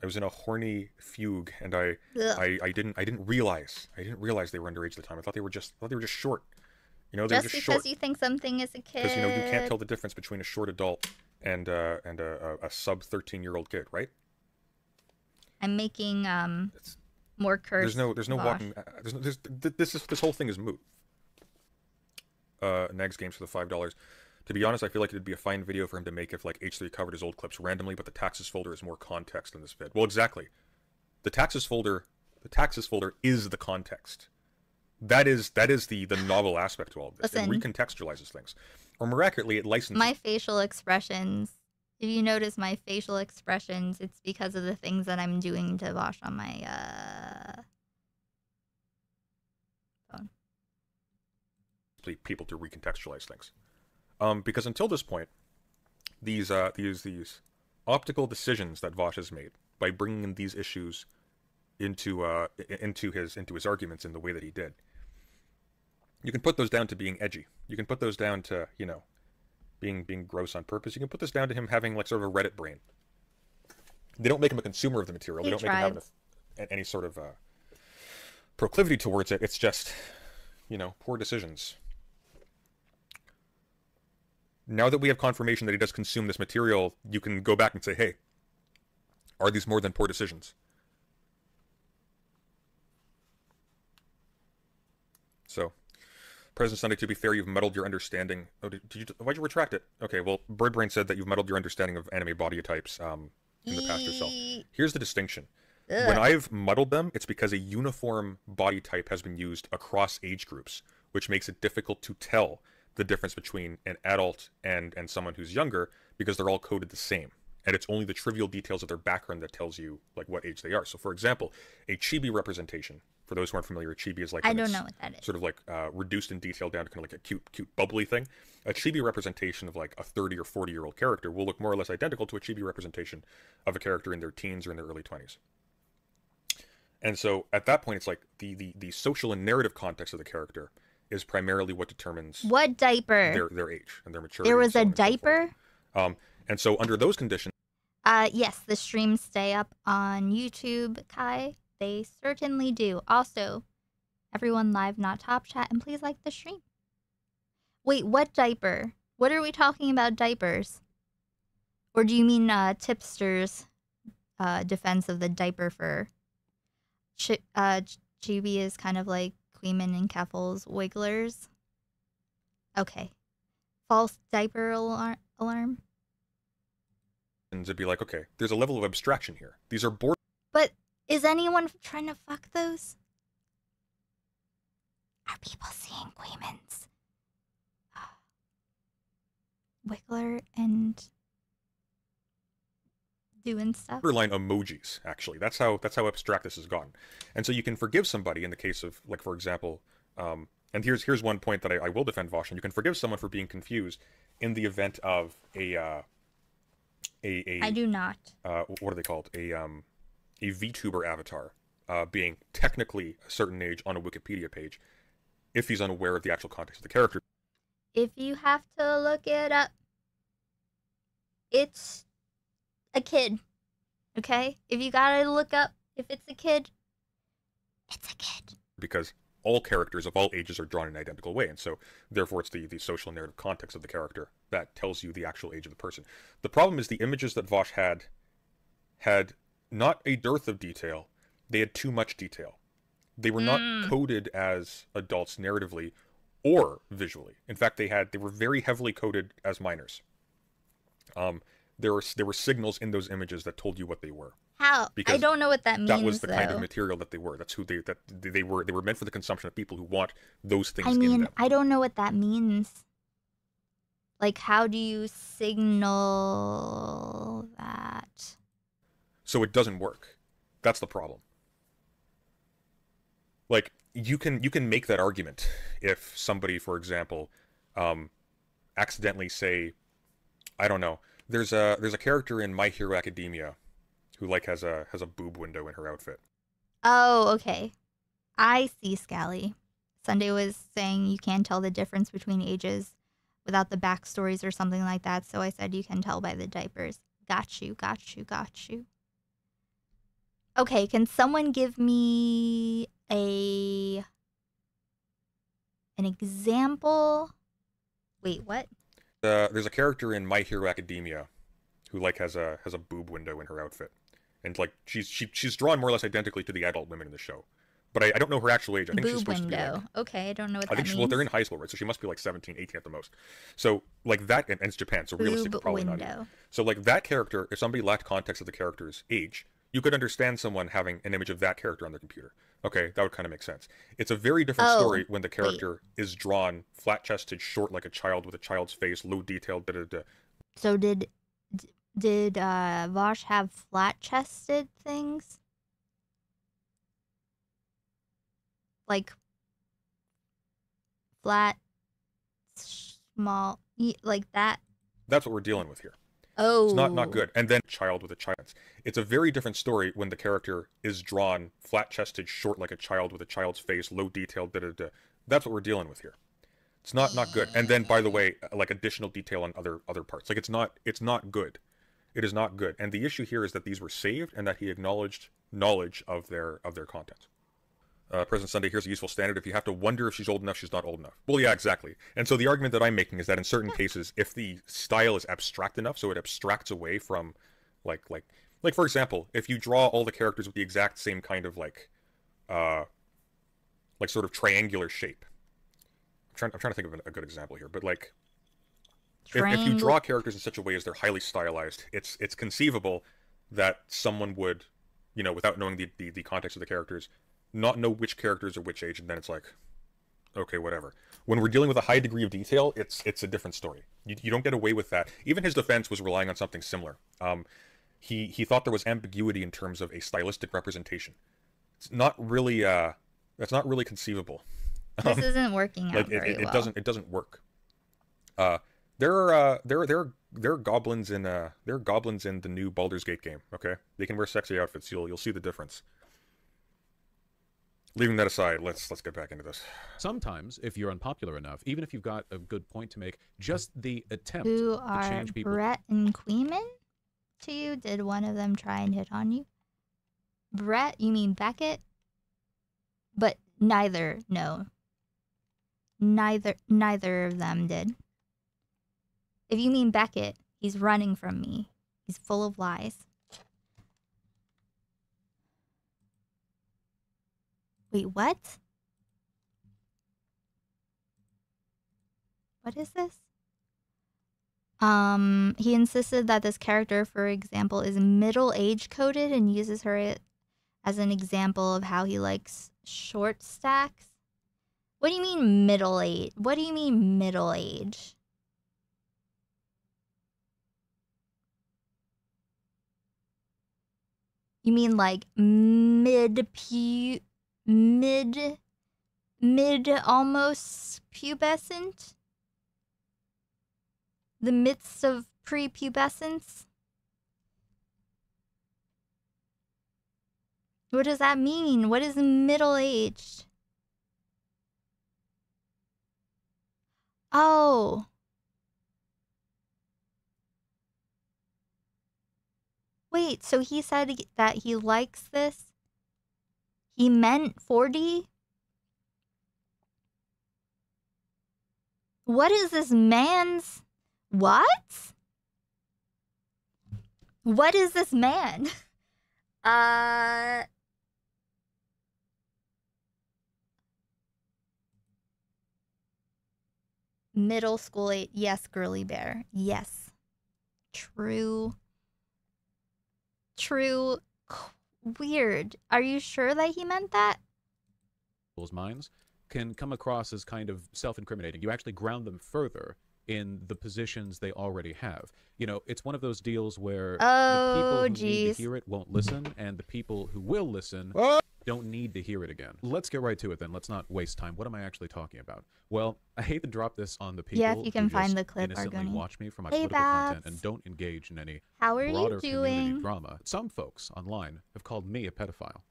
I was in a horny fugue, and I. I, I didn't, I didn't realize, I didn't realize they were underage at the time. I thought they were just, I thought they were just short. You know, they Just just because short you think something is a kid. because you know you can't tell the difference between a short adult and uh, and a, a, a sub thirteen year old kid, right? I'm making um more curse. There's no there's no Vaush. walking. Uh, there's no, there's, th- this is this whole thing is moot. Uh, Nags Games for the five dollars. To be honest, I feel like it'd be a fine video for him to make if like H3 covered his old clips randomly, but the taxes folder is more context in this vid. Well, exactly. The taxes folder, the taxes folder is the context. That is that is the the novel aspect to all of this. Listen. it recontextualizes things, or more accurately, it licenses. My facial expressions. If you notice my facial expressions, it's because of the things that I'm doing to Vaush on my uh people to recontextualize things. Um, because until this point, these uh, these these optical decisions that Vaush has made by bringing in these issues into uh, into his into his arguments in the way that he did, you can put those down to being edgy. You can put those down to you know being being gross on purpose. You can put this down to him having like sort of a Reddit brain. They don't make him a consumer of the material. He they don't make him have tried. any sort of uh, proclivity towards it. It's just you know poor decisions. Now that we have confirmation that he does consume this material, you can go back and say, hey, are these more than poor decisions? So, President Sunday, to be fair, you've muddled your understanding. Oh, did, did you? Why'd you retract it? Okay, well, Birdbrain said that you've muddled your understanding of anime body types um, in the past yourself. Here's the distinction. When I've muddled them, it's because a uniform body type has been used across age groups, which makes it difficult to tell the difference between an adult and and someone who's younger because they're all coded the same. And it's only the trivial details of their background that tells you like what age they are. So, for example, a chibi representation. For those who aren't familiar, a chibi is like I don't know what that is. Sort of like uh, reduced in detail down to kind of like a cute, cute bubbly thing. A chibi representation of like a 30 or 40 year old character will look more or less identical to a chibi representation of a character in their teens or in their early 20s. And so at that point, it's like the, the, the social and narrative context of the character is primarily what determines What diaper? their, their age and their maturity. There was so a and so diaper? Um, and so under those conditions, Uh, yes, the streams stay up on YouTube, Kai. They certainly do. Also, everyone live, not top chat, and please like the stream. Wait, what diaper? What are we talking about diapers? Or do you mean uh, Tipster's uh, defense of the diaper fur? Ch- uh, Chibi is kind of like Kuihman and Keffals Wigglers. Okay. False diaper alar- alarm? And it'd be like, okay, there's a level of abstraction here. These are board But is anyone trying to fuck those? Are people seeing Kuihman's uh, Wiggler and doing stuff? borderline emojis actually that's how that's how abstract this has gotten and so you can forgive somebody in the case of like for example um, and here's here's one point that I, I will defend Voshin. you can forgive someone for being confused in the event of a uh, a, a I do not. uh, what are they called a um a VTuber avatar uh, being technically a certain age on a Wikipedia page if he's unaware of the actual context of the character If you have to look it up, it's a kid. Okay? If you gotta look up if it's a kid, it's a kid. because all characters of all ages are drawn in an identical way and so therefore it's the, the social narrative context of the character that tells you the actual age of the person the problem is the images that Vaush had had not a dearth of detail they had too much detail they were not Mm. coded as adults narratively or visually in fact they had they were very heavily coded as minors um there were there were signals in those images that told you what they were How? I don't know what that means that was the though. kind of material that they were. That's who they that they were. They were meant for the consumption of people who want those things I mean. I don't know what that means. Like, how do you signal that? So it doesn't work. That's the problem. Like you can you can make that argument if somebody, for example, um, accidentally say, I don't know. There's a there's a character in My Hero Academia who like has a has a boob window in her outfit. Oh, okay. I see, Scally. Sunday was saying you can't tell the difference between ages without the backstories or something like that. So I said you can tell by the diapers. Got you, got you, got you. Okay, can someone give me a an example? Wait, what? Uh, there's a character in My Hero Academia who like has a has a boob window in her outfit, and like she's she, she's drawn more or less identically to the adult women in the show. But I, I don't know her actual age. I think she's Boob supposed to be window. like okay, I don't know what I that think she, means. well, they're in high school, right? So she must be like 17, 18 at the most. So like that, and, and it's Japan, so realistically, Boob probably not. even. window. So like that character, if somebody lacked context of the character's age, you could understand someone having an image of that character on their computer. Okay, that would kind of make sense. It's a very different Oh, story when the wait. character is drawn flat-chested, short like a child with a child's face, low detail, da da da. So did did uh Vaush have flat chested things? Like flat small like that. That's what we're dealing with here. Oh. It's not not oh. good. And then child with a child. It's a very different story when the character is drawn flat-chested, short like a child with a child's face, low detail, da da da. That's what we're dealing with here. It's not not good. And then by the way, like additional detail on other other parts. Like it's not it's not good. It is not good. And the issue here is that these were saved and that he acknowledged knowledge of their of their content. Uh, President Sunday, here's a useful standard. If you have to wonder if she's old enough, she's not old enough. Well, yeah, exactly. And so the argument that I'm making is that in certain cases, if the style is abstract enough, so it abstracts away from, like, like, like for example, if you draw all the characters with the exact same kind of like, uh, like sort of triangular shape. I'm trying, I'm trying to think of a, a good example here, but like, if, if you draw characters in such a way as they're highly stylized, it's it's conceivable that someone would, you know, without knowing the, the, the context of the characters, not know which characters are which age, and then it's like, okay, whatever. When we're dealing with a high degree of detail, it's it's a different story. You, you don't get away with that. Even his defense was relying on something similar. Um, he he thought there was ambiguity in terms of a stylistic representation. It's not really uh, that's not really conceivable. This isn't working out like it, very it, it well. doesn't it doesn't work. Uh, there are uh, there are there are, there are goblins in uh there are goblins in the new Baldur's Gate game. Okay, they can wear sexy outfits. You'll you'll see the difference. Leaving that aside, let's let's get back into this. Sometimes, if you're unpopular enough, even if you've got a good point to make, just the attempt Who to are change people. Brett and Kuihman to you? Did one of them try and hit on you? Brett, you mean Beckett? But neither, no. Neither neither of them did. If you mean Beckett, he's running from me. He's full of lies. Wait, what? What is this? Um, he insisted that this character, for example, is middle age coded and uses her as an example of how he likes short stacks. What do you mean middle age? What do you mean middle age? You mean like mid pu mid mid almost pubescent? The midst of prepubescence? What does that mean? What is middle aged? Oh. Wait, so he said that he likes this? He meant 40? What is this man's. What? What is this man? Uh. Middle school age. Yes, girly bear. Yes. True. True. Weird. Are you sure that he meant that? people's minds can come across as kind of self-incriminating. You actually ground them further in the positions they already have. You know, it's one of those deals where the Oh, people who need jeez. to hear it won't listen, and the people who will listen oh! Don't need to hear it again. Let's get right to it then. Let's not waste time. What am I actually talking about? Well, I hate to drop this on the people Yeah, if you can find the clip, innocently Argoni. watch me for my Hey, political content and don't engage in any How are you broader community doing? drama. Some folks online have called me a pedophile.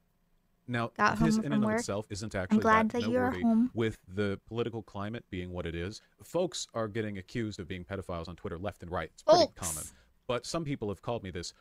Now, Got this in from and of itself isn't I'm actually glad that that you're home. with the political climate being what it is. Folks are getting accused of being pedophiles on Twitter left and right. It's pretty Folks. common. But some people have called me this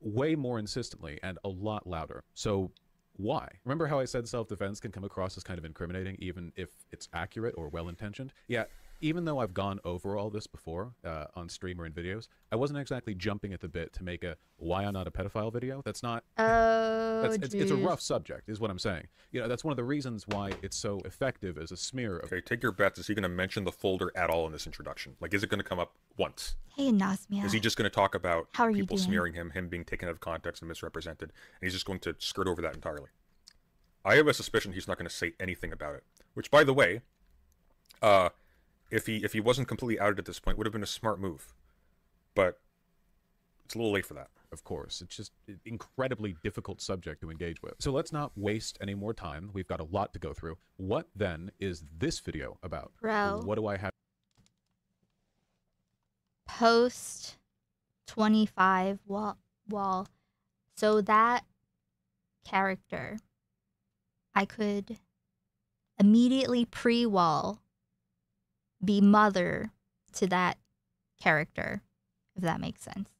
way more insistently and a lot louder. So why? Remember how I said self-defense can come across as kind of incriminating even if it's accurate or well-intentioned? Yeah, even though I've gone over all this before uh, on stream or in videos, I wasn't exactly jumping at the bit to make a "Why I'm not a pedophile" video. That's not. Oh, that's, it's, it's a rough subject, is what I'm saying. You know, that's one of the reasons why it's so effective as a smear of. Okay, take your bets. Is he going to mention the folder at all in this introduction? Like, is it going to come up once? Hey, Nasmia. Is he just going to talk about How are you people doing? smearing him, him being taken out of context and misrepresented, and he's just going to skirt over that entirely? I have a suspicion he's not going to say anything about it. Which, by the way, uh, if he if he wasn't completely outed at this point, would have been a smart move. But it's a little late for that. Of course, it's just an incredibly difficult subject to engage with. So let's not waste any more time. We've got a lot to go through. What then is this video about? Bro. What do I have? post 25 wall, wall. So that character, I could immediately pre wall be mother to that character, if that makes sense.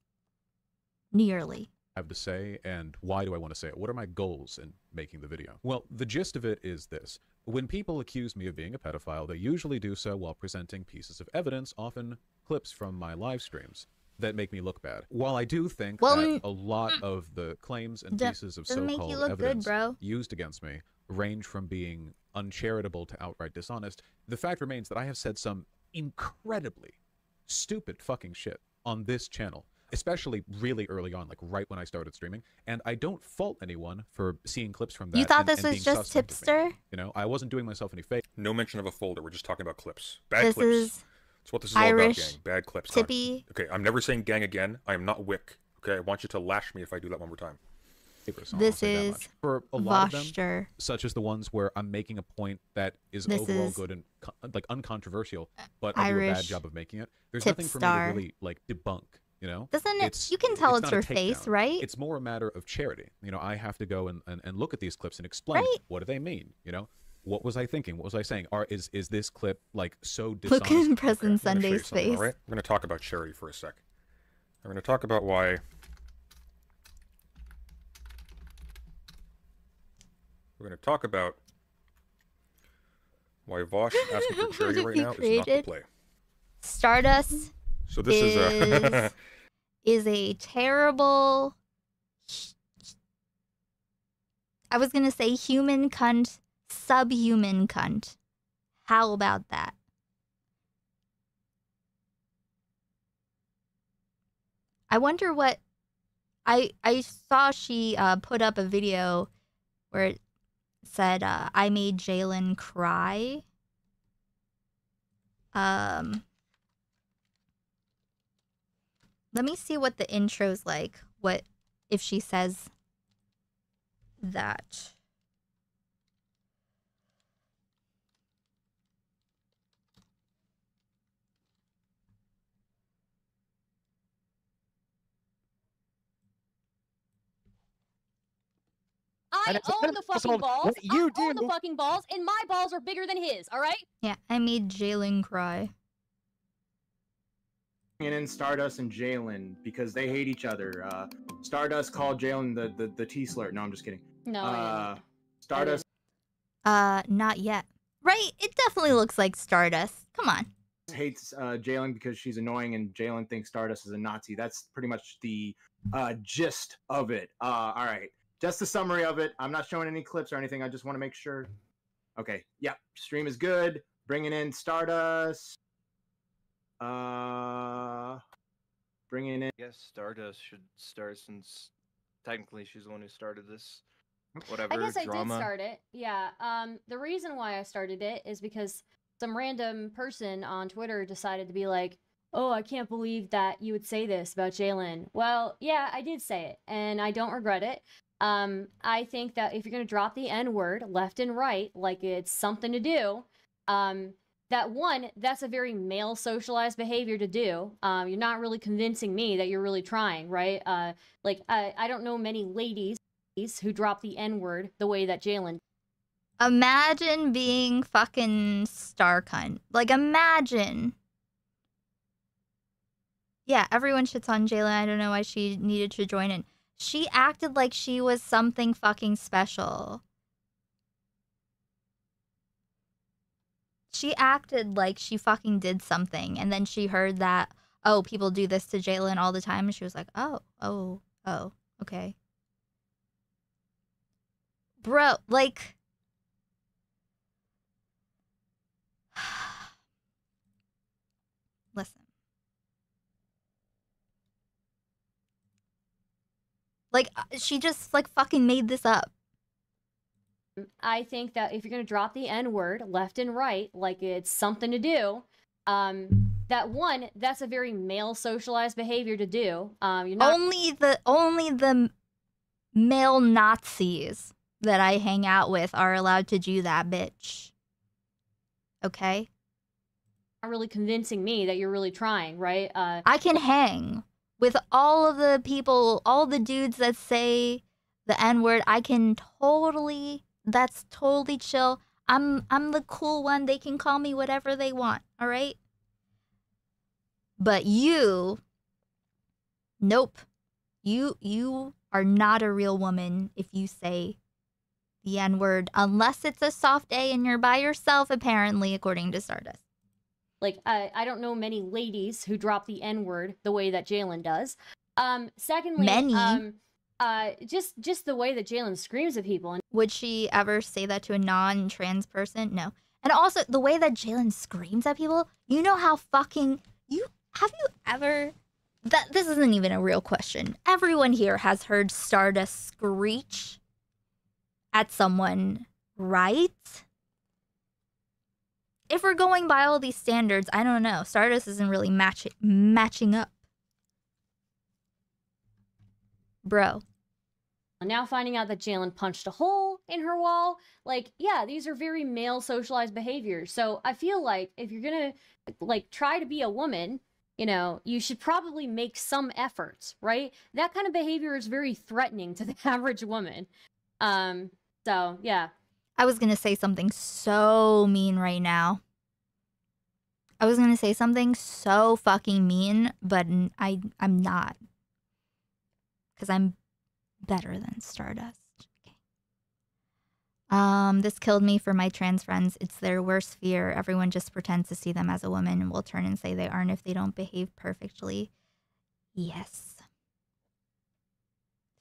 Nearly. I have to say and why do I want to say it? What are my goals in making the video? Well, the gist of it is this. When people accuse me of being a pedophile, they usually do so while presenting pieces of evidence, often clips from my live streams that make me look bad. While I do think Well, that mm, a lot of the claims and pieces of doesn't make you so-called look good, evidence bro. used against me range from being uncharitable to outright dishonest, the fact remains that I have said some incredibly stupid fucking shit on this channel, especially really early on, like right when I started streaming. And I don't fault anyone for seeing clips from that. You thought and- this and was just suspect of me. tipster? You know, I wasn't doing myself any favor. No mention of a folder. We're just talking about clips. Bad This clips. is That's what this is Irish, all about, gang. Bad clips. Con- tippy. Okay, I'm never saying gang again. I am not Wick. Okay, I want you to lash me if I do that one more time. This is for a lot of Voster. them, such as the ones where I'm making a point that is This overall is good and like uncontroversial, but I do a bad job of making it. There's nothing for me to really like debunk. You know, Doesn't it- you can tell it's not her face, takedown. right? It's more a matter of charity. You know, I have to go and, and, and look at these clips and explain Right. what do they mean. You know, what was I thinking? What was I saying? Are is is this clip like so Look dishonest? at President I'm gonna show you Sunday's face. All right, we're going to talk about charity for a sec. We're going to talk about why. We're going to talk about why Vaush asking for charity right now is not the play. Stardust So this is, a is a terrible. I was gonna say human cunt, subhuman cunt. How about that? I wonder what. I I saw she uh, put up a video where said uh, I made Jalen cry. Um. Let me see what the intro's like. What if she says that? I And own the fucking balls. what you I own do. the fucking balls, and my balls are bigger than his. All right. Yeah, I made Jalen cry. and in Stardust and Jalen because they hate each other. Uh, Stardust called Jalen the the, the T slur. No, I'm just kidding. No, Uh, Stardust Uh, not yet. Right? It definitely looks like Stardust. Come on. hates uh, Jalen because she's annoying, and Jalen thinks Stardust is a Nazi. That's pretty much the uh, gist of it. Uh, all right, just a summary of it. I'm not showing any clips or anything. I just want to make sure. Okay, yep, stream is good. Bringing in Stardust. Uh, bringing in. I guess Stardust should start since technically she's the one who started this. Whatever I guess I drama. did start it. Yeah. Um, the reason why I started it is because some random person on Twitter decided to be like, "Oh, I can't believe that you would say this about Jalen." Well, yeah, I did say it, and I don't regret it. Um, I think that if you're gonna drop the N word left and right, like it's something to do, um, that one, that's a very male socialized behavior to do. Um, you're not really convincing me that you're really trying, right? Uh, like I, I don't know many ladies who drop the N word the way that Jalen. Imagine being fucking star cunt. Like, imagine. Yeah, everyone shits on Jalen. I don't know why she needed to join in. She acted like she was something fucking special. She acted like she fucking did something, and then she heard that, oh, people do this to Jalen all the time, and she was like, oh, oh, oh, okay. Bro, like. Listen. Like uh, she just like fucking made this up. I think that if you're gonna drop the N word left and right, like it's something to do, um, that one, that's a very male socialized behavior to do. Um, you're not Only the only the male Nazis that I hang out with are allowed to do that, bitch. Okay? not really convincing me that you're really trying, right? Uh, I can hang with all of the people, all the dudes that say the N word. I can totally that's totally chill. I'm I'm the cool one. They can call me whatever they want, all right? But you Nope. You you are not a real woman if you say the N word unless it's a soft A and you're by yourself apparently according to Stardust. Like I, I don't know many ladies who drop the N word the way that Jalen does. Um, secondly, Many? um, uh, just just the way that Jalen screams at people and Would she ever say that to a non trans person? No. And also, the way that Jalen screams at people, you know how fucking. You Have you ever. That This isn't even a real question. Everyone here has heard Stardust screech at someone, right? If we're going by all these standards, I don't know. Stardust isn't really match- matching up. Bro. now finding out that Jalen punched a hole in her wall, like, yeah, these are very male socialized behaviors. So I feel like if you're gonna like try to be a woman, you know, you should probably make some efforts, right? That kind of behavior is very threatening to the average woman. Um, so yeah. I was gonna say something so mean right now. I was gonna say something so fucking mean, but I I'm not, because I'm better than Stardust. Okay. Um, this killed me for my trans friends. It's their worst fear. Everyone just pretends to see them as a woman and will turn and say they aren't if they don't behave perfectly. Yes.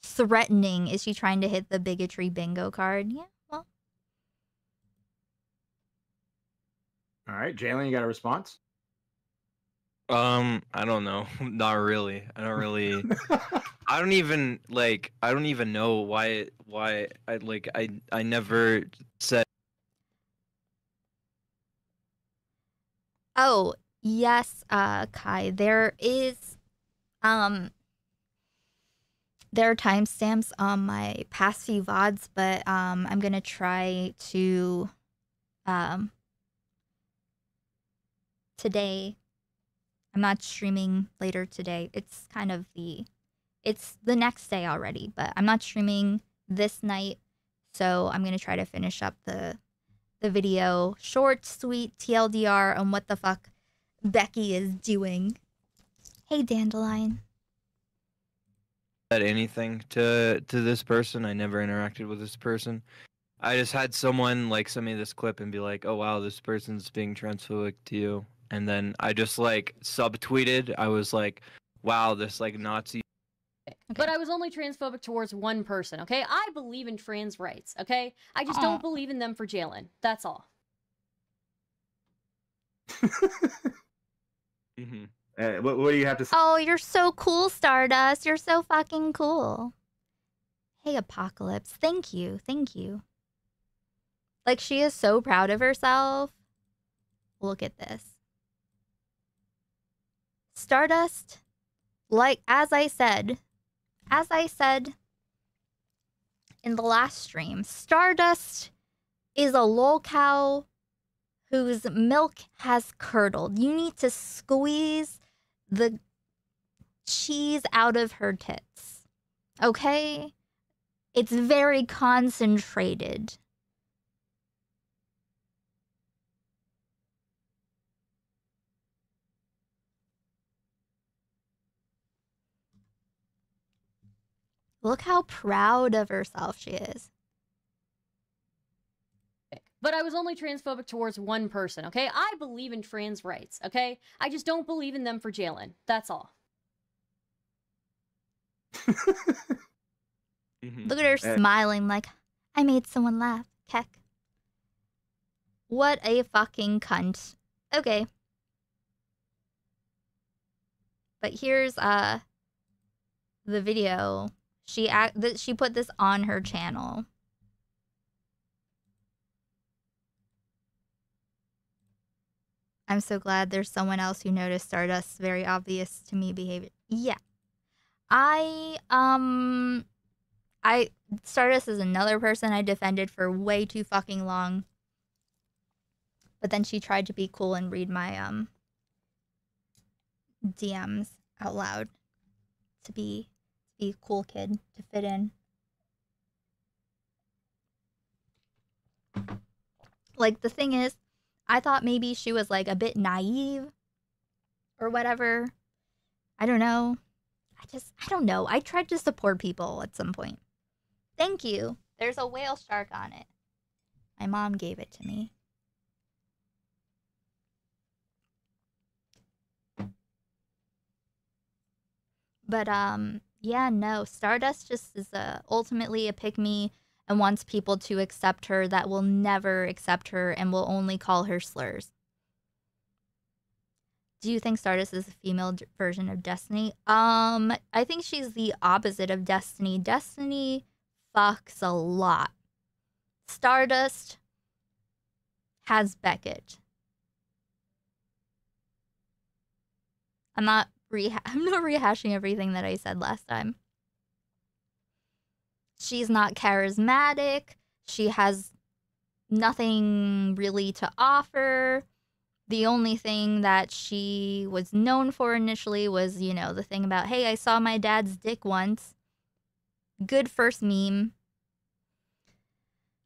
Threatening. Is she trying to hit the bigotry bingo card? Yeah. All right, Jalen, you got a response? Um, I don't know. Not really. I don't really. I don't even like. I don't even know why. Why I like. I I never said. Oh, yes, uh, Kai. There is um there are timestamps on my past few VODs, but um I'm gonna try to um today. I'm not streaming later today. It's kind of the it's the next day already, but I'm not streaming this night. So I'm gonna try to finish up the the video short, sweet TLDR on what the fuck Becky is doing. Hey Dandelion. said anything to to this person. I never interacted with this person. I just had someone like send me this clip and be like, "Oh wow, this person's being transphobic to you," and then I just like subtweeted. I was like, "Wow, this like Nazi." But I was only transphobic towards one person, okay? I believe in trans rights, okay? I just Aw. don't believe in them for Jalen. That's all. Mm-hmm. Uh, what, what do you have to say? Oh, you're so cool, Stardust. You're so fucking cool. Hey, Apocalypse. Thank you. Thank you. Like, she is so proud of herself. Look at this. Stardust, like, as I said, as I said in the last stream, Stardust is a lol cow whose milk has curdled. You need to squeeze the cheese out of her tits. Okay? It's very concentrated. Look how proud of herself she is. But I was only transphobic towards one person, okay? I believe in trans rights, okay? I just don't believe in them for Jalen. That's all. Look at her smiling like, I made someone laugh. Keck. What a fucking cunt. Okay. But here's uh the video. She act th- she put this on her channel. I'm so glad there's someone else who noticed Stardust's very obvious to me behavior. Yeah. I um I Stardust is another person I defended for way too fucking long. But then she tried to be cool and read my um DMs out loud to be be cool kid to fit in. Like the thing is, I thought maybe she was like a bit naive or whatever. I don't know. I just I don't know. I tried to support people at some point. Thank you. There's a whale shark on it. My mom gave it to me. But um yeah, no. Stardust just is a, ultimately a pick me and wants people to accept her that will never accept her and will only call her slurs. Do you think Stardust is a female version of Destiny? Um, I think she's the opposite of Destiny. Destiny fucks a lot. Stardust has Beckett. I'm not reha- I'm not rehashing everything that I said last time. She's not charismatic. She has nothing really to offer. The only thing that she was known for initially was, you know, the thing about, hey, I saw my dad's dick once. Good first meme.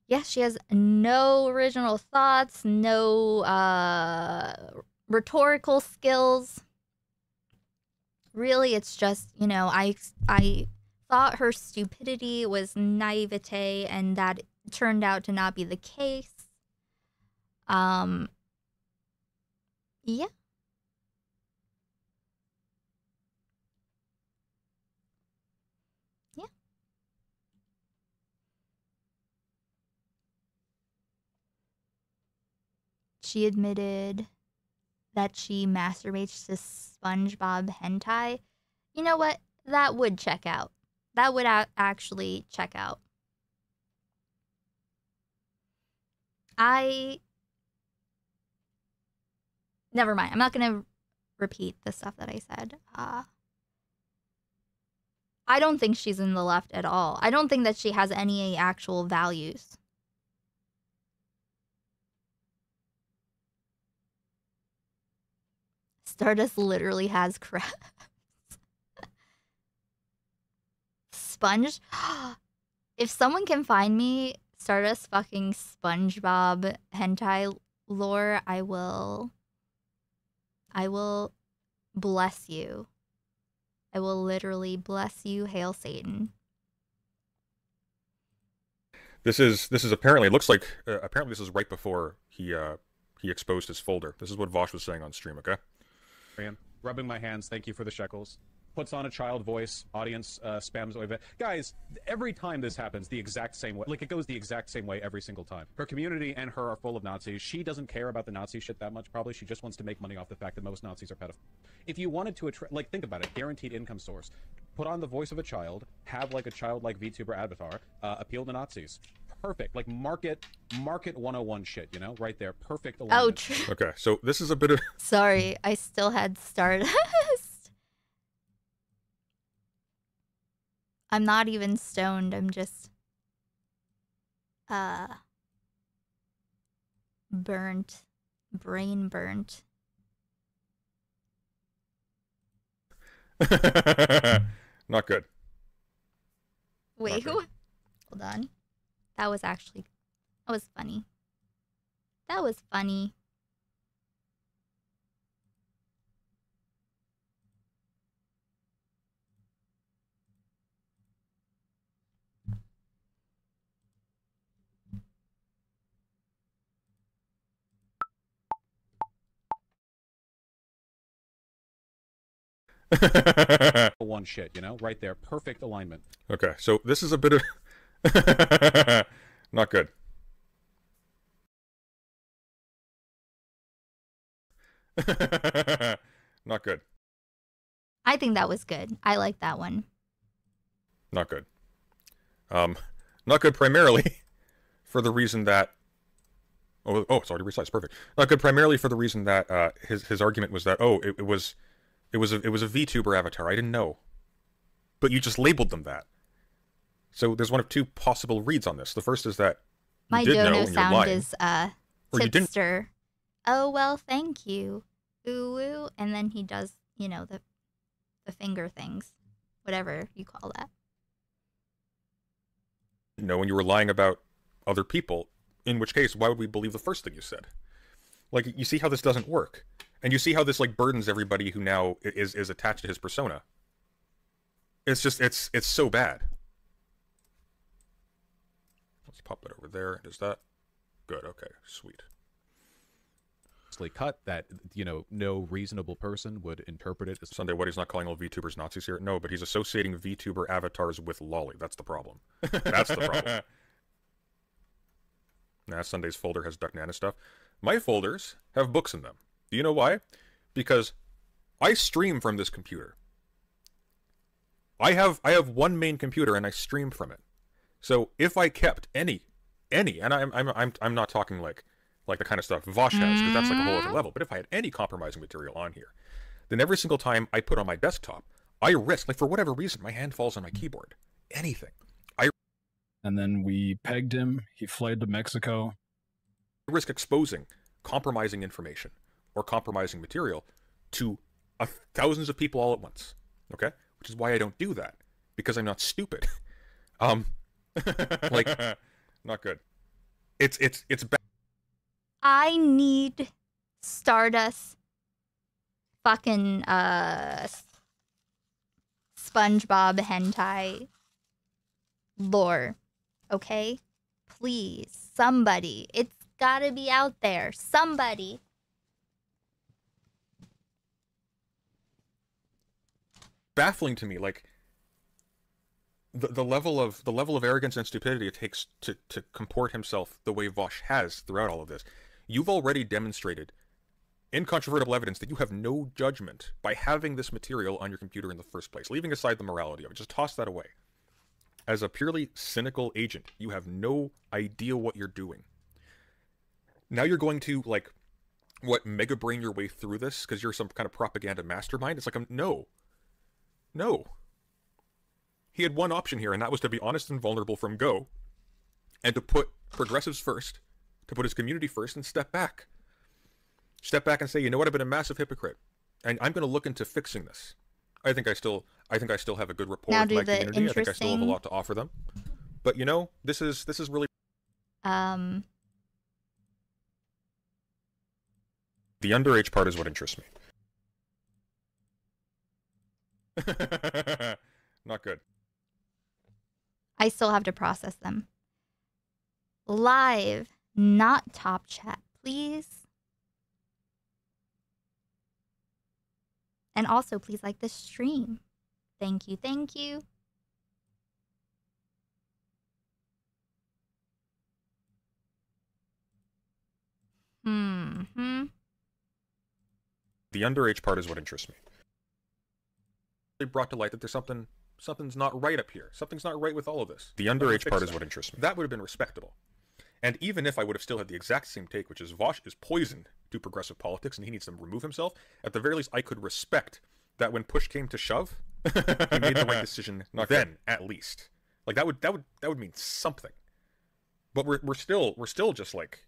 Yeah, she has no original thoughts, no uh, rhetorical skills. Really, it's just, you know, I I thought her stupidity was naivete and that turned out to not be the case. Um yeah. Yeah. She admitted that she masturbates to SpongeBob hentai. You know what? That would check out. That would actually check out. I. Never mind. I'm not going to repeat the stuff that I said. Uh, I don't think she's in the left at all. I don't think that she has any actual values. Stardust literally has crabs. Sponge. if someone can find me Stardust fucking SpongeBob hentai lore, I will. I will bless you. I will literally bless you. Hail Satan. This is this is apparently it looks like uh, apparently this is right before he uh he exposed his folder. This is what Vaush was saying on stream. Okay. Rubbing my hands. Thank you for the shekels. Puts on a child voice. Audience uh, spams over. Guys, every time this happens, the exact same way. Like it goes the exact same way every single time. Her community and her are full of Nazis. She doesn't care about the Nazi shit that much. Probably she just wants to make money off the fact that most Nazis are pedophiles. If you wanted to attract, like, think about it. Guaranteed income source. Put on the voice of a child. Have like a childlike VTuber avatar. Uh, appeal to Nazis. Perfect. Like market, market 101 shit. You know, right there. Perfect. Oh, alignment. true. Okay, so this is a bit of Sorry, I still had Stardust. I'm not even stoned. I'm just uh burnt, brain burnt. not good. Wait, who? Hold on. That was actually that was funny. That was funny. One shit. You know, right there. Perfect alignment. Okay, so this is a bit of not good. not good. I think that was good. I like that one. Not good. Um, not good primarily for the reason that. Oh, oh, it's already resized. Perfect. Not good primarily for the reason that uh, his his argument was that oh, it, it was, it was a it was a VTuber avatar. I didn't know, but you just labeled them that. So there's one of two possible reads on this. The first is that you My did know dono sound lying, is uh or you didn't. tipster. Oh well, thank you. Ooh ooh, and then he does, you know, the the finger things, whatever you call that. You know when you were lying about other people, in which case, why would we believe the first thing you said? Like, you see how this doesn't work, and you see how this like burdens everybody who now is is attached to his persona. It's just it's it's so bad. Pop it over there. Does that? Good. Okay. Sweet. cut that you know no reasonable person would interpret it as Sunday, what he's not calling all VTubers Nazis here? No, but he's associating VTuber avatars with loli. That's the problem. That's the problem. Now Sunday's folder has Duck Nana stuff. My folders have books in them. Do you know why? Because I stream from this computer. I have I have one main computer and I stream from it. So if I kept any any and I'm I'm I'm I'm not talking like like the kind of stuff Vaush has because that's like a whole other level. But if I had any compromising material on here, then every single time I put on my desktop, I risk like for whatever reason my hand falls on my keyboard. Anything. I And then we pegged him. He fled to Mexico. risk exposing compromising information or compromising material to thousands of people all at once. Okay, which is why I don't do that because I'm not stupid. Um, like not good. It's it's it's bad. I need Stardust fucking uh SpongeBob hentai lore. Okay? Please, somebody. It's got to be out there. Somebody. baffling to me like the, the level of the level of arrogance and stupidity it takes to to comport himself the way Vaush has throughout all of this. You've already demonstrated incontrovertible evidence that you have no judgment by having this material on your computer in the first place. Leaving aside the morality of it, just toss that away. As a purely cynical agent, you have no idea what you're doing. Now you're going to like what mega brain your way through this because you're some kind of propaganda mastermind. It's like um, no, no. He had one option here, and that was to be honest and vulnerable from go, and to put progressives first, to put his community first, and step back. Step back and say, you know what, I've been a massive hypocrite, and I'm going to look into fixing this. I think I still, I think I still have a good rapport Now with my community. I think I still have a lot to offer them. But you know, this is this is really Um the underage part is what interests me. Not good. I still have to process them. Live, not top chat, please. And also, please like the stream. Thank you, thank you. Hmm. The underage part is what interests me. They brought to light that there's something something's not right up here. Something's not right with all of this. The underage part is what interests me. That would have been respectable. And even if I would have still had the exact same take, which is Vaush is poison to progressive politics and he needs to remove himself, at the very least I could respect that when push came to shove, he made the right decision Not then, good. at least. Like that would that would that would mean something. But we're we're still we're still just like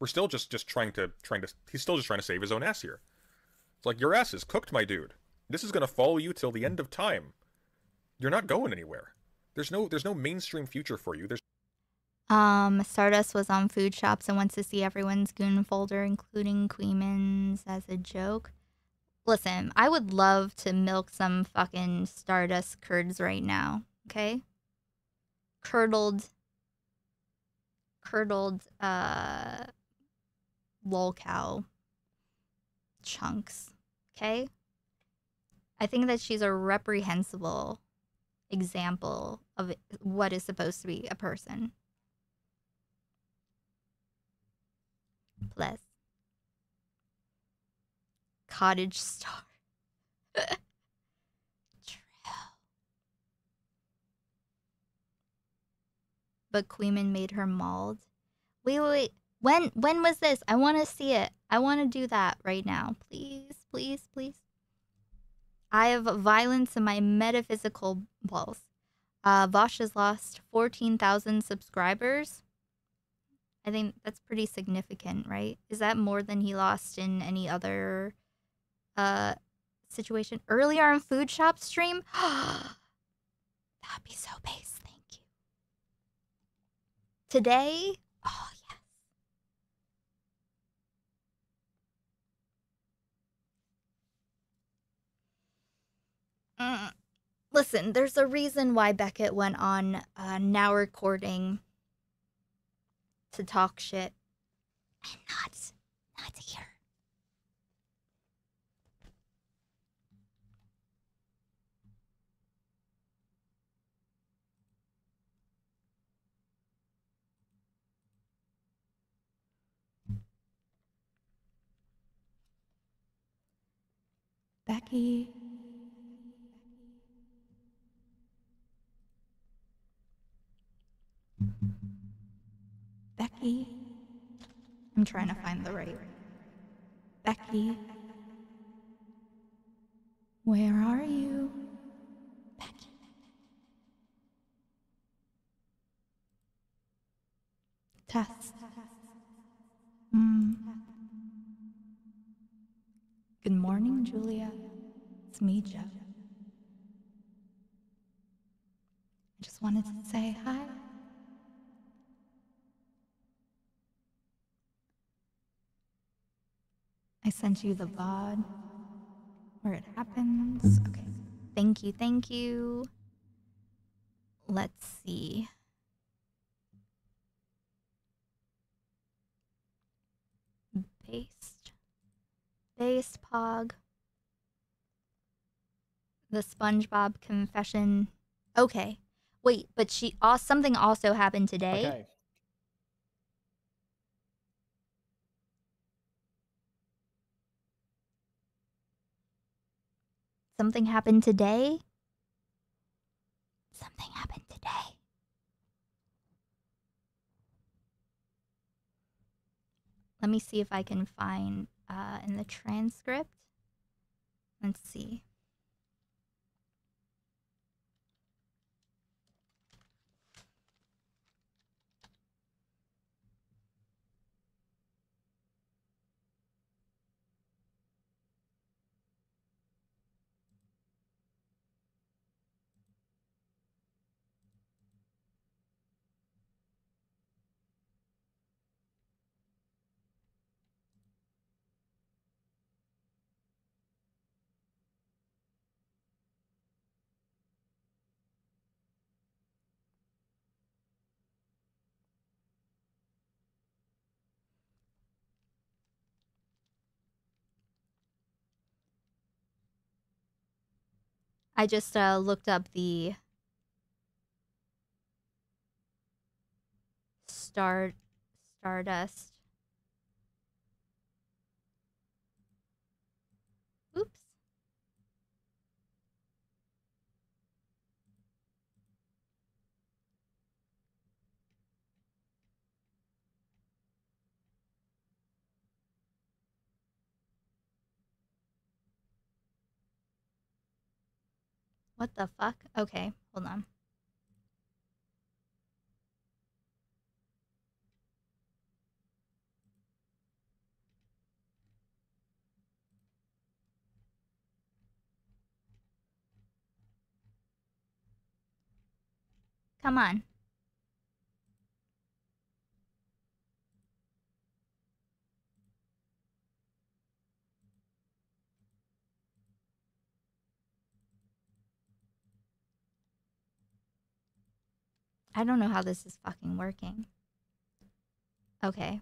we're still just just trying to trying to he's still just trying to save his own ass here. It's like your ass is cooked, my dude. This is gonna follow you till the end of time. You're not going anywhere. There's no there's no mainstream future for you. There's Um, Stardust was on FoodShops and wants to see everyone's goon folder, including Kuihman's, as a joke. Listen, I would love to milk some fucking Stardust curds right now. Okay, curdled, curdled, uh, lol cow chunks. Okay, I think that she's a reprehensible example of what is supposed to be a person. Plus, Cottage Star. But Kuihman made her mauled. Wait, wait, wait. When when was this? I want to see it. I want to do that right now. Please, please, please. I have violence in my metaphysical balls. Uh, Vaush has lost 14,000 subscribers. I think that's pretty significant, right? Is that more than he lost in any other uh situation? Earlier on Food Shop stream? That'd be so base. Thank you. Today? Oh, yes. Listen, there's a reason why Beckett went on uh, now recording to talk shit and not not here. Becky. Becky. I'm trying to find the right. Becky. Where are you? Becky. Test. Mm. Good morning, Julia. It's me, Joe. I just wanted to say hi. I sent you the VOD where it happens. Okay. Thank you, thank you. Let's see. Based. Based Pog. The SpongeBob confession. Okay. Wait, but she uh, something also happened today. Okay. Something happened today. Something happened today. Let me see if I can find uh, in the transcript. Let's see. I just uh, looked up the Star Stardust. Oops. What the fuck? Okay, hold on. Come on. I don't know how this is fucking working. Okay.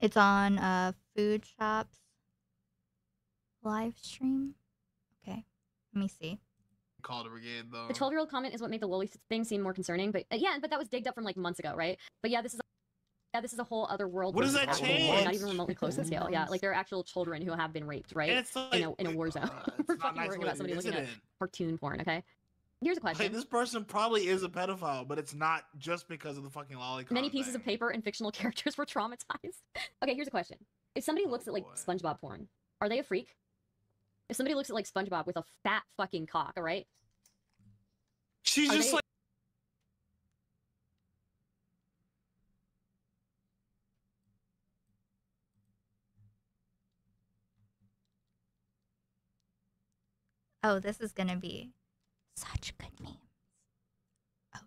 It's on uh FoodShops live stream. Okay. Let me see. Called her again though. The 12 year old comment is what made the loli thing seem more concerning. But uh, yeah, but that was digged up from like months ago, right? But yeah, this is. Yeah, this is a whole other world. What does that change? Not even remotely close in scale. Yeah, like there are actual children who have been raped, right? And it's in a in a war zone. We're fucking nice worrying about somebody looking at cartoon porn. Okay. Here's a question. Like, this person probably is a pedophile, but it's not just because of the fucking lollipop. Many pieces of paper and fictional characters were traumatized. okay, here's a question. If somebody oh, looks at like SpongeBob porn, are they a freak? If somebody looks at like SpongeBob with a fat fucking cock, all right? She's Are just they- like. Oh, this is gonna be such good memes. Oh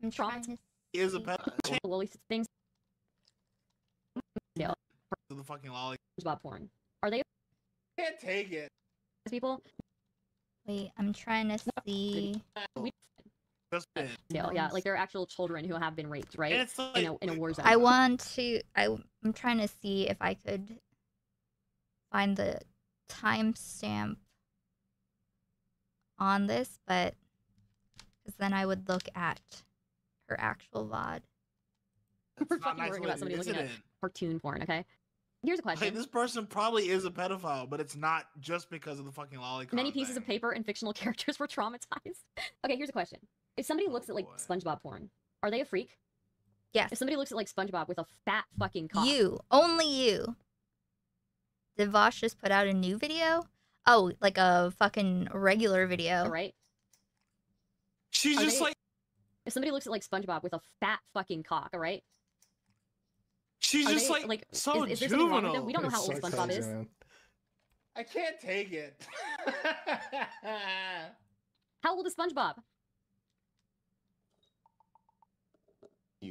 dear. I'm trying to is a pedophile. The things. Scale. The fucking lollipop. SpongeBob porn. Are they Can't take it. people? Wait, I'm trying to see. Just Still, yeah, like there are actual children who have been raped, right? And it's in a in a war zone. I want to. I, I'm trying to see if I could find the timestamp on this, but because then I would look at her actual VOD. We're not fucking nice worrying about somebody looking at it? cartoon porn, okay? Here's a question. Hey, this person probably is a pedophile, but it's not just because of the fucking lolicon. Many pieces of paper and fictional characters were traumatized. okay, here's a question. If somebody looks at like SpongeBob porn, are they a freak? Yes. If somebody looks at like SpongeBob with a fat fucking cock, You, only you. Did Vaush just put out a new video? Oh, like a fucking regular video. right? She's Are just they- like if somebody looks at like SpongeBob with a fat fucking cock, all right? she's Are just they, like, is- so is, there something wrong with them? juvenile. We don't know how old SpongeBob is. I can't take it. How old is SpongeBob?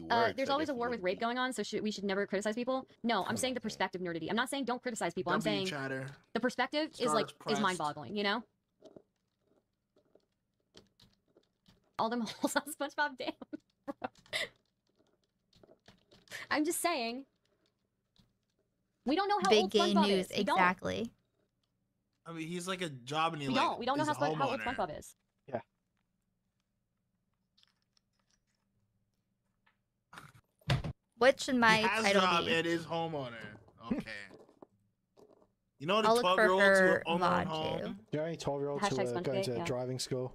Uh, there's always a war with rape going on, so should, we should never criticize people. No, I'm saying the perspective nerdity. I'm not saying don't criticize people. I'm saying chatter. the perspective is Stars like is mind-boggling. You know. All them holes on SpongeBob, damn. I'm just saying. We don't know how Big old gay SpongeBob news, is. We don't. exactly. I mean, he's like a job and he We like don't. We don't know how, a Spon- how old. SpongeBob is. What should my he has title job be? and is homeowner. Okay. you know the I'll twelve year olds who her own VOD home. too. You know any 12 year olds who Hashtag uh, are going to yeah. driving school?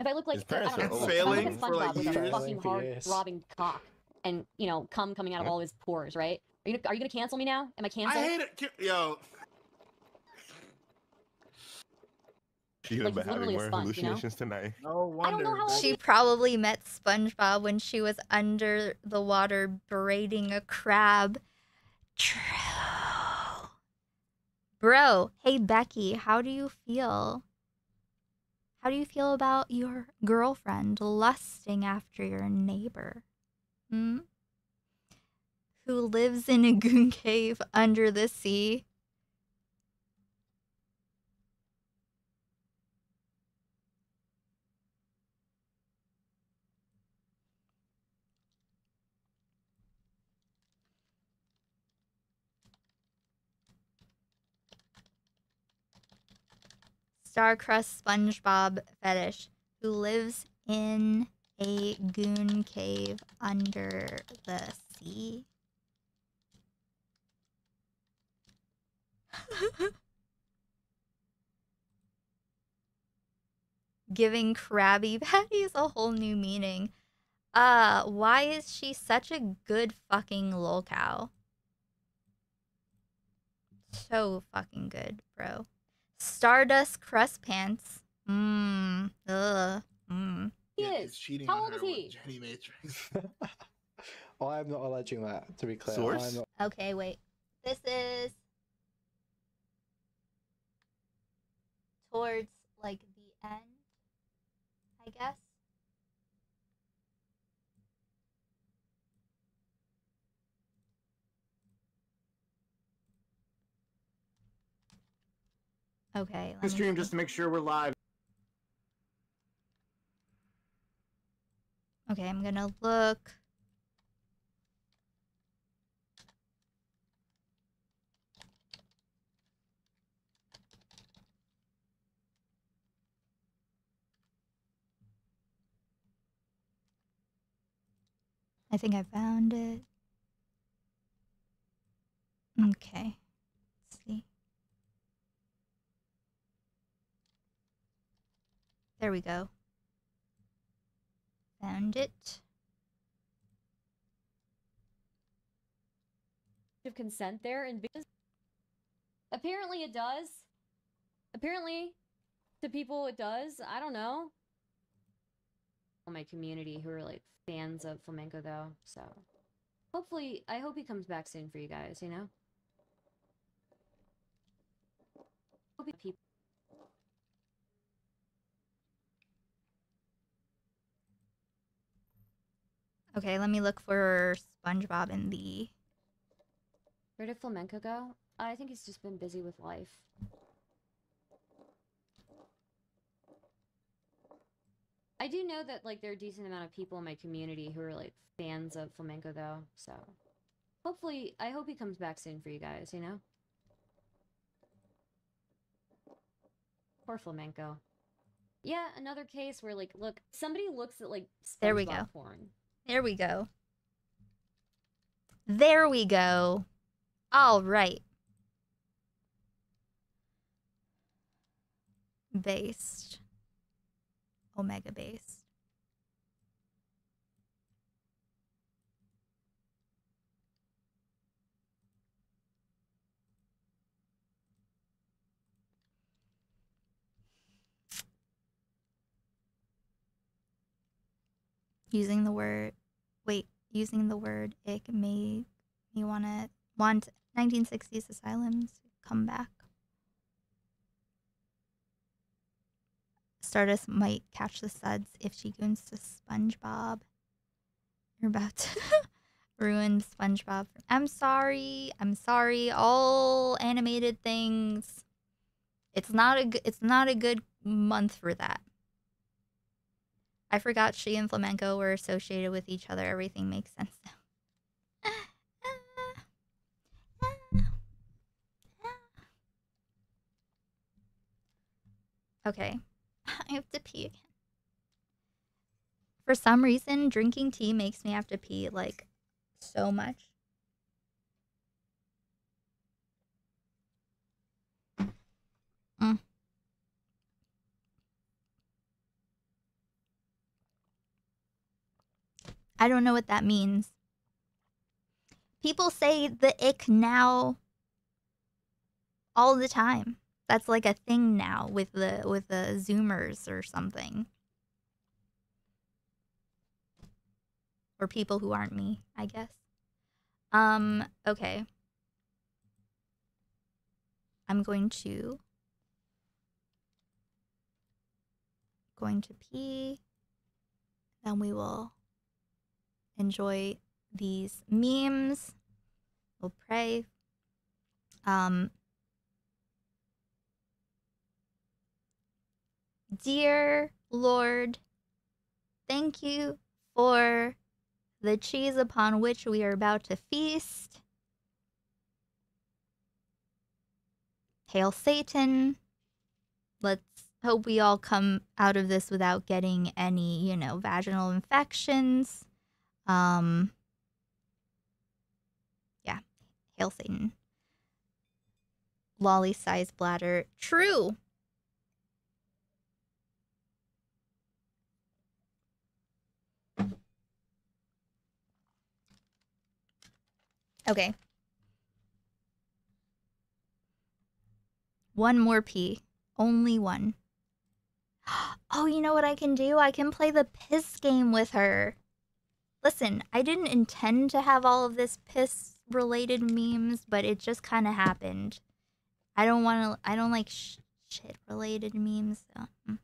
If I look like His I don't know, are if I old. look Failing like for, like, SpongeBob with a fucking hard years. throbbing cock and you know cum coming out of all his pores, right? Are you are you gonna cancel me now? Am I I hate it. Yo, She's Like, been literally having a more sponge, you know? hallucinations tonight. no I don't know wonder. how She probably met SpongeBob when she was under the water braiding a crab. True. Bro, hey Becky, how do you feel? How do you feel about your girlfriend lusting after your neighbor? Hmm? Who lives in a goon cave under the sea? Starcrust SpongeBob fetish who lives in a goon cave under the sea. Giving Krabby Patties a whole new meaning. Uh, why is she such a good fucking lolcow? So fucking good, bro. Stardust crust pants. Mmm. Ugh. Mmm. He Yeah, is. cheating How old is he? Jenny Matrix. I'm not alleging that, to be clear. Source? I'm not- Okay, wait. This is towards like the end, I guess. Okay. The stream just to make sure we're live. Okay, I'm gonna look. I think I found it. Okay. Let's see. There we go. Found it. of consent there and because apparently it does. Apparently to people it does. I don't know. My community who are like fans of flamenco though so. Hopefully i hope he comes back soon for you guys you know? Hope people Okay, let me look for SpongeBob in the. where did flamenco go i think he's just been busy with life I do know that like there are a decent amount of people in my community who are like fans of flamenco though. So hopefully, I hope he comes back soon for you guys. You know. Poor flamenco. Yeah, another case where like, look, somebody looks at like There we SpongeBob go. porn. There we go. There we go. All right. Based. Omega based. Using the word wait, using the word ick made me wanna want 1960s asylums to come back. Stardust might catch the suds if she goes to SpongeBob. You're about to ruin SpongeBob. I'm sorry. I'm sorry. All animated things. It's not a it's not a good month for that. I forgot she and flamenco were associated with each other. Everything makes sense now. Okay. I have to pee again. For some reason, drinking tea makes me have to pee like so much. Mm. I don't know what that means. People say the ick now all the time. That's like a thing now with the with the zoomers or something. Or people who aren't me, I guess. Um, okay. I'm going to going to pee. Then we will enjoy these memes. We'll pray. Um Dear Lord, thank you for the cheese upon which we are about to feast. Hail Satan. Let's hope we all come out of this without getting any, you know, vaginal infections. Um Yeah. Hail Satan. Lolly size bladder. True. Okay. One more P. Only one. Oh, you know what I can do? I can play the piss game with her. Listen, I didn't intend to have all of this piss related memes, but it just kind of happened. I don't want to, I don't like sh- shit related memes. So. Mm.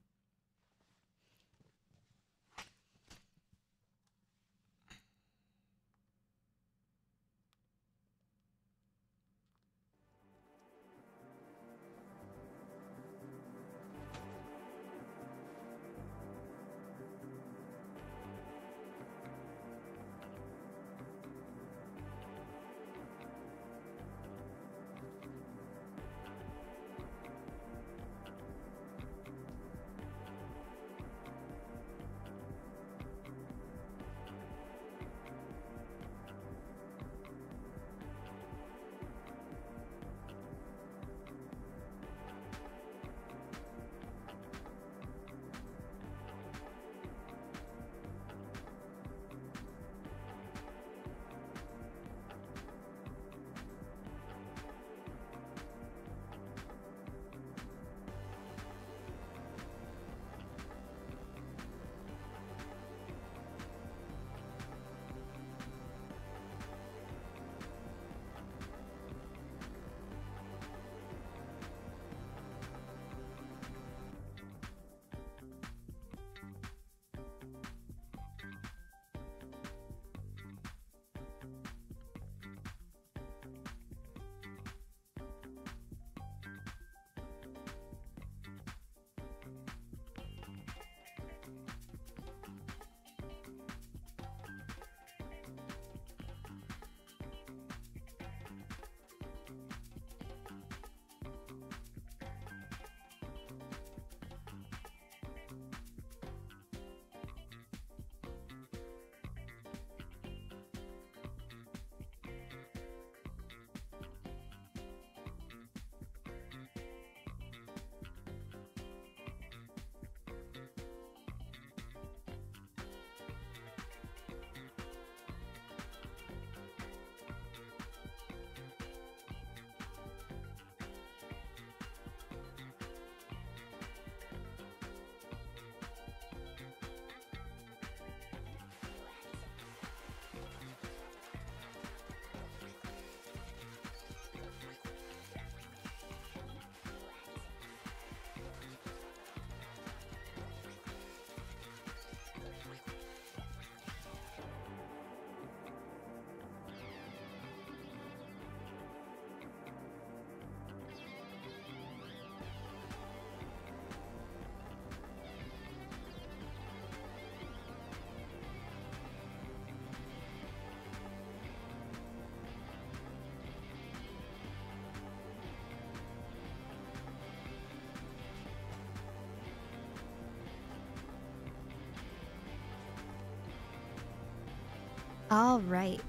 All right.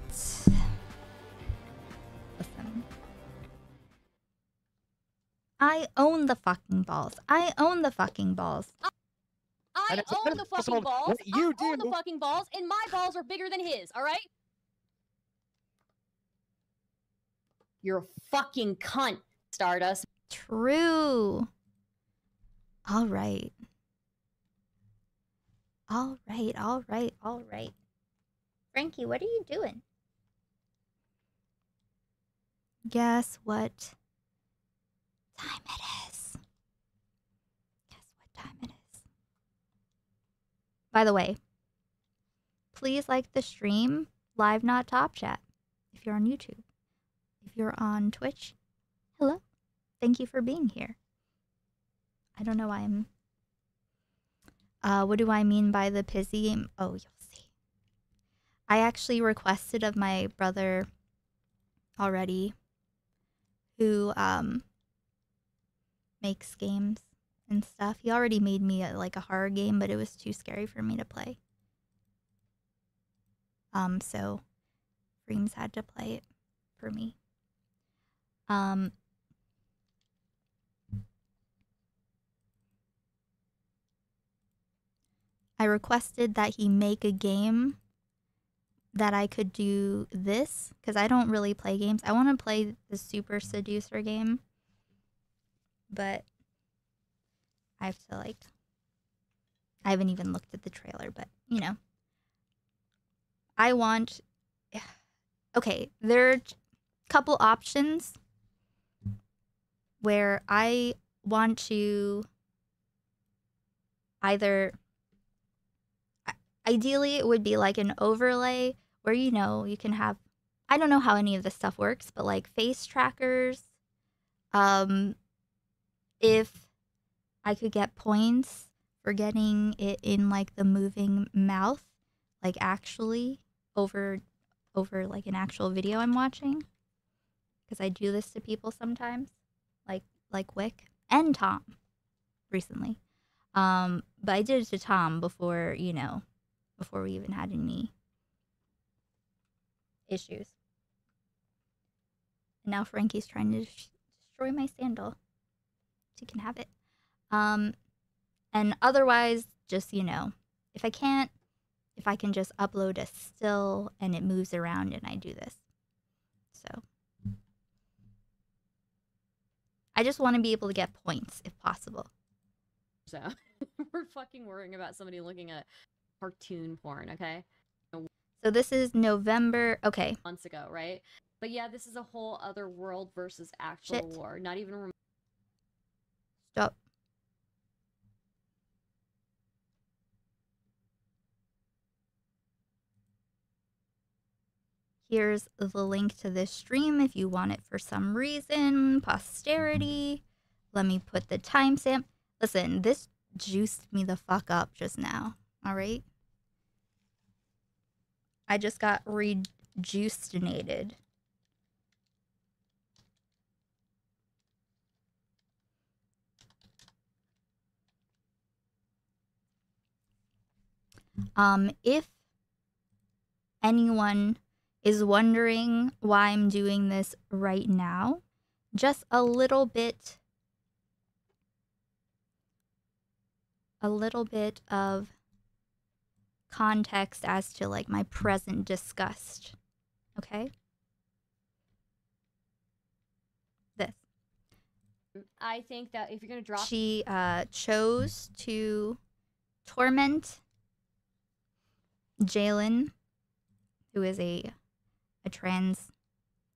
Listen. I own the fucking balls. I own the fucking balls. I That is- own the fucking balls. you I own the fucking balls, and my balls are bigger than his. All right. You're a fucking cunt, Stardust. True. All right. All right, all right, all right. Frankie, what are you doing? Guess what time it is? Guess what time it is? By the way, please like the stream, live not top chat, if you're on YouTube. If you're on Twitch, hello. Thank you for being here. I don't know why I'm. Uh, what do I mean by the pizzy? Oh. I actually requested of my brother already, who um makes games and stuff. He already made me a, like a horror game, but it was too scary for me to play. Um, so Dreams had to play it for me. Um, I requested that he make a game that I could do this because I don't really play games. I want to play the Super Seducer game, but I have to like. I haven't even looked at the trailer, but you know. I want. Okay, there are a couple options where I want to either ideally it would be like an overlay where you know you can have I don't know how any of this stuff works, but like face trackers um if I could get points for getting it in like the moving mouth like actually over over like an actual video I'm watching because I do this to people sometimes like like Wick and Tom recently. Um but I did it to Tom before, you know, before we even had any issues. And now Frankie's trying to destroy my sandal. She can have it. Um, and otherwise, just you know, if I can't, if I can just upload a still and it moves around and I do this. So I just want to be able to get points if possible. So we're fucking worrying about somebody looking at cartoon porn, okay? So this is November. Okay. Months ago, right? But yeah, this is a whole other world versus actual Shit. war. Not even. Rem- Stop. Here's the link to this stream if you want it for some reason, posterity. Let me put the timestamp. Listen, this juiced me the fuck up just now. All right. I just got rejuicinated. Um, if anyone is wondering why I'm doing this right now, just a little bit a little bit of context as to like my present disgust. Okay? This. I think that if you're gonna drop She uh, chose to torment Jalen, who is a a trans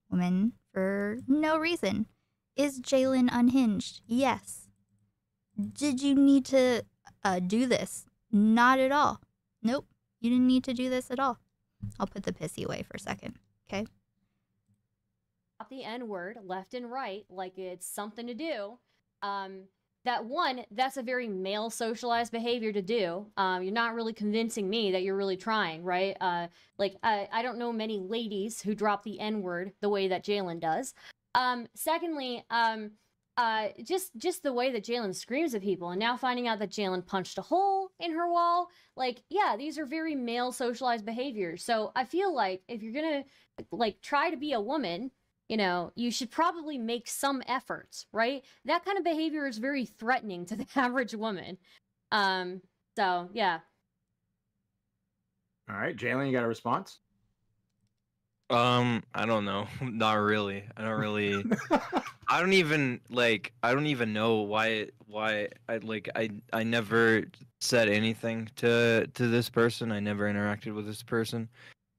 woman, for no reason. Is Jalen unhinged? Yes. Did you need to uh, do this? Not at all. Nope. You didn't need to do this at all. I'll put the pissy away for a second. Okay. the N word left and right like it's something to do. Um, that one, that's a very male socialized behavior to do. Um, you're not really convincing me that you're really trying, right? Uh, like I, I don't know many ladies who drop the N word the way that Jalen does. Um, secondly, um, uh, just just the way that Jalen screams at people, and now finding out that Jalen punched a hole in her wall, like yeah, these are very male socialized behaviors. So I feel like if you're gonna like try to be a woman, you know, you should probably make some efforts, right? That kind of behavior is very threatening to the average woman. Um, so yeah, All right, Jalen, you got a response? Um, I don't know. Not really. I don't really. I don't even like. I don't even know why. Why I like. I I never said anything to to this person. I never interacted with this person.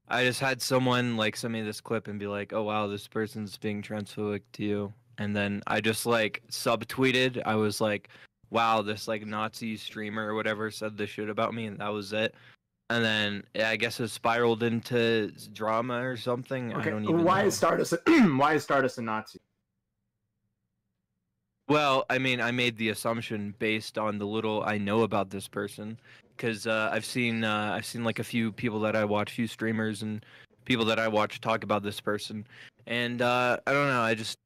I just had someone like send me this clip and be like, "Oh wow, this person's being transphobic to you," and then I just like subtweeted. I was like, "Wow, this like Nazi streamer or whatever said this shit about me," and that was it. And then yeah, I guess it spiraled into drama or something. I Okay, don't even why know. is Stardust? why is Stardust a Nazi? Well, I mean, I made the assumption based on the little I know about this person, because uh, I've seen uh, I've seen like a few people that I watch, few streamers and people that I watch talk about this person, and uh, I don't know. I just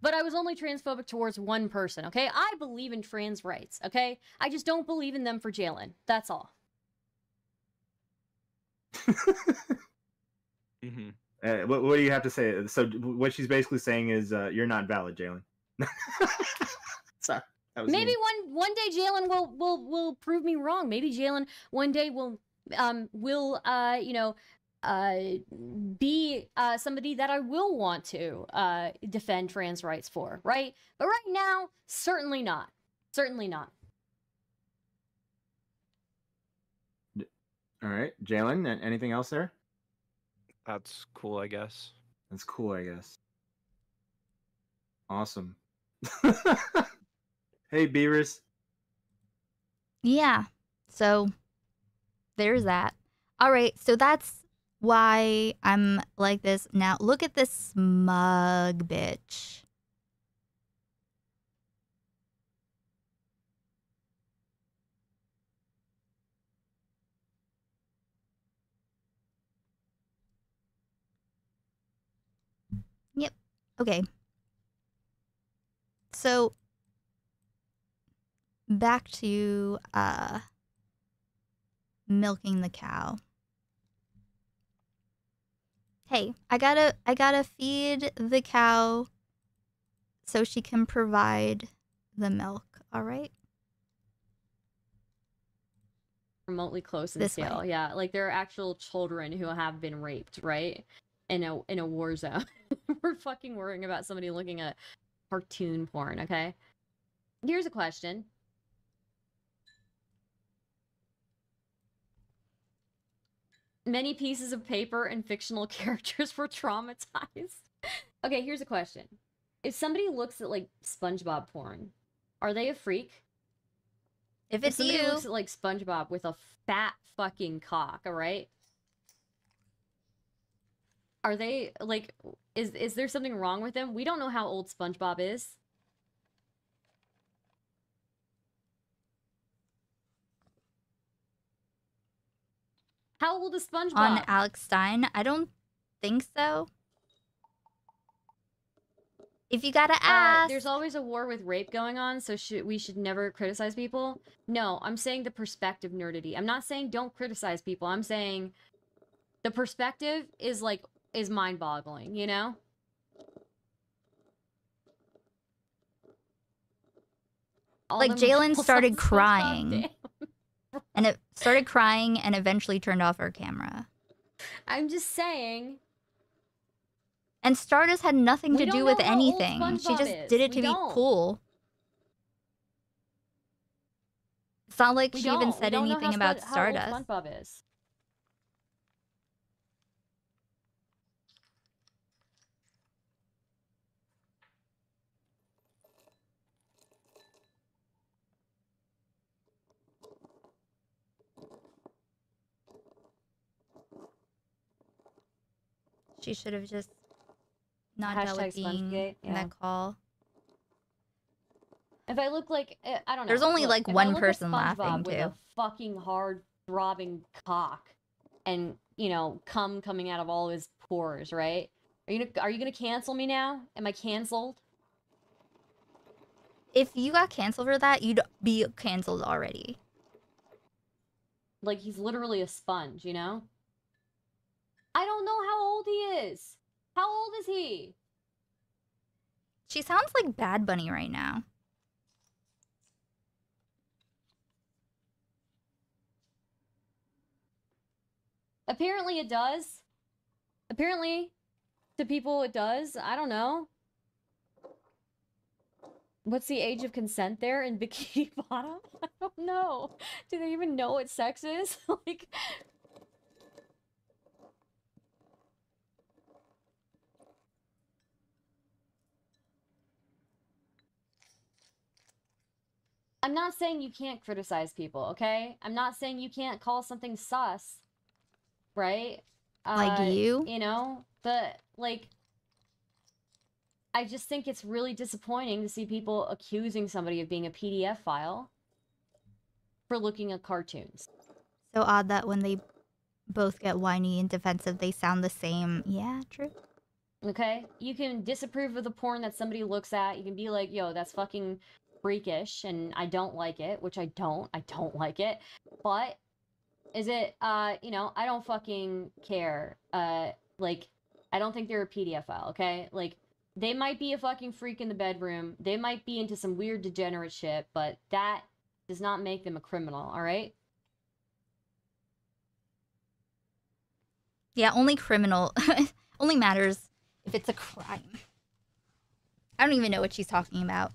But I was only transphobic towards one person, okay? I believe in trans rights, okay? I just don't believe in them for Jalen. That's all. Mm-hmm. Uh, what, what do you have to say? So what she's basically saying is uh, you're not valid, Jalen. Sorry. Maybe mean. one one day Jalen will will will prove me wrong. Maybe Jalen one day will um will uh you know uh be uh somebody that I will want to uh defend trans rights for, right? But right now, certainly not. Certainly not. All right, Jalen. Anything else there? That's cool, I guess. That's cool, I guess. Awesome. hey, Beerus. Yeah. So there's that. All right. So that's why I'm like this. Now look at this smug bitch. Yep. Okay. So back to uh milking the cow. Hey, I gotta I gotta feed the cow so she can provide the milk, all right? remotely close and This way. Yeah, like there are actual children who have been raped, right? In a in a war zone. We're fucking worrying about somebody looking at cartoon porn, okay? Here's a question. Many pieces of paper and fictional characters were traumatized. okay, here's a question. If somebody looks at like SpongeBob porn, are they a freak? If it's If somebody you, looks at like SpongeBob with a fat fucking cock, all right? Are they like is is there something wrong with them? We don't know how old SpongeBob is. How old is SpongeBob? on Alex Stein, I don't think so. If you gotta Uh, ask, there's always a war with rape going on, so should we should never criticize people? No, I'm saying the perspective nerdity. I'm not saying don't criticize people. I'm saying the perspective is like is mind-boggling, you know? All like Jalen started crying, and it started crying, and eventually turned off her camera. I'm just saying And Stardust had nothing to don't with how anything. She just is. did it We to be don't. cool. It's not like we she don't. even said anything how about how Stardust. SpongeBob She should have just not dealt with being Spongegate, in that call. If I look like uh, I don't know. There's only, look, like, one person SpongeBob laughing, with too. a fucking hard throbbing cock, and you know, cum coming out of all his pores, right? Are you gonna, are you gonna cancel me now? Am I canceled? if you got canceled for that, you'd be canceled already. Like he's literally a sponge, you know? I don't know how old he is. How old is he? She sounds like Bad Bunny right now. Apparently it does. Apparently to people it does. I don't know. What's the age of consent there in Bikini Bottom? I don't know. Do they even know what sex is? like I'm not saying you can't criticize people, okay? I'm not saying you can't call something sus, right? Like Uh, you? You know, but like, I just think it's really disappointing to see people accusing somebody of being a PDF file for looking at cartoons. So odd that when they both get whiny and defensive, they sound the same. Yeah, true. Okay? You can disapprove of the porn that somebody looks at. You can be like, yo, that's fucking freakish and I don't like it, which I don't. I don't like it. But is it uh, you know, I don't fucking care. Uh like I don't think they're a PDF file, okay? Like they might be a fucking freak in the bedroom. They might be into some weird degenerate shit, but that does not make them a criminal, all right? Yeah, only criminal only matters if it's a crime. I don't even know what she's talking about.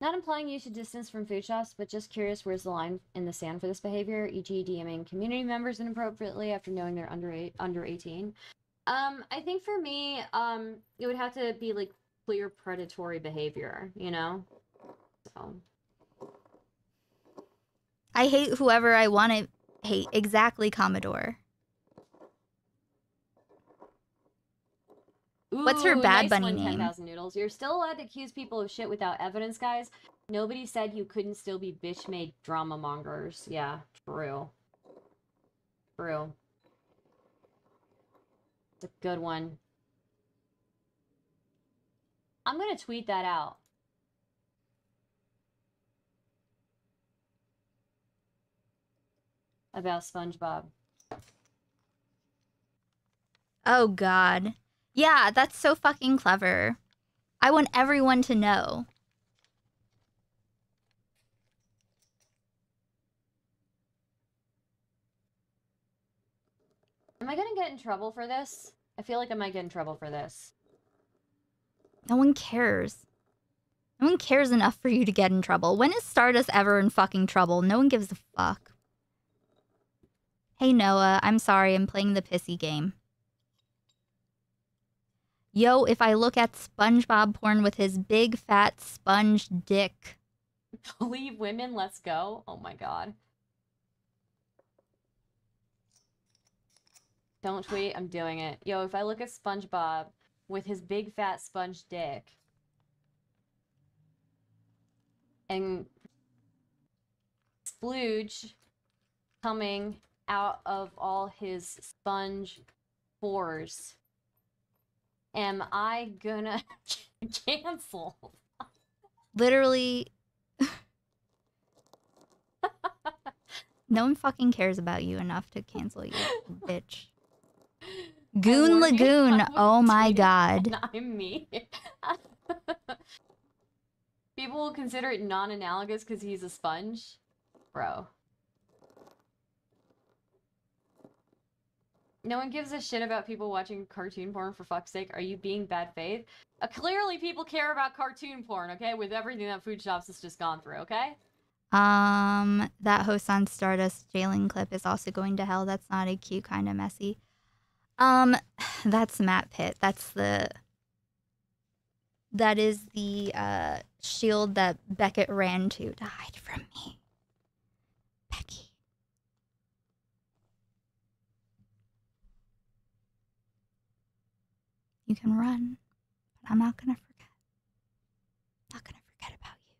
Not implying you should distance from FoodShops, but just curious where's the line in the sand for this behavior, e.g., DMing community members inappropriately after knowing they're under eight, under 18. Um, I think for me, um, it would have to be like clear predatory behavior, you know? So, I hate whoever I want to hate. Exactly, Commodore. What's her Bad nice Bunny one, name? 10,000 noodles. You're still allowed to accuse people of shit without evidence, guys. Nobody said you couldn't still be bitch made drama mongers. Yeah, true. True. It's a good one. I'm gonna tweet that out. About SpongeBob. Oh god. Yeah, that's so fucking clever. I want everyone to know. Am I gonna get in trouble for this? I feel like I might get in trouble for this. No one cares. No one cares enough for you to get in trouble. When is Stardust ever in fucking trouble? No one gives a fuck. Hey Noah, I'm sorry, I'm playing the pissy game. Yo, if I look at SpongeBob porn with his big fat sponge dick. Leave women, let's go. Oh my god. Don't tweet, I'm doing it. Yo, if I look at SpongeBob with his big fat sponge dick and splooge coming out of all his sponge pores, am I gonna cancel? Literally. no one fucking cares about you enough to cancel you, bitch. Goon Lagoon. Oh my god. I'm me. People will consider it non-analogous because he's a sponge, bro. No one gives a shit about people watching cartoon porn for fuck's sake. Are you being bad faith? Uh, clearly, people care about cartoon porn, okay? With everything that FoodShops has just gone through, okay? Um, that host on Stardust Jalen clip is also going to hell. That's not a cute kind of messy. Um, that's Matt Pitt. That's the that is the uh shield that Beckett ran to to hide from me. Becky. You can run, but I'm not gonna forget. Not gonna forget about you.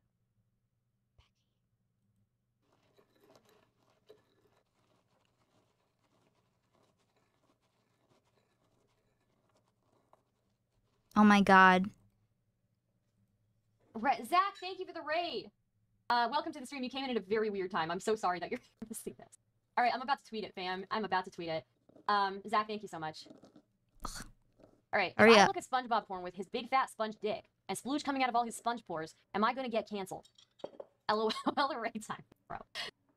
Oh my god. Zach, thank you for the raid. Uh, welcome to the stream. You came in at a very weird time. I'm so sorry that you're missing this. All right, I'm about to tweet it, fam. I'm about to tweet it. Um, Zach, thank you so much. All right, if Hurry I up. look at SpongeBob porn with his big fat sponge dick and splooge coming out of all his sponge pores. Am I gonna get canceled? LOL, raid time, bro.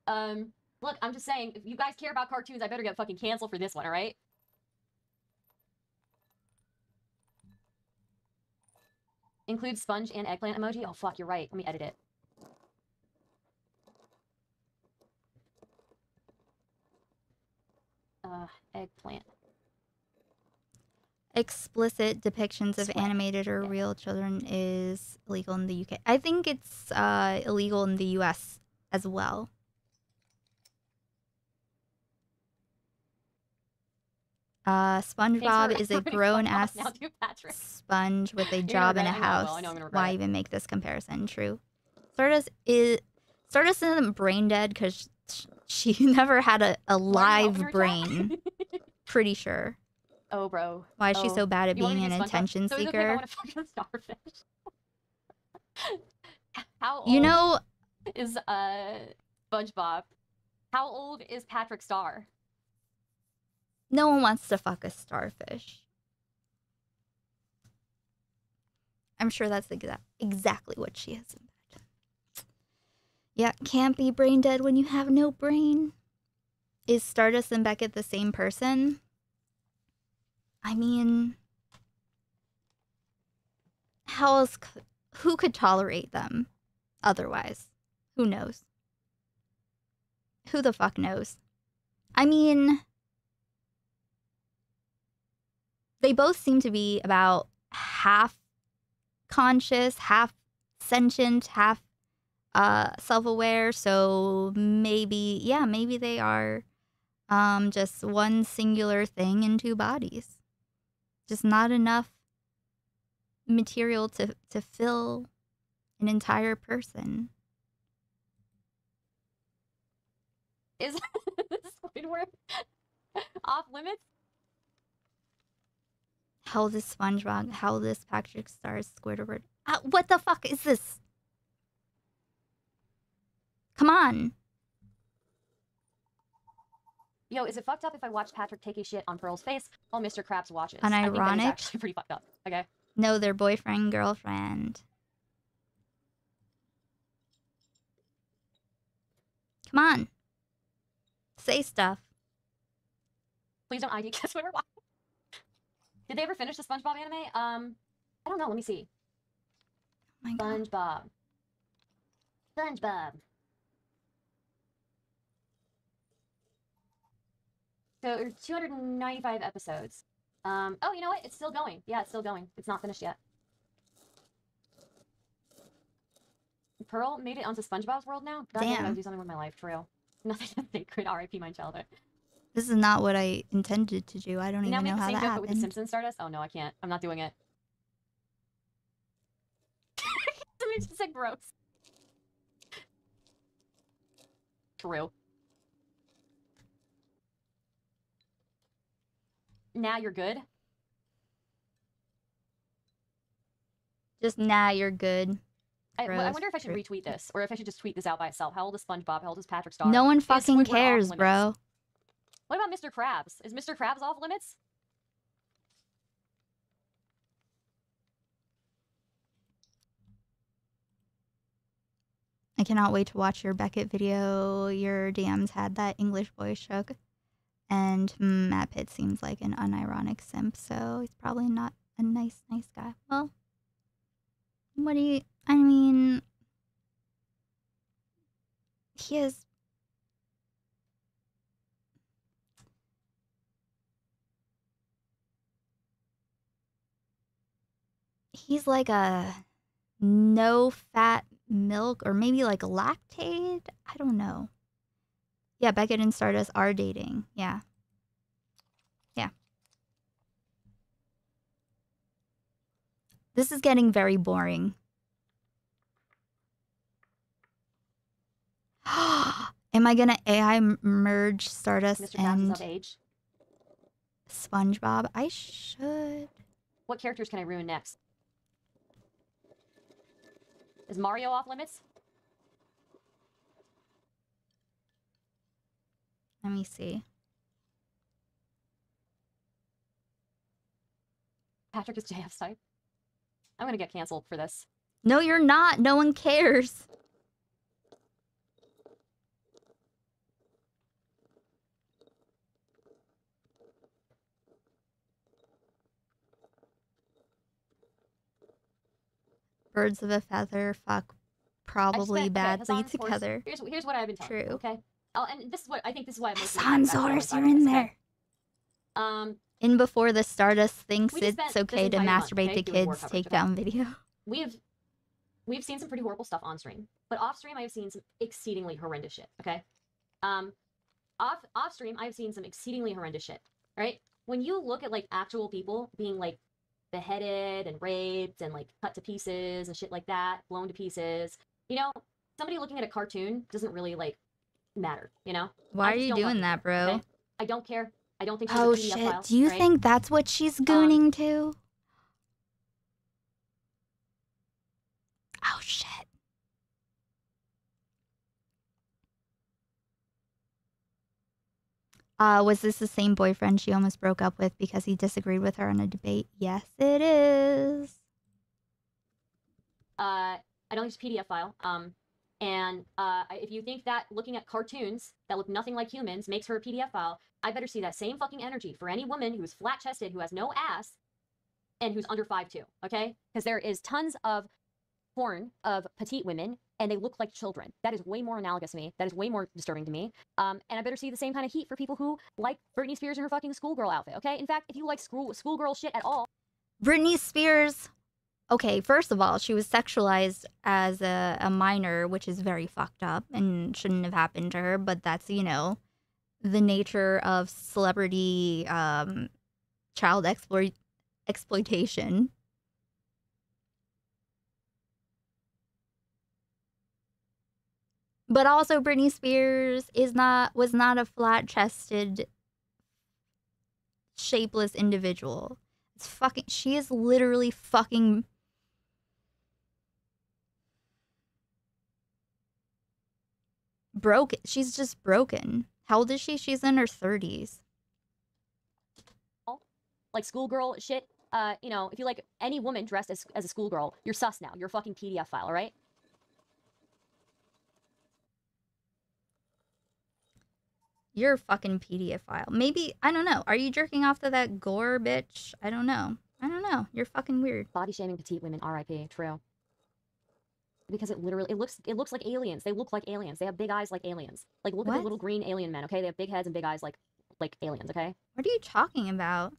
Um, look, I'm just saying, if you guys care about cartoons, I better get fucking canceled for this one, all right? Include sponge and eggplant emoji. Oh fuck, you're right. Let me edit it. Uh, eggplant. Explicit depictions of animated or real children is illegal in the UK. I think it's uh, illegal in the US as well. Uh, SpongeBob is a grown ass now too, Patrick. sponge with a job and a regret it. I know I will. house. I know I'm gonna Why even make this comparison? True. Stardust is Stardust isn't brain dead because she never had a, a live open her chat? brain. Pretty sure. Oh, bro. Why is she Oh. so bad at You being an attention so it's okay I seeker? want to starfish. How old You know, is uh SpongeBob? How old is Patrick Star? no one wants to fuck a starfish. I'm sure that's exa- exactly what she is. in bed. Yeah, can't be brain dead when you have no brain. Is Stardust and Beckett the same person? I mean, how else? Who could tolerate them otherwise? Who knows? Who the fuck knows? I mean, they both seem to be about half conscious, half sentient, half uh self-aware, so maybe yeah, maybe they are um just one singular thing in two bodies. Just not enough material to to fill an entire person. Is Squidward off limits? How this is SpongeBob? How this is Patrick Star's Squidward? Uh, what the fuck is this? Come on. Yo, is it fucked up if I watch Patrick take a shit on Pearl's face while Mr. Krabs watches? I think that is Unironic? actually pretty fucked up. Okay. No, their boyfriend, girlfriend. Come on. Say stuff. Please don't ID guess what we're watching. Did they ever finish the SpongeBob anime? Um, I don't know. Let me see. SpongeBob. SpongeBob. So there's 295 episodes. Um, oh, you know what? It's still going. Yeah, it's still going. It's not finished yet. Pearl made it onto SpongeBob's world now. God damn, I gotta do something with my life, for real. Nothing is sacred. R.I.P. my childhood. This is not what I intended to do. I don't now even know how that joke with the happened. Simpsons Stardust? Oh no, I can't. I'm not doing it. Somebody just said gross. True. Now you're good. Just nah, you're good. I, I wonder if I should retweet this, or if I should just tweet this out by itself. How old is SpongeBob? How old is Patrick Star? No one fucking cares, bro. What about Mr. Krabs? Is Mr. Krabs off limits? I cannot wait to watch your Beckett video. Your DMs had that English voice shook. And Matt Pitt seems like an unironic simp, so he's probably not a nice, nice guy. Well, what do you. I mean. He is. He's like a no fat milk or maybe like lactate. I don't know. Yeah, Beckett and Stardust are dating. Yeah. Yeah. This is getting very boring. Am I gonna AI merge Stardust Mr. And age. SpongeBob? I should. What characters can I ruin next? Is Mario off limits? Let me see. Patrick is JF's type. I'm gonna get canceled for this. No, you're not. No one cares. Birds of a feather, fuck, probably badly Hassan, of course, together. Here's here's what I've been telling you, True. Okay. Oh, and this is what I think. This is why I'm mostly Hassan back on Zors, side you're in there. Um, In before the Stardust thinks it's okay to entire month, masturbate okay, to kids coverage, okay? takedown video. we've we've seen some pretty horrible stuff on stream, but off stream I have seen some exceedingly horrendous shit. Okay, um, off off stream I have seen some exceedingly horrendous shit. Right? When you look at like actual people being like beheaded and raped and like cut to pieces and shit like that, blown to pieces, you know, somebody looking at a cartoon doesn't really like matter. You know? Why are you doing that, bro? okay? I don't care. I don't think she's Oh a shit! file, Do you right? think that's what she's Um, gooning to? Oh shit! Uh, was this the same boyfriend she almost broke up with because he disagreed with her in a debate? Yes, it is. uh, I don't think it's a PDF file. Um, and uh, if you think that looking at cartoons that look nothing like humans makes her a PDF file, I better see that same fucking energy for any woman who's flat chested, who has no ass, and who's under 5'2, okay? Because there is tons of porn of petite women, and they look like children. That is way more analogous to me. That is way more disturbing to me. Um, and I better see the same kind of heat for people who like Britney Spears in her fucking schoolgirl outfit, okay? In fact, if you like school schoolgirl shit at all, Britney Spears. Okay, first of all, she was sexualized as a, a minor, which is very fucked up and shouldn't have happened to her. But that's you know, the nature of celebrity um, child exploit exploitation. But also, Britney Spears is not was not a flat chested, shapeless individual. It's fucking. She is literally fucking. Broken. She's just broken. How old is she? She's in her 30s. like schoolgirl shit. Uh, you know, if you like any woman dressed as, as a schoolgirl, you're sus now. You're a fucking PDF file, all right? You're a fucking PDF file. Maybe, I don't know. Are you jerking off to that gore bitch? I don't know. I don't know. You're fucking weird. Body shaming petite women, RIP, true. Because it literally it looks it looks like aliens. They look like aliens. They have big eyes like aliens. Like look at the little green alien men, okay? They have big heads and big eyes like like aliens, okay? What are you talking about?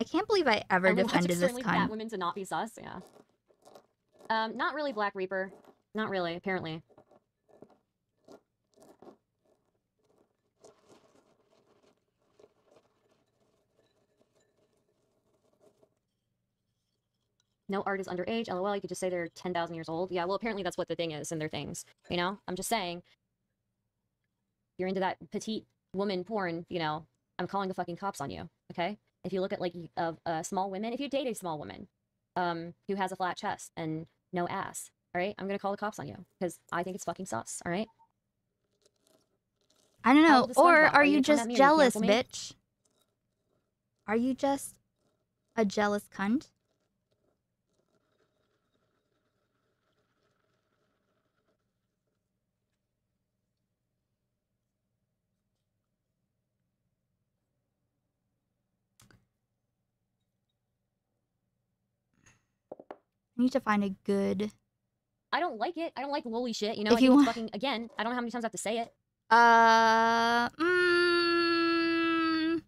I can't believe I ever watch defended this kind. fat women to not be sus, yeah. Um, not really Black Reaper. Not really, apparently. No art is underage. LOL. You could just say they're 10,000 years old. Yeah, well, apparently that's what the thing is in their things. You know? I'm just saying. You're into that petite woman porn, you know, I'm calling the fucking cops on you. Okay? If you look at like of uh, small women, if you date a small woman um, who has a flat chest and no ass, all right, I'm gonna call the cops on you because I think it's fucking sauce. All right? I don't know. Or are Are you you just at me or you jealous, bitch? Are you just a jealous cunt? I need to find a good. I don't like it. I don't like loli shit. You know, If I you want- fucking again. I don't know how many times I have to say it. Uh, mm,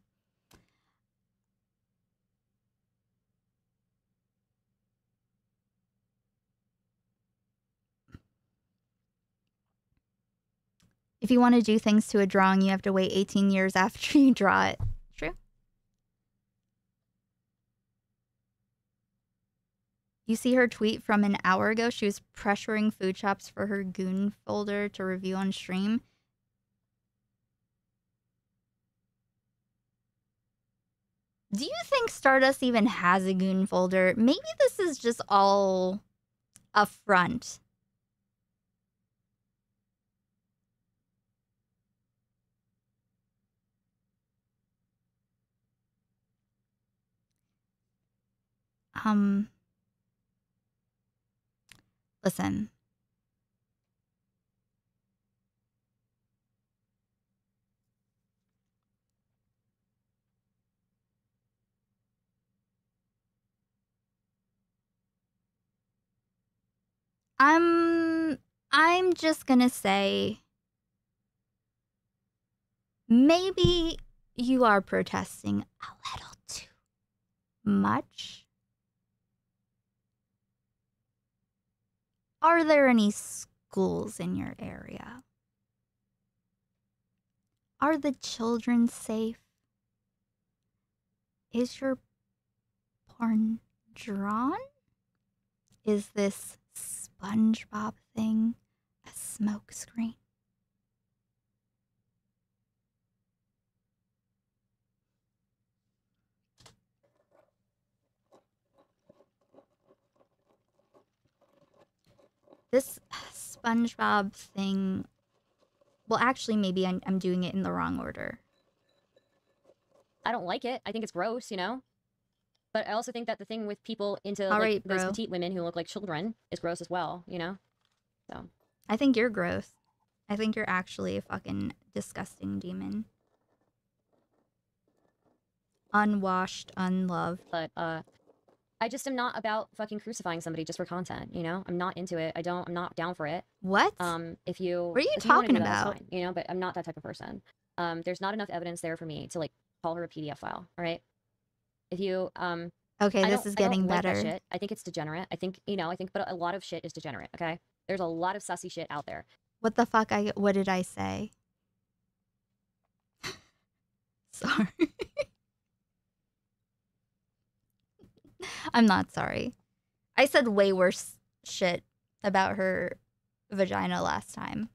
if you want to do things to a drawing, you have to wait 18 years after you draw it. You see her tweet from an hour ago. She was pressuring FoodShops for her goon folder to review on stream. Do you think Stardust even has a goon folder? Maybe this is just all a front. Um Listen. I'm I'm just going to say maybe you are protesting a little too much. Are there any schools in your area? Are the children safe? Is your porn drawn? Is this SpongeBob thing a smokescreen? This SpongeBob thing. Well, actually, maybe I'm, I'm doing it in the wrong order. I don't like it. I think it's gross, you know? But I also think that the thing with people into like, right, those petite women who look like children is gross as well, you know? So I think you're gross. I think you're actually a fucking disgusting demon. Unwashed, unloved. but uh I just am not about fucking crucifying somebody just for content, you know? I'm not into it. I don't I'm not down for it. What? Um if you What are you talking that, about? fine, you know, but I'm not that type of person. Um there's not enough evidence there for me to like call her a PDF file, all right? If you um Okay, I this is I getting like better. shit. I think it's degenerate. I think, you know, I think but a lot of shit is degenerate, okay? There's a lot of sussy shit out there. What the fuck? I what did I say? sorry. I'm not sorry. I said way worse shit about her vagina last time.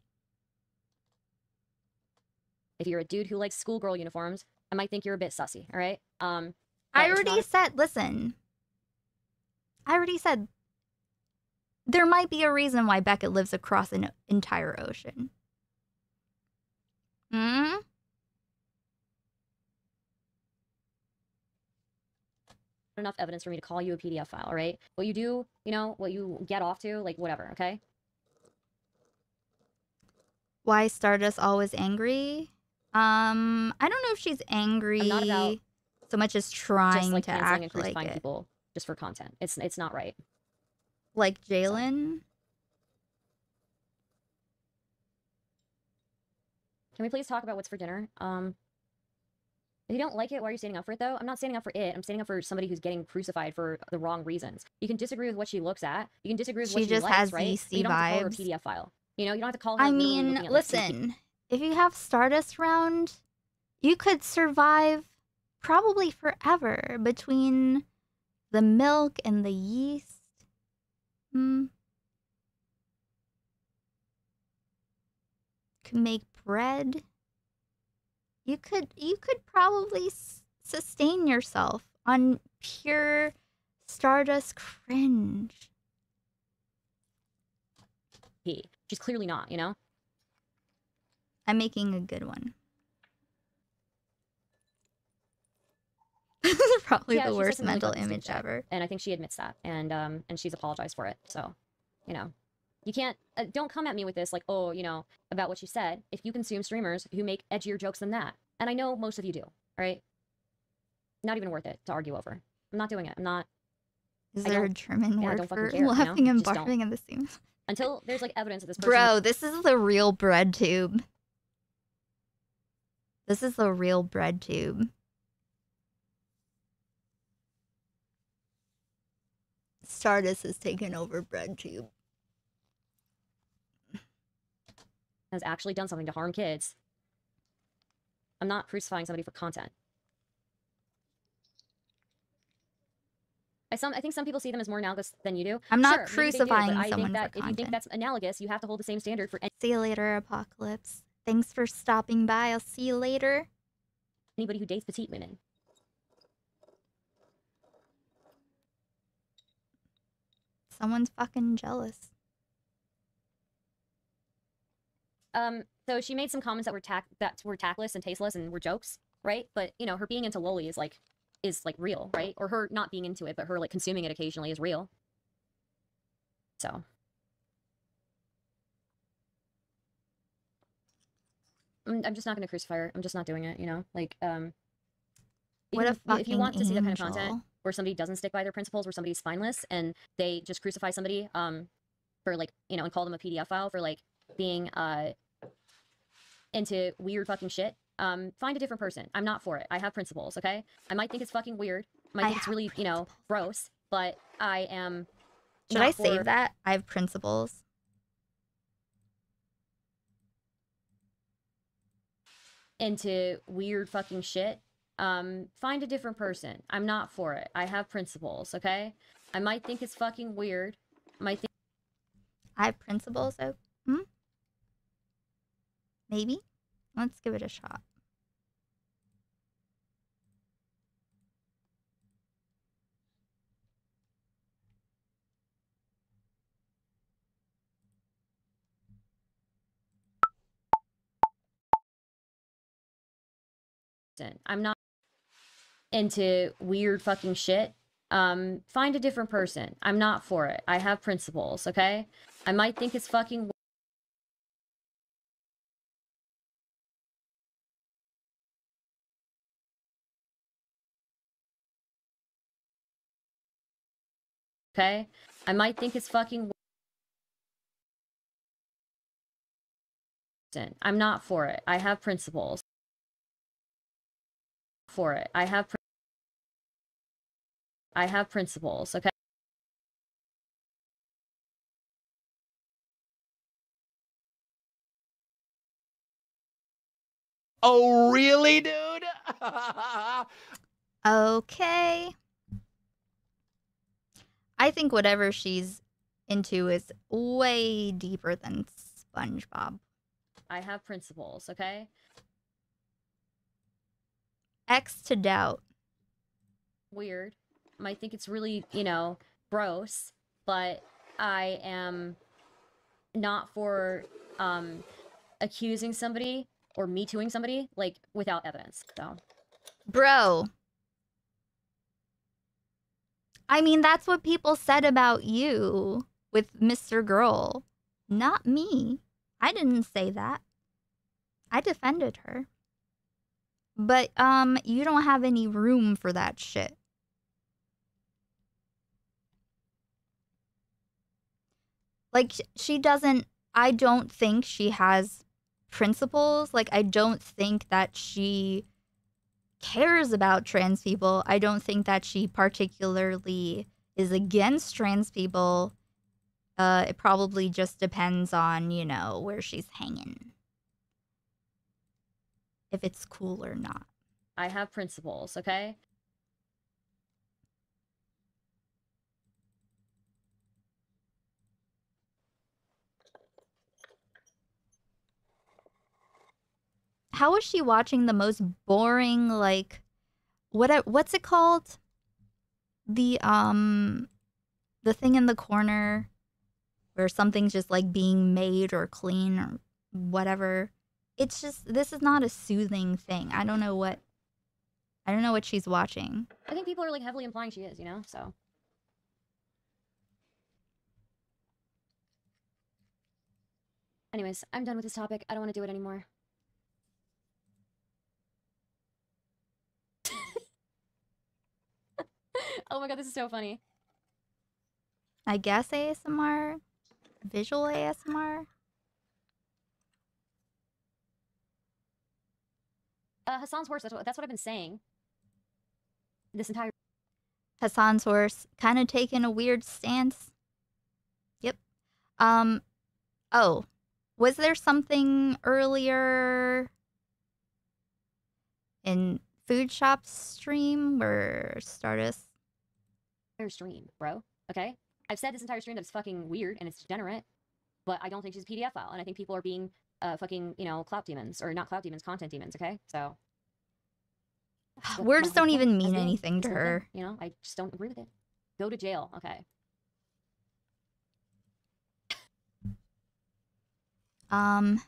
If you're a dude who likes schoolgirl uniforms, I might think you're a bit sussy, all right? Um I already not said, listen. I already said there might be a reason why Beckett lives across an entire ocean. Hmm? Enough evidence for me to call you a PDF file, all right? What you do, you know, what you get off to, like whatever, okay? Why Stardust always angry? Um, I don't know if she's angry not about so much as trying like to canceling and act like it. people just for content. It's it's not right. Like Jalen. Can we please talk about what's for dinner? Um if you don't like it, why are you standing up for it though? I'm not standing up for it. I'm standing up for somebody who's getting crucified for the wrong reasons. You can disagree with what she looks at. You can disagree with She what she just likes, has right? But you don't have to call her a. PDF file. You know, you don't have to call her. I mean, looking at, like, two listen, if you have Stardust round, you could survive probably forever between the milk and the yeast. Hmm. Could make bread. You could you could probably s- sustain yourself on pure Stardust cringe. He. She's clearly not. You know. I'm making a good one. this is probably Yeah, the worst mental image ever. And I think she admits that, and um, and she's apologized for it. So, you know, you can't uh, don't come at me with this like, oh, you know, about what you said. If you consume streamers who make edgier jokes than that, and I know most of you do, all right? Not even worth it to argue over. I'm not doing it. I'm not. Is I there a German yeah, word for care, you know? laughing and barfing at the same? Until there's like evidence that this person. Bro, this is the real bread tube. This is the real bread tube. Stardust has taken over bread tube. has actually done something to harm kids. I'm not crucifying somebody for content. I some I think some people see them as more analogous than you do. I'm not sure, crucifying do, I think that if you think that's analogous, you have to hold the same standard for. Any- see you later, apocalypse. Thanks for stopping by. I'll see you later. Anybody who dates petite women. Someone's fucking jealous. Um, so she made some comments that were tack that were tactless and tasteless and were jokes, right? But you know, her being into Loli is like is like real, right? Or her not being into it, but her like consuming it occasionally is real. So I'm, I'm just not gonna crucify her. I'm just not doing it, you know? Like, um What if, if you want to see that kind of content where somebody doesn't stick by their principles, where somebody's spineless and they just crucify somebody um for like, you know, and call them a PDF file for like being uh into weird fucking shit, um, find a different person. I'm not for it. I have principles, okay? I might think it's fucking weird. I might I think it's really, you know, gross, but I am. Should I for- save that? I have principles. into weird fucking shit, um, find a different person. I'm not for it. I have principles, okay? I might think it's fucking weird. I Might think I have principles. Hmm? Maybe. Let's give it a shot. I'm not into weird fucking shit. Um, find a different person. I'm not for it. I have principles, okay? I might think it's fucking okay? I might think it's fucking I'm not for it. I have principles. For it. I have pr- I have principles, okay? Oh, really, dude? Okay. I think whatever she's into is way deeper than SpongeBob. I have principles, okay? X to doubt. Weird. I think it's really, you know, gross, but I am not for um accusing somebody or me tooing somebody like without evidence. So Bro. I mean, that's what people said about you with Mr. Girl. Not me. I didn't say that. I defended her. But um you don't have any room for that shit. Like she doesn't I don't think she has principles. Like I don't think that she cares about trans people. I don't think that she particularly is against trans people. Uh, it probably just depends on, you know, where she's hanging. If it's cool or not. I have principles, okay? How is she watching the most boring, like, what? What's it called? The um, the thing in the corner where something's just like being made or clean or whatever. It's just this is not a soothing thing. I don't know what. I don't know what she's watching. I think people are like heavily implying she is, you know? So Anyways, I'm done with this topic. I don't want to do it anymore. oh my god, this is so funny. I guess ASMR, visual ASMR. Uh, Hassan's horse. That's what, that's what I've been saying. This entire. Hassan's horse kind of taking a weird stance. Yep. Um oh, was there something earlier in Food shop stream where Stardust entire stream, bro. Okay? I've said this entire stream that it's fucking weird and it's degenerate, but I don't think she's a PDF file, and I think people are being uh, fucking, you know, clout demons, or not clout demons, content demons, okay? So. Words don't even mean anything to her. You know, I just don't agree with it. Go to jail, okay? Um,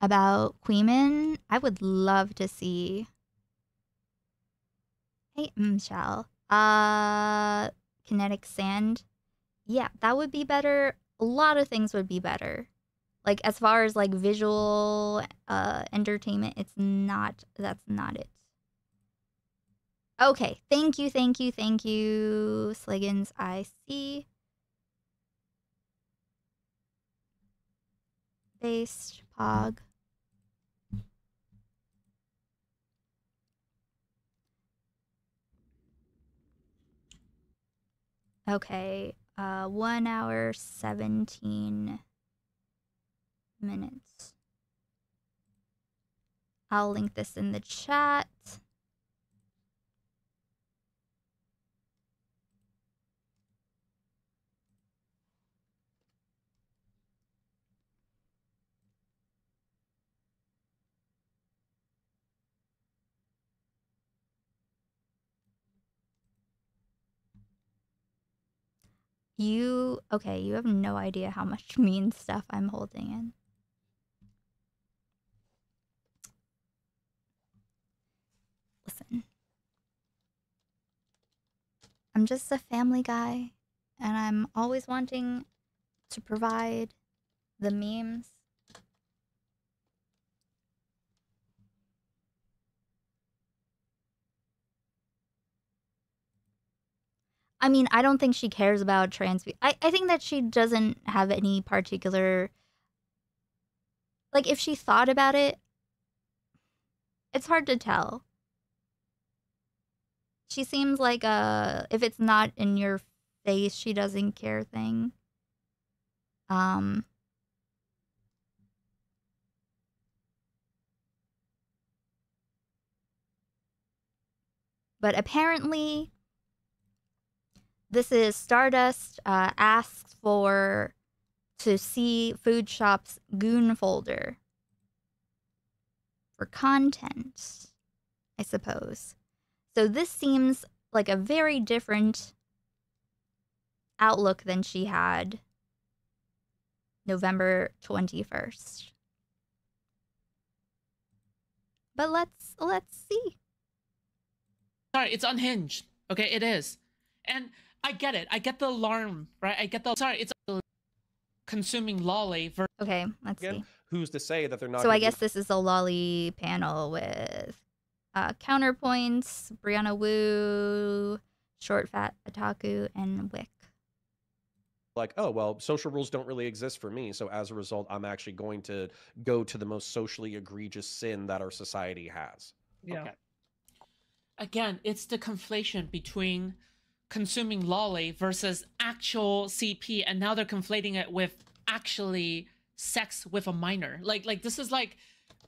about Kuihman, I would love to see. Hey, mm, Michelle. Uh, kinetic sand. Yeah, that would be better. A lot of things would be better. Like as far as like visual uh entertainment, it's not that's not it. Okay, thank you, thank you, thank you, Sliggins. I see. Based pog. Okay, uh, one hour, 17 minutes. I'll link this in the chat. You okay, you have no idea how much mean stuff I'm holding in. Listen. I'm just a family guy and I'm always wanting to provide the memes. I mean, I don't think she cares about trans. I, I think that she doesn't have any particular. Like, if she thought about it, it's hard to tell. She seems like a if it's not in your face, she doesn't care thing. Um. But apparently, this is Stardust uh, asks for to see Food Shop's Goon folder for content, I suppose. So this seems like a very different outlook than she had November 21st. But let's let's see. Sorry, it's unhinged. Okay, it is. And I get it. I get the alarm, right? I get the sorry, it's consuming loli ver- Okay, let's see. Who's to say that they're not? So I guess be- this is a loli panel with uh, counterpoints, Brianna Wu, Short Fat Otaku, and Wick. like, oh well, social rules don't really exist for me, so as a result, I'm actually going to go to the most socially egregious sin that our society has. Yeah. Okay. Again, it's the conflation between consuming loli versus actual CP, and now they're conflating it with actually sex with a minor. Like, like this is like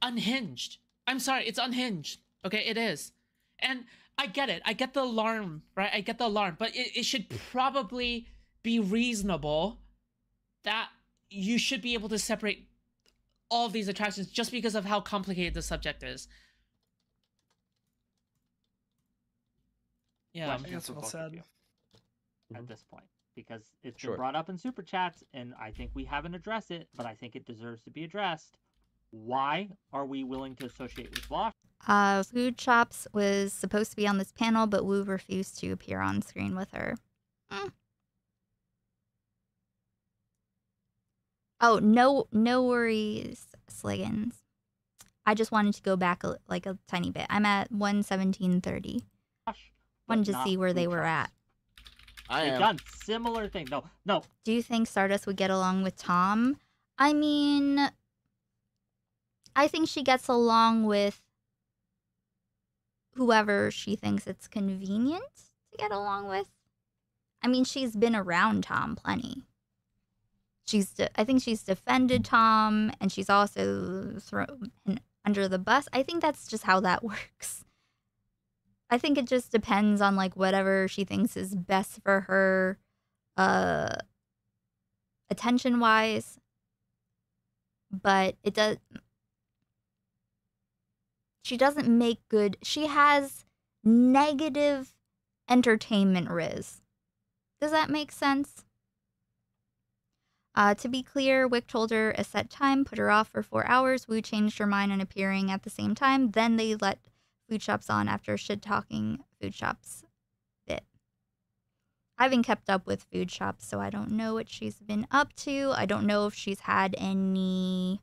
unhinged. I'm sorry, it's unhinged. Okay, it is. And I get it. I get the alarm, right? I get the alarm, but it, it should probably be reasonable that you should be able to separate all of these attractions just because of how complicated the subject is. Yeah, Well, that's answer well both said. of you At this point, because it's Sure. been brought up in super chats, and I think we haven't addressed it, but I think it deserves to be addressed. Why are we willing to associate with Vaush? Uh, FoodShops was supposed to be on this panel, but Wu refused to appear on screen with her. Hmm. Oh, no, no worries, Sliggins. I just wanted to go back a, like a tiny bit. I'm at one seventeen thirty. Wanted to see where they Food were at. I They've done similar thing. No, no. Do you think Stardust would get along with Tom? I mean, I think she gets along with whoever she thinks it's convenient to get along with. I mean, she's been around Tom plenty. She's, de- I think she's defended Tom, and she's also thrown under the bus. I think that's just how that works. I think it just depends on like whatever she thinks is best for her, uh, attention wise. But it does. She doesn't make good. She has negative entertainment riz. Does that make sense? Uh, to be clear, Wick told her a set time, put her off for four hours. Wu changed her mind and appearing at the same time. Then they let FoodShops on after shit talking FoodShops bit. I haven't kept up with FoodShops, so I don't know what she's been up to. I don't know if she's had any.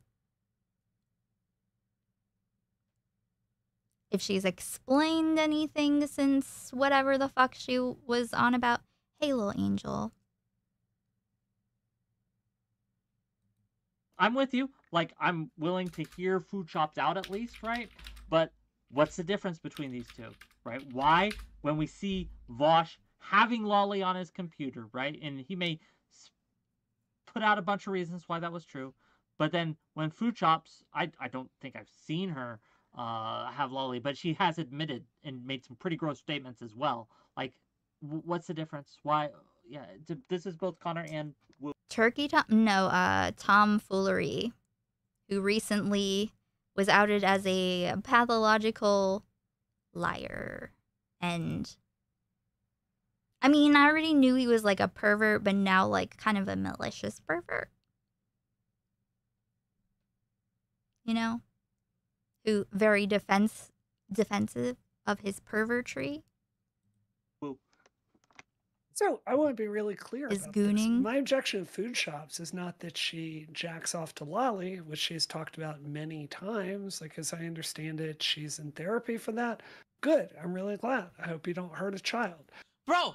If she's explained anything since whatever the fuck she was on about. Hey, little angel. I'm with you. Like I'm willing to hear FoodShops out at least, right? But what's the difference between these two, right? Why, when we see Vaush having Loli on his computer, right, and he may put out a bunch of reasons why that was true, but then when FoodShops, I I don't think I've seen her uh have Loli, but she has admitted and made some pretty gross statements as well. Like, what's the difference? Why? Yeah, th- this is both Connor and. Turkey Tom? No, uh, Tom Foolery, who recently was outed as a pathological liar. And I mean, I already knew he was like a pervert, but now like kind of a malicious pervert. You know? Who very defense defensive of his pervertry. So I want to be really clear Is about gooning? this. My objection to FoodShops is not that she jacks off to Loli, which she's talked about many times. Like as I understand it, she's in therapy for that. Good. I'm really glad. I hope you don't hurt a child. Bro,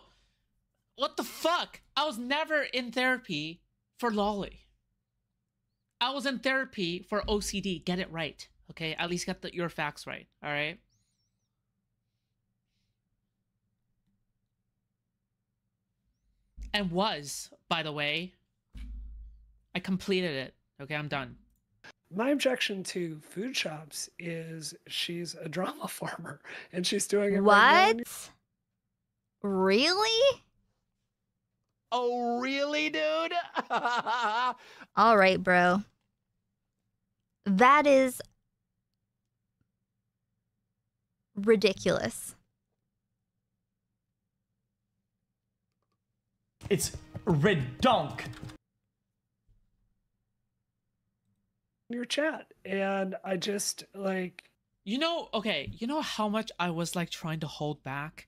what the fuck? I was never in therapy for Loli. I was in therapy for OCD. Get it right. Okay? At least get the, your facts right. All right? And was, by the way, I completed it. Okay, I'm done. My objection to FoodShops is she's a drama farmer and she's doing it right. What? Really? Oh, really, dude? All right, bro. That is ridiculous. It's redonk. in your chat. And I just like You know, okay, you know how much I was like trying to hold back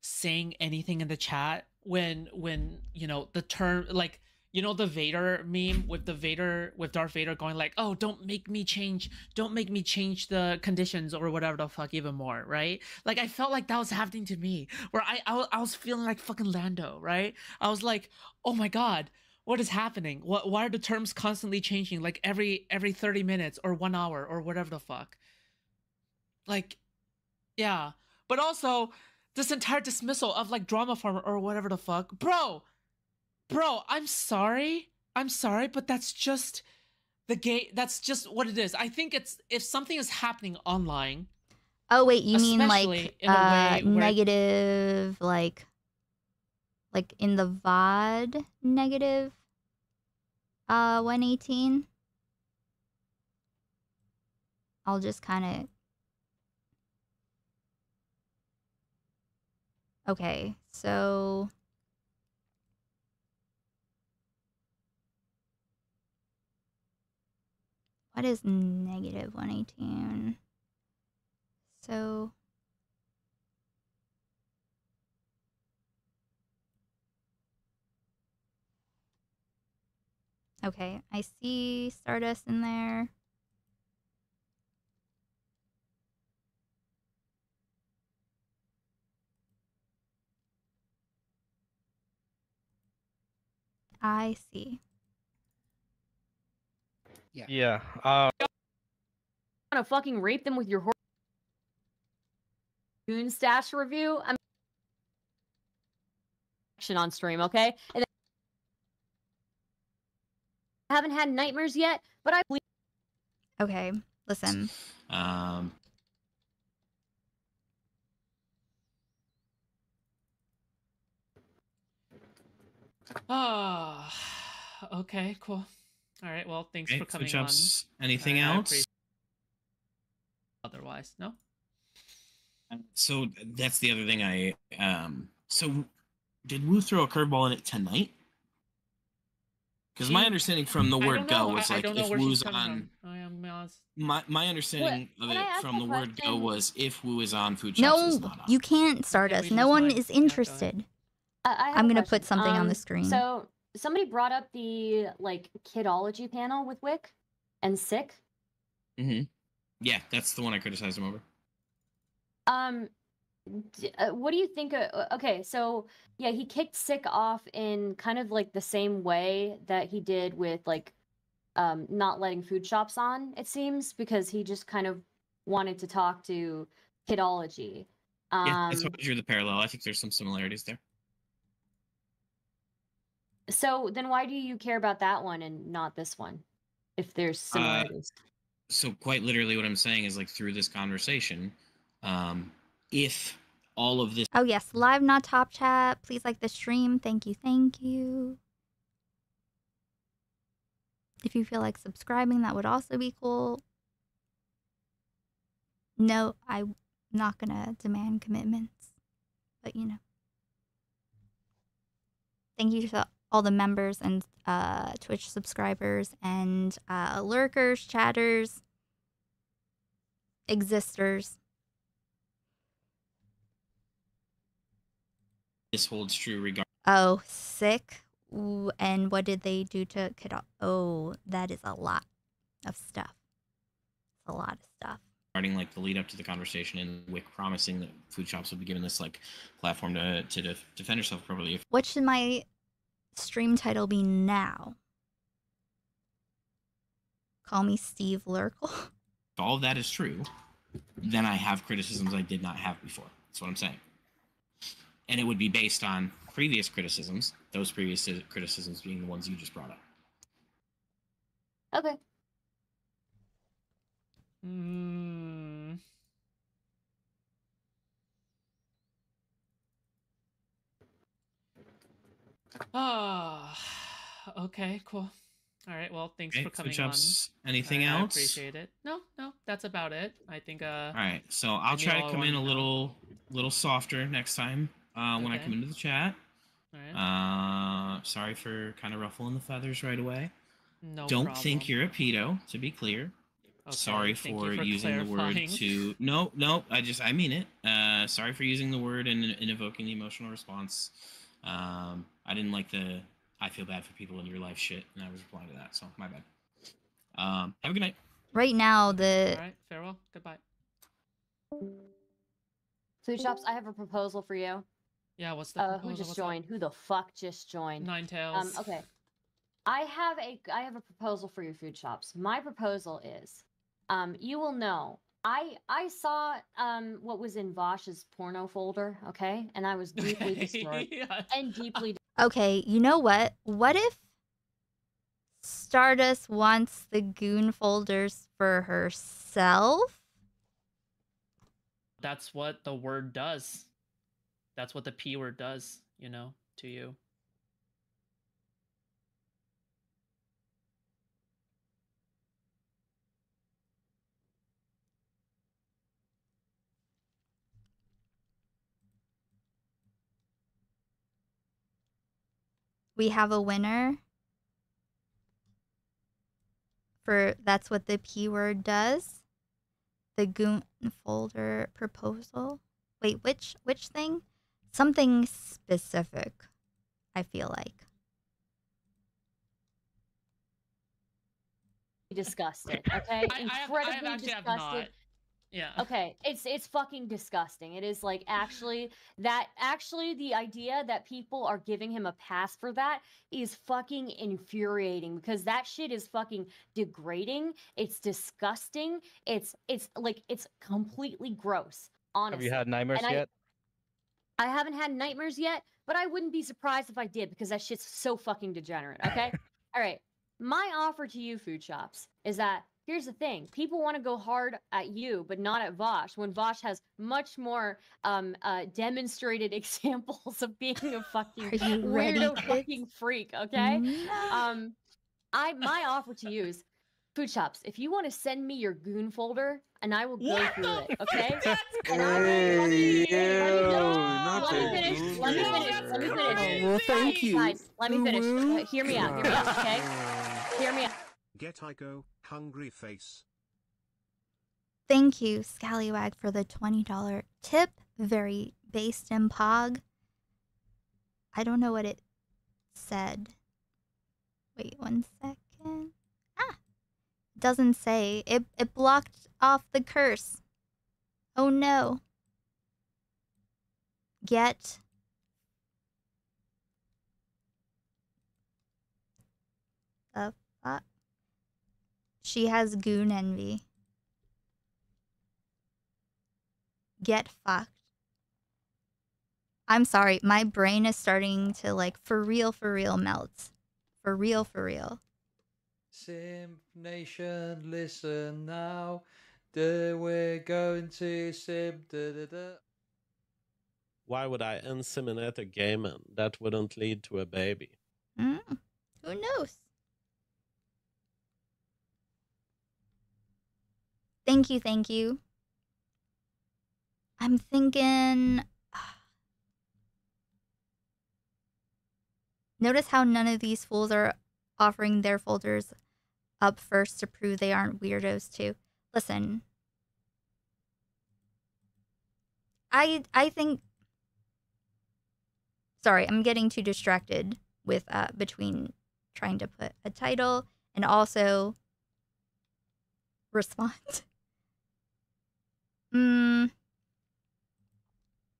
saying anything in the chat when when you know the term like you know the Vader meme with the Vader with Darth Vader going like, "Oh, don't make me change, don't make me change the conditions or whatever the fuck even more," right? Like I felt like that was happening to me, where I I, I was feeling like fucking Lando, right? I was like, "Oh my god, what is happening? What why are the terms constantly changing like every every 30 minutes or 1 hour or whatever the fuck?" Like yeah, but also this entire dismissal of like drama farmer or whatever the fuck. Bro, bro, I'm sorry. I'm sorry, but that's just the gay that's just what it is. I think it's if something is happening online, Oh wait, you mean like uh way where- negative like like in the VOD negative uh 118? I'll just kind of Okay, so what is negative 118? So Okay, I see Stardust in there. I see. Yeah. Yeah. Uh, want to fucking rape them with your hor- goon stash review. I'm action on stream, okay? And then- I haven't had nightmares yet, but I believe Okay, listen. Um, Oh, okay, cool. All right, well, thanks Okay, for coming on. Anything I- I else? appreciate- Otherwise, no. so that's the other thing I um. So did Wu throw a curveball in it tonight? Because my understanding from the word go was I- I like if where she's Wu's on. from. I am honest. My my understanding of it from the word go was if Wu is on FoodShops is No, not on. you can't start us. No one is interested. I, I I'm gonna question. put something on the Um, screen. So somebody brought up the like kidology panel with Wick and Sick. hmm Yeah, that's the one I criticized him over. Um, d- uh, what do you think? Uh, okay, so yeah, he kicked Sick off in kind of like the same way that he did with like um not letting FoodShops on. It seems because he just kind of wanted to talk to kidology. Um, yeah, that's what drew the parallel. I think there's some similarities there. So then why do you care about that one and not this one? If there's Uh, so quite literally what i'm saying is like through this conversation um if all of this Oh yes, live not top chat. Please like the stream. Thank you, thank you. If you feel like subscribing, that would also be cool. No, I'm not gonna demand commitments, but you know. Thank you to all the members and uh, Twitch subscribers and uh, lurkers, chatters, existers. this holds true regarding Oh, sick. Ooh, and what did they do to Kid? Oh, that is a lot of stuff. A lot of stuff. Starting like the lead up to the conversation and wick promising that FoodShops would be given this like platform to to def- defend herself properly. What should my stream title be now? Call me Steve Lurkel. all of that is true then i have criticisms i did not have before that's what i'm saying and it would be based on previous criticisms those previous criticisms being the ones you just brought up Okay. Mm. Ah, okay, cool. All right, well, thanks Okay, for coming shops, on. anything I, I else? appreciate it. No, no, that's about it. I think. Uh, All right, so I'll try to come in a little, little softer next time uh, when I come into the chat. All right. Uh, sorry for kind of ruffling the feathers right away. No Don't problem. think you're a pedo, to be clear. sorry Okay, thank for, for using the word to. No, no, I just I mean it. Uh, sorry for using the word and, and evoking the emotional response. Um, I didn't like the I feel bad for people in your life shit, and I was replying to that. So my bad. Um, have a good night. Right now, the All right, farewell. Goodbye. FoodShops. I have a proposal for you. Yeah, what's the Uh, who just What's up? joined? Who the fuck just joined? Nine Um, tails. okay. I have a I have a proposal for your FoodShops. My proposal is, um, you will know. I I saw um what was in Vaush's porno folder, okay, and I was deeply disturbed and deeply. Okay, you know what? What if Stardust wants the goon folders for herself? That's what the word does. That's what the p word does. You know, to you. We have a winner. For that's what the P word does. The goon folder proposal. Wait, which which thing? Something specific. I feel like. disgusted. Okay, I- I have- I have incredibly actually have disgusted. not. Yeah. Okay, it's it's fucking disgusting. It is like actually that actually the idea that people are giving him a pass for that is fucking infuriating because that shit is fucking degrading. It's disgusting. It's it's like it's completely gross. Honestly. Have you had nightmares And I- yet? I haven't had nightmares yet, but I wouldn't be surprised if I did because that shit's so fucking degenerate. Okay. All right. My offer to you, FoodShops, is that here's the thing: people want to go hard at you, but not at Vaush. When Vaush has much more um, uh, demonstrated examples of being a fucking Are ready, weirdo fucking freak. Okay. Um, I my offer to you is FoodShops. If you want to send me your goon folder, and I will go What through the it. Okay. That's And I will- let me- let me finish. Let me finish. Let me finish. Let me finish. Thank you. Guys, let me finish. Hear me out. Hear me out. Okay. Hear me out. Get Aiko, hungry face. Thank you, Scallywag, for the $20 tip. Very based in Pog. I don't know what it said. Wait one second. Ah! Doesn't say. It, it blocked off the curse. Oh no. Get. The fuck? She has goon envy. Get fucked. I'm sorry, my brain is starting to like for real, for real melt. For real, for real. Simp Nation, listen now. The, we're going to simp. Da, da, da. Why would I inseminate a gay man? That wouldn't lead to a baby. Mm, who knows? Thank you, thank you. I'm thinking. Notice how none of these fools are offering their folders up first to prove they aren't weirdos too. Listen. I I think Sorry, I'm getting too distracted with uh between trying to put a title and also respond. Hmm.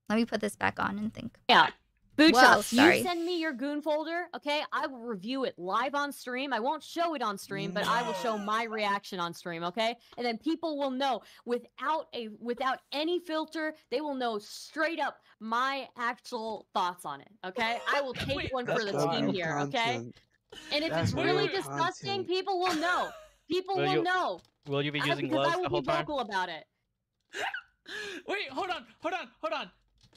Let me put this back on and think. Yeah. Food Whoa, sorry. you send me your goon folder, okay? I will review it live on stream. I won't show it on stream, but I will show my reaction on stream, okay? And then people will know without a without any filter, they will know straight up my actual thoughts on it, okay? I will take one for the team good here, okay? And if That's it's really good disgusting, content. people will know. People Will will you- know. Will you be I- using because gloves I will the whole be time? vocal about it. Wait, hold on, hold on, hold on.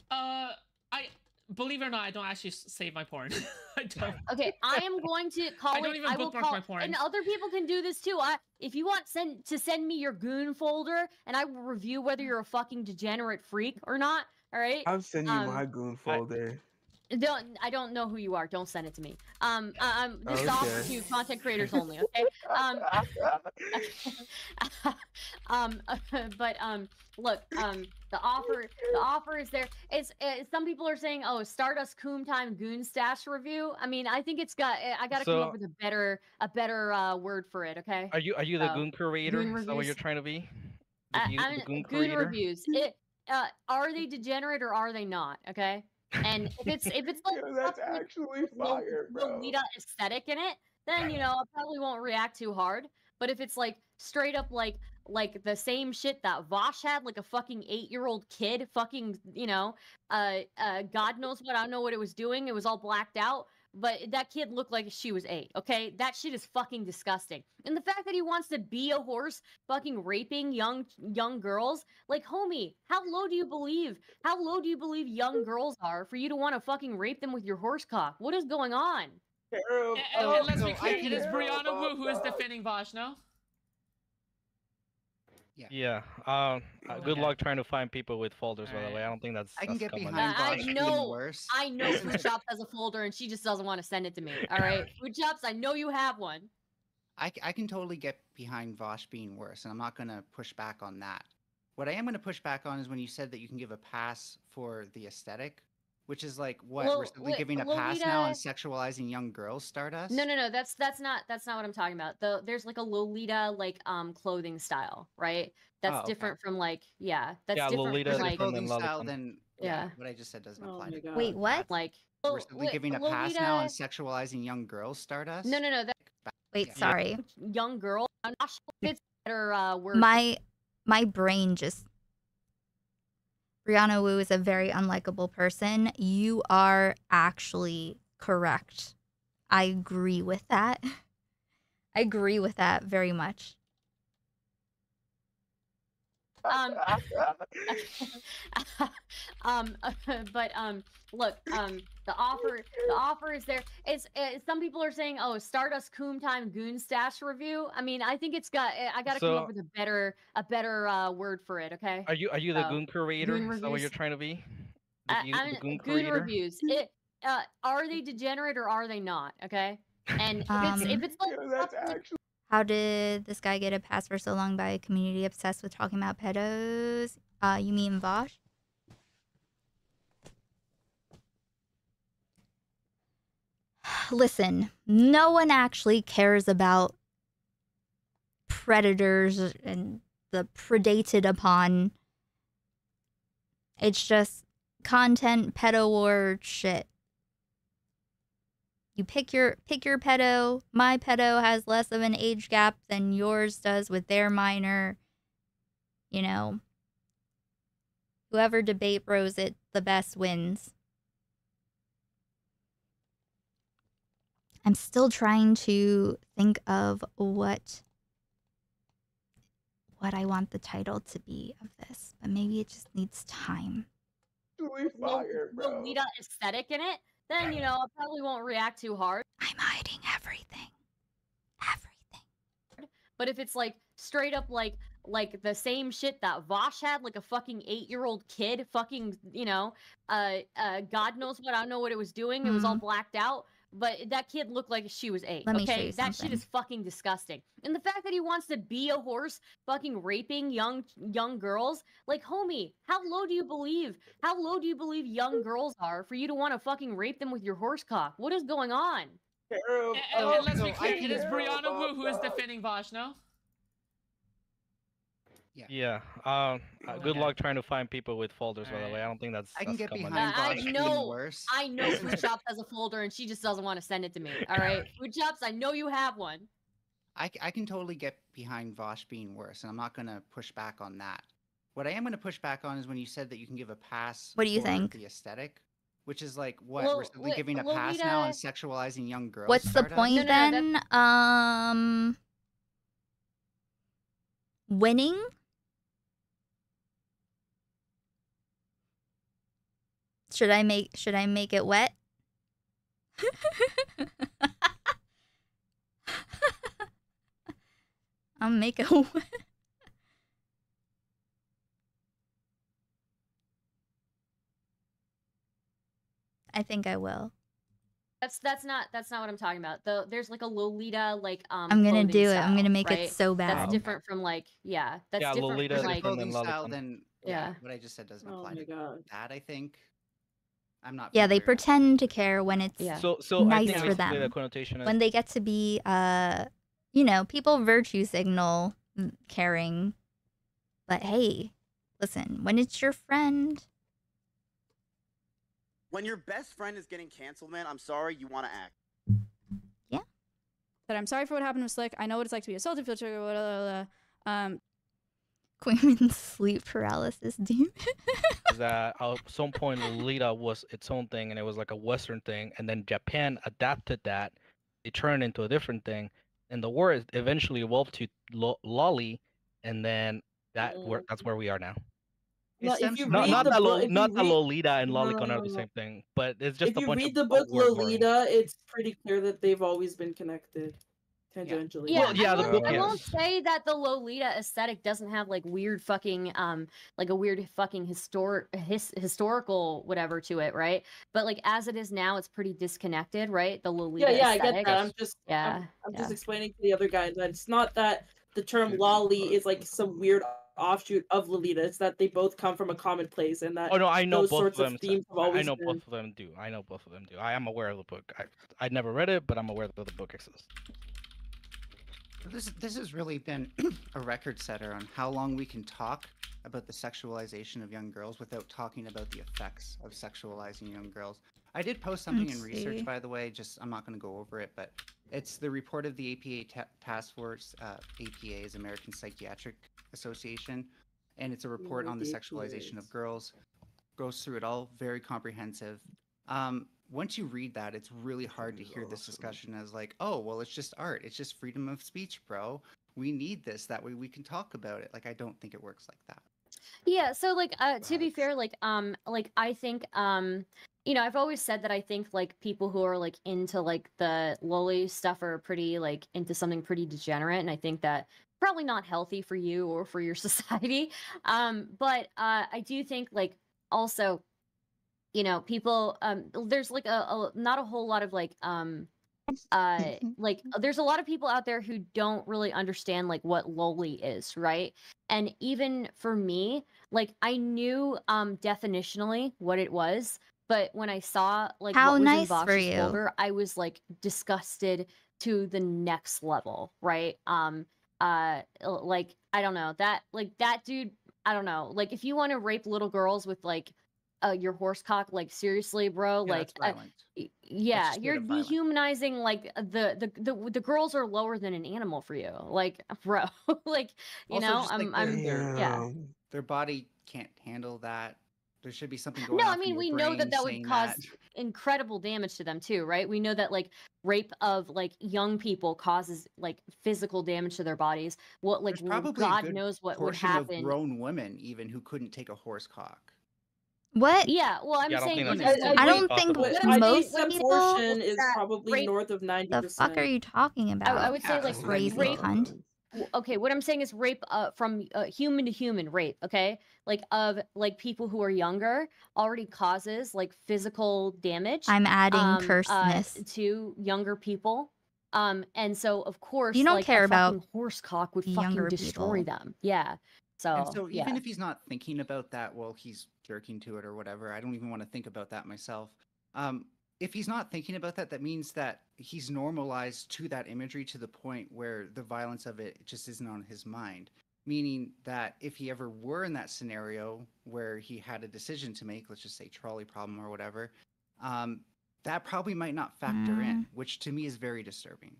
Uh, I believe it or not, I don't actually save my porn. I don't. Okay, I am going to call I don't it. even I will bookmark call, my porn. and other people can do this too. I, if you want send to send me your goon folder, and I will review whether you're a fucking degenerate freak or not. All right. I'll send you Um, my goon folder. Don't I don't know who you are. Don't send it to me. Um, uh, um, this is offer to content creators only. Okay. Um, um, but um, look, um, the offer, the offer is there. It's uh, some people are saying, oh, Stardust Coom Time Goon Stash review. I mean, I think it's got. I got to come up with a better, a better uh, word for it. Okay. Are you are you the So, goon creator? goon Is that what you're trying to be? The, I, goon- I'm the goon goon reviews. It, uh, are they degenerate or are they not? Okay. And if it's if it's like that's stuff with actually fire, bro. Lolita aesthetic in it, then you know I probably won't react too hard. But if it's like straight up like like the same shit that Vaush had, like a fucking eight year old kid, fucking you know, uh, uh, God knows what I don't know what it was doing. It was all blacked out. But that kid looked like she was eight. Okay, that shit is fucking disgusting. And the fact that he wants to be a horse, fucking raping young young girls, like homie, how low do you believe? How low do you believe young girls are for you to want to fucking rape them with your horse cock? What is going on? And, Oh, and- and let's be clear, it is Brianna Wu who is defending Vaush, no? Yeah. Um. uh, good luck trying to find people with folders. By the way, I don't think that's. I can that's get common. behind I know, worse. I know FoodShops has a folder and she just doesn't want to send it to me. All right, FoodShops, I know you have one. I, I can totally get behind Vaush being worse, and I'm not going to push back on that. What I am going to push back on is when you said that you can give a pass for the aesthetic, which is like what Well, we're simply wait, giving a pass now on sexualizing young girls. Stardust. No, no, no. That's that's not that's not what I'm talking about. The there's like a Lolita like um clothing style, right? That's Oh, okay. different from like yeah, that's Yeah, different Lolita from like clothing than style, Lolicon. then Yeah. yeah, what I just said doesn't Oh apply. my to God. Wait, what? like We're simply Lo- giving a pass now on sexualizing young girls. Stardust. No, no, no. That Wait, Yeah. sorry. young girl. I'm not sure if it's better uh, word. My my brain just Brianna Wu is a very unlikable person. You are actually correct. I agree with that. I agree with that very much. Um um but um look um the offer the offer is there it's uh, some people are saying oh stardust coom time goon stash review i mean i think it's got i gotta come up with a better a better uh word for it okay Are you are you the So, goon creator? goon Is that what you're trying to be? The, I, goon- I'm the goon goon creator? reviews it uh, are they degenerate or are they not? Okay. And if Um, it's if it's like How did this guy get a pass for so long by a community obsessed with talking about pedos? Uh, you mean Vaush? Listen, no one actually cares about predators and the predated upon. It's just content pedo war shit. You pick your pick your pedo. My pedo has less of an age gap than yours does with their minor. You know, whoever debate bros it the best wins. I'm still trying to think of what what I want the title to be of this, but maybe it just needs time. Lo- Lolita aesthetic in it, then you know I probably won't react too hard. I'm hiding everything. Everything. But if it's like straight up like like the same shit that Vaush had, like a fucking eight year old kid, fucking you know, uh, uh, God knows what I don't know what it was doing. It was all Mhm. blacked out. But that kid looked like she was eight. Let me show okay, you that shit is fucking disgusting. And the fact that he wants to be a horse, fucking raping young young girls, like homie, how low do you believe? How low do you believe young girls are for you to want to fucking rape them with your horse cock? What is going on? And, Oh, and- and let's be clear, it is Brianna Wu who is defending Vaush, no? Yeah. Um. uh, good luck trying to find people with folders. By the way, I don't think that's. I can that's get common. behind I know, worse. I know FoodShops has a folder and she just doesn't want to send it to me. All right, FoodShops, I know you have one. I, I can totally get behind Vaush being worse, and I'm not going to push back on that. What I am going to push back on is when you said that you can give a pass. What do you for think? The aesthetic, which is like what Well, we're suddenly wait, giving a pass now on sexualizing young girls. What's the Stardust? point then? Um, winning. Should I make Should I make it wet? I'll make it wet. I think I will. That's that's not that's not what I'm talking about. Though there's like a Lolita like um. I'm gonna clothing do it. I'm gonna style, make it so bad. That's different from like yeah. That's Yeah, different Lolita from like different than Clothing style, lolicon. then Yeah. yeah, what I just said doesn't Oh apply my to God. that. I think. I'm not. Yeah, they pretend to care when it's yeah. So, so I nice think for basically them. the connotation is when they get to be, uh, you know, people virtue signal caring. But hey, listen, when it's your friend, When your best friend is getting canceled, man, I'm sorry, you want to act. Yeah. But I'm sorry for what happened with Slick. I know what it's like to be assaulted, feel triggered, blah, blah, blah, blah. Um, Queen's sleep paralysis demon. that at some point Lolita was its own thing and it was like a Western thing, and then Japan adapted that. It turned into a different thing, and the word eventually evolved to lo- loli, and then that where that's mm. where we are now. No, if you Not, read not the that, book- Lo- if you not that Lolita and No, Lolicon no, are the same thing, but it's just if a you read the book. Lolita, it's pretty clear that they've always been connected tangentially. Yeah, yeah, I the won't, book I won't say that the Lolita aesthetic doesn't have like weird fucking um like a weird fucking historic his, historical whatever to it, right? But like as it is now, it's pretty disconnected, right? The Lolita Yeah, yeah, I get that. I'm just, yeah, I'm, I'm yeah. just explaining to the other guy that it's not that the term loli is like some weird offshoot of Lolita. It's that they both come from a common place, and that Oh no, I know those both sorts of of them. themes have I- I know been. both of them do. I know both of them do. I am aware of the book. I I never read it, but I'm aware that the book exists. This this has really been a record setter on how long we can talk about the sexualization of young girls without talking about the effects of sexualizing young girls. I did post something in Let's research, see. by the way. Just I'm not going to go over it, but it's the report of the APA ta- Task Force. Uh, APA is American Psychiatric Association, and it's a report on the the sexualization of girls. Goes through it all, very comprehensive. Um, once you read that, it's really hard to hear this discussion as like, oh, well, it's just art. It's just freedom of speech, bro. We need this. That way we can talk about it. Like, I don't think it works like that. Yeah, so like uh to be fair, like um like I think um you know, I've always said that I think like people who are like into like the loli stuff are pretty like into something pretty degenerate and I think that probably not healthy for you or for your society. Um but uh I do think like also you know, people um there's like a, a not a whole lot of like um uh like there's a lot of people out there who don't really understand like what loli is right and even for me like i knew um definitionally what it was but when i saw like How what was nice in for you. folder i was like disgusted to the next level right um uh like i don't know that like that dude i don't know like if you want to rape little girls with like uh your horse cock like seriously bro Yeah, like uh, yeah you're straight violent. dehumanizing like uh, the, the the the girls are lower than an animal for you like bro like you Also, know i'm like, i'm their, their, yeah their body can't handle that. There should be something going no off i mean we know that that would cause that. incredible damage to them too right we know that like rape of like young people causes like physical damage to their bodies what like probably god knows what would happen of grown women even who couldn't take a horse cock. What? yeah well i'm Yeah, I don't saying think like, that's I don't think But I most think people. portion is probably rape- north of ninety The fuck are you talking about? I would say like crazy rape cunt. okay what i'm saying is rape uh, from uh, human to human rape okay like of like people who are younger already causes like physical damage I'm adding um, uh, curseness. to younger people um and so of course You don't like, care a about horse cock would fucking destroy people. them yeah so, and so Oh, yeah even if he's not thinking about that while he's jerking to it or whatever, I don't even want to think about that myself. Um, if he's not thinking about that, that means that he's normalized to that imagery to the point where the violence of it just isn't on his mind. Meaning that if he ever were in that scenario where he had a decision to make, let's just say trolley problem or whatever, um, that probably might not factor in, which to me is very disturbing.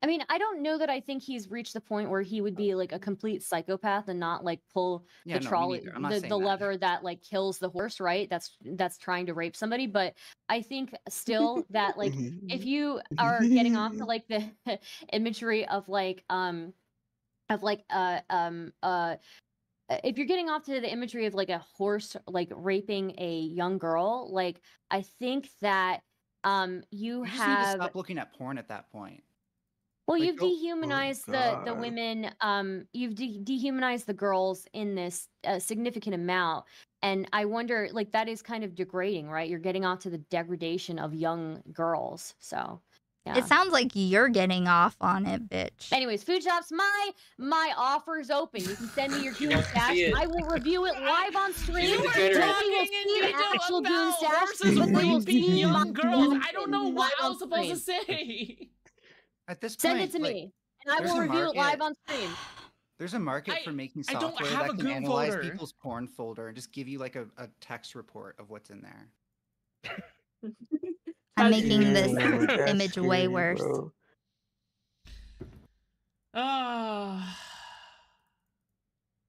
I mean, I don't know that I think he's reached the point where he would be like a complete psychopath and not like pull Yeah, the no, trolley, neither. I'm not the, the that. lever that like kills the horse, right? That's that's trying to rape somebody. But I think still that like if you are getting off to like the imagery of like um of like uh um uh if you're getting off to the imagery of like a horse like raping a young girl, like I think that um you You just need to have stop looking at porn at that point. Well, Like, you've oh- dehumanized the the women. Um, you've de- dehumanized the girls in this uh, significant amount, and I wonder, like, that is kind of degrading, right? You're getting off to the degradation of young girls. So, yeah. It sounds like you're getting off on it, bitch. Anyways, FoodShops, my my offer's open. You can send me your Dune want to stash. I will review it live on stream. You Nobody degenerate. will Talking see the in detail actual Dune about stash, horses but they will raping young girls. I don't know what I on was supposed to say. At this Send point, it to like, me, and I will a review it live on stream. There's a market I- for making software that can analyze folder. people's porn folder and just give you like a, a text report of what's in there. I'm making this image way worse. bro. Ah.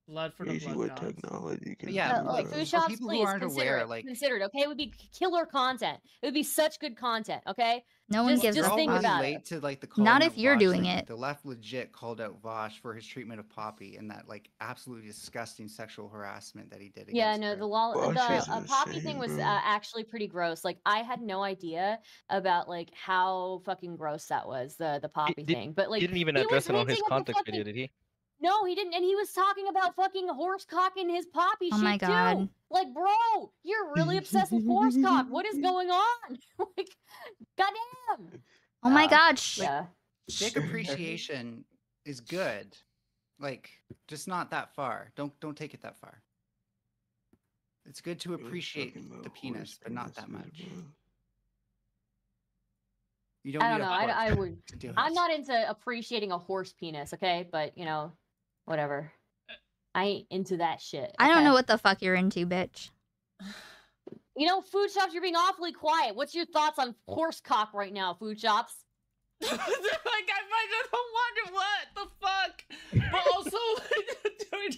Blood for the Crazy blood what gods. technology can But yeah, do, like though. FoodShops, people who please aren't consider aware, it. like- consider it. Okay, it would be killer content. It would be such good content. Okay. No one just, gives just a They're all think about late it. to like the Not if you're Vaush doing thing. it. The left legit called out Vaush for his treatment of Poppy and that like absolutely disgusting sexual harassment that he did. Yeah, no, her. the lol- Vaush the uh, poppy insane, thing was uh, actually pretty gross. Like I had no idea about like how fucking gross that was the the poppy did- thing. But like he didn't even address it on his rinsing up the context fucking- video, did he? No, he didn't, and he was talking about fucking horse cock in his poppy Oh shit my God. too. Like, bro, you're really obsessed with horse cock. What is going on? like, goddamn. Oh my Uh, god. Sh- Yeah. Dick appreciation is good. Like, just not that far. Don't don't take it that far. It's good to appreciate the penis, but not that much. You don't I don't know. a I, horse I would. do I'm not into appreciating a horse penis, okay? But you know, whatever. I ain't into that shit. I don't know what the fuck you're into, bitch. You know, FoodShops, you're being awfully quiet. What's your thoughts on horse cock right now, FoodShops? like I I don't wonder what the fuck, but also, dude,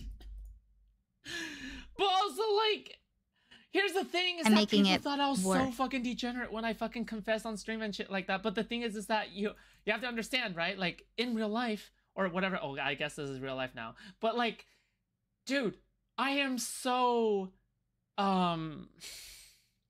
but also like, here's the thing: is I'm that making people it thought I was so fucking degenerate when I fucking confessed on stream and shit like that. But the thing is, is that you you have to understand, right? Like in real life or whatever. Oh, I guess this is real life now. But like, dude, I am so, um,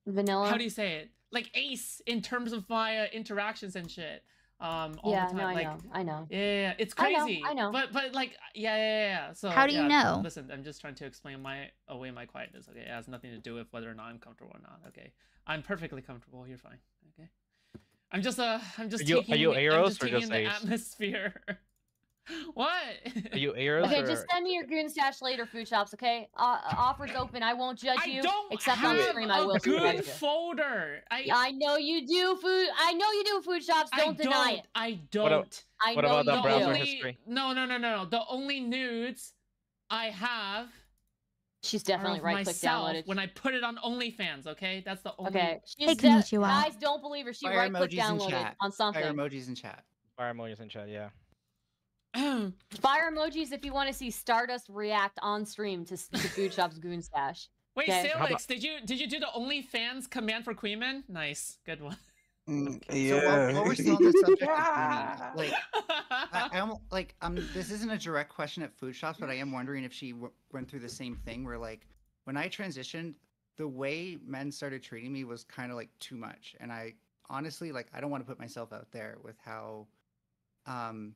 Vanilla. how do you say it? Like ace in terms of my uh, interactions and shit. Um, all Yeah, the no, time. I like, know, I know. Yeah, yeah, yeah, it's I know, crazy. I know. But but like yeah, yeah, yeah. yeah. So How do you know? Listen, I'm just trying to explain my away my quietness. Okay, it has nothing to do with whether or not I'm comfortable or not. Okay, I'm perfectly comfortable. You're fine. Okay, I'm just uh, I'm just Are you- are taking. you I'm Eros just or just in the Ace? atmosphere. what? Are you Eros Okay, or just send me your goon stash later, FoodShops. Okay, uh, offers open. I won't judge you. I don't except on have stream, I a will. goon folder. I I know you do food. I know you do FoodShops. Don't I deny don't, it. I don't. a- I what know about the browser only, history? No, no, no, no, no. The only nudes I have. She's definitely right click downloaded. when I put it on OnlyFans. Okay, that's the only. Okay, she's Hey, de- Konnichiwa. guys, don't believe her. She Fire right click downloaded on something. Fire emojis in chat. Fire emojis in chat? Yeah. Fire emojis if you want to see Stardust react on stream to, to Food Shop's Goon Stash. Wait, Okay? Salix, did you did you do the OnlyFans command for Kuihman? Nice, good one. Mm, So while, while we're still on the subject of grooming, like, I, I almo- like, um, this isn't a direct question at FoodShops, but I am wondering if she w- went through the same thing where, like, when I transitioned, the way men started treating me was kind of like too much, and I honestly, like, I don't want to put myself out there with how, um,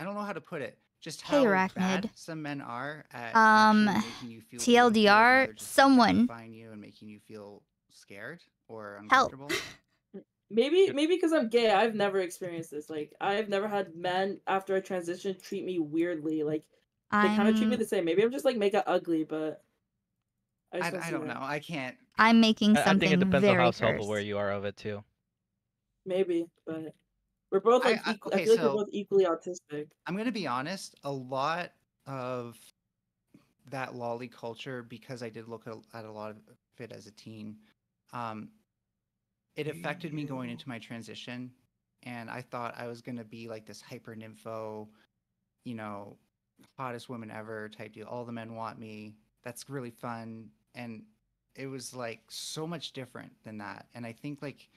I don't know how to put it. Just Hey, how bad Arachnid. some men are at Um, making you feel good, TLDR, someone objectifying you and making you feel scared or Help. uncomfortable. Maybe maybe because I'm gay, I've never experienced this. Like I've never had men after I transitioned treat me weirdly. Like they kind of treat me the same. Maybe I'm just like mega ugly, but I, I, don't I don't that. know. I can't. I'm making I, I something think it depends on very how cursed. self-aware you are of it too. Maybe, but we're both like I- equal, okay, I feel like so- we're both equally autistic. I'm gonna be honest. A lot of that loli culture, because I did look at, at a lot of it as a teen, um, it affected me going into my transition, and I thought I was gonna be like this hyper nympho, you know, hottest woman ever type deal. All the men want me. That's really fun, and it was like so much different than that. And I think like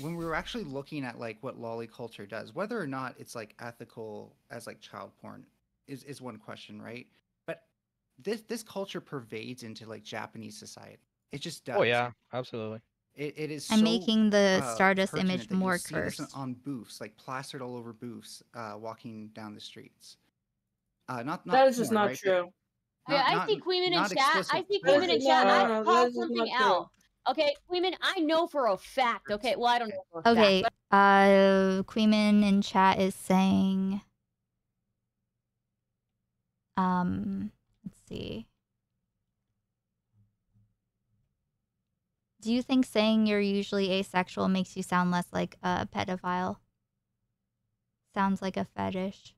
when we were actually looking at like what loli culture does, whether or not it's like ethical as like child porn is is one question, right? But this this culture pervades into like Japanese society. It just does. Oh yeah, absolutely. It, it is I'm so, making the uh, Stardust image more cursed. on booths, like plastered all over booths, uh, walking down the streets. Uh, not, not That is just not right? true. Okay, Not- I not- see Kuihman in not chat. I explicit see porn. Kuihman in No, chat. I no, called something not out. Okay, Kuihman, I know for a fact. Okay, well I don't know for a fact. Okay, but uh, Kuihman in chat is saying, um, let's see. Do you think saying you're usually asexual makes you sound less like a pedophile? Sounds like a fetish.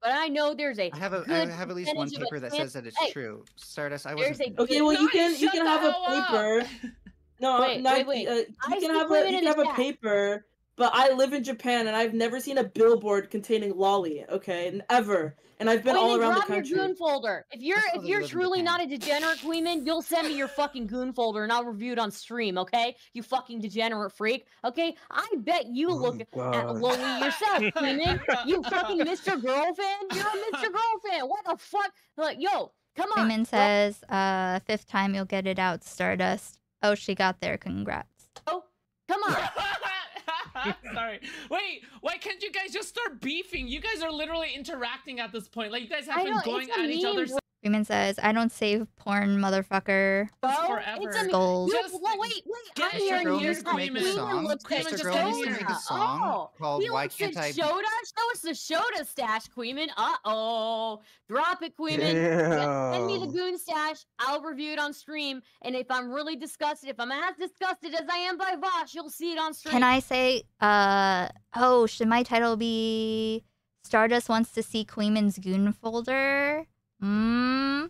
But I know there's a I have a, I have at least one paper that says that it's Hey, true. Stardust, I There's wasn't. Okay, well you can you can have a paper. No, Wait, not, wait, wait. Uh, you I can have a you in can the have a paper, but I live in Japan and I've never seen a billboard containing loli. Okay, and ever, and I've been Wait, all around the drop country. your goon folder. If you're if you're truly not a degenerate, Kuihman, you'll send me your fucking goon folder and I'll review it on stream. Okay, you fucking degenerate freak. Okay, I bet you look at loli yourself, Kuihman. You fucking Mr. Girl fan. You're a Mr. Girl fan. What the fuck? Like, yo, come on. Kuihman says, uh, fifth time you'll get it out, Stardust. Oh, she got there. Congrats. bro. Come on. Sorry. Wait, why can't you guys just start beefing? You guys are literally interacting at this point. Like you guys have I been know, going at each other. Bro. Says, I don't save porn, motherfucker. Bro, forever. it's a Skulls. Just well, wait, wait. get I'm your hearing Girl you. needs to make a song. looks at Kuihman, just Girl go needs to here. make a song Oh, called he "Why Can't at I?" Shota? Show us the Shota stash, Kuihman. Uh oh. Drop it, Kuihman. Yeah, Send me the goon stash. I'll review it on stream. And if I'm really disgusted, if I'm as disgusted as I am by Vaush, you'll see it on stream. Can I say, uh, oh, should my title be Stardust wants to see Kuihman's goon folder? Hmm.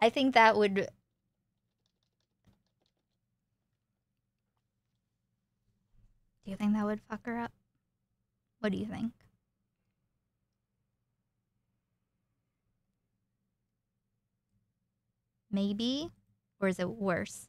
I think that would Do you think that would fuck her up? What do you think? maybe? Or is it worse?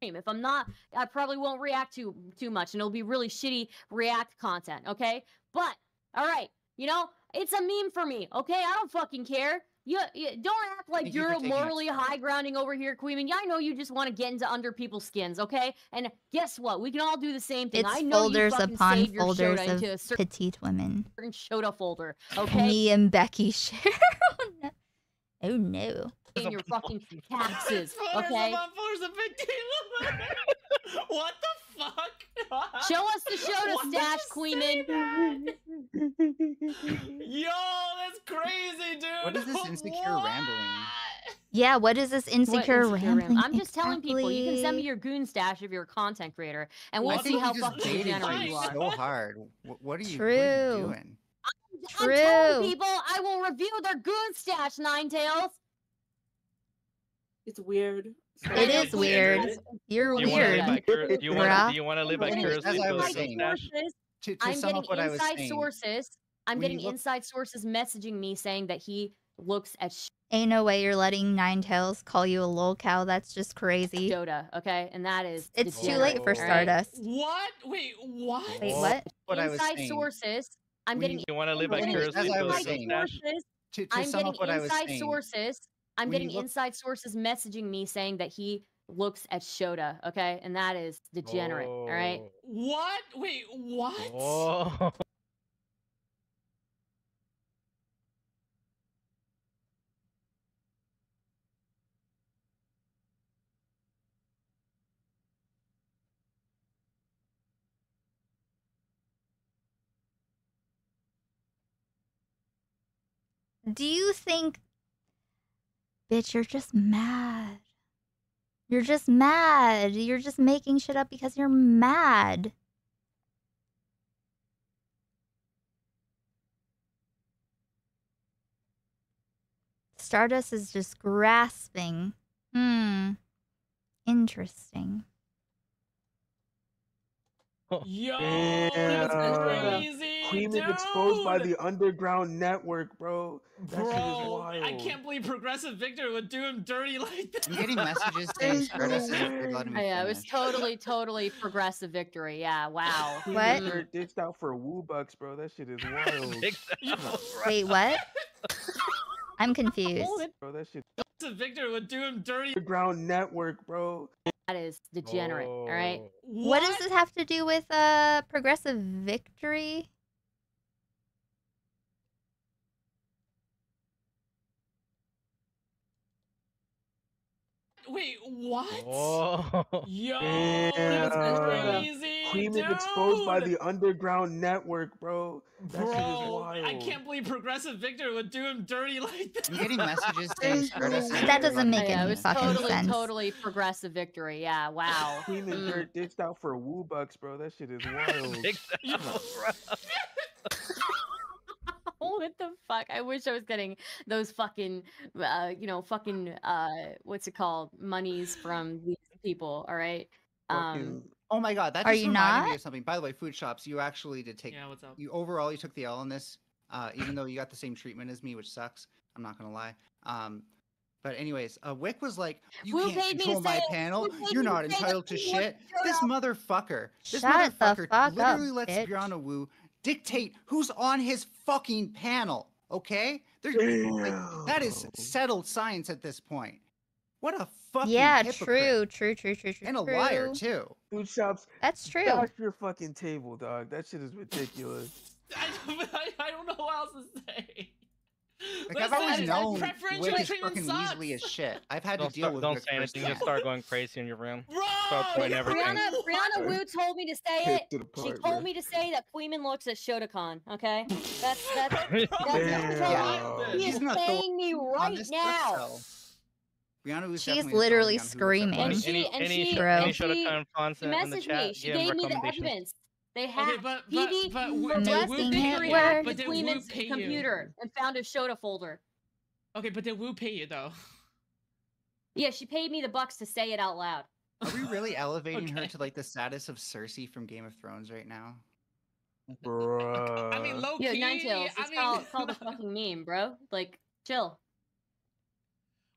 If I'm not, I probably won't react to too much, and it'll be really shitty react content. Okay, but all right, you know, it's a meme for me. Okay, I don't fucking care. You, you don't act like Thank you you're for taking it. morally high grounding over here, Queen. Yeah, I know you just want to get into under people's skins, okay? And guess what? We can all do the same thing. It's I know folders you fucking upon folders of into a petite women. Shota folder, okay? Me and Becky share. oh no. Oh no. in your fucking taxes, Folders okay? upon folders of big what the fuck? Show us the Shota Why stash, did you. Yo, that's crazy, dude. What is this insecure rambling? Yeah, what is this What insecure, insecure ram- rambling? I'm just telling people you can send me your goon stash if you're a content creator, and we'll see how he just fucking baited degenerate you you are. so hard. What are you, what are True. you doing? I'm telling True. people I will review their goon stash, Nine Tails. It's weird. It is weird. You're Do you want to weird. live do you want bruh. do you want to live Well, anyways, vicariously I through was the saying, mustache? Sources, To, to I'm getting up what I was inside sources. I'm when getting look- inside sources messaging me saying that he looks at Ain't no way you're letting Nine Tails call you a lol cow. That's just crazy. Shota, okay, and that is It's too late for all right? Stardust. What? Wait, what? Wait, what? what I was inside saying. sources. I'm When getting you- You want to live Well, anyways, vicariously I through the was inside saying, mustache? sources. To, to I'm getting up what I was inside sources. I'm when getting look- inside sources messaging me saying that he looks at Shota, okay, and that is degenerate. All right. Oh. What? Wait, what? Oh. Do you think, bitch, you're just mad? You're just mad. You're just making shit up because you're mad. Stardust is just grasping. Hmm. Interesting. Yo, Damn. that's crazy, Queen dude. is exposed by the underground network, bro. That shit is Bro, wild. I can't believe Progressive Victor would do him dirty like that. I'm getting messages saying Stardust is afraid letting Oh, me yeah, it was totally, totally progressive victory. Yeah, wow. what? What? is dirt ditched out for Wu Bucks, bro. That shit is wild. Wait, what? I'm confused. bro, that shit. Progressive Victor would do him dirty. Underground network, bro. That is degenerate. All right. What does this have to do with uh progressive victory? Wait, what? Oh. Yo, Damn. that's crazy, Queen dude. is exposed by the underground network, bro. That shit is Bro, wild. I can't believe Progressive Victor would do him dirty like that. I'm getting messages saying That doesn't make me yeah, it any was fucking totally, sense. totally progressive victory. Yeah, wow. Queen is Mm. dirt ditched out for Wu Bucks, bro. That shit is wild. what the fuck? I wish I was getting those fucking, uh, you know, fucking, uh, what's it called? Monies from these people. All right. Um, oh my god, that Are just you reminded me not? of something. By the way, FoodShops, you actually did take. Yeah, what's up? You overall, you took the L on this, uh, even though you got the same treatment as me, which sucks. I'm not gonna lie. Um, but anyways, uh, Wick was like, "You Who can't paid me to control my panel. You're not entitled to shit." This motherfucker, this Shut the motherfucker fuck up, literally lets bitch. Brianna Wu dictate who's on his fucking panel. Okay, like, that is settled science at this point. What a fucking yeah, hypocrite. true, true, true, true, true. and a liar too. FoodShops. That's true. Stash your fucking table, dog. That shit is ridiculous. I, I, I don't know what else to say. Like I've Listen, always I- I- known Wick is fucking sucks. weaselly as shit. I've had Don't to deal start, with don't Wick say anything. You firsthand. start going crazy in your room. Bro, Start. Brianna, Brianna Wu told me to say Hit it. to the She told bro. me to say that Kuihman looks at Shotacon. Okay, that's that's that's what she told Damn. me. He She's is an authority me right now. cell. Brianna Wu's She's literally authority on who looks at screaming. And she and she sh- Bro. and she, she content in the messaged me. She gave me the evidence. They Okay, hacked but but PV but Wu- w- did Progressive Wu Missing Victory hacked But did Wu Kuihman's pay you? computer and found a Shota folder. Okay, but did Wu pay you though? Yeah, she paid me the bucks to say it out loud. Are we really elevating her to like the status of Cersei from Game of Thrones right now? Bruh. I mean, low Yo, key. Nine Tails, I it's mean, called, called a fucking meme, bro. Like, chill.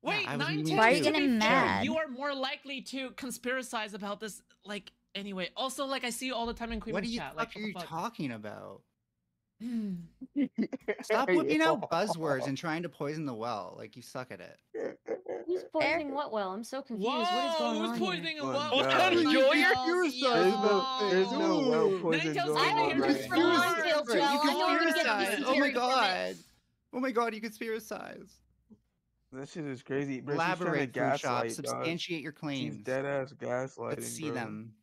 Wait, I was nine tails. Why are you to getting be mad? You are more likely to conspiracize about this. Like, anyway. Also, like, I see you all the time in Queen What are you chat. fuck Like, are you fuck? talking about? Stop whipping out buzzwords and trying to poison the well. Like you suck at it. Who's poisoning what well? I'm so confused. what is going Who's on poisoning here? a well? Oh, god. Nine Enjoy your tails, suicide. yo. There's no well Nine poison going on right just now. for You're Nine a tails, secret. yo. You I know you're gonna get conspiracize. Oh my scary from it. god. Oh my god, you conspiracize. That shit is crazy, bro. Elaborate, trying food to shop. gaslight. Substantiate your She's claims. dead ass gaslighting. Let's see bro. them.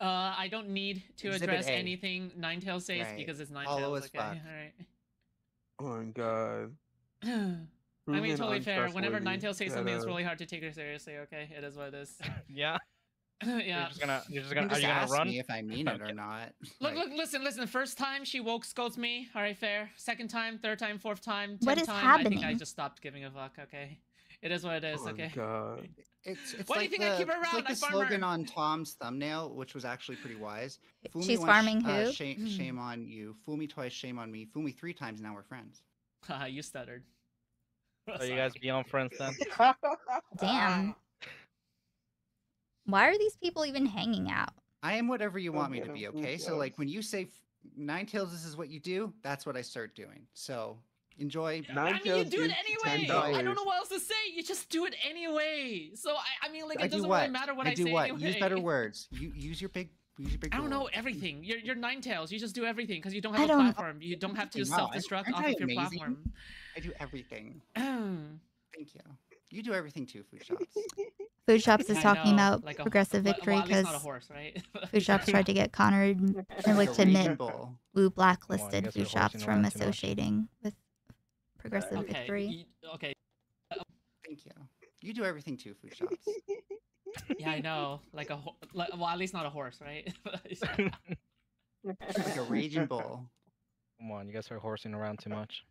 Uh, I don't need to Exhibit address A. anything Nine Tails says Right. because it's Nine Hollow Tails. as Okay, fuck. Oh my god. I mean, totally fair. Whenever untrustworthy. Nine Tails says something, it's really hard to take her seriously. Okay, it is what it is. Yeah. yeah. You're just gonna. You're just gonna. Are just you gonna ask run? me if I mean it or not. Look, Like, look, listen, listen. The first time she woke scolds me. All right, fair. Second time, third time, fourth time, What tenth is time. I think I happening? just stopped giving a fuck. Okay, it is what it is. Oh okay. god. It's, it's Why do you think the, I keep her it's like I the farm slogan on Tom's thumbnail, which was actually pretty wise. Fool me She's once, farming uh, who? shame, shame on you. Fool me twice, shame on me. Fool me three times, now we're friends. Haha, you stuttered. So you guys beyond friends then? Damn. Why are these people even hanging out? I am whatever you Go want me get to be, food okay? So like when you say f- nine tails, this is what you do. That's what I start doing. So enjoy. Nine I mean, you do it anyway. I don't know what else to say. You just do it anyway. So I, I mean, like, I it do doesn't what? really matter what I I, do say what? anyway. Use better words. You use your big. Use your big. I don't know everything. You're you're nine tails. You just do everything because you don't have a don't- platform. You don't have to Wow, self destruct aren't off I of your amazing? platform. I do everything. Food Thank you. You do everything too, FoodShops. FoodShops is I talking know, about like a- progressive well- victory well, at least because not a horse, right? FoodShops tried to get Connor and Like like to admit raging bull. On, blacklisted guys FoodShops from around too much. associating with progressive okay. victory. y- Okay. Thank you. You do everything too, FoodShops. Yeah, I know. Like a like, well, at least not a horse, right? like a raging bull. Come on, you guys are horsing around too much.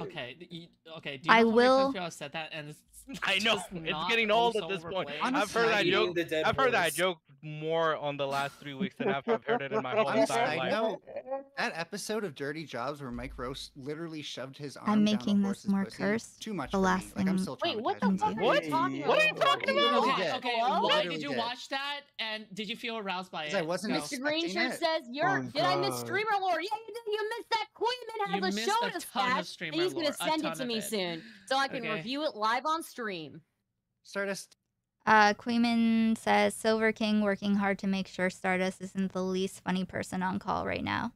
Okay. You, okay. Do you I will- I've said that and it's I know it's getting old at this point. overplayed? I've heard that joke. I've heard that joke more on the last three weeks than I've, I've heard it in my whole On entire side life. note, that episode of Dirty Jobs where Mike Rowe literally shoved his arm I'm making a this more pussy, cursed. Too much The last me. Like I'm thing- still Wait, what the fuck are What? you talking about? What are you talking He literally Okay, did. okay. Hello? Why did you did. watch that? And did you feel aroused by it? 'Cause I wasn't Go. expecting Green shirt says you're. Oh, did I miss streamer lore? Yeah, you did. You missed that Kuihman You has a show to ton of streamer and he's gonna send it to me it. soon, so I can Okay. review it live on stream. Stardust. Uh, Kuihman says Silver King working hard to make sure Stardust isn't the least funny person on call right now.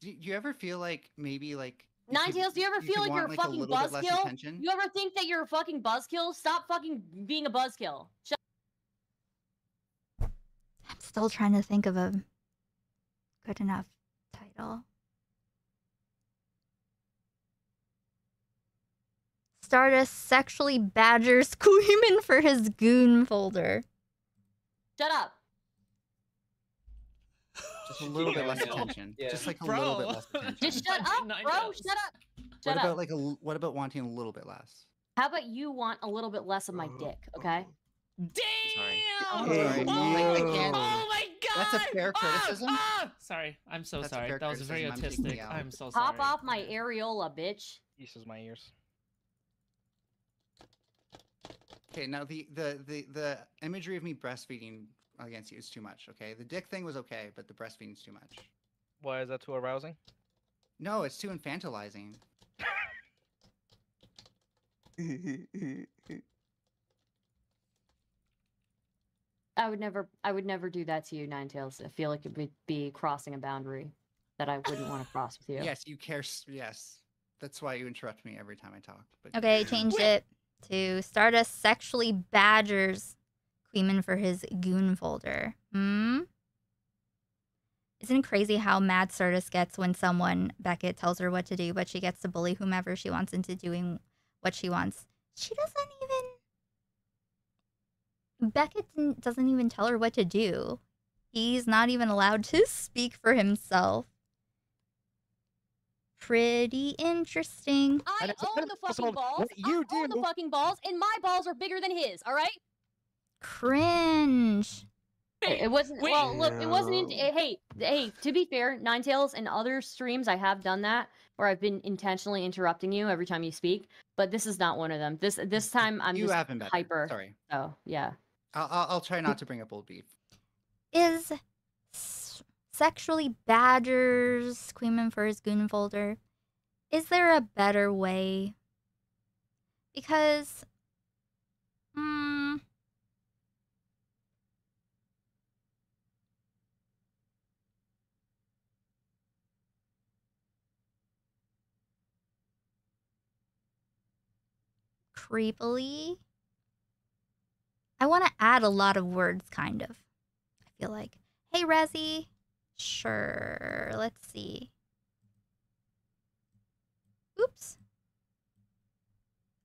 Do you ever feel like maybe like you Nine Tails, do you ever you feel like you're a like, fucking little bit less buzzkill? You ever think that you're a fucking buzzkill? Stop fucking being a buzzkill. Shut I'm still trying to think of a good enough title. Stardust sexually badgers Kuihman for his goon folder. Shut up. Just a little bit less attention. Yeah. Just like a little bit less attention. Just shut up, Nine bro. Tails. Shut up. What Shut about like a l- what about wanting a little bit less? How about you want a little bit less of my dick, okay? Sorry. Damn! I'm Hey, sorry. Oh, Like, I oh my god! That's a fair Ah, criticism. ah! Sorry, I'm so That's sorry. That was very criticism. I'm autistic. I'm so sorry. Pop off my areola, bitch. Pieces my ears. Okay, now the, the the the imagery of me breastfeeding against you is too much. Okay, the dick thing was okay, but the breastfeeding is too much. Why is that too arousing? No, it's too infantilizing. I would never I would never do that to you, Nine Tails. I feel like it would be crossing a boundary that I wouldn't want to cross with you. Yes, you care. Yes, that's why you interrupt me every time I talk. But Okay, changed it to Stardust sexually badgers Kuihman for his goon folder. Hmm? Isn't it crazy how mad Stardust gets when someone, Beckett, tells her what to do, but she gets to bully whomever she wants into doing what she wants? She doesn't even. Beckett doesn't even tell her what to do. He's not even allowed to speak for himself. Pretty interesting. I own the fucking balls. you I own the fucking balls, and my balls are bigger than his. All right. Cringe. It it wasn't. well, look, it wasn't. In, eh, hey, hey. To be fair, Nine Tails and other streams, I have done that where I've been intentionally interrupting you every time you speak. But this is not one of them. This this time I'm You just have been hyper. Sorry. Oh yeah. I'll, I'll I'll try not to bring up old beef. Is s- sexually badgers Kuihman for his goon folder? Is there a better way? Because, hmm, creepily. I want to add a lot of words, kind of. I feel like, hey, Rezzy. Sure. Let's see. Oops.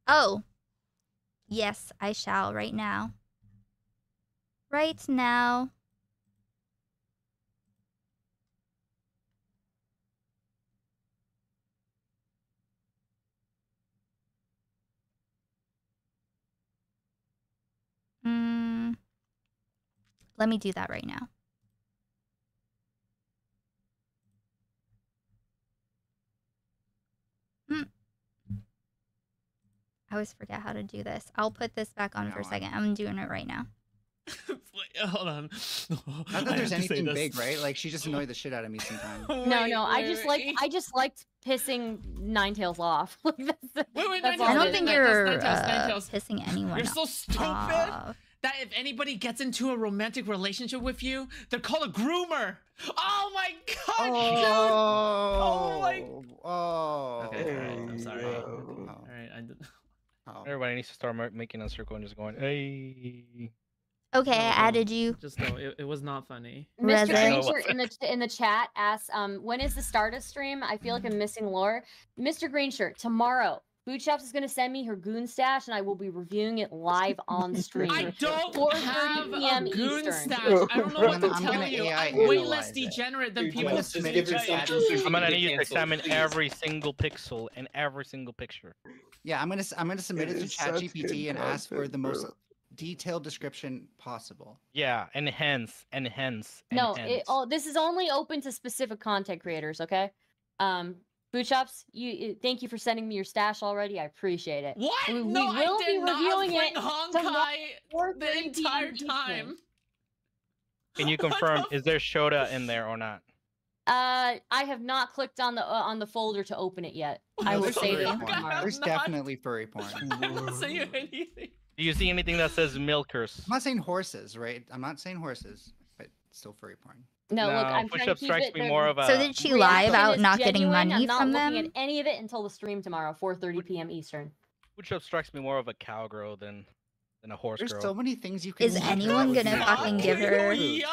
Oh. Yes, I shall right now. Right now. Mm, let me do that right now. Hmm. I always forget how to do this. I'll put this back on for a second. I'm doing it right now. Hold on. Not that there's anything big, right? Like she just annoyed the shit out of me sometimes. No, no. I just like. I just liked pissing Ninetales off. Like, that's, wait, that's Ninetales, all I don't think you're Ninetales, uh, Ninetales. pissing anyone You're so stupid off. that if anybody gets into a romantic relationship with you, they're called a groomer. Oh my god! Oh, my. Oh. Okay, alright, I'm sorry. Oh. Alright, I did. Everybody needs to start making a circle and just going, hey. Okay, I added you. Just know it, it was not funny. Mr. Resin. Green Shirt in the in the chat asks, um, when is the Stardust stream? I feel like I'm missing lore. Mr. Green Shirt, tomorrow. FoodShops is gonna send me her goon stash, and I will be reviewing it live on stream. I don't have PM a goon Eastern. stash. I don't know what to I'm tell you. AI I'm way analyze less it. degenerate than Dude, people I'm gonna to submit think it I'm gonna need you to examine please. every single pixel in every single picture. Yeah, I'm gonna s- I'm gonna submit it to ChatGPT and ask for the most detailed description possible. Yeah, enhance, enhance, No, enhance. it, oh, this is only open to specific content creators. Okay. Um, FoodShops, you, you thank you for sending me your stash already. I appreciate it. What? We, we no, will I be did not reviewing bring it Honkai the entire time. Can you confirm? is there Shota in there or not? Uh, I have not clicked on the uh, on the folder to open it yet. I will There's say furry that porn. tomorrow. There's definitely furry porn. I didn't say anything. Do you see anything that says milkers? I'm not saying horses, right? I'm not saying horses, but still furry porn. No, look, I'm trying to push-up keep strikes it. me more of So did she lie reaction about not getting genuine. money I'm not from looking them? at any of it until the stream tomorrow, 4:30 p.m. Eastern. Which up strikes me more of a cowgirl than than a horse There's girl. so many things you can. Is anyone gonna that. fucking give her? Yo,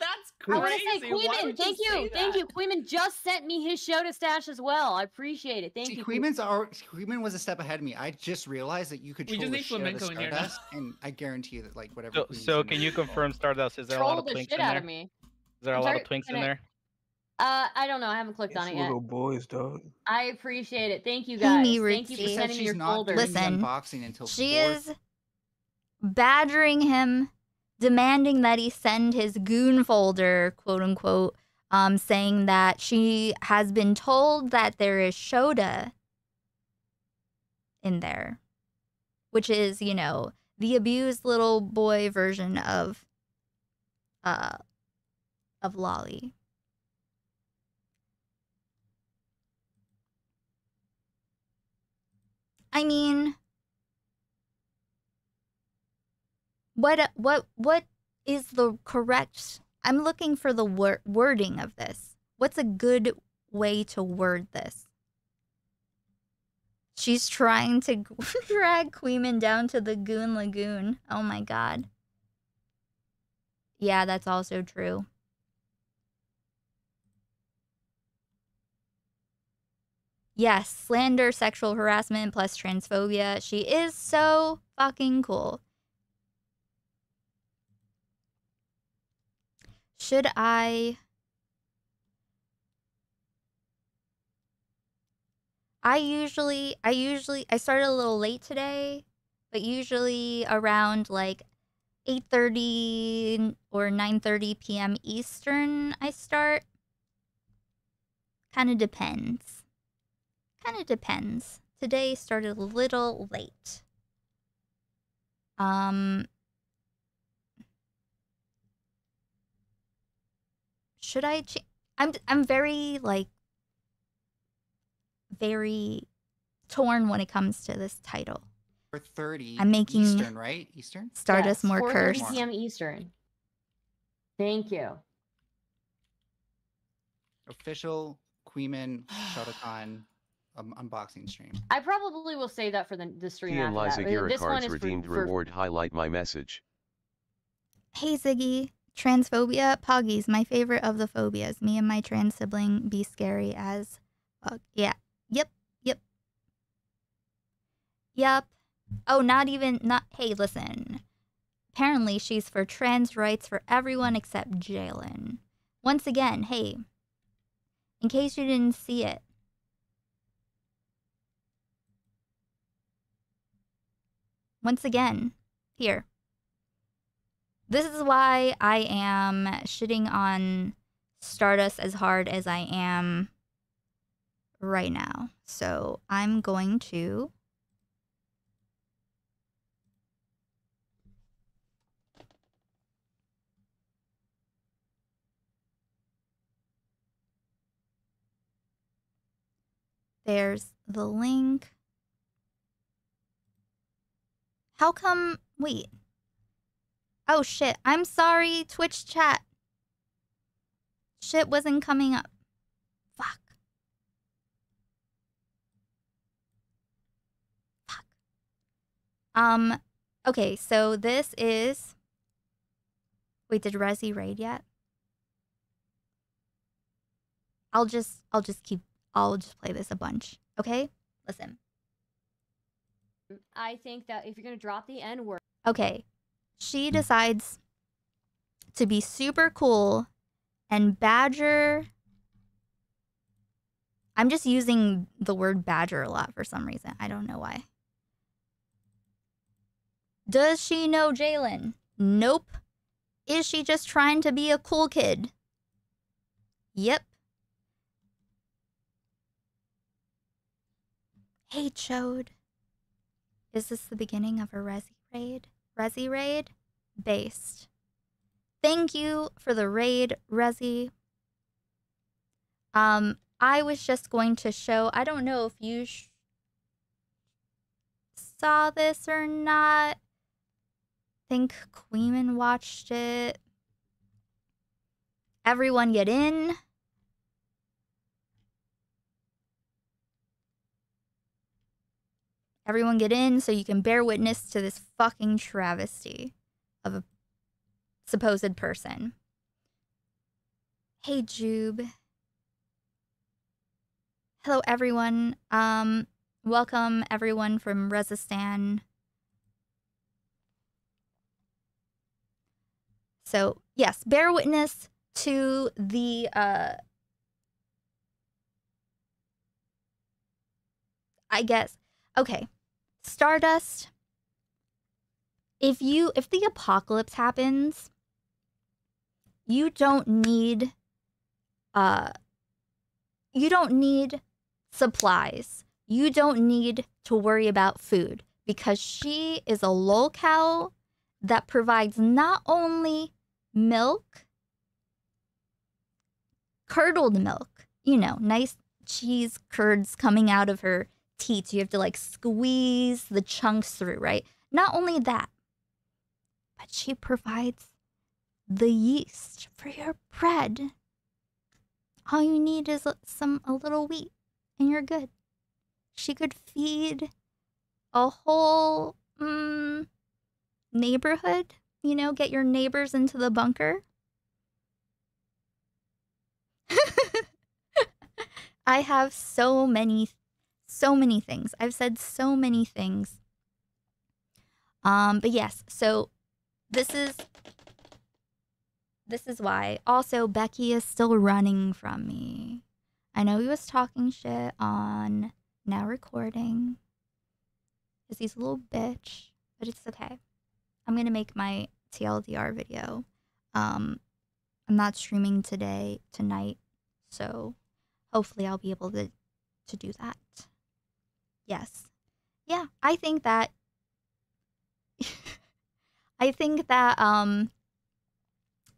that's crazy. I want to say, Why Kuihman, thank say you, thank you. Kuihman just sent me his Shota stash as well. I appreciate it. Thank See, you. Kuihman's are Kuihman was a step ahead of me. I just realized that you could We troll just the need shit out of flamenco in here now. Stardust, and I guarantee you that like whatever. So, so can you confirm Stardust? Is there a lot Troll of the twinks shit in out there? of me. Is there a I'm lot sorry, of twinks in I- there? Uh, I don't know. I haven't clicked on it yet. Little boys, dog. I appreciate it. Thank you Hey, guys. me, Thank you for Rootsy. She said sending me she's your not folder. doing the Listen, unboxing until She four- is badgering him, demanding that he send his goon folder, quote unquote, um, saying that she has been told that there is Shota in there, which is, you know, the abused little boy version of uh of Loli. I mean, what uh, what what is the correct? I'm looking for the wor- wording of this. What's a good way to word this? She's trying to drag Kuihman down to the Goon Lagoon. Oh my god. Yeah, that's also true. Yes, slander, sexual harassment, plus transphobia. She is so fucking cool. Should I. I usually, I usually, I started a little late today, but usually around like 8:30 or 9:30 p.m. Eastern I start. Kind of depends. Kind of depends. Today started a little late. Um Should I ch- I'm I'm very like very torn when it comes to this title. 4:30 I'm making Eastern, right? Eastern? Stardust Yes, more 4:30 cursed. p.m. Eastern. Thank you. Official Kuihman Shotacon um, unboxing stream. I probably will say that for the, the stream He and after Liza that. Uh, This one cards is for, redeemed for reward highlight my message. Hey Ziggy, transphobia, poggies, my favorite of the phobias. Me and my trans sibling be scary as fuck. Yeah. Yep. Yep. Yep. Oh, not even not hey, listen. Apparently she's for trans rights for everyone except Jalen. Once again, hey, in case you didn't see it. Once again, here. This is why I am shitting on Stardust as hard as I am right now. So I'm going to. There's the link. How come? Wait. Oh shit. I'm sorry, Twitch chat. Shit wasn't coming up. Fuck. Fuck. Um, okay, so this is. Wait, did Resi raid yet? I'll just I'll just keep I'll just play this a bunch. Okay? Listen. I think that if you're gonna drop the N word, Okay. She decides to be super cool and badger. I'm just using the word badger a lot for some reason. I don't know why. Does she know Jalen? Nope. Is she just trying to be a cool kid? Yep. Hey, Chode. Is this the beginning of a Resi raid? Resi raid? Based. Thank you for the raid, Resi. Um, I was just going to show, I don't know if you saw this or not. think Kuihman watched it. Everyone get in. Everyone get in so you can bear witness to this fucking travesty of a supposed person. Hey Jube. Hello everyone. Um welcome everyone from Rezistan. So, yes, bear witness to the uh I guess okay. Stardust if you if the apocalypse happens you don't need uh you don't need supplies. You don't need to worry about food because she is a locale that provides not only milk curdled milk you know nice cheese curds coming out of her teats you have to like squeeze the chunks through right not only that but she provides the yeast for your bread. All you need is some a little wheat and you're good. She could feed a whole mm, neighborhood, you know, get your neighbors into the bunker. I have so many so many things. I've said so many things. Um but yes, so this is this is why. Also, Becky is still running from me. I know he was talking shit on now recording. Cause he's a little bitch, but it's okay. I'm gonna make my TLDR video. Um, I'm not streaming today, tonight, so hopefully I'll be able to to do that. Yes. Yeah, I think that I think that um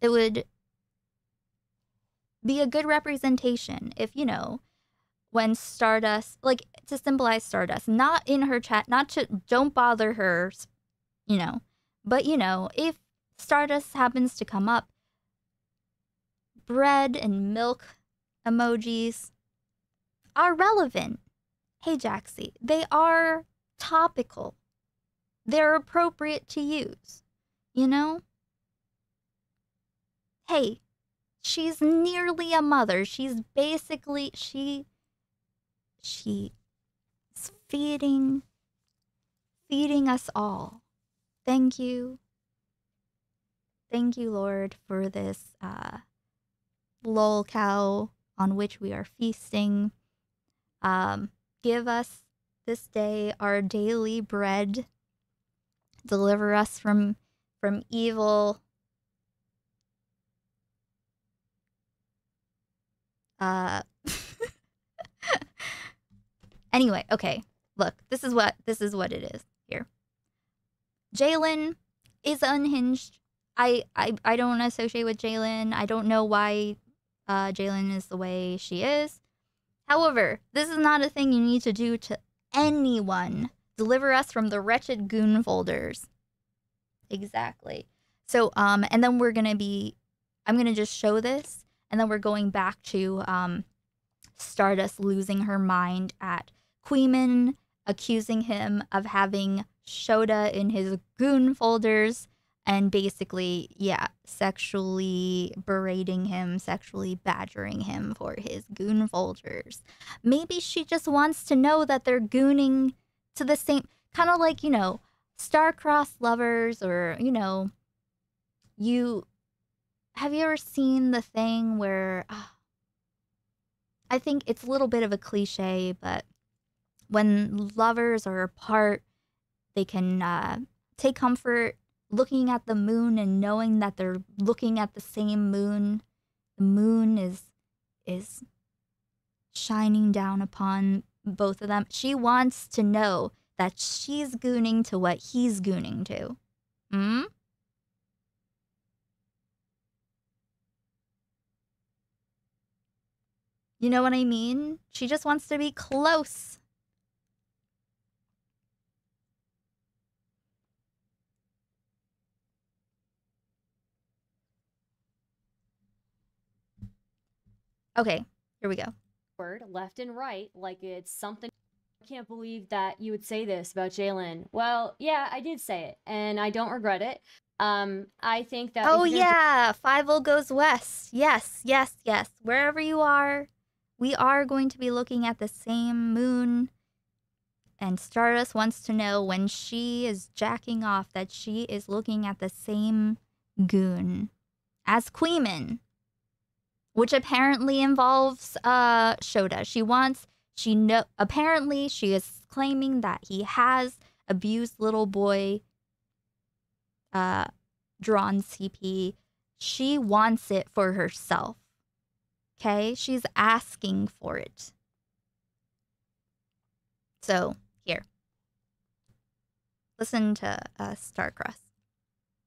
it would be a good representation if, you know, when Stardust, like to symbolize Stardust, not in her chat, not to, don't bother her, you know, but, you know, if Stardust happens to come up, bread and milk emojis are relevant. Hey, Jaxie, they are topical. They're appropriate to use, you know? Hey, she's nearly a mother. She's basically she she is feeding feeding us all. Thank you. Thank you, Lord, for this uh lol cow on which we are feasting. Um give us this day our daily bread. Deliver us from from evil. Uh Anyway, okay. Look, this is what this is what it is here. Jalen is unhinged. I I I don't associate with Jalen. I don't know why uh Jalen is the way she is. However, this is not a thing you need to do to anyone. Deliver us from the wretched goon folders. Exactly. So um and then we're to be I'm to just show this and then we're going back to um Stardust losing her mind at Kuihman accusing him of having Shota in his goon folders and basically, yeah, sexually berating him, sexually badgering him for his goon folders. Maybe she just wants to know that they're gooning to the same kind of like, you know, star-crossed lovers or, you know, you have you ever seen the thing where ah, I think it's a little bit of a cliche, but when lovers are apart, they can uh, take comfort looking at the moon and knowing that they're looking at the same moon. The moon is is shining down upon both of them. She wants to know that she's gooning to what he's gooning to. Hmm? You know what I mean? She just wants to be close. Okay, here we go. word left and right like it's something I can't believe that you would say this about Jalen. Well, yeah, I did say it, and I don't regret it. Um, I think that. Oh yeah, Five O goes west. Yes, yes, yes. Wherever you are, we are going to be looking at the same moon. And Stardust wants to know when she is jacking off that she is looking at the same goon as Kuihman, which apparently involves uh Shota. She wants she apparently she is claiming that he has abused little boy uh drawn CP. She wants it for herself. Okay? She's asking for it. So, here. Listen to uh, Starcross.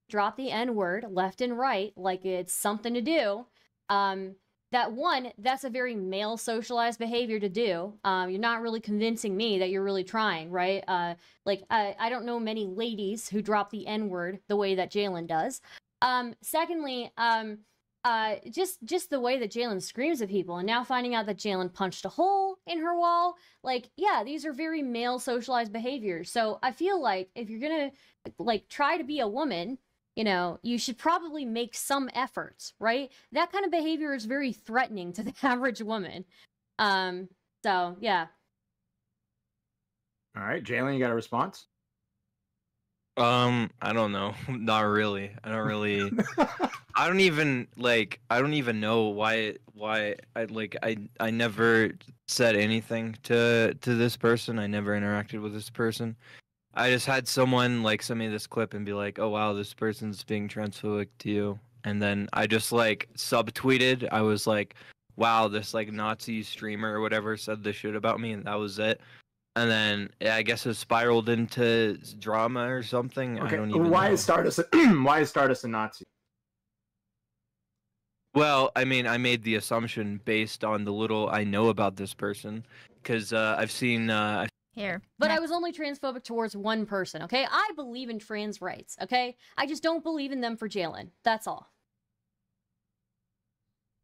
drop the N word left and right like it's something to do. Um, that one, that's a very male socialized behavior to do. Um, you're not really convincing me that you're really trying, right? Uh, like I, I don't know many ladies who drop the N word the way that Jalen does. Um, secondly, um, uh, just just the way that Jalen screams at people, and now finding out that Jalen punched a hole in her wall, like yeah, these are very male socialized behaviors. So I feel like if you're gonna like try to be a woman, you know, you should probably make some efforts, right? That kind of behavior is very threatening to the average woman. Um, so yeah. All right, Jalen, you got a response? Um, I don't know. Not really. I don't really. I don't even like. I don't even know why. Why I like. I I never said anything to to this person. I never interacted with this person. I just had someone like send me this clip and be like, "Oh wow, this person's being transphobic to you," and then I just like subtweeted. I was like, "Wow, this like Nazi streamer or whatever said this shit about me," and that was it. And then yeah, I guess it spiraled into drama or something. I Okay, don't even why know. is Stardust? why is Stardust a Nazi? Well, I mean, I made the assumption based on the little I know about this person, because uh, I've seen. Uh, Here. But I was only transphobic towards one person, okay? I believe in trans rights, okay? I just don't believe in them for Jalen. That's all.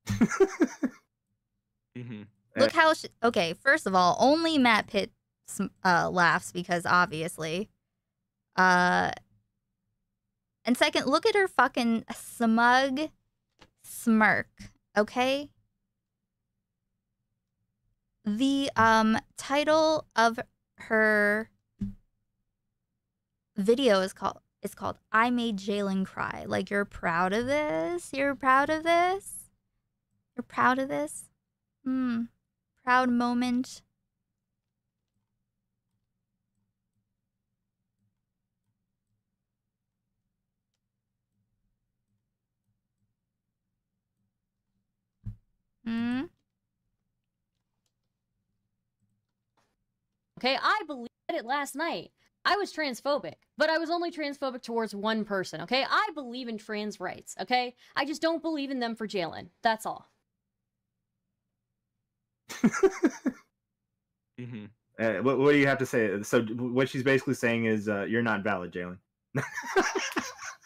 mm-hmm. Look how she, okay. First of all, only Matt Pitt uh, laughs because obviously. Uh. And second, look at her fucking smug smirk. Okay. The um title of her video is called it's called "I Made Jalen Cry." Like you're proud of this. You're proud of this. You're proud of this. Hmm proud moment. Hmm. Okay, I believed it last night. I was transphobic, but I was only transphobic towards one person, okay? I believe in trans rights, okay? I just don't believe in them for Jalen. That's all. Mm-hmm. Uh, what, what do you have to say? So what she's basically saying is uh, you're not valid, Jalen.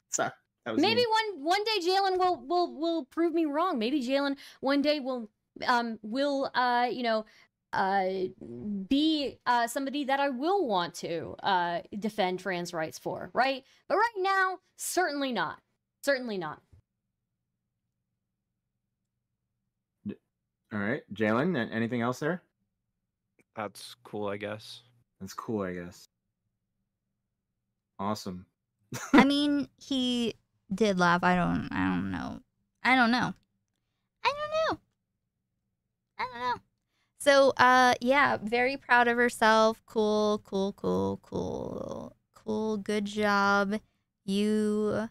Sorry. That was Maybe mean. one one day Jalen will will will prove me wrong. Maybe Jalen one day will um will uh you know uh be uh somebody that I will want to uh defend trans rights for, right? But right now, certainly not. Certainly not. All right, Jalen. Anything else there? That's cool, I guess. That's cool, I guess. Awesome. I mean, he did laugh. I don't. I don't know. I don't know. I don't know. I don't know. So, uh, yeah, very proud of herself. Cool, cool, cool, cool, cool. Good job, you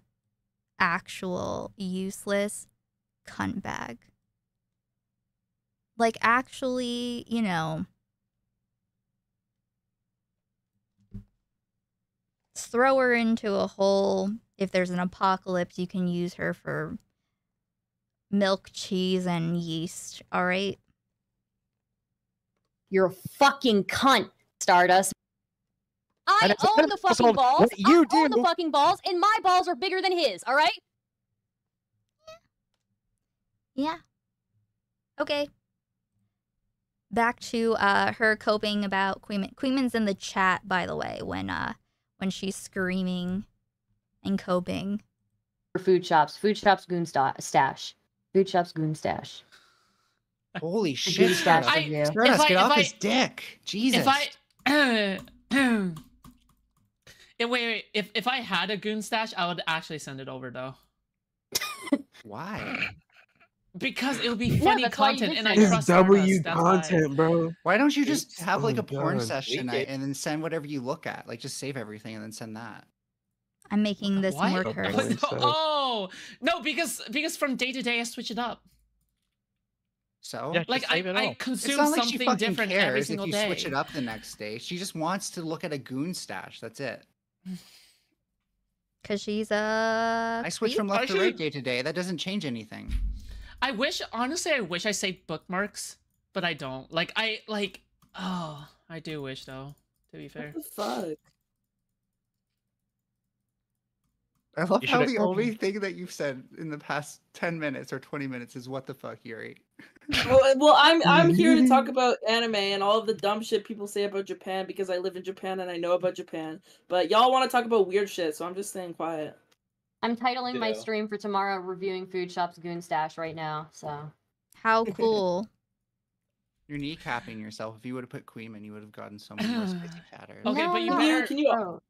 actual useless cunt bag. Like, actually, you know, throw her into a hole. If there's an apocalypse, you can use her for milk, cheese, and yeast. All right. You're a fucking cunt, Stardust. I own the fucking also balls. what you I own the fucking balls, and my balls are bigger than his. All right. Yeah. Okay. Back to uh her coping about Kuihman. Kuihman's in the chat, by the way, when uh when she's screaming and coping. For FoodShops, food shops, goon stash, FoodShops, goon stash. Holy shit, goon stash Stardust. review. Stardust, If I- get if off I- his dick. Jesus. If I, wait, wait, if if I had a goon stash, I would actually send it over though, Why? because it'll be funny that's why you content, and I send it. trust It's Stardust, that's why. bro. Why don't you just It's- have like oh a porn God. session Leak it. and then send whatever you look at? Like just save everything and then send that. I'm making this What? more What? curse. Oh no, because because from day to day I switch it up. So Yeah, Like I, save I consume it's not like she something different cares every single if you day. switch it up the next day. She just wants to look at a goon stash. That's it. Cause she's a. I switch from left to Actually- right day to day. That doesn't change anything. I wish honestly I wish I saved bookmarks, but I don't. Like I like oh I do wish though. To be fair. What the fuck? I love You how the only thing that you've said in the past ten minutes or twenty minutes is "What the fuck, Yuri." Well, well, I'm I'm here to talk about anime and all of the dumb shit people say about Japan because I live in Japan and I know about Japan. But y'all want to talk about weird shit, so I'm just staying quiet. I'm titling my stream for tomorrow reviewing FoodShops' Goon Stash right now. So How cool. You're kneecapping yourself. If you would have put Kuihman, you would have gotten so many more spicy chatters. Okay, but you Can you better can you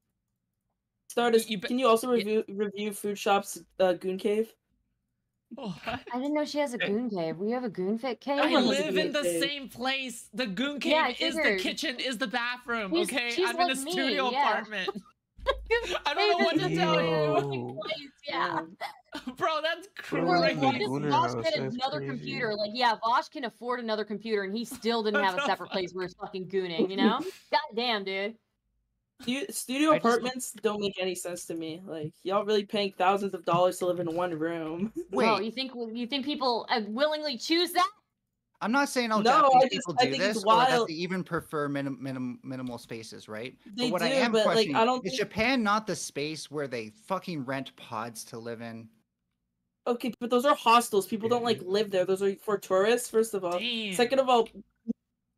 Stardust? Can you also review review FoodShops' uh, Goon Cave? Oh, I didn't know she has a goon cave. We have a goon fit cave. I Everyone has a live in the cave. same place. The goon cave Yeah, is the kitchen, is the bathroom. She's- okay, she's I'm in a like me, studio yeah. apartment. I don't know what to tell you. Yeah. Bro, that's We're like, crazy. why does Vaush get another computer? Like, yeah, Vaush can afford another computer, and he still didn't have a separate place where he's fucking gooning. You know? God damn, dude. Stu- Studio apartments don't make any sense to me. Like y'all really paying thousands of dollars to live in one room. Well, you think you think people uh, willingly choose that? I'm not saying all No, Japanese I just- people I do think this it's or that they even prefer minim, minim, minimal spaces, right? They but what I do, am but, like, I don't is think- Japan not the space where they fucking rent pods to live in? Okay, but those are hostels. People don't like live there. Those are for tourists, first of all. Second of all,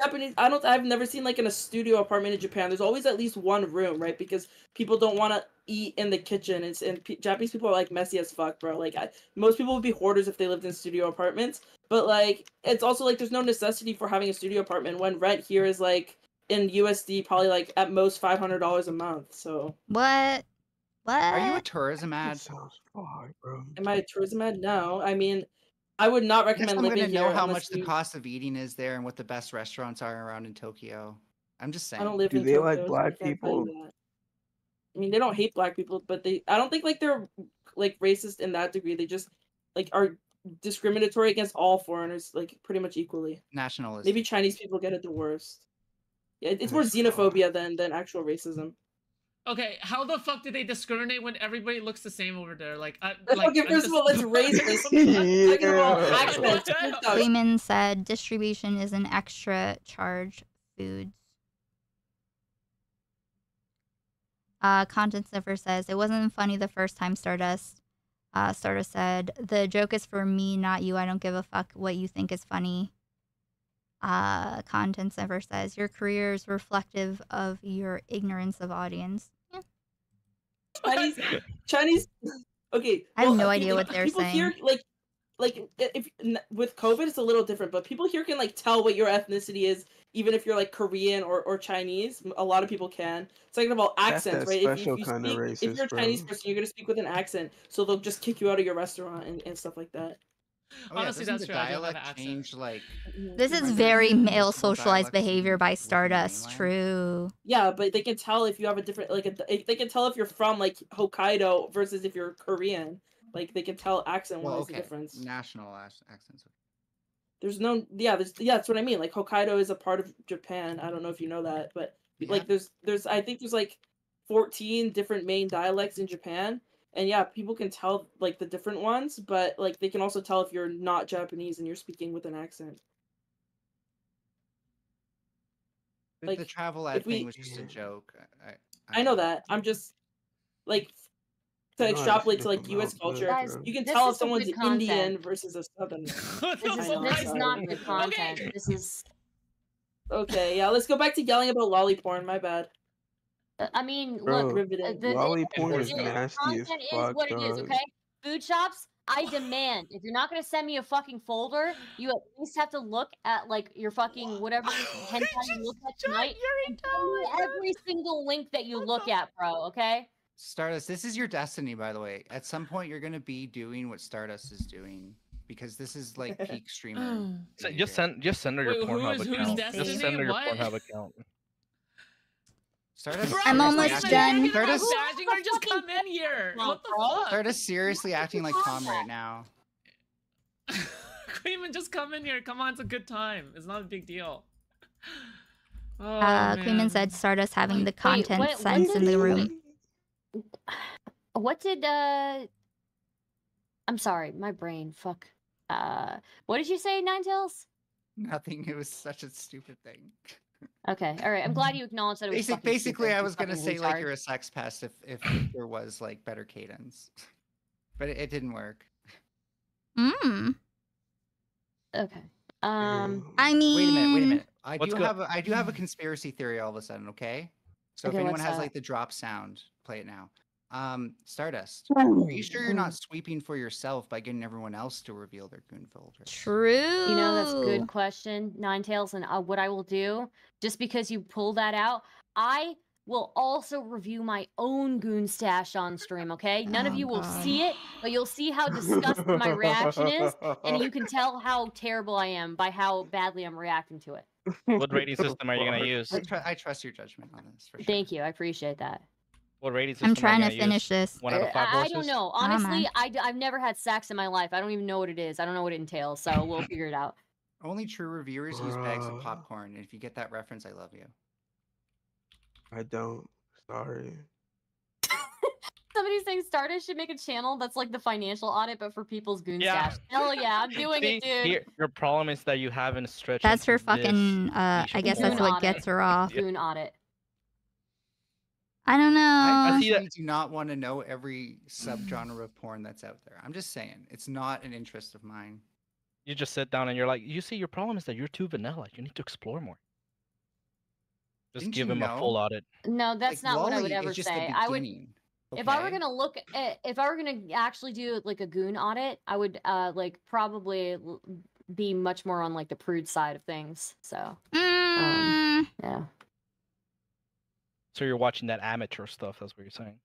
Japanese. I don't. I've never seen like in a studio apartment in Japan. There's always at least one room, right? Because people don't want to eat in the kitchen. It's and P- Japanese people are like messy as fuck, bro. Like I, most people would be hoarders if they lived in studio apartments. But like, it's also like there's no necessity for having a studio apartment when rent here is like in USD probably like at most five hundred dollars a month. So What? What? Are you a tourism ad? am I a tourism ad? No. I mean, I would not recommend I'm living gonna here. know how unless much the cost of eating is there and what the best restaurants are around in Tokyo. I'm just saying. I don't live Do in they Tokyo, like black can't tell you people? I mean, they don't hate black people, but they I don't think like they're like racist in that degree. They just like are discriminatory against all foreigners like pretty much equally. Nationalism. Maybe Chinese people get it the worst. Yeah, it's more xenophobia than than actual racism. Okay, how the fuck did they discriminate when everybody looks the same over there? Like, I, Let's like okay, I'm first of just- all, let's raise this. Of all, accents. Freeman said distribution is an extra charge foods. Uh, Content Sniffer says it wasn't funny the first time Stardust. Uh, Stardust said the joke is for me, not you. I don't give a fuck what you think is funny. Uh, Content Sniffer says your career is reflective of your ignorance of audience. Chinese Chinese okay. I have well, no okay, idea like, what they're people Here, saying. like like if with COVID it's a little different, but people here can like tell what your ethnicity is, even if you're like Korean or, or Chinese. A lot of people can. Second of all, accents, right? If, if you kinda speak, if racist, you're a Chinese bro. person, you're gonna speak with an accent, so they'll just kick you out of your restaurant and, and stuff like that. Oh, yeah, Honestly, doesn't that's the true. I don't dialect an change like This is very male socialized behavior by Stardust. True. Yeah, but they can tell if you have a different like a, they can tell if you're from like Hokkaido versus if you're Korean. Like they can tell accent wise well, the okay. difference. National ac- accents. There's no yeah, there's yeah, that's what I mean. Like Hokkaido is a part of Japan. I don't know if you know that, but like there's there's I think there's like 14 different main dialects in Japan. And yeah, people can tell like the different ones, but like they can also tell if you're not Japanese and you're speaking with an accent. The- Like, the travel if ad we- thing was just a joke. I, I, I know that. I'm just like to No, I just extrapolate to like US culture. Guys, you can tell if someone's Indian versus a southern. This is, know, this is not good content. This is. Okay, yeah, let's go back to yelling about loli porn. My bad. Uh, I mean, Bro, look, Riveting. uh, the, loli the- porn the- is the nasty as content fuck, is what it is. Okay, FoodShops. I demand if you're not gonna send me a fucking folder, you at least have to look at like your fucking whatever hentai you look at tonight. and tell me every single link that you look at, bro. Okay. Stardust, this is your destiny, by the way. At some point, you're gonna be doing what Stardust is doing because this is like peak streamer. So just send just send her your Wait, who Pornhub is- who's account. Destiny? Just send her your What? Pornhub account. Stardust. I'm almost done. Stardust, Dashing just come in here. What the fuck? Stardust seriously acting like Tom right now. Kuihman, just come in here. Come on, it's a good time. It's not a big deal. Oh, uh, man. Cleveland said Stardust having the content what- what sense in the room. What did uh? I'm sorry, my brain. Fuck. Uh, what did you say, Ninetales? Nothing. It was such a stupid thing. Okay, all right. I'm glad you acknowledged that it was Basic, basically, stupid, I was gonna fucking say like you're a sex pest if if there was like better cadence, but it, it didn't work. Mm. Okay. Um. I mean, Wait a minute. Wait a minute. I What's do go- have a, I do have a conspiracy theory all of a sudden. Okay. So Okay, if anyone has that? like the drop sound, play it now. Um, Stardust. Are you sure you're not sweeping for yourself by getting everyone else to reveal their goon filter? True. You know, that's a good question, Ninetales. And uh, what I will do, just because you pull that out, I will also review my own goon stash on stream, okay? None of Oh, you will God. see it, but you'll see how disgusted my reaction is, and you can tell how terrible I am by how badly I'm reacting to it. What rating system are you gonna use? I, tr- I trust your judgment on this for sure. Thank you, I appreciate that. What rating system? I'm trying to gonna use? finish this. One out of five I, I don't know. Come on. Honestly, I, have never had sex in my life. I don't even know what it is. I don't know what it entails, so we'll figure it out. Only true reviewers use bags of popcorn. And if you get that reference, I love you. I don't. Sorry. Somebody's saying Stardust should make a channel that's like the financial audit, but for people's goon Yeah. stash. Hell yeah, I'm doing See, it, dude. Here, your problem is that you haven't stretched. That's her fucking. Uh, I guess before. that's what gets her off. Goon audit. I don't know. I see personally do not want to know every subgenre of porn that's out there. I'm just saying, it's not an interest of mine. You just sit down and you're like, you see, your problem is that you're too vanilla. You need to explore more. Just Didn't give you him a full audit. No, that's Like, not what I would ever just say. I would beginning, if I were gonna look at if I were gonna actually do like a goon audit, I would uh like probably be much more on like the prude side of things. So um, yeah. So you're watching that amateur stuff. That's what you're saying.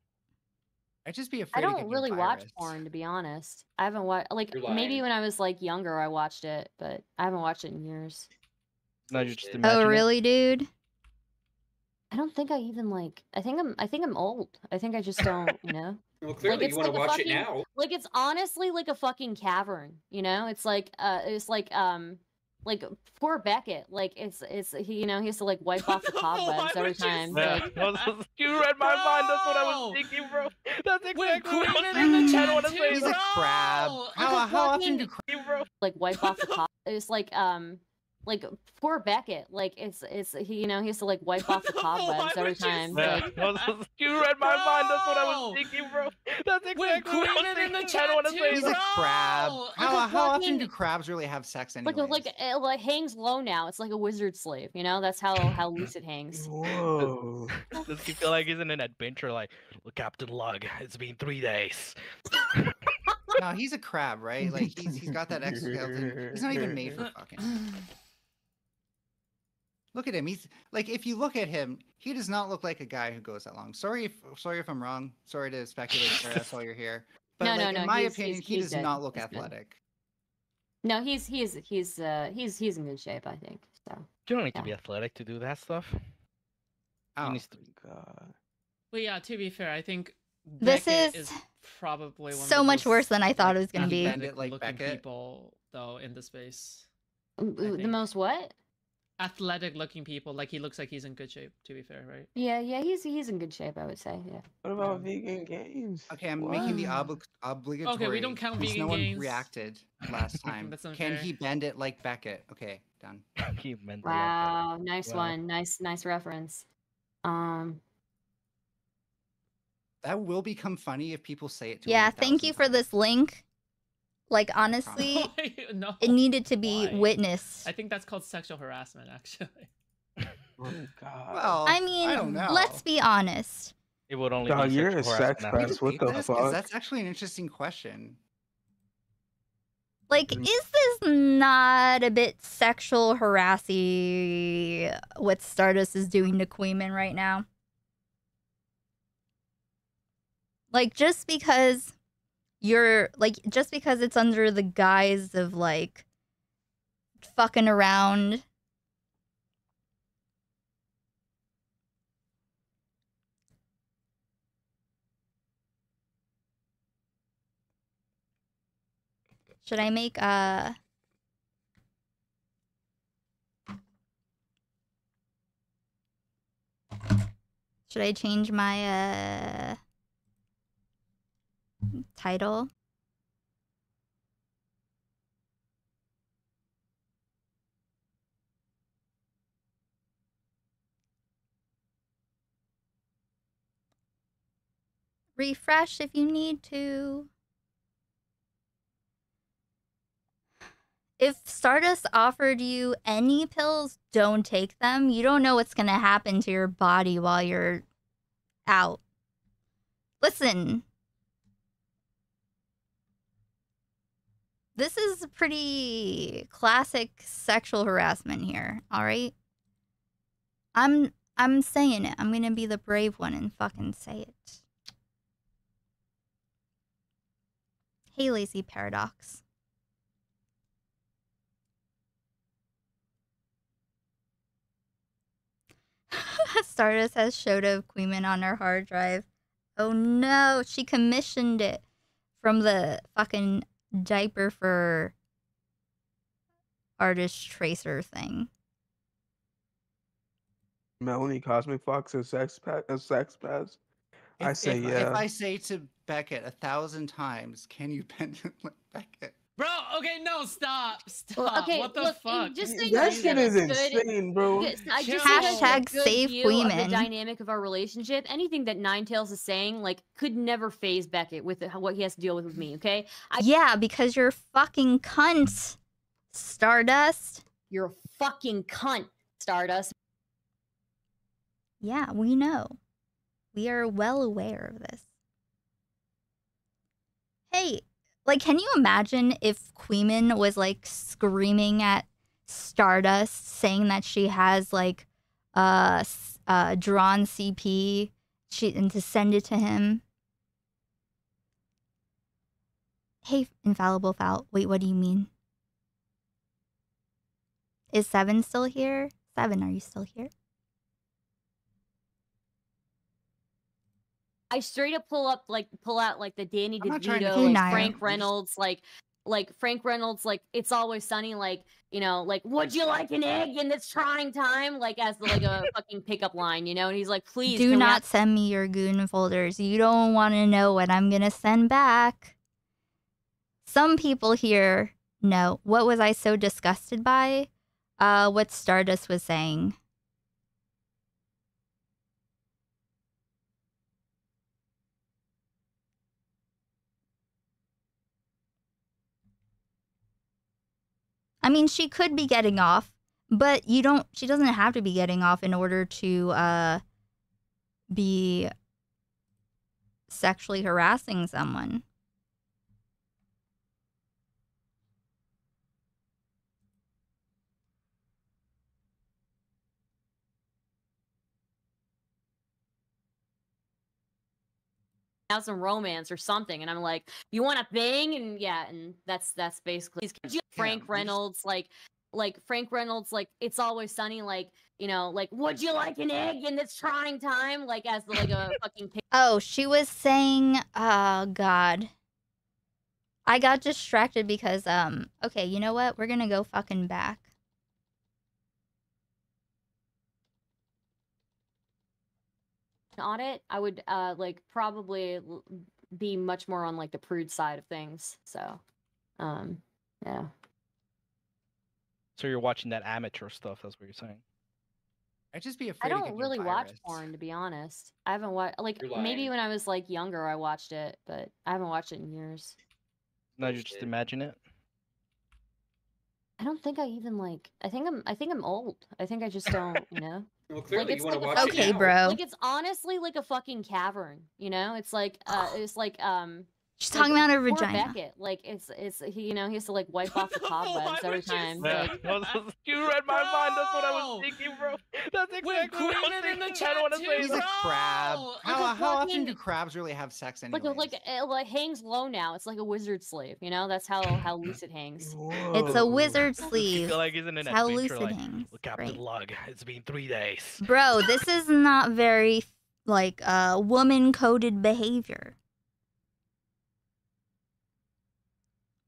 I'd just be afraid. I don't really watch porn to be honest. I haven't watched like maybe when I was like younger I watched it, but I haven't watched it in years. No, you're just Oh, imagining. it. really, dude? I don't think I even like. I think I'm. I think I'm old. I think I just don't. You know. Well, clearly it's you want to like a watch it now. Like it's honestly like a fucking cavern. You know. It's like uh. It's like um. Like poor Beckett. Like it's it's he. You know he has to like wipe off the cobwebs every time. Yeah. Like, you read my mind. That's what I was thinking, bro. That's exactly what I was thinking. in the I don't want to chat say crab. Like How, a how often do crab? like wipe off the cob. It's like um. Like poor Beckett, like it's it's he you know he has to like wipe off the cobwebs every would you time. Like, you read my mind. That's what I was thinking, bro. That's exactly Wait, what I was Queen in thinking. the I chat don't too, say He's that. a crab. Bro, How, like a how often do crabs really have sex anyway? like uh, like uh, it like hangs low now. It's like a wizard sleeve. You know that's how how loose it hangs. Whoa. Does he feel like he's in an adventure? Like, look, Captain Lug, it's been three days. no, he's a crab, right? Like he's he's got that exoskeleton. He's not even made for fucking. Look at him. He's like, if you look at him, he does not look like a guy who goes that long. Sorry, if sorry if I'm wrong. Sorry to speculate, Sarah. That's why you're here. But No, like, no, no. in my he's- opinion, he's- he does good. not look He's good. athletic. No, he's he's he's uh he's he's in good shape. I think so. You don't need to be athletic to do that stuff. Oh, He needs to- God. But yeah, to be fair, I think This Beckett is probably one of so the much worse than I thought it was gonna be. Bandit like looking Beckett? people though in the space. I The most what? Athletic looking people, like he looks like he's in good shape. To be fair, right? Yeah, yeah, he's he's in good shape. I would say. Yeah. What about vegan games? Okay, I'm making the What? obli- obligatory. Okay, we don't count since vegan no one reacted last time. That's Can he bend it like Beckett? Okay, done. He meant to Wow, nice Wow. one. Nice nice reference. Um. That will become funny if people say it to Yeah, thank you for this link. Like honestly, no. it needed to be Why? witnessed. I think that's called sexual harassment, actually. Oh God. Well, I mean, don't know. let's be honest. It would only Dog, be you're sexual a sex harassment after- pest. What the this, 'cause fuck? That's actually an interesting question. Like, mm. is this not a bit sexual harassy what Stardust is doing to Kuihman right now? Like, just because you're, like, just because it's under the guise of, like, fucking around. Should I make uh Should I change my uh title? Refresh if you need to. if Stardust offered you any pills, don't take them. You don't know what's going to happen to your body while you're out. Listen. This is pretty classic sexual harassment here, all right? I'm I'm saying it. I'm gonna be the brave one and fucking say it. Hey, lazy paradox. Stardust has Shota of Kuihman on her hard drive. Oh no, she commissioned it from the fucking diaper for artist tracer thing. Melanie Cosmic Fox a sex pa- a sex pass. I say if, yeah. If I say to Beckett a thousand times, can you bend it like Beckett? Bro, okay, no, stop, stop. Well, okay, what the look, fuck? just so That shit get a is good- insane, bro. good- I just so you guys get a Hashtag good save view of Kuihman. the dynamic of our relationship. Anything that Ninetales is saying, like, could never phase Beckett with what he has to deal with with me. Okay, I, Yeah, because you're a fucking cunt, Stardust. you're a fucking cunt, Stardust. Yeah, we know. We are well aware of this. Hey, like, can you imagine if Kuihman was like screaming at Stardust, saying that she has like uh, uh drawn CP, she and to send it to him? Hey, infallible foul. Wait, what do you mean? Is Seven still here? Seven, are you still here? I straight up pull up like pull out like the Danny DeVito, like Frank Reynolds, like like Frank Reynolds, like it's always sunny, like you know, like would you like an egg in this trying time, like as the, like a fucking pickup line, you know? And he's like, please Do not send me your goon folders. You don't want to know what I'm going to send back. Some people here know. What was I so disgusted by? Uh, what Stardust was saying. I mean, she could be getting off, but you don't. She doesn't have to be getting off in order to uh be sexually harassing someone. Have some romance or something and i'm like you want to bang and yeah and that's that's basically he's frank reynolds like like frank reynolds like it's always sunny like you know like would you like an egg in this trying time like as the, like a fucking pic- Oh, she was saying, oh god. I got distracted because um okay, you know what? We're going to go fucking back. Audit i would uh like probably be much more on like the prude side of things so um yeah So you're watching that amateur stuff. That's what you're saying. I'd just be I afraid. of don't getting really watch porn to be honest. I haven't watched like maybe when I was like younger I watched it, but I haven't watched it in years. Now you just imagine it. I don't think I even like I think I'm I think I'm old. I think I just don't, you know. Well, clearly it's you want like to a watch Okay, it now. bro. Like it's honestly like a fucking cavern, you know? It's like uh it's like um She's like, talking about her vagina. Beckett, like it's it's he you know he has to like wipe off the cobwebs every time. Yeah. Like, you read my mind. That's what I was thinking, bro. That's exactly Wait, what I was Queen in the thinking. I chat don't want to too, say He's a crab. Bro, How, like how often do crabs really have sex like anyway? a, like it like hangs low now. It's like a wizard sleeve. you know? That's how how loose it hangs. It's a wizard sleeve. like he's in an It's how loose it Like, hangs. "Well, Captain Great. Lug, it's been three days. Bro, this is not very like uh woman coded behavior.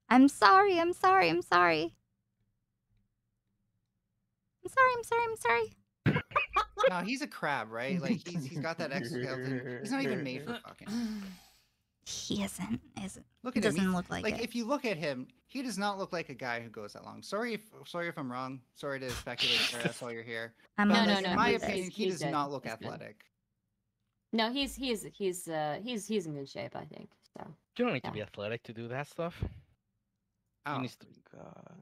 I'm sorry, I'm sorry, I'm sorry. I'm sorry, I'm sorry, I'm sorry. no, he's a crab, right? Like he's he's got that exoskeleton. He's not even made for fucking. He isn't, isn't. Look He at him. doesn't he- look like, like it. if you look at him, he does not look like a guy who goes that long. Sorry if sorry if I'm wrong. Sorry to speculate, Sarah, that's why you're here. I'm But, not No, like, no, in my he's- opinion, he he's does good. not look He's good. athletic. No, he's he's he's uh he's he's in good shape, I think. So You don't need to be athletic to do that stuff. Oh, He God.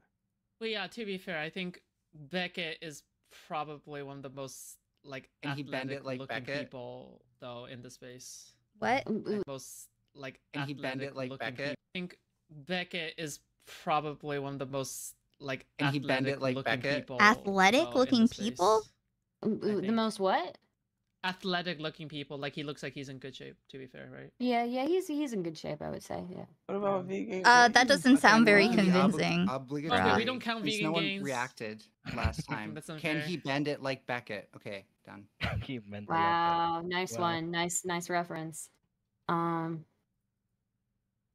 Well, yeah. To be fair, I think Beckett is probably one of the most like And he bend it like athletic-looking Beckett? people though in the space. What? Like, most like And he bend it like athletic-looking Beckett? peop- I think Beckett is probably one of the most like And he bend it like athletic-looking Beckett? people, athletic though, looking people? space. The most what? Athletic looking people. Like he looks like he's in good shape. To be fair, right? Yeah, yeah, he's he's in good shape, I would say. Yeah. What about vegan? Uh, that doesn't sound very Well, the obli- convincing. obligatory, Okay, we don't count since vegan no one reacted last time. Can unfair. he bend it like Beckett? Okay, done. He meant Wow, nice Wow. one. Nice, nice reference. Um,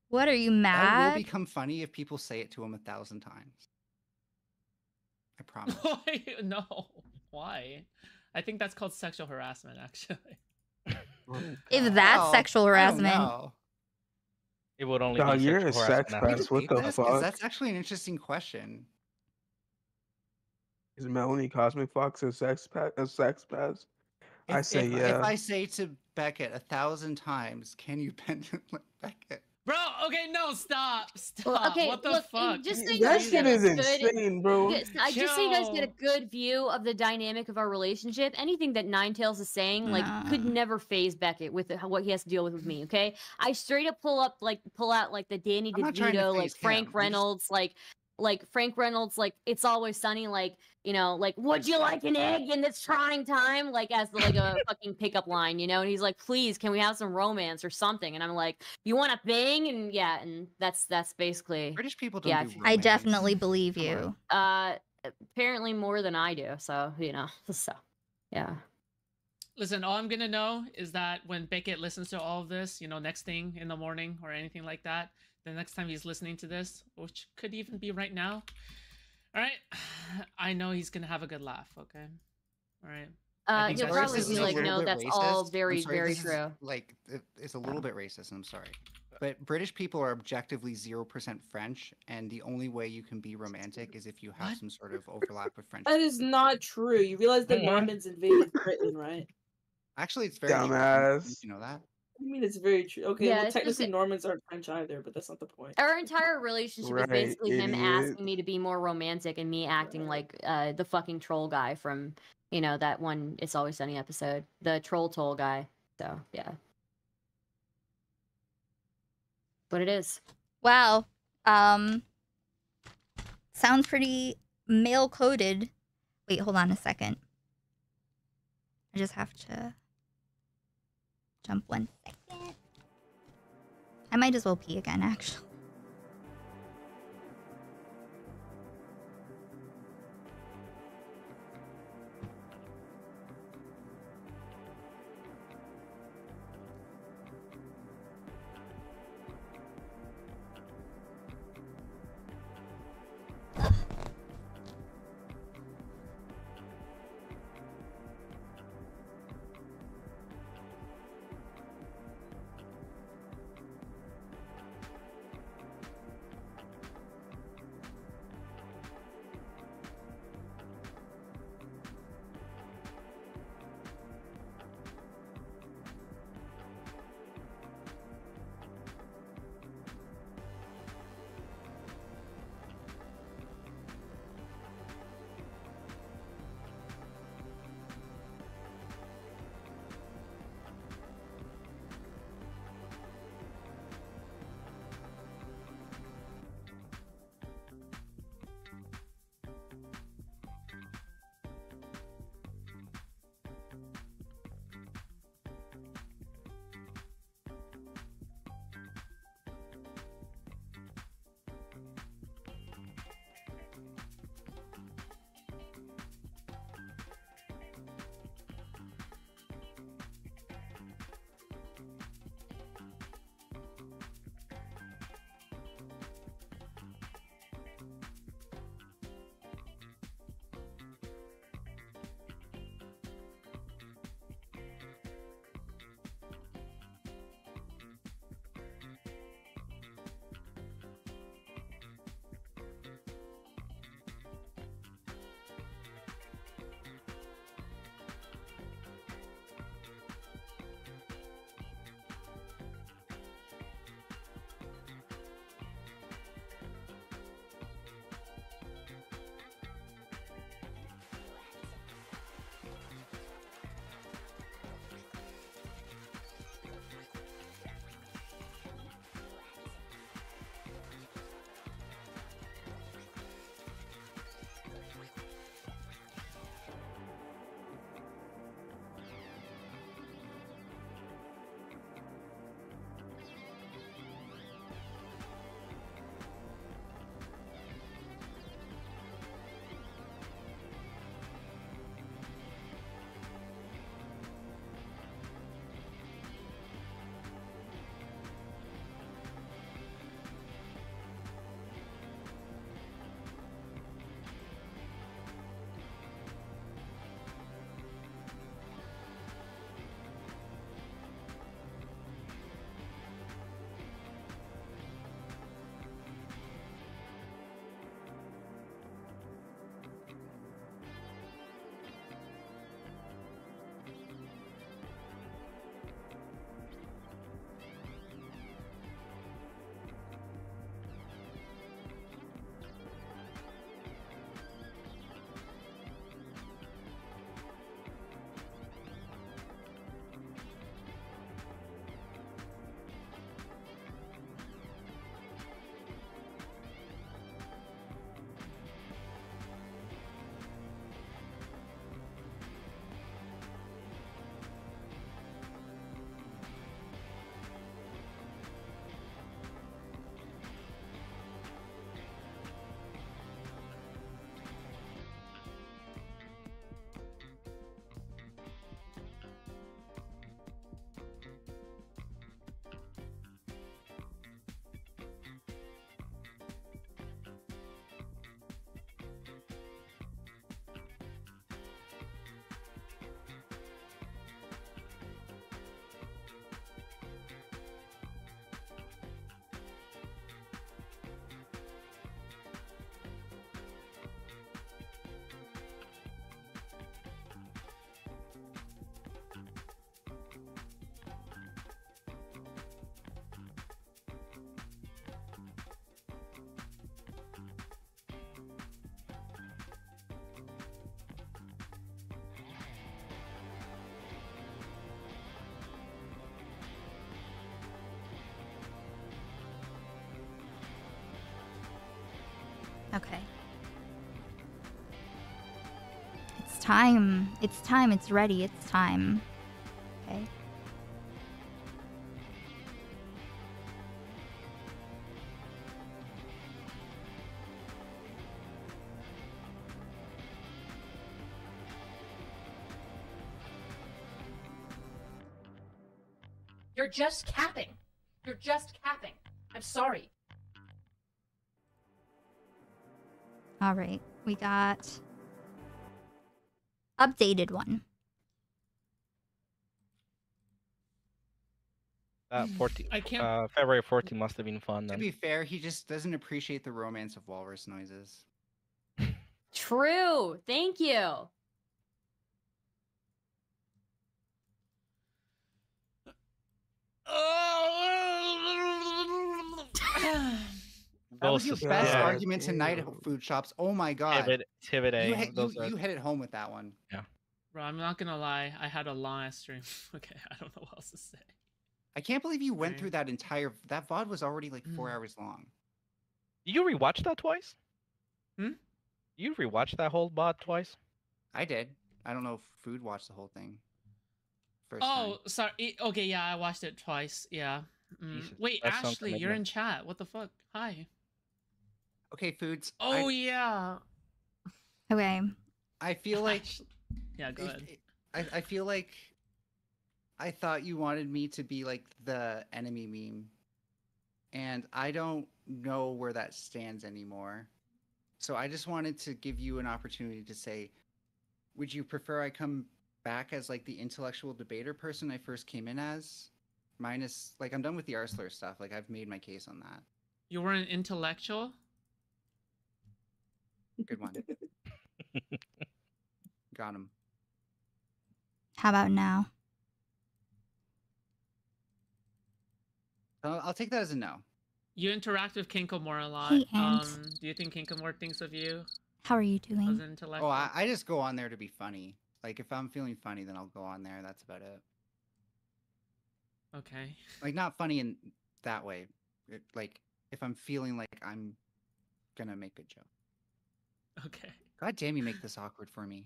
What are you That mad? will become funny if people say it to him a thousand times. I promise. no. Why? I think that's called sexual harassment, actually. If that's sexual harassment. It would only Dog, be you're a sexual sex harassment pest. What the This- 'cause fuck? That's actually an interesting question. Is Melanie Cosmic Fox a sex pet? A sex pest? I say if, yeah. If I say to Beckett a thousand times, "Can you bend it like Beckett?" Bro, okay, no, stop. Stop. Well, okay, what the look, fuck? just so you That guys shit get a is good- insane, bro. Yes, I just so you guys get a good view of the dynamic of our relationship. Anything that Nine Tails is saying, like, could never phase Beckett with the, what he has to deal with with me. Okay, I straight up pull up, like, pull out like the Danny I'm not trying to DeVito, like phase him, Frank Reynolds, like, like Frank Reynolds, like it's always sunny, like you know, like would you like an egg in this trying time, like as the, like a fucking pickup line, you know? And he's like, please, can we have some romance or something? And I'm like, you want a thing? And yeah, and that's that's basically British people don't yeah. do I definitely believe you. uh, apparently more than I do. So you know, so yeah. Listen, all I'm gonna know is that when Beckett listens to all of this, you know, next thing in the morning or anything like that, the next time he's listening to this, which could even be right now, all right, I know he's gonna have a good laugh. Okay, all right. I Uh, think he'll probably be like, no, that's all racist. I'm very, sorry, very this is, true. like, it- it's a little bit racist. I'm sorry, but British people are objectively zero percent French, and the only way you can be romantic is if you have some sort of overlap with French. That is not true. You realize the. Normans invaded Britain, right? Actually, it's very true. Dumbass. You know that? I mean, it's very true. Okay, Yeah, well, it's just technically Normans aren't French either, but that's not the point. Our entire relationship Right, is basically him asking me to be more romantic and me acting like uh, the fucking troll guy from, you know, that one It's Always Sunny episode, the troll toll guy. So yeah. But it is. Wow. Um sounds pretty male coded. Wait, hold on a second. I just have to jump one second. I might as well pee again actually. Okay. It's time. It's time. It's ready. It's time. Okay. You're just capping. You're just capping. I'm sorry. All right. We got updated one. Uh, 14, I can't- Uh, February 14 must have been fun To be fair, he just doesn't appreciate the romance of walrus noises. True. Thank you. Was your best yeah. argument tonight at FoodShops. Oh my god. Pivot, pivot You hit, you, are- you hit it home with that one. Yeah. Bro, I'm not gonna lie. I had a long ass stream. Okay, I don't know what else to say. I can't believe you went Okay. through that entire that VOD was already like four Mm. hours long. You rewatched that twice? Hmm? You rewatched that whole VOD twice? I did. I don't know if Food watched the whole thing. First Oh, time. sorry. I- Okay, yeah, I watched it twice. Yeah. Mm. Jesus, Wait, Ashley, you're in chat. What the fuck? Hi. Okay, Foods. Oh I, yeah. Okay. I feel like Yeah, go ahead. I, I feel like I thought you wanted me to be like the enemy meme. And I don't know where that stands anymore. So I just wanted to give you an opportunity to say, would you prefer I come back as like the intellectual debater person I first came in as? Minus like I'm done with the Arsler stuff. Like I've made my case on that. You were an intellectual. Good one. Got him. How about now? I'll, I'll take that as a no. You interact with Kinkomore a lot. Hey, Ant. um, do you think Kinkomore thinks of you How are you doing? Oh, I, I just go on there to be funny. Like if I'm feeling funny, then I'll go on there. That's about it. Okay. Like not funny in that way. It, like if I'm feeling like I'm gonna make a joke. Okay. God damn, you make this awkward for me.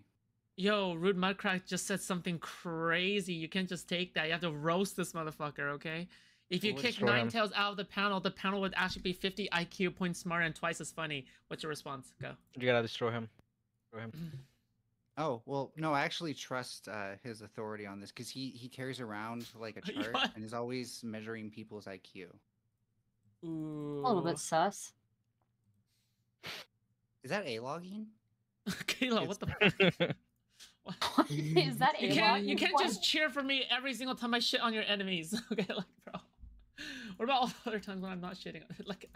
Yo, Rude Mudcrack just said something crazy. You can't just take that. You have to roast this motherfucker, okay? If you We'll kick destroy him. Ninetales out of the panel, the panel would actually be 50 IQ points smarter and twice as funny. What's your response? Go. You gotta destroy him. Destroy him. Oh well, no, I actually trust uh, his authority on this because he he carries around like a Yeah. chart and is always measuring people's IQ. Ooh. A little bit sus. Is that a logging? Kayla, what the fuck? Is that You a can't, you can't just cheer for me every single time I shit on your enemies. Okay, like, bro. What about all the other times when I'm not shitting? Like,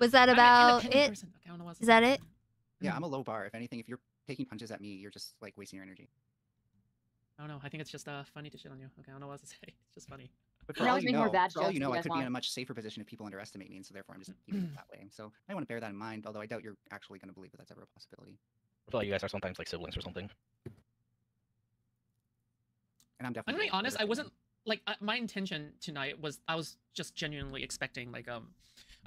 Was that about independent it? person. Okay, I don't know what Is that it? Yeah, I'm a low bar. If anything, if you're taking punches at me, you're just like wasting your energy. I don't know. I think it's just uh, funny to shit on you. Okay, I don't know what else to say. It's just funny. But You for all you know, bad for all you know, you I guys could be in a much safer position if people underestimate me, and so therefore I'm just keeping it that way. So I want to bear that in mind, although I doubt you're actually going to believe that that's ever a possibility. I feel like you guys are sometimes like siblings or something. And I'm definitely. I'm definitely. gonna be honest. I wasn't like uh, my intention tonight was I was just genuinely expecting like um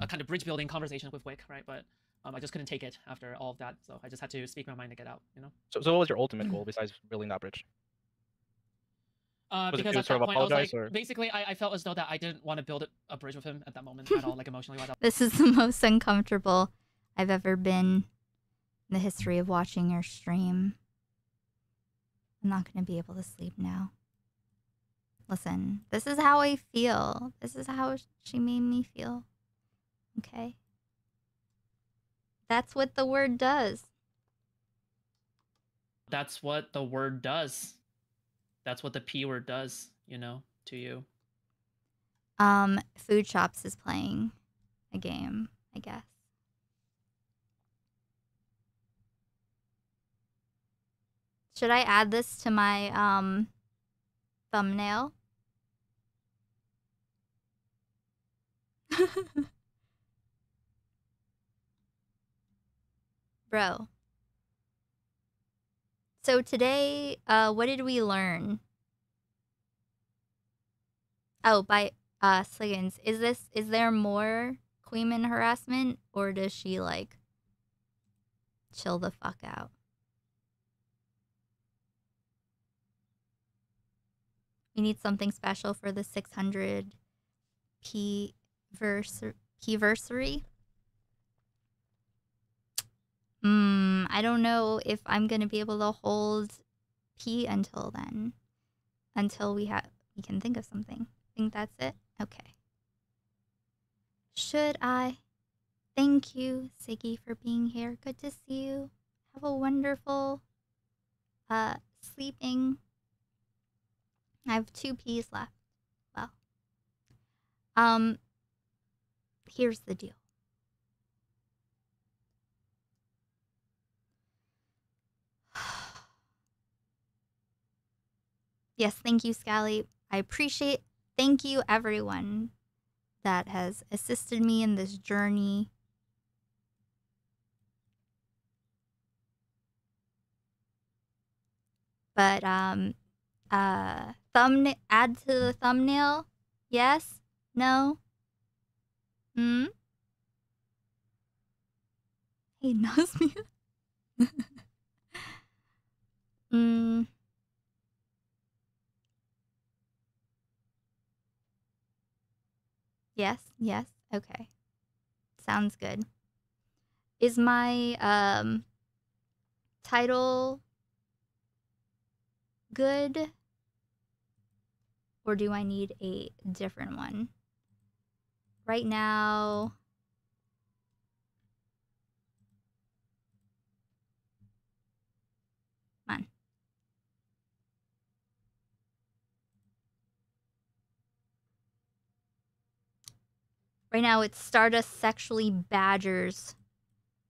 a kind of bridge building conversation with Wick, right? But um I just couldn't take it after all of that, so I just had to speak my mind to get out. You know. So, so what was your ultimate goal besides building that bridge? Uh, because to at sort that of point, I was like, or- basically, I, I felt as though that I didn't want to build a bridge with him at that moment at all, like emotionally. wise. This is the most uncomfortable I've ever been in the history of watching your stream. I'm not going to be able to sleep now. Listen, this is how I feel. This is how she made me feel. Okay? That's what the word does. That's what the word does. That's what the p word does. You know, to you. Um, FoodShops is playing a game, I guess. Should I add this to my um thumbnail? Bro. So today, uh what did we learn? Oh, by uh Sliggins, is this is there more Kuihman harassment or does she like chill the fuck out. We need something special for the 600 p verse p Hmm, I don't know if I'm gonna be able to hold p until then. Until we have we can think of something. I think that's it? Okay. Should I? Thank you, Siggy, for being here. Good to see you. Have a wonderful uh sleeping. I have two P's left. Well. Um here's the deal. Yes, thank you, Scally. I appreciate thank you everyone that has assisted me in this journey. But um uh thumbnail add to the thumbnail? Yes? No? Hmm? He knows me. Hmm. Yes, yes. Okay. Sounds good. Is my um title good? Or do I need a different one? Right now, Right now, it's Stardust sexually badgers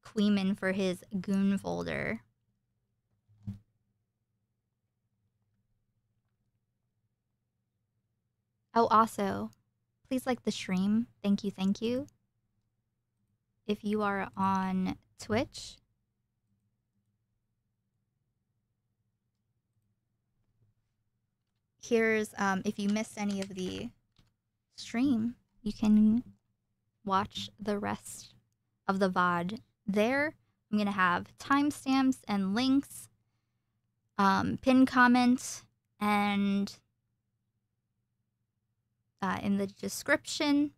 Kuihman for his goon folder. Oh, also, please like the stream. Thank you, thank you. If you are on Twitch, here's um if you missed any of the stream, you can watch the rest of the VOD there. I'm gonna have timestamps and links, um, pin comment, and uh, in the description.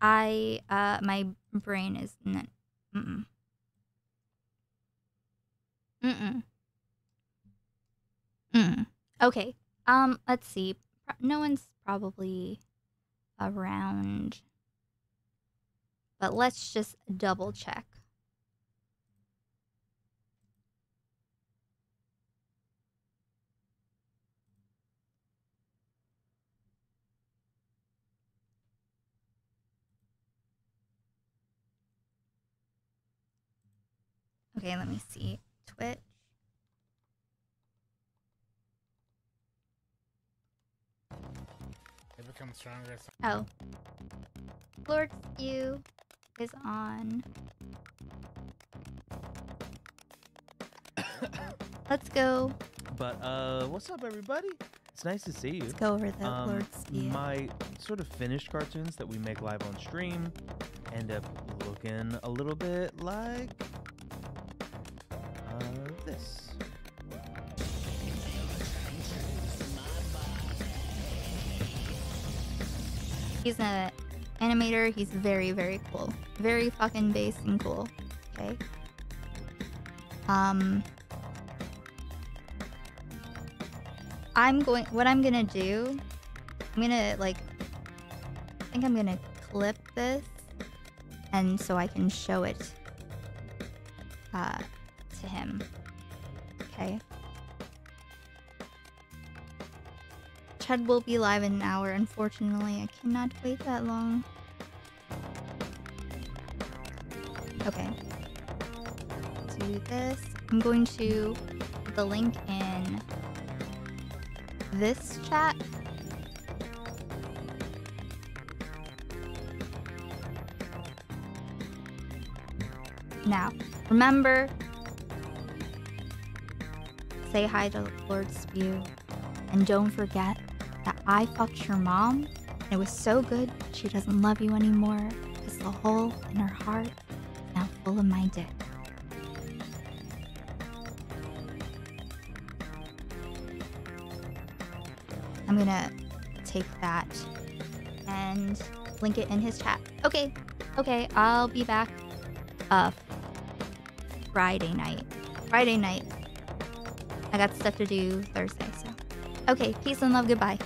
I uh my brain is n- mm mm mm mm. Okay. Um. Let's see. No one's probably around. But let's just double check. Okay, let me see. Twitch. It becomes stronger. Oh. Lord Spew is on. Let's go. But uh, what's up, everybody? It's nice to see you. Let's go over the um, Lord Speed. My sort of finished cartoons that we make live on stream end up looking a little bit like uh, this. He's an animator. He's very, very cool. Very fucking base and cool. Okay. Um. I'm going. What I'm gonna do? I'm gonna like. I think I'm gonna clip this, and so I can show it. Uh, to him. Okay. Chud will be live in an hour. Unfortunately, I cannot wait that long. Okay. Do this. I'm going to put the link in this chat. Now, remember, say hi to Lord Spew, and don't forget I fucked your mom. And it was so good she doesn't love you anymore because the hole in her heart Now full of my dick. I'm gonna take that and link it in his chat. Okay, okay, I'll be back uh Friday night. Friday night. I got stuff to do Thursday, so. Okay, peace and love, goodbye.